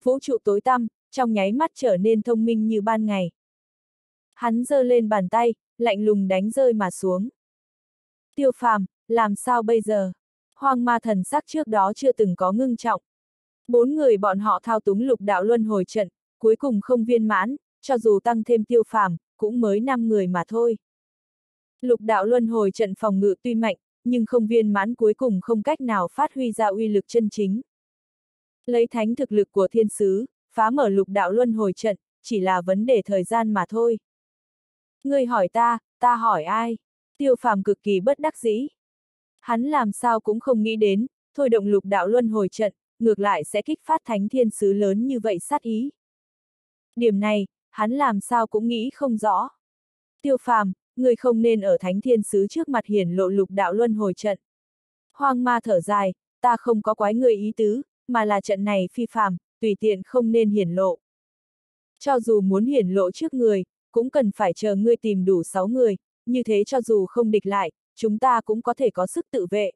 Vũ trụ tối tăm, trong nháy mắt trở nên thông minh như ban ngày. Hắn giơ lên bàn tay, lạnh lùng đánh rơi mà xuống. Tiêu phàm, làm sao bây giờ? Hoang ma thần sắc trước đó chưa từng có ngưng trọng. Bốn người bọn họ thao túng lục đạo luân hồi trận, cuối cùng không viên mãn, cho dù tăng thêm tiêu phàm, cũng mới năm người mà thôi. Lục đạo luân hồi trận phòng ngự tuy mạnh, nhưng không viên mãn cuối cùng không cách nào phát huy ra uy lực chân chính. Lấy thánh thực lực của thiên sứ, phá mở lục đạo luân hồi trận, chỉ là vấn đề thời gian mà thôi. Người hỏi ta, ta hỏi ai? Tiêu phàm cực kỳ bất đắc dĩ. Hắn làm sao cũng không nghĩ đến, thôi động lục đạo luân hồi trận, ngược lại sẽ kích phát thánh thiên sứ lớn như vậy sát ý. Điểm này, hắn làm sao cũng nghĩ không rõ. Tiêu phàm, người không nên ở thánh thiên sứ trước mặt hiển lộ lục đạo luân hồi trận. Hoang ma thở dài, ta không có quái người ý tứ, mà là trận này phi phàm, tùy tiện không nên hiển lộ. Cho dù muốn hiển lộ trước người, cũng cần phải chờ ngươi tìm đủ 6 người, như thế cho dù không địch lại, chúng ta cũng có thể có sức tự vệ.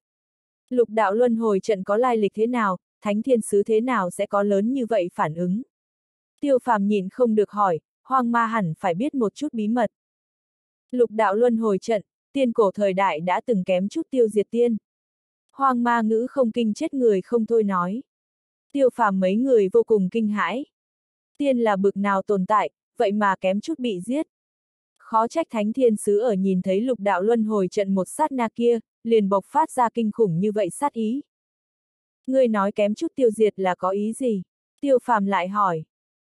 Lục đạo luân hồi trận có lai lịch thế nào, thánh thiên sứ thế nào sẽ có lớn như vậy phản ứng? Tiêu phàm nhìn không được hỏi, hoang ma hẳn phải biết một chút bí mật. Lục đạo luân hồi trận, tiên cổ thời đại đã từng kém chút tiêu diệt tiên. Hoang ma ngữ không kinh chết người không thôi nói. Tiêu phàm mấy người vô cùng kinh hãi. Tiên là bực nào tồn tại, vậy mà kém chút bị giết. Khó trách thánh thiên sứ ở nhìn thấy lục đạo luân hồi trận một sát na kia, liền bộc phát ra kinh khủng như vậy sát ý. Ngươi nói kém chút tiêu diệt là có ý gì? Tiêu phàm lại hỏi.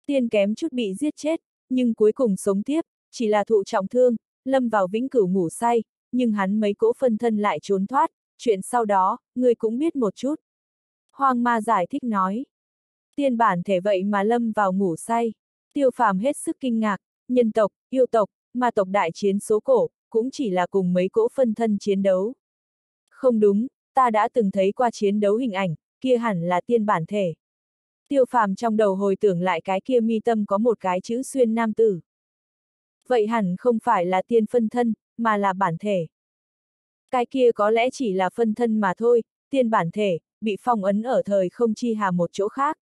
Tiên kém chút bị giết chết, nhưng cuối cùng sống tiếp, chỉ là thụ trọng thương, lâm vào vĩnh cửu ngủ say, nhưng hắn mấy cỗ phân thân lại trốn thoát, chuyện sau đó, người cũng biết một chút. Hoàng ma giải thích nói. Tiên bản thể vậy mà lâm vào ngủ say. Tiêu phàm hết sức kinh ngạc, nhân tộc, yêu tộc, ma tộc đại chiến số cổ, cũng chỉ là cùng mấy cỗ phân thân chiến đấu. Không đúng, ta đã từng thấy qua chiến đấu hình ảnh, kia hẳn là tiên bản thể. Tiêu phàm trong đầu hồi tưởng lại cái kia mi tâm có một cái chữ xuyên nam tử. Vậy hẳn không phải là tiên phân thân, mà là bản thể. Cái kia có lẽ chỉ là phân thân mà thôi, tiên bản thể, bị phong ấn ở thời không chi hà một chỗ khác.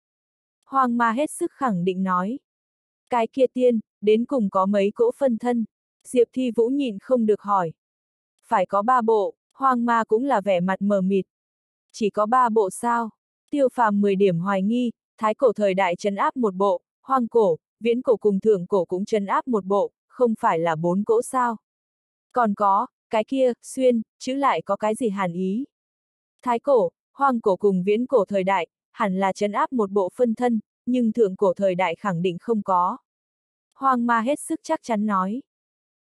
hoàng ma hết sức khẳng định nói. Cái kia tiên, đến cùng có mấy cỗ phân thân. Diệp Thi Vũ nhìn không được hỏi. Phải có ba bộ, hoang ma cũng là vẻ mặt mờ mịt. Chỉ có ba bộ sao? Tiêu phàm 10 điểm hoài nghi, thái cổ thời đại trấn áp một bộ, hoang cổ, viễn cổ cùng thượng cổ cũng trấn áp một bộ, không phải là bốn cỗ sao? Còn có, cái kia, xuyên, chữ lại có cái gì hàn ý? Thái cổ, hoang cổ cùng viễn cổ thời đại, hẳn là chấn áp một bộ phân thân, nhưng thượng cổ thời đại khẳng định không có. Hoang ma hết sức chắc chắn nói.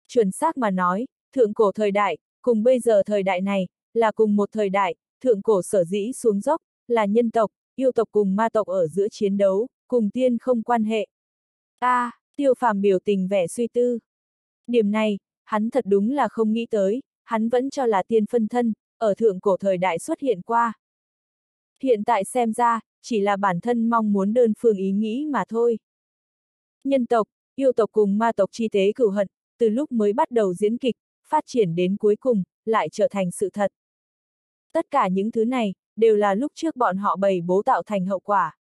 Chuẩn xác mà nói, thượng cổ thời đại, cùng bây giờ thời đại này, là cùng một thời đại, thượng cổ sở dĩ xuống dốc, là nhân tộc, yêu tộc cùng ma tộc ở giữa chiến đấu, cùng tiên không quan hệ. A, à, tiêu phàm biểu tình vẻ suy tư. Điểm này, hắn thật đúng là không nghĩ tới, hắn vẫn cho là tiên phân thân, ở thượng cổ thời đại xuất hiện qua. Hiện tại xem ra, chỉ là bản thân mong muốn đơn phương ý nghĩ mà thôi. Nhân tộc, yêu tộc cùng ma tộc chi tế cửu hận, từ lúc mới bắt đầu diễn kịch, phát triển đến cuối cùng, lại trở thành sự thật. Tất cả những thứ này, đều là lúc trước bọn họ bày bố tạo thành hậu quả.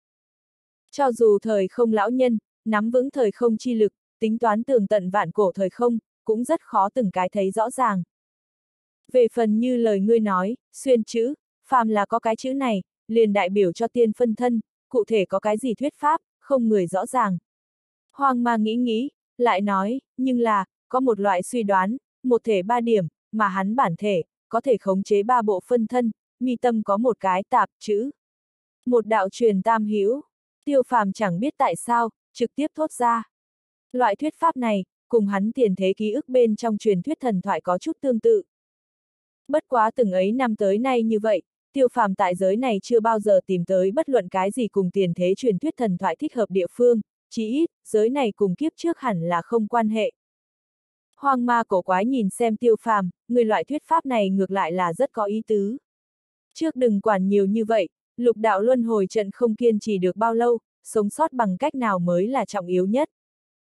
Cho dù thời không lão nhân, nắm vững thời không chi lực, tính toán tường tận vạn cổ thời không, cũng rất khó từng cái thấy rõ ràng. Về phần như lời ngươi nói, xuyên chữ, phàm là có cái chữ này, liền đại biểu cho tiên phân thân, cụ thể có cái gì thuyết pháp, không người rõ ràng. Hoang ma nghĩ nghĩ, lại nói, nhưng là, có một loại suy đoán, một thể ba điểm, mà hắn bản thể, có thể khống chế ba bộ phân thân, mi tâm có một cái tạp chữ. Một đạo truyền tam hữu tiêu phàm chẳng biết tại sao, trực tiếp thốt ra. Loại thuyết pháp này, cùng hắn tiền thế ký ức bên trong truyền thuyết thần thoại có chút tương tự. Bất quá từng ấy năm tới nay như vậy, tiêu phàm tại giới này chưa bao giờ tìm tới bất luận cái gì cùng tiền thế truyền thuyết thần thoại thích hợp địa phương, chỉ ít, giới này cùng kiếp trước hẳn là không quan hệ. Hoang ma cổ quái nhìn xem tiêu phàm, người loại thuyết pháp này ngược lại là rất có ý tứ. Trước đừng quản nhiều như vậy, lục đạo luân hồi trận không kiên trì được bao lâu, sống sót bằng cách nào mới là trọng yếu nhất.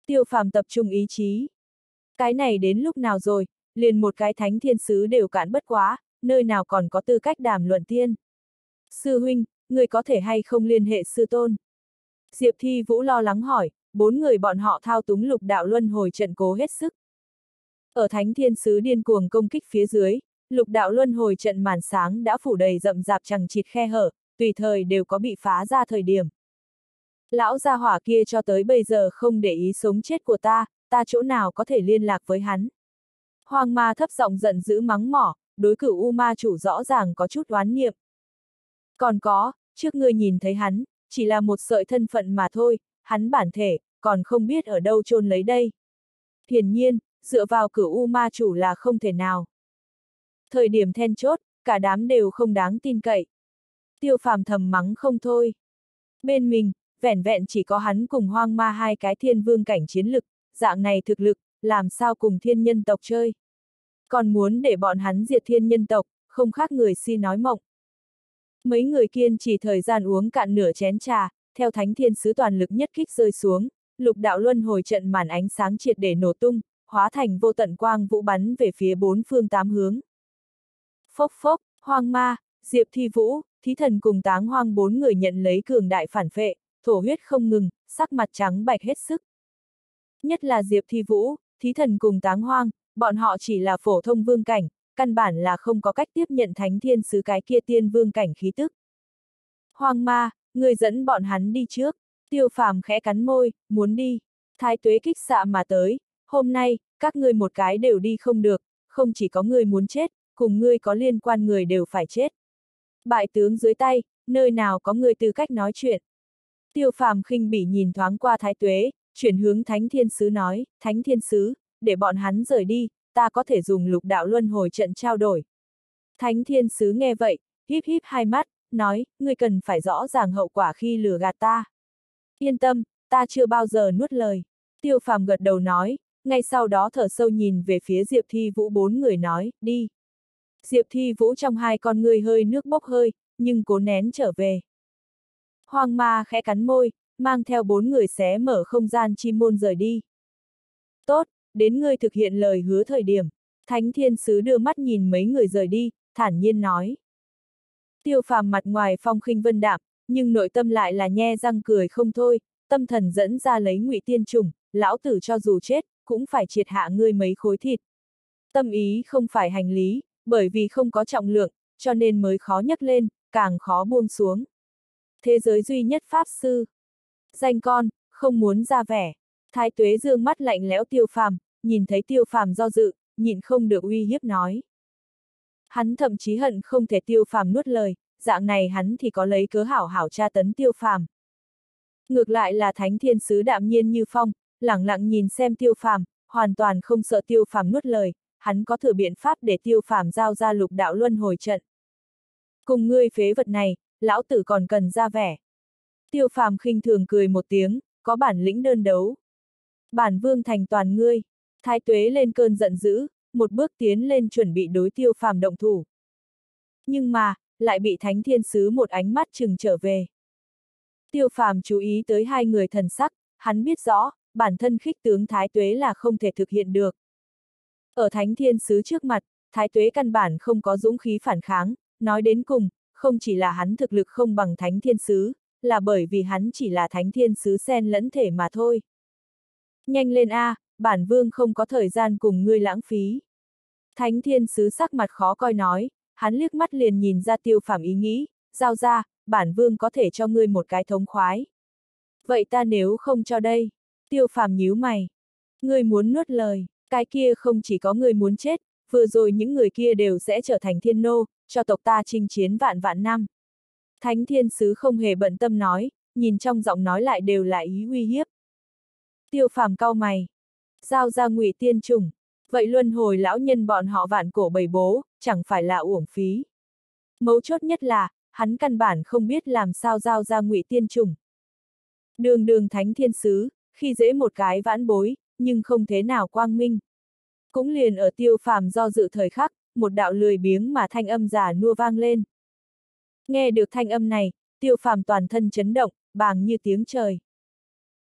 Tiêu phàm tập trung ý chí. Cái này đến lúc nào rồi, liền một cái thánh thiên sứ đều cản bất quá, nơi nào còn có tư cách đàm luận tiên. Sư huynh, người có thể hay không liên hệ sư tôn? Diệp Thi Vũ lo lắng hỏi, bốn người bọn họ thao túng lục đạo luân hồi trận cố hết sức. Ở thánh thiên sứ điên cuồng công kích phía dưới, lục đạo luân hồi trận màn sáng đã phủ đầy rậm rạp chẳng chịt khe hở, tùy thời đều có bị phá ra thời điểm. Lão gia hỏa kia cho tới bây giờ không để ý sống chết của ta, ta chỗ nào có thể liên lạc với hắn. Hoàng ma thấp giọng giận dữ mắng mỏ, đối cửu U ma chủ rõ ràng có chút oán niệm. Còn có, trước ngươi nhìn thấy hắn, chỉ là một sợi thân phận mà thôi, hắn bản thể, còn không biết ở đâu chôn lấy đây. Hiển nhiên, dựa vào cửu U ma chủ là không thể nào. Thời điểm then chốt, cả đám đều không đáng tin cậy. Tiêu phàm thầm mắng không thôi. Bên mình, vẻn vẹn chỉ có hắn cùng hoang ma hai cái thiên vương cảnh chiến lực, dạng này thực lực, làm sao cùng thiên nhân tộc chơi. Còn muốn để bọn hắn diệt thiên nhân tộc, không khác người si nói mộng. Mấy người kiên chỉ thời gian uống cạn nửa chén trà, theo thánh thiên sứ toàn lực nhất kích rơi xuống, lục đạo luân hồi trận màn ánh sáng triệt để nổ tung, hóa thành vô tận quang vũ bắn về phía bốn phương tám hướng. Phốc phốc, hoang ma, diệp thi vũ, thí thần cùng táng hoang bốn người nhận lấy cường đại phản phệ, thổ huyết không ngừng, sắc mặt trắng bạch hết sức. Nhất là diệp thi vũ, thí thần cùng táng hoang, bọn họ chỉ là phổ thông vương cảnh, căn bản là không có cách tiếp nhận thánh thiên sứ cái kia tiên vương cảnh khí tức. Hoang ma, người dẫn bọn hắn đi trước, tiêu phàm khẽ cắn môi, muốn đi, thái tuế kích xạ mà tới, hôm nay, các ngươi một cái đều đi không được, không chỉ có người muốn chết, cùng ngươi có liên quan người đều phải chết. Bại tướng dưới tay, nơi nào có người tư cách nói chuyện. Tiêu phàm khinh bỉ nhìn thoáng qua thái tuế, chuyển hướng thánh thiên sứ nói, thánh thiên sứ, để bọn hắn rời đi, ta có thể dùng lục đạo luân hồi trận trao đổi. Thánh thiên sứ nghe vậy, híp híp hai mắt, nói, ngươi cần phải rõ ràng hậu quả khi lừa gạt ta. Yên tâm, ta chưa bao giờ nuốt lời. Tiêu phàm gật đầu nói, ngay sau đó thở sâu nhìn về phía Diệp Thi Vũ bốn người nói, đi. Diệp Thi Vũ trong hai con người hơi nước bốc hơi, nhưng cố nén trở về. Hoang ma khẽ cắn môi, mang theo bốn người xé mở không gian chi môn rời đi. Tốt, đến ngươi thực hiện lời hứa thời điểm. Thánh thiên sứ đưa mắt nhìn mấy người rời đi, thản nhiên nói. Tiêu phàm mặt ngoài phong khinh vân đạm, nhưng nội tâm lại là nhe răng cười không thôi, tâm thần dẫn ra lấy ngụy tiên trùng, lão tử cho dù chết, cũng phải triệt hạ ngươi mấy khối thịt. Tâm ý không phải hành lý, bởi vì không có trọng lượng, cho nên mới khó nhấc lên, càng khó buông xuống. Thế giới duy nhất Pháp Sư. Danh con, không muốn ra vẻ. Thái tuế dương mắt lạnh lẽo tiêu phàm, nhìn thấy tiêu phàm do dự, nhịn không được uy hiếp nói. Hắn thậm chí hận không thể tiêu phàm nuốt lời, dạng này hắn thì có lấy cớ hảo hảo tra tấn tiêu phàm. Ngược lại là thánh thiên sứ đạm nhiên như phong, lẳng lặng nhìn xem tiêu phàm, hoàn toàn không sợ tiêu phàm nuốt lời, hắn có thử biện pháp để tiêu phàm giao ra lục đạo luân hồi trận. Cùng ngươi phế vật này, lão tử còn cần ra vẻ. Tiêu phàm khinh thường cười một tiếng, có bản lĩnh đơn đấu. Bản vương thành toàn ngươi. Thái tuế lên cơn giận dữ, một bước tiến lên chuẩn bị đối tiêu phàm động thủ. Nhưng mà, lại bị thánh thiên sứ một ánh mắt chừng trở về. Tiêu phàm chú ý tới hai người thần sắc, hắn biết rõ, bản thân khích tướng Thái Tuế là không thể thực hiện được. Ở Thánh Thiên Sứ trước mặt, Thái Tuế căn bản không có dũng khí phản kháng, nói đến cùng, không chỉ là hắn thực lực không bằng Thánh Thiên Sứ, là bởi vì hắn chỉ là Thánh Thiên Sứ sen lẫn thể mà thôi. Nhanh lên a, bản vương không có thời gian cùng ngươi lãng phí. Thánh Thiên Sứ sắc mặt khó coi nói, hắn liếc mắt liền nhìn ra tiêu phàm ý nghĩ, giao ra, bản vương có thể cho ngươi một cái thống khoái. Vậy ta nếu không cho đây? Tiêu phàm nhíu mày. Ngươi muốn nuốt lời, cái kia không chỉ có ngươi muốn chết, vừa rồi những người kia đều sẽ trở thành thiên nô, cho tộc ta chinh chiến vạn vạn năm. Thánh thiên sứ không hề bận tâm nói, nhìn trong giọng nói lại đều là ý uy hiếp. Tiêu phàm cao mày. Giao ra ngụy tiên trùng. Vậy luân hồi lão nhân bọn họ vạn cổ bầy bố, chẳng phải là uổng phí. Mấu chốt nhất là, hắn căn bản không biết làm sao giao ra ngụy tiên trùng. Đường đường thánh thiên sứ, khi dễ một cái vãn bối, nhưng không thế nào quang minh. Cũng liền ở tiêu phàm do dự thời khắc, một đạo lười biếng mà thanh âm giả nua vang lên. Nghe được thanh âm này, tiêu phàm toàn thân chấn động, bàng như tiếng trời.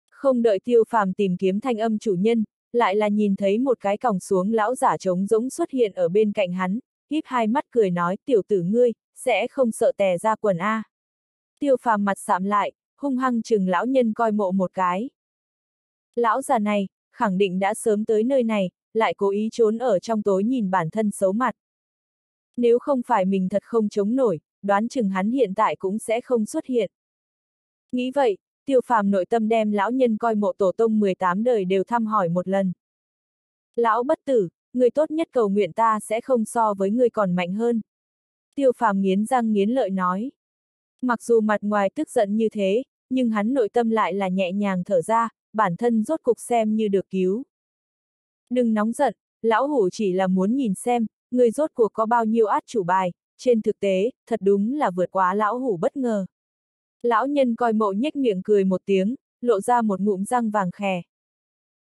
Không đợi tiêu phàm tìm kiếm thanh âm chủ nhân, lại là nhìn thấy một cái còng xuống lão giả trống rỗng xuất hiện ở bên cạnh hắn, híp hai mắt cười nói tiểu tử ngươi, sẽ không sợ tè ra quần A. Tiêu phàm mặt sạm lại, hung hăng chừng lão nhân coi mộ một cái. Lão già này, khẳng định đã sớm tới nơi này, lại cố ý trốn ở trong tối nhìn bản thân xấu mặt. Nếu không phải mình thật không chống nổi, đoán chừng hắn hiện tại cũng sẽ không xuất hiện. Nghĩ vậy, tiêu phàm nội tâm đem lão nhân coi mộ tổ tông 18 đời đều thăm hỏi một lần. Lão bất tử, người tốt nhất cầu nguyện ta sẽ không so với người còn mạnh hơn. Tiêu phàm nghiến răng nghiến lợi nói. Mặc dù mặt ngoài tức giận như thế, nhưng hắn nội tâm lại là nhẹ nhàng thở ra, bản thân rốt cục xem như được cứu. Đừng nóng giận, lão hủ chỉ là muốn nhìn xem, người rốt cuộc có bao nhiêu át chủ bài, trên thực tế, thật đúng là vượt quá lão hủ bất ngờ. Lão nhân coi mộ nhếch miệng cười một tiếng, lộ ra một ngụm răng vàng khè.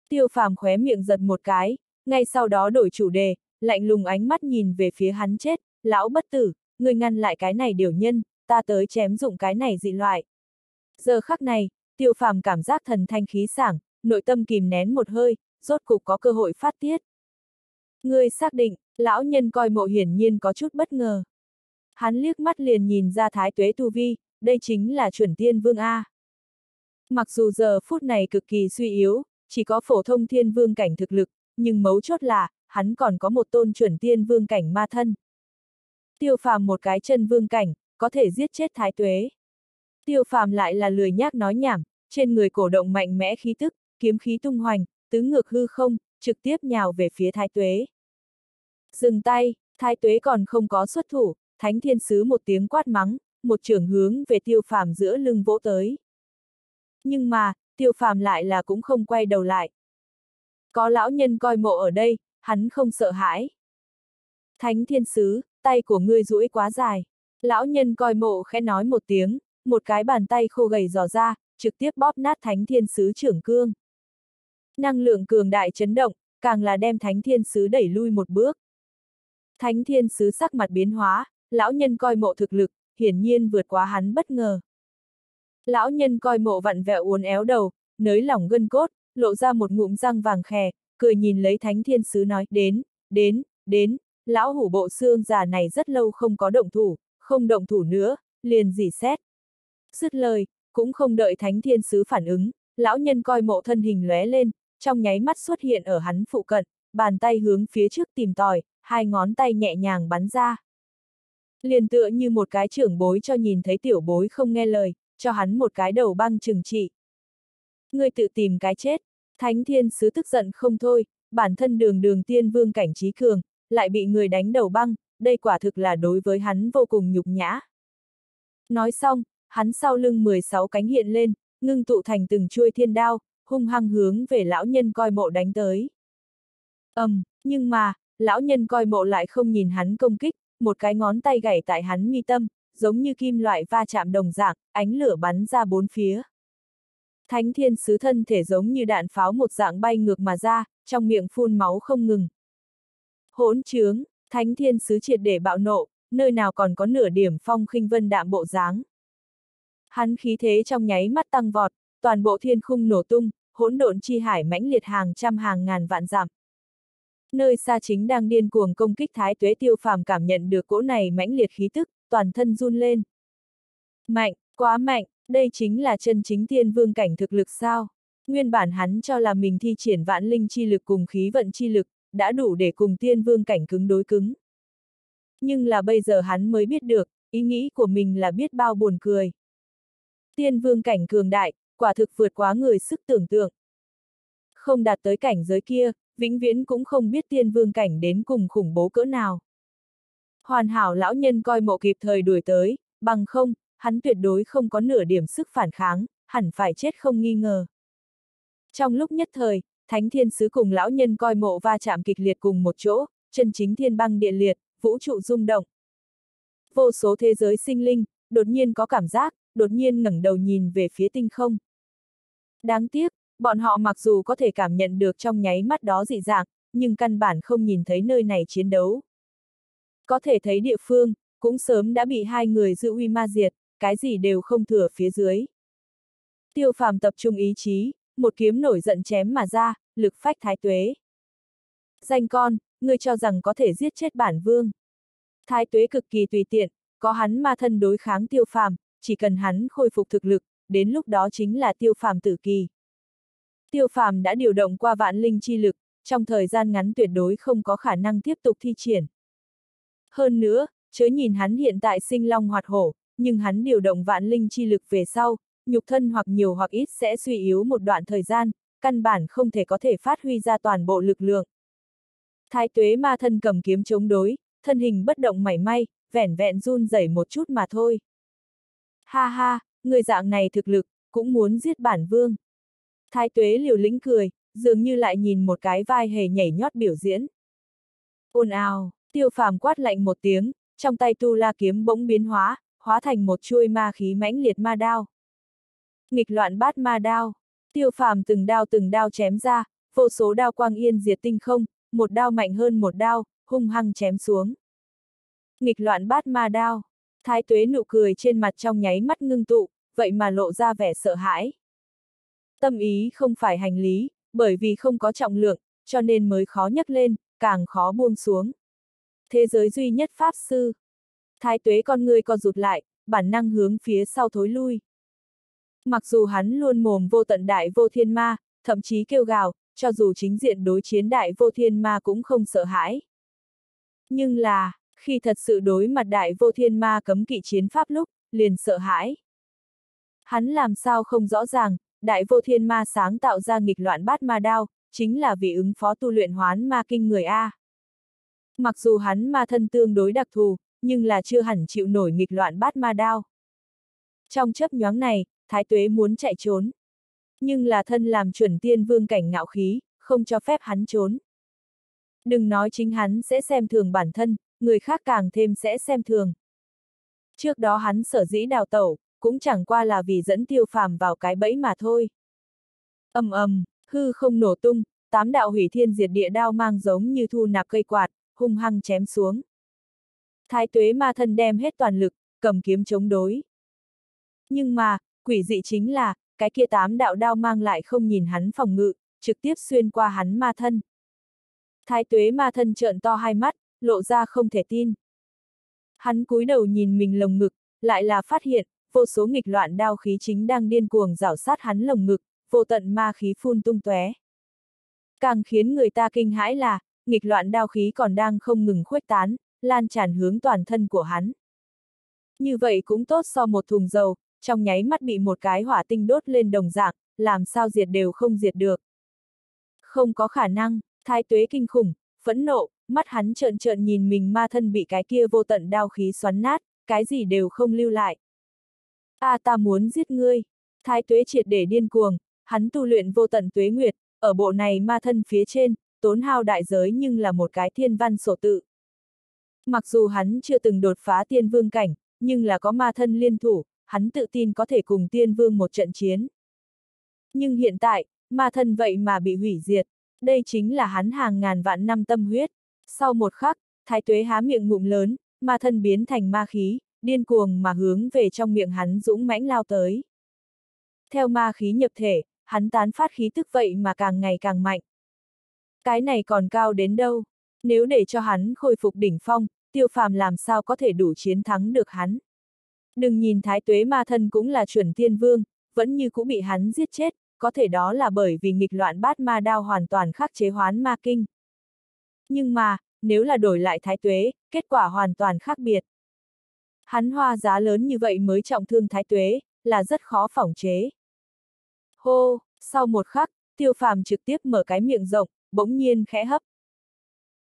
Tiêu phàm khóe miệng giật một cái, ngay sau đó đổi chủ đề, lạnh lùng ánh mắt nhìn về phía hắn chết, lão bất tử, người ngăn lại cái này điều nhân, ta tới chém dụng cái này dị loại. Giờ khắc này, tiêu phàm cảm giác thần thanh khí sảng, nội tâm kìm nén một hơi, rốt cục có cơ hội phát tiết. Người xác định, lão nhân coi mộ hiển nhiên có chút bất ngờ. Hắn liếc mắt liền nhìn ra thái tuế tu vi, đây chính là chuẩn tiên vương A. Mặc dù giờ phút này cực kỳ suy yếu, chỉ có phổ thông thiên vương cảnh thực lực, nhưng mấu chốt là, hắn còn có một tôn chuẩn tiên vương cảnh ma thân. Tiêu phàm một cái chân vương cảnh, có thể giết chết thái tuế. Tiêu phàm lại là lười nhác nói nhảm, trên người cổ động mạnh mẽ khí tức, kiếm khí tung hoành, tứ ngược hư không, trực tiếp nhào về phía thái tuế. Dừng tay, thái tuế còn không có xuất thủ, thánh thiên sứ một tiếng quát mắng, một trường hướng về tiêu phàm giữa lưng vỗ tới. Nhưng mà, tiêu phàm lại là cũng không quay đầu lại. Có lão nhân coi mộ ở đây, hắn không sợ hãi. Thánh thiên sứ, tay của ngươi duỗi quá dài. Lão nhân coi mộ khẽ nói một tiếng, một cái bàn tay khô gầy dò ra, trực tiếp bóp nát thánh thiên sứ trưởng cương. Năng lượng cường đại chấn động, càng là đem thánh thiên sứ đẩy lui một bước. Thánh thiên sứ sắc mặt biến hóa, lão nhân coi mộ thực lực, hiển nhiên vượt quá hắn bất ngờ. Lão nhân coi mộ vặn vẹo uốn éo đầu, nới lỏng gân cốt, lộ ra một ngụm răng vàng khè, cười nhìn lấy thánh thiên sứ nói, đến, đến, đến, lão hủ bộ xương già này rất lâu không có động thủ, không động thủ nữa, liền dỉ xét. Dứt lời, cũng không đợi thánh thiên sứ phản ứng, lão nhân coi mộ thân hình lóe lên, trong nháy mắt xuất hiện ở hắn phụ cận, bàn tay hướng phía trước tìm tòi, hai ngón tay nhẹ nhàng bắn ra. Liền tựa như một cái trưởng bối cho nhìn thấy tiểu bối không nghe lời, cho hắn một cái đầu băng trừng trị. Ngươi tự tìm cái chết, thánh thiên sứ tức giận không thôi, bản thân đường đường tiên vương cảnh trí cường, lại bị người đánh đầu băng, đây quả thực là đối với hắn vô cùng nhục nhã. Nói xong, hắn sau lưng 16 cánh hiện lên, ngưng tụ thành từng chuôi thiên đao, hung hăng hướng về lão nhân coi mộ đánh tới. ầm, um, nhưng mà, lão nhân coi mộ lại không nhìn hắn công kích, một cái ngón tay gảy tại hắn mi tâm, giống như kim loại va chạm đồng dạng, ánh lửa bắn ra bốn phía. Thánh thiên sứ thân thể giống như đạn pháo một dạng bay ngược mà ra, trong miệng phun máu không ngừng. Hỗn trướng, thánh thiên sứ triệt để bạo nộ, nơi nào còn có nửa điểm phong khinh vân đạm bộ dáng. Hắn khí thế trong nháy mắt tăng vọt, toàn bộ thiên khung nổ tung, hỗn độn chi hải mãnh liệt hàng trăm hàng ngàn vạn giảm. Nơi xa chính đang điên cuồng công kích thái tuế tiêu phàm cảm nhận được cỗ này mãnh liệt khí tức, toàn thân run lên. Mạnh, quá mạnh, đây chính là chân chính tiên vương cảnh thực lực sao? Nguyên bản hắn cho là mình thi triển vạn linh chi lực cùng khí vận chi lực, đã đủ để cùng tiên vương cảnh cứng đối cứng. Nhưng là bây giờ hắn mới biết được, ý nghĩ của mình là biết bao buồn cười. Tiên vương cảnh cường đại, quả thực vượt quá người sức tưởng tượng. Không đạt tới cảnh giới kia, vĩnh viễn cũng không biết tiên vương cảnh đến cùng khủng bố cỡ nào. Hoàn hảo lão nhân coi mộ kịp thời đuổi tới, bằng không, hắn tuyệt đối không có nửa điểm sức phản kháng, hẳn phải chết không nghi ngờ. Trong lúc nhất thời, Thánh Thiên Sứ cùng lão nhân coi mộ va chạm kịch liệt cùng một chỗ, chân chính thiên băng địa liệt, vũ trụ rung động. Vô số thế giới sinh linh, đột nhiên có cảm giác, đột nhiên ngẩng đầu nhìn về phía tinh không. Đáng tiếc, bọn họ mặc dù có thể cảm nhận được trong nháy mắt đó dị dạng, nhưng căn bản không nhìn thấy nơi này chiến đấu. Có thể thấy địa phương, cũng sớm đã bị hai người giữ uy ma diệt, cái gì đều không thừa phía dưới. Tiêu phàm tập trung ý chí, một kiếm nổi giận chém mà ra, lực phách thái tuế. Danh con, ngươi cho rằng có thể giết chết bản vương. Thái tuế cực kỳ tùy tiện, có hắn ma thân đối kháng tiêu phàm, chỉ cần hắn khôi phục thực lực, đến lúc đó chính là tiêu phàm tử kỳ. Tiêu phàm đã điều động qua vạn linh chi lực, trong thời gian ngắn tuyệt đối không có khả năng tiếp tục thi triển. Hơn nữa, chớ nhìn hắn hiện tại sinh long hoạt hổ, nhưng hắn điều động vạn linh chi lực về sau, nhục thân hoặc nhiều hoặc ít sẽ suy yếu một đoạn thời gian, căn bản không thể có thể phát huy ra toàn bộ lực lượng. Thái tuế ma thân cầm kiếm chống đối, thân hình bất động mảy may, vẻn vẹn run rẩy một chút mà thôi. Ha ha, người dạng này thực lực, cũng muốn giết bản vương. Thái tuế liều lĩnh cười, dường như lại nhìn một cái vai hề nhảy nhót biểu diễn. Ôn ào, tiêu phàm quát lạnh một tiếng, trong tay tu la kiếm bỗng biến hóa, hóa thành một chuôi ma khí mãnh liệt ma đao. Nghịch loạn bát ma đao, tiêu phàm từng đao từng đao chém ra, vô số đao quang yên diệt tinh không, một đao mạnh hơn một đao, hung hăng chém xuống. Nghịch loạn bát ma đao, thái tuế nụ cười trên mặt trong nháy mắt ngưng tụ, vậy mà lộ ra vẻ sợ hãi. Tâm ý không phải hành lý, bởi vì không có trọng lượng, cho nên mới khó nhấc lên, càng khó buông xuống. Thế giới duy nhất Pháp Sư. Thái tuế con người co rụt lại, bản năng hướng phía sau thối lui. Mặc dù hắn luôn mồm vô tận đại vô thiên ma, thậm chí kêu gào, cho dù chính diện đối chiến đại vô thiên ma cũng không sợ hãi. Nhưng là, khi thật sự đối mặt đại vô thiên ma cấm kỵ chiến pháp lúc, liền sợ hãi. Hắn làm sao không rõ ràng, đại vô thiên ma sáng tạo ra nghịch loạn bát ma đao, chính là vì ứng phó tu luyện hoán ma kinh người A. Mặc dù hắn ma thân tương đối đặc thù, nhưng là chưa hẳn chịu nổi nghịch loạn bát ma đao. Trong chấp nhoáng này, Thái Tuế muốn chạy trốn. Nhưng là thân làm chuẩn tiên vương cảnh ngạo khí, không cho phép hắn trốn. Đừng nói chính hắn sẽ xem thường bản thân, người khác càng thêm sẽ xem thường. Trước đó hắn sở dĩ đào tẩu, cũng chẳng qua là vì dẫn tiêu phàm vào cái bẫy mà thôi. ầm ầm, hư không nổ tung, tám đạo hủy thiên diệt địa đao mang giống như thu nạp cây quạt, hung hăng chém xuống. Thái tuế ma thân đem hết toàn lực, cầm kiếm chống đối. Nhưng mà, quỷ dị chính là, cái kia tám đạo đao mang lại không nhìn hắn phòng ngự, trực tiếp xuyên qua hắn ma thân. Thái tuế ma thân trợn to hai mắt, lộ ra không thể tin. Hắn cúi đầu nhìn mình lồng ngực, lại là phát hiện, vô số nghịch loạn đao khí chính đang điên cuồng rảo sát hắn lồng ngực, vô tận ma khí phun tung tóe. Càng khiến người ta kinh hãi là, nghịch loạn đao khí còn đang không ngừng khuếch tán, lan tràn hướng toàn thân của hắn. Như vậy cũng tốt so một thùng dầu, trong nháy mắt bị một cái hỏa tinh đốt lên đồng dạng, làm sao diệt đều không diệt được. Không có khả năng, thái tuế kinh khủng, phẫn nộ, mắt hắn trợn trợn nhìn mình ma thân bị cái kia vô tận đao khí xoắn nát, cái gì đều không lưu lại. A à, ta muốn giết ngươi. Thái tuế triệt để điên cuồng, hắn tu luyện vô tận tuế nguyệt, ở bộ này ma thân phía trên, tốn hao đại giới nhưng là một cái thiên văn sổ tự. Mặc dù hắn chưa từng đột phá tiên vương cảnh, nhưng là có ma thân liên thủ, hắn tự tin có thể cùng tiên vương một trận chiến. Nhưng hiện tại, ma thân vậy mà bị hủy diệt, đây chính là hắn hàng ngàn vạn năm tâm huyết. Sau một khắc, thái tuế há miệng ngụm lớn, ma thân biến thành ma khí, điên cuồng mà hướng về trong miệng hắn dũng mãnh lao tới. Theo ma khí nhập thể, hắn tán phát khí tức vậy mà càng ngày càng mạnh. Cái này còn cao đến đâu? Nếu để cho hắn khôi phục đỉnh phong, tiêu phàm làm sao có thể đủ chiến thắng được hắn. Đừng nhìn thái tuế ma thân cũng là chuẩn tiên vương, vẫn như cũng bị hắn giết chết, có thể đó là bởi vì nghịch loạn bát ma đao hoàn toàn khắc chế hoán ma kinh. Nhưng mà, nếu là đổi lại thái tuế, kết quả hoàn toàn khác biệt. Hắn hoa giá lớn như vậy mới trọng thương thái tuế, là rất khó phỏng chế. Hô, sau một khắc, tiêu phàm trực tiếp mở cái miệng rộng, bỗng nhiên khẽ hấp.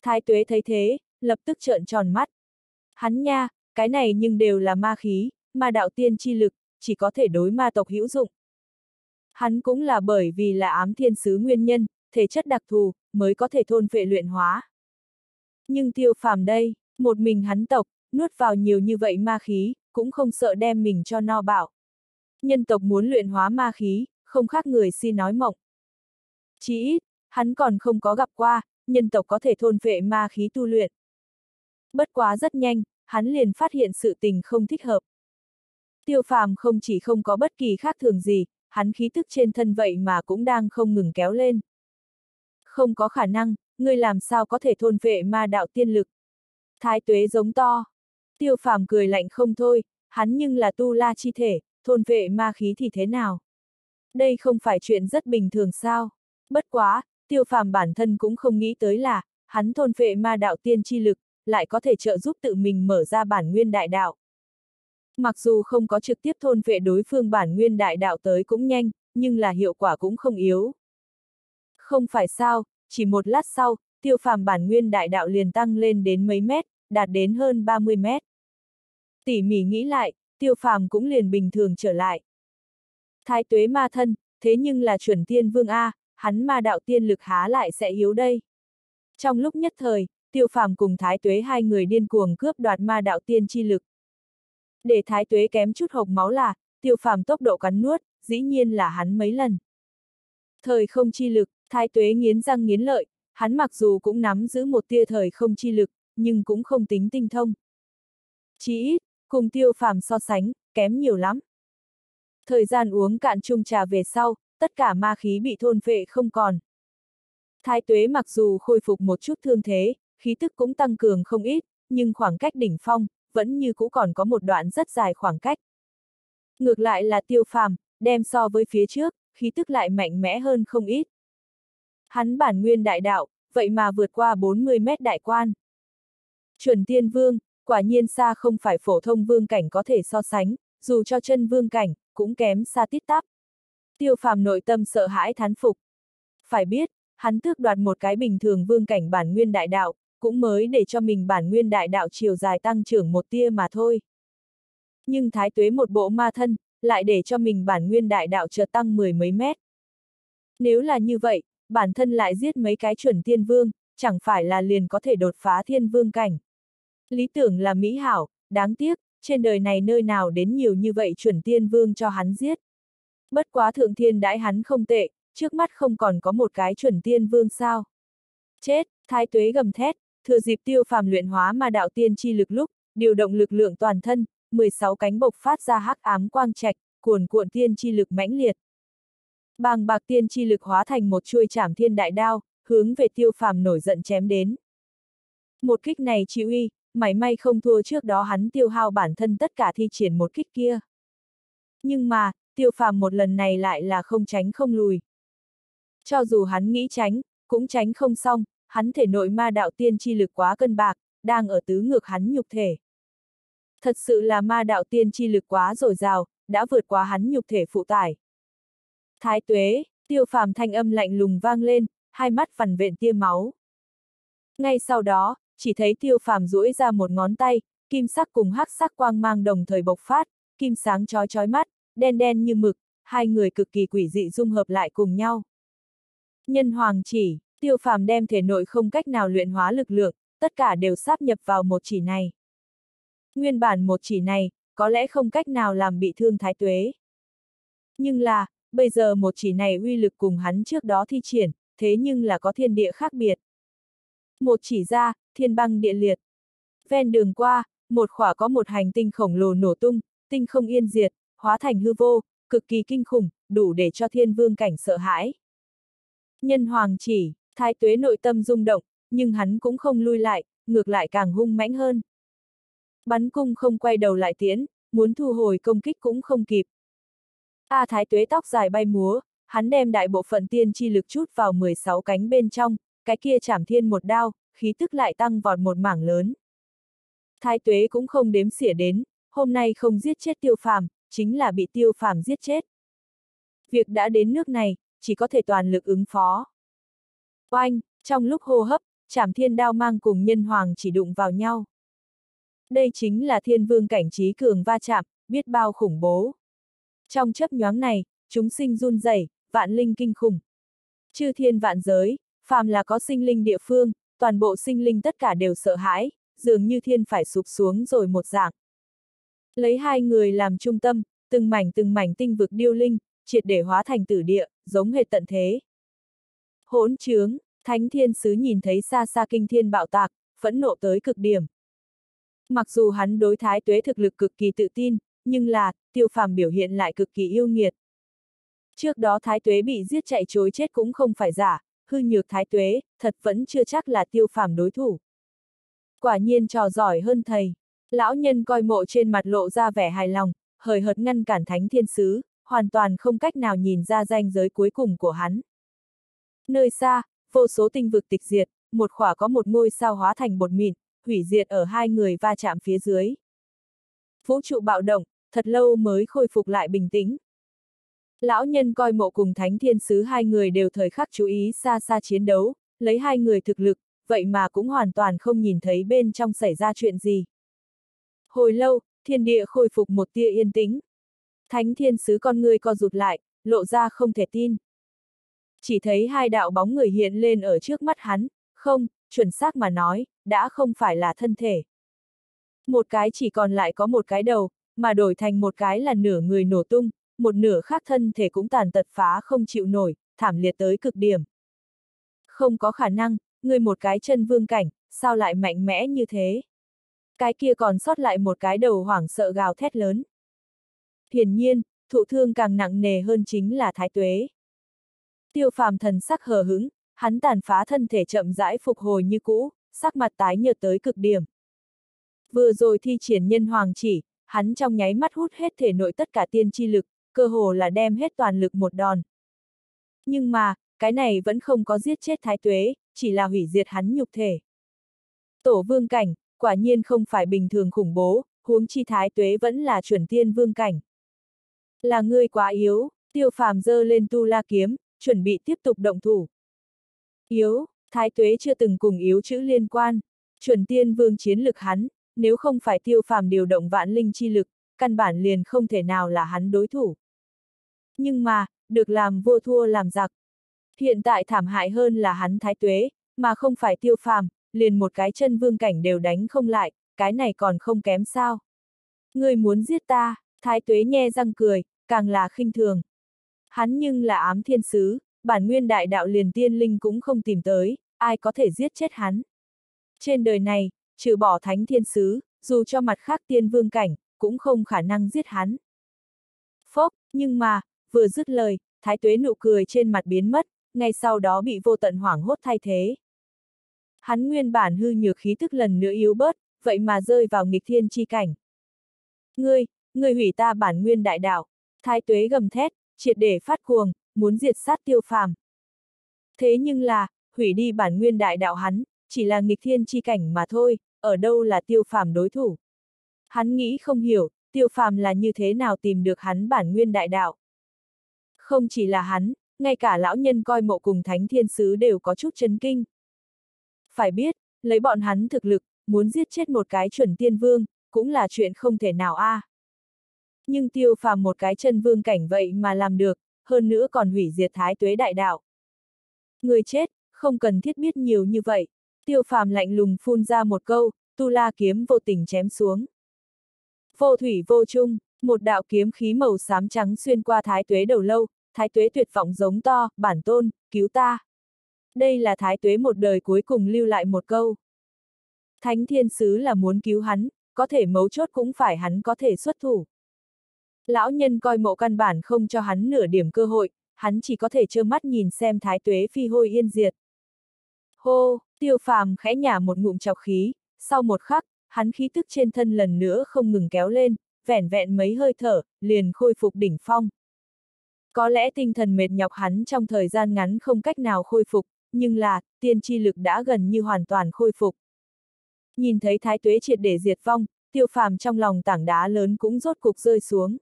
Thái tuế thấy thế, lập tức trợn tròn mắt. Hắn nha, cái này nhưng đều là ma khí, ma đạo tiên chi lực, chỉ có thể đối ma tộc hữu dụng. Hắn cũng là bởi vì là ám thiên sứ nguyên nhân, thể chất đặc thù, mới có thể thôn phệ luyện hóa. Nhưng tiêu phàm đây, một mình hắn tộc, nuốt vào nhiều như vậy ma khí, cũng không sợ đem mình cho no bạo. Nhân tộc muốn luyện hóa ma khí, không khác người si nói mộng. Chỉ ít, hắn còn không có gặp qua, nhân tộc có thể thôn vệ ma khí tu luyện. Bất quá rất nhanh, hắn liền phát hiện sự tình không thích hợp. Tiêu phàm không chỉ không có bất kỳ khác thường gì, hắn khí tức trên thân vậy mà cũng đang không ngừng kéo lên. Không có khả năng, ngươi làm sao có thể thôn vệ ma đạo tiên lực. Thái tuế giống to. Tiêu phàm cười lạnh không thôi, hắn nhưng là tu la chi thể, thôn vệ ma khí thì thế nào? Đây không phải chuyện rất bình thường sao? Bất quá, tiêu phàm bản thân cũng không nghĩ tới là, hắn thôn vệ ma đạo tiên chi lực, lại có thể trợ giúp tự mình mở ra bản nguyên đại đạo. Mặc dù không có trực tiếp thôn vệ đối phương bản nguyên đại đạo tới cũng nhanh, nhưng là hiệu quả cũng không yếu. Không phải sao, chỉ một lát sau, tiêu phàm bản nguyên đại đạo liền tăng lên đến mấy mét, đạt đến hơn 30 mét. Tỉ mỉ nghĩ lại, tiêu phàm cũng liền bình thường trở lại. Thái tuế ma thân, thế nhưng là chuẩn tiên vương A, hắn ma đạo tiên lực há lại sẽ yếu đây. Trong lúc nhất thời, tiêu phàm cùng thái tuế hai người điên cuồng cướp đoạt ma đạo tiên chi lực. Để thái tuế kém chút hộc máu là, tiêu phàm tốc độ cắn nuốt, dĩ nhiên là hắn mấy lần. Thời không chi lực, thái tuế nghiến răng nghiến lợi, hắn mặc dù cũng nắm giữ một tia thời không chi lực, nhưng cũng không tính tinh thông. Chỉ ít, cùng tiêu phàm so sánh, kém nhiều lắm. Thời gian uống cạn chung trà về sau, tất cả ma khí bị thôn phệ không còn. Thái tuế mặc dù khôi phục một chút thương thế, khí tức cũng tăng cường không ít, nhưng khoảng cách đỉnh phong, vẫn như cũ còn có một đoạn rất dài khoảng cách. Ngược lại là tiêu phàm, đem so với phía trước, khí tức lại mạnh mẽ hơn không ít. Hắn bản nguyên đại đạo, vậy mà vượt qua 40 mét đại quan. Chuẩn tiên vương, quả nhiên xa không phải phổ thông vương cảnh có thể so sánh, dù cho chân vương cảnh, cũng kém xa tít tắp. Tiêu phàm nội tâm sợ hãi thán phục. Phải biết, hắn tước đoạt một cái bình thường vương cảnh bản nguyên đại đạo, cũng mới để cho mình bản nguyên đại đạo chiều dài tăng trưởng một tia mà thôi. Nhưng thái tuế một bộ ma thân, lại để cho mình bản nguyên đại đạo chợt tăng mười mấy mét. Nếu là như vậy, bản thân lại giết mấy cái chuẩn thiên vương, chẳng phải là liền có thể đột phá thiên vương cảnh. Lý tưởng là mỹ hảo, đáng tiếc, trên đời này nơi nào đến nhiều như vậy chuẩn tiên vương cho hắn giết. Bất quá thượng thiên đãi hắn không tệ, trước mắt không còn có một cái chuẩn tiên vương sao. Chết, thái tuế gầm thét, thừa dịp tiêu phàm luyện hóa mà đạo tiên chi lực lúc, điều động lực lượng toàn thân, 16 cánh bộc phát ra hắc ám quang trạch, cuồn cuộn tiên chi lực mãnh liệt. Bàng bạc tiên chi lực hóa thành một chuôi chảm thiên đại đao, hướng về tiêu phàm nổi giận chém đến. Một kích này chi uy, mảy may không thua trước đó hắn tiêu hao bản thân tất cả thi triển một kích kia. Nhưng mà, tiêu phàm một lần này lại là không tránh không lùi. Cho dù hắn nghĩ tránh, cũng tránh không xong, hắn thể nội ma đạo tiên chi lực quá cân bạc, đang ở tứ ngược hắn nhục thể. Thật sự là ma đạo tiên chi lực quá dồi dào, đã vượt quá hắn nhục thể phụ tải. Thái tuế, tiêu phàm thanh âm lạnh lùng vang lên, hai mắt vằn vện tia máu. Ngay sau đó, chỉ thấy tiêu phàm duỗi ra một ngón tay, kim sắc cùng hắc sắc quang mang đồng thời bộc phát, kim sáng chói chói mắt, đen đen như mực, hai người cực kỳ quỷ dị dung hợp lại cùng nhau. Nhân hoàng chỉ, tiêu phàm đem thể nội không cách nào luyện hóa lực lượng, tất cả đều sáp nhập vào một chỉ này. Nguyên bản một chỉ này, có lẽ không cách nào làm bị thương thái tuế. Nhưng là, bây giờ một chỉ này uy lực cùng hắn trước đó thi triển, thế nhưng là có thiên địa khác biệt. Một chỉ ra, thiên băng địa liệt. Ven đường qua, một khỏa có một hành tinh khổng lồ nổ tung, tinh không yên diệt, hóa thành hư vô, cực kỳ kinh khủng, đủ để cho thiên vương cảnh sợ hãi. Nhân hoàng chỉ, thái tuế nội tâm rung động, nhưng hắn cũng không lui lại, ngược lại càng hung mãnh hơn. Bắn cung không quay đầu lại tiến, muốn thu hồi công kích cũng không kịp. A thái tuế tóc dài bay múa, hắn đem đại bộ phận tiên chi lực chút vào 16 cánh bên trong, cái kia chảm thiên một đao, khí tức lại tăng vọt một mảng lớn. Thái tuế cũng không đếm xỉa đến, hôm nay không giết chết tiêu phàm, chính là bị tiêu phàm giết chết. Việc đã đến nước này, chỉ có thể toàn lực ứng phó. Oanh, trong lúc hô hấp, chảm thiên đao mang cùng nhân hoàng chỉ đụng vào nhau. Đây chính là thiên vương cảnh trí cường va chạm, biết bao khủng bố. Trong chấp nhoáng này, chúng sinh run rẩy, vạn linh kinh khủng. Chư thiên vạn giới, phàm là có sinh linh địa phương, toàn bộ sinh linh tất cả đều sợ hãi, dường như thiên phải sụp xuống rồi một dạng. Lấy hai người làm trung tâm, từng mảnh từng mảnh tinh vực điêu linh, triệt để hóa thành tử địa, giống hệt tận thế. Hỗn trướng, thánh thiên sứ nhìn thấy xa xa kinh thiên bạo tạc, phẫn nộ tới cực điểm. Mặc dù hắn đối thái tuế thực lực cực kỳ tự tin, nhưng là, tiêu phàm biểu hiện lại cực kỳ yêu nghiệt. Trước đó thái tuế bị giết chạy chối chết cũng không phải giả, hư nhược thái tuế, thật vẫn chưa chắc là tiêu phàm đối thủ. Quả nhiên trò giỏi hơn thầy. Lão nhân coi mộ trên mặt lộ ra vẻ hài lòng, hời hợt ngăn cản thánh thiên sứ, hoàn toàn không cách nào nhìn ra danh giới cuối cùng của hắn. Nơi xa, vô số tinh vực tịch diệt, một khỏa có một ngôi sao hóa thành bột mịn, hủy diệt ở hai người va chạm phía dưới. Vũ trụ bạo động, thật lâu mới khôi phục lại bình tĩnh. Lão nhân coi mộ cùng thánh thiên sứ hai người đều thời khắc chú ý xa xa chiến đấu, lấy hai người thực lực, vậy mà cũng hoàn toàn không nhìn thấy bên trong xảy ra chuyện gì. Hồi lâu, thiên địa khôi phục một tia yên tĩnh. Thánh thiên sứ con người co rụt lại, lộ ra không thể tin. Chỉ thấy hai đạo bóng người hiện lên ở trước mắt hắn, không, chuẩn xác mà nói, đã không phải là thân thể. Một cái chỉ còn lại có một cái đầu, mà đổi thành một cái là nửa người nổ tung, một nửa khác thân thể cũng tàn tật phá không chịu nổi, thảm liệt tới cực điểm. Không có khả năng, người một cái chân vương cảnh, sao lại mạnh mẽ như thế? Cái kia còn sót lại một cái đầu hoảng sợ gào thét lớn. Hiển nhiên, thụ thương càng nặng nề hơn chính là thái tuế. Tiêu phàm thần sắc hờ hứng, hắn tàn phá thân thể chậm rãi phục hồi như cũ, sắc mặt tái nhợt tới cực điểm. Vừa rồi thi triển nhân hoàng chỉ, hắn trong nháy mắt hút hết thể nội tất cả tiên chi lực, cơ hồ là đem hết toàn lực một đòn. Nhưng mà, cái này vẫn không có giết chết thái tuế, chỉ là hủy diệt hắn nhục thể. Tổ vương cảnh, quả nhiên không phải bình thường khủng bố, huống chi thái tuế vẫn là chuẩn tiên vương cảnh. Là ngươi quá yếu, tiêu phàm dơ lên tu la kiếm, chuẩn bị tiếp tục động thủ. Yếu, thái tuế chưa từng cùng yếu chữ liên quan, chuẩn tiên vương chiến lực hắn, nếu không phải tiêu phàm điều động vạn linh chi lực, căn bản liền không thể nào là hắn đối thủ. Nhưng mà, được làm vua thua làm giặc. Hiện tại thảm hại hơn là hắn thái tuế, mà không phải tiêu phàm, liền một cái chân vương cảnh đều đánh không lại, cái này còn không kém sao. Người muốn giết ta, thái tuế nhe răng cười, càng là khinh thường. Hắn nhưng là ám thiên sứ, bản nguyên đại đạo liền tiên linh cũng không tìm tới, ai có thể giết chết hắn. Trên đời này, trừ bỏ thánh thiên sứ, dù cho mặt khác tiên vương cảnh, cũng không khả năng giết hắn. Phốc, nhưng mà, vừa dứt lời, thái tuế nụ cười trên mặt biến mất, ngay sau đó bị vô tận hoảng hốt thay thế. Hắn nguyên bản hư nhược khí thức lần nữa yếu bớt, vậy mà rơi vào nghịch thiên chi cảnh. Ngươi, ngươi hủy ta bản nguyên đại đạo, thái tuế gầm thét, triệt để phát cuồng, muốn diệt sát tiêu phàm. Thế nhưng là, hủy đi bản nguyên đại đạo hắn, chỉ là nghịch thiên chi cảnh mà thôi, ở đâu là tiêu phàm đối thủ. Hắn nghĩ không hiểu, tiêu phàm là như thế nào tìm được hắn bản nguyên đại đạo. Không chỉ là hắn, ngay cả lão nhân coi mộ cùng thánh thiên sứ đều có chút chấn kinh. Phải biết, lấy bọn hắn thực lực, muốn giết chết một cái chuẩn tiên vương, cũng là chuyện không thể nào a. À. Nhưng tiêu phàm một cái chân vương cảnh vậy mà làm được, hơn nữa còn hủy diệt thái tuế đại đạo. Người chết, không cần thiết biết nhiều như vậy. Tiêu phàm lạnh lùng phun ra một câu, tu la kiếm vô tình chém xuống. Vô thủy vô chung, một đạo kiếm khí màu xám trắng xuyên qua thái tuế đầu lâu, thái tuế tuyệt vọng giống to, bản tôn, cứu ta. Đây là thái tuế một đời cuối cùng lưu lại một câu. Thánh thiên sứ là muốn cứu hắn, có thể mấu chốt cũng phải hắn có thể xuất thủ. Lão nhân coi mộ căn bản không cho hắn nửa điểm cơ hội, hắn chỉ có thể trơ mắt nhìn xem thái tuế phi hôi yên diệt. Hô, tiêu phàm khẽ nhả một ngụm chọc khí, sau một khắc, hắn khí tức trên thân lần nữa không ngừng kéo lên, vẻn vẹn mấy hơi thở, liền khôi phục đỉnh phong. Có lẽ tinh thần mệt nhọc hắn trong thời gian ngắn không cách nào khôi phục, nhưng là, tiên chi lực đã gần như hoàn toàn khôi phục. Nhìn thấy thái tuế triệt để diệt vong, tiêu phàm trong lòng tảng đá lớn cũng rốt cuộc rơi xuống.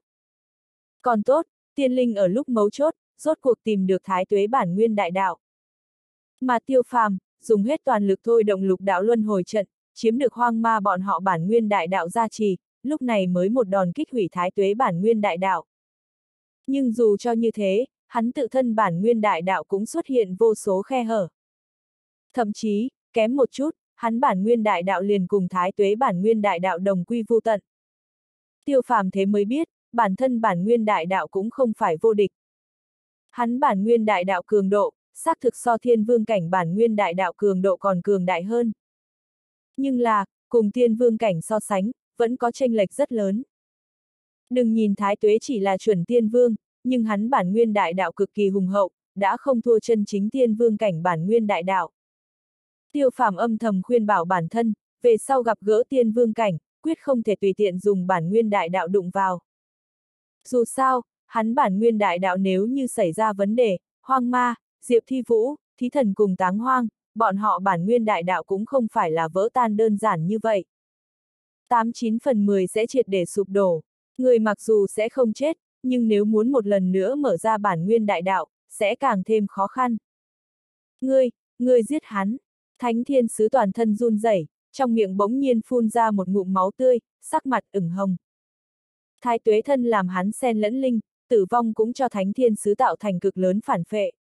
Còn tốt, tiên linh ở lúc mấu chốt, rốt cuộc tìm được thái tuế bản nguyên đại đạo. Mà tiêu phàm, dùng hết toàn lực thôi động lục đạo luân hồi trận, chiếm được hoang ma bọn họ bản nguyên đại đạo gia trì, lúc này mới một đòn kích hủy thái tuế bản nguyên đại đạo. Nhưng dù cho như thế, hắn tự thân bản nguyên đại đạo cũng xuất hiện vô số khe hở. Thậm chí, kém một chút, hắn bản nguyên đại đạo liền cùng thái tuế bản nguyên đại đạo đồng quy vô tận. Tiêu phàm thế mới biết, bản thân bản nguyên đại đạo cũng không phải vô địch. Hắn bản nguyên đại đạo cường độ, xác thực so thiên vương cảnh bản nguyên đại đạo cường độ còn cường đại hơn. Nhưng là, cùng tiên vương cảnh so sánh, vẫn có tranh lệch rất lớn. Đừng nhìn thái tuế chỉ là chuẩn tiên vương, nhưng hắn bản nguyên đại đạo cực kỳ hùng hậu, đã không thua chân chính tiên vương cảnh bản nguyên đại đạo. Tiêu phàm âm thầm khuyên bảo bản thân, về sau gặp gỡ tiên vương cảnh, quyết không thể tùy tiện dùng bản nguyên đại đạo đụng vào. Dù sao, hắn bản nguyên đại đạo nếu như xảy ra vấn đề, hoang ma, diệp thi vũ, thí thần cùng táng hoang, bọn họ bản nguyên đại đạo cũng không phải là vỡ tan đơn giản như vậy. 89 phần 10 sẽ triệt để sụp đổ. Người mặc dù sẽ không chết, nhưng nếu muốn một lần nữa mở ra bản nguyên đại đạo, sẽ càng thêm khó khăn. Ngươi, ngươi giết hắn. Thánh thiên sứ toàn thân run rẩy, trong miệng bỗng nhiên phun ra một ngụm máu tươi, sắc mặt ửng hồng. Thái tuế thân làm hắn xen lẫn linh, tử vong cũng cho thánh thiên sứ tạo thành cực lớn phản phệ.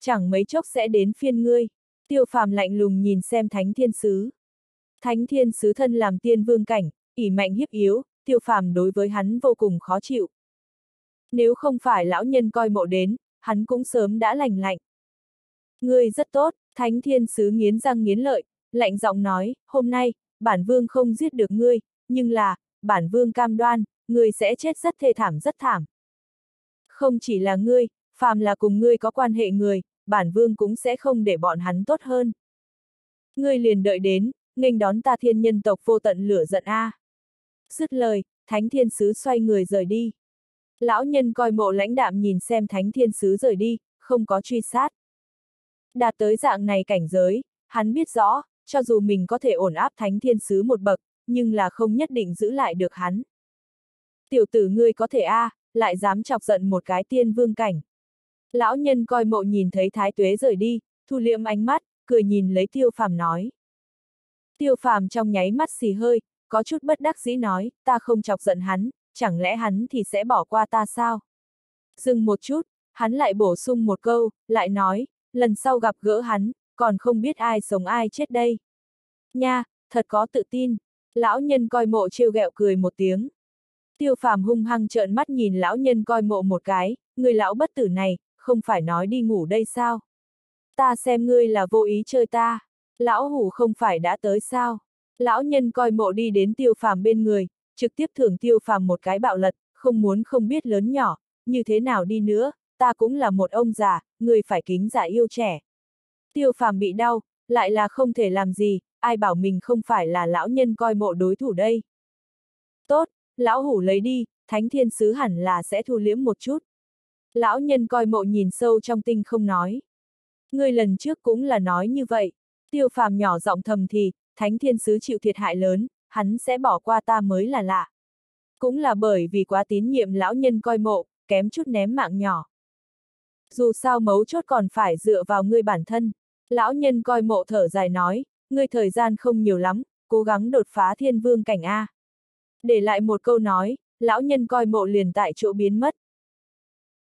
Chẳng mấy chốc sẽ đến phiên ngươi, tiêu phàm lạnh lùng nhìn xem thánh thiên sứ. Thánh thiên sứ thân làm tiên vương cảnh, ỉ mạnh hiếp yếu, tiêu phàm đối với hắn vô cùng khó chịu. Nếu không phải lão nhân coi mộ đến, hắn cũng sớm đã lành lạnh. Ngươi rất tốt, thánh thiên sứ nghiến răng nghiến lợi, lạnh giọng nói, hôm nay, bản vương không giết được ngươi, nhưng là, bản vương cam đoan, ngươi sẽ chết rất thê thảm rất thảm. Không chỉ là ngươi, phàm là cùng ngươi có quan hệ người, bản vương cũng sẽ không để bọn hắn tốt hơn. Ngươi liền đợi đến, nghênh đón ta thiên nhân tộc vô tận lửa giận a. Dứt lời, thánh thiên sứ xoay người rời đi. Lão nhân coi mộ lãnh đạm nhìn xem thánh thiên sứ rời đi, không có truy sát. Đạt tới dạng này cảnh giới, hắn biết rõ, cho dù mình có thể ổn áp thánh thiên sứ một bậc, nhưng là không nhất định giữ lại được hắn. Tiểu tử ngươi có thể a, à, lại dám chọc giận một cái tiên vương cảnh. Lão nhân coi mộ nhìn thấy thái tuế rời đi, thu liệm ánh mắt, cười nhìn lấy tiêu phàm nói. Tiêu phàm trong nháy mắt xì hơi, có chút bất đắc dĩ nói, ta không chọc giận hắn, chẳng lẽ hắn thì sẽ bỏ qua ta sao? Dừng một chút, hắn lại bổ sung một câu, lại nói, lần sau gặp gỡ hắn, còn không biết ai sống ai chết đây. Nha, thật có tự tin. Lão nhân coi mộ trêu ghẹo cười một tiếng. Tiêu phàm hung hăng trợn mắt nhìn lão nhân coi mộ một cái, người lão bất tử này, không phải nói đi ngủ đây sao? Ta xem ngươi là vô ý chơi ta. Lão hủ không phải đã tới sao? Lão nhân coi mộ đi đến tiêu phàm bên người, trực tiếp thưởng tiêu phàm một cái bạo lật, không muốn không biết lớn nhỏ, như thế nào đi nữa, ta cũng là một ông già, người phải kính giả yêu trẻ. Tiêu phàm bị đau, lại là không thể làm gì, ai bảo mình không phải là lão nhân coi mộ đối thủ đây. Tốt, lão hủ lấy đi, thánh thiên sứ hẳn là sẽ thu liễm một chút. Lão nhân coi mộ nhìn sâu trong tinh không nói. ngươi lần trước cũng là nói như vậy. Tiêu phàm nhỏ giọng thầm thì, thánh thiên sứ chịu thiệt hại lớn, hắn sẽ bỏ qua ta mới là lạ. Cũng là bởi vì quá tín nhiệm lão nhân coi mộ, kém chút ném mạng nhỏ. Dù sao mấu chốt còn phải dựa vào ngươi bản thân. Lão nhân coi mộ thở dài nói, ngươi thời gian không nhiều lắm, cố gắng đột phá thiên vương cảnh A. Để lại một câu nói, lão nhân coi mộ liền tại chỗ biến mất,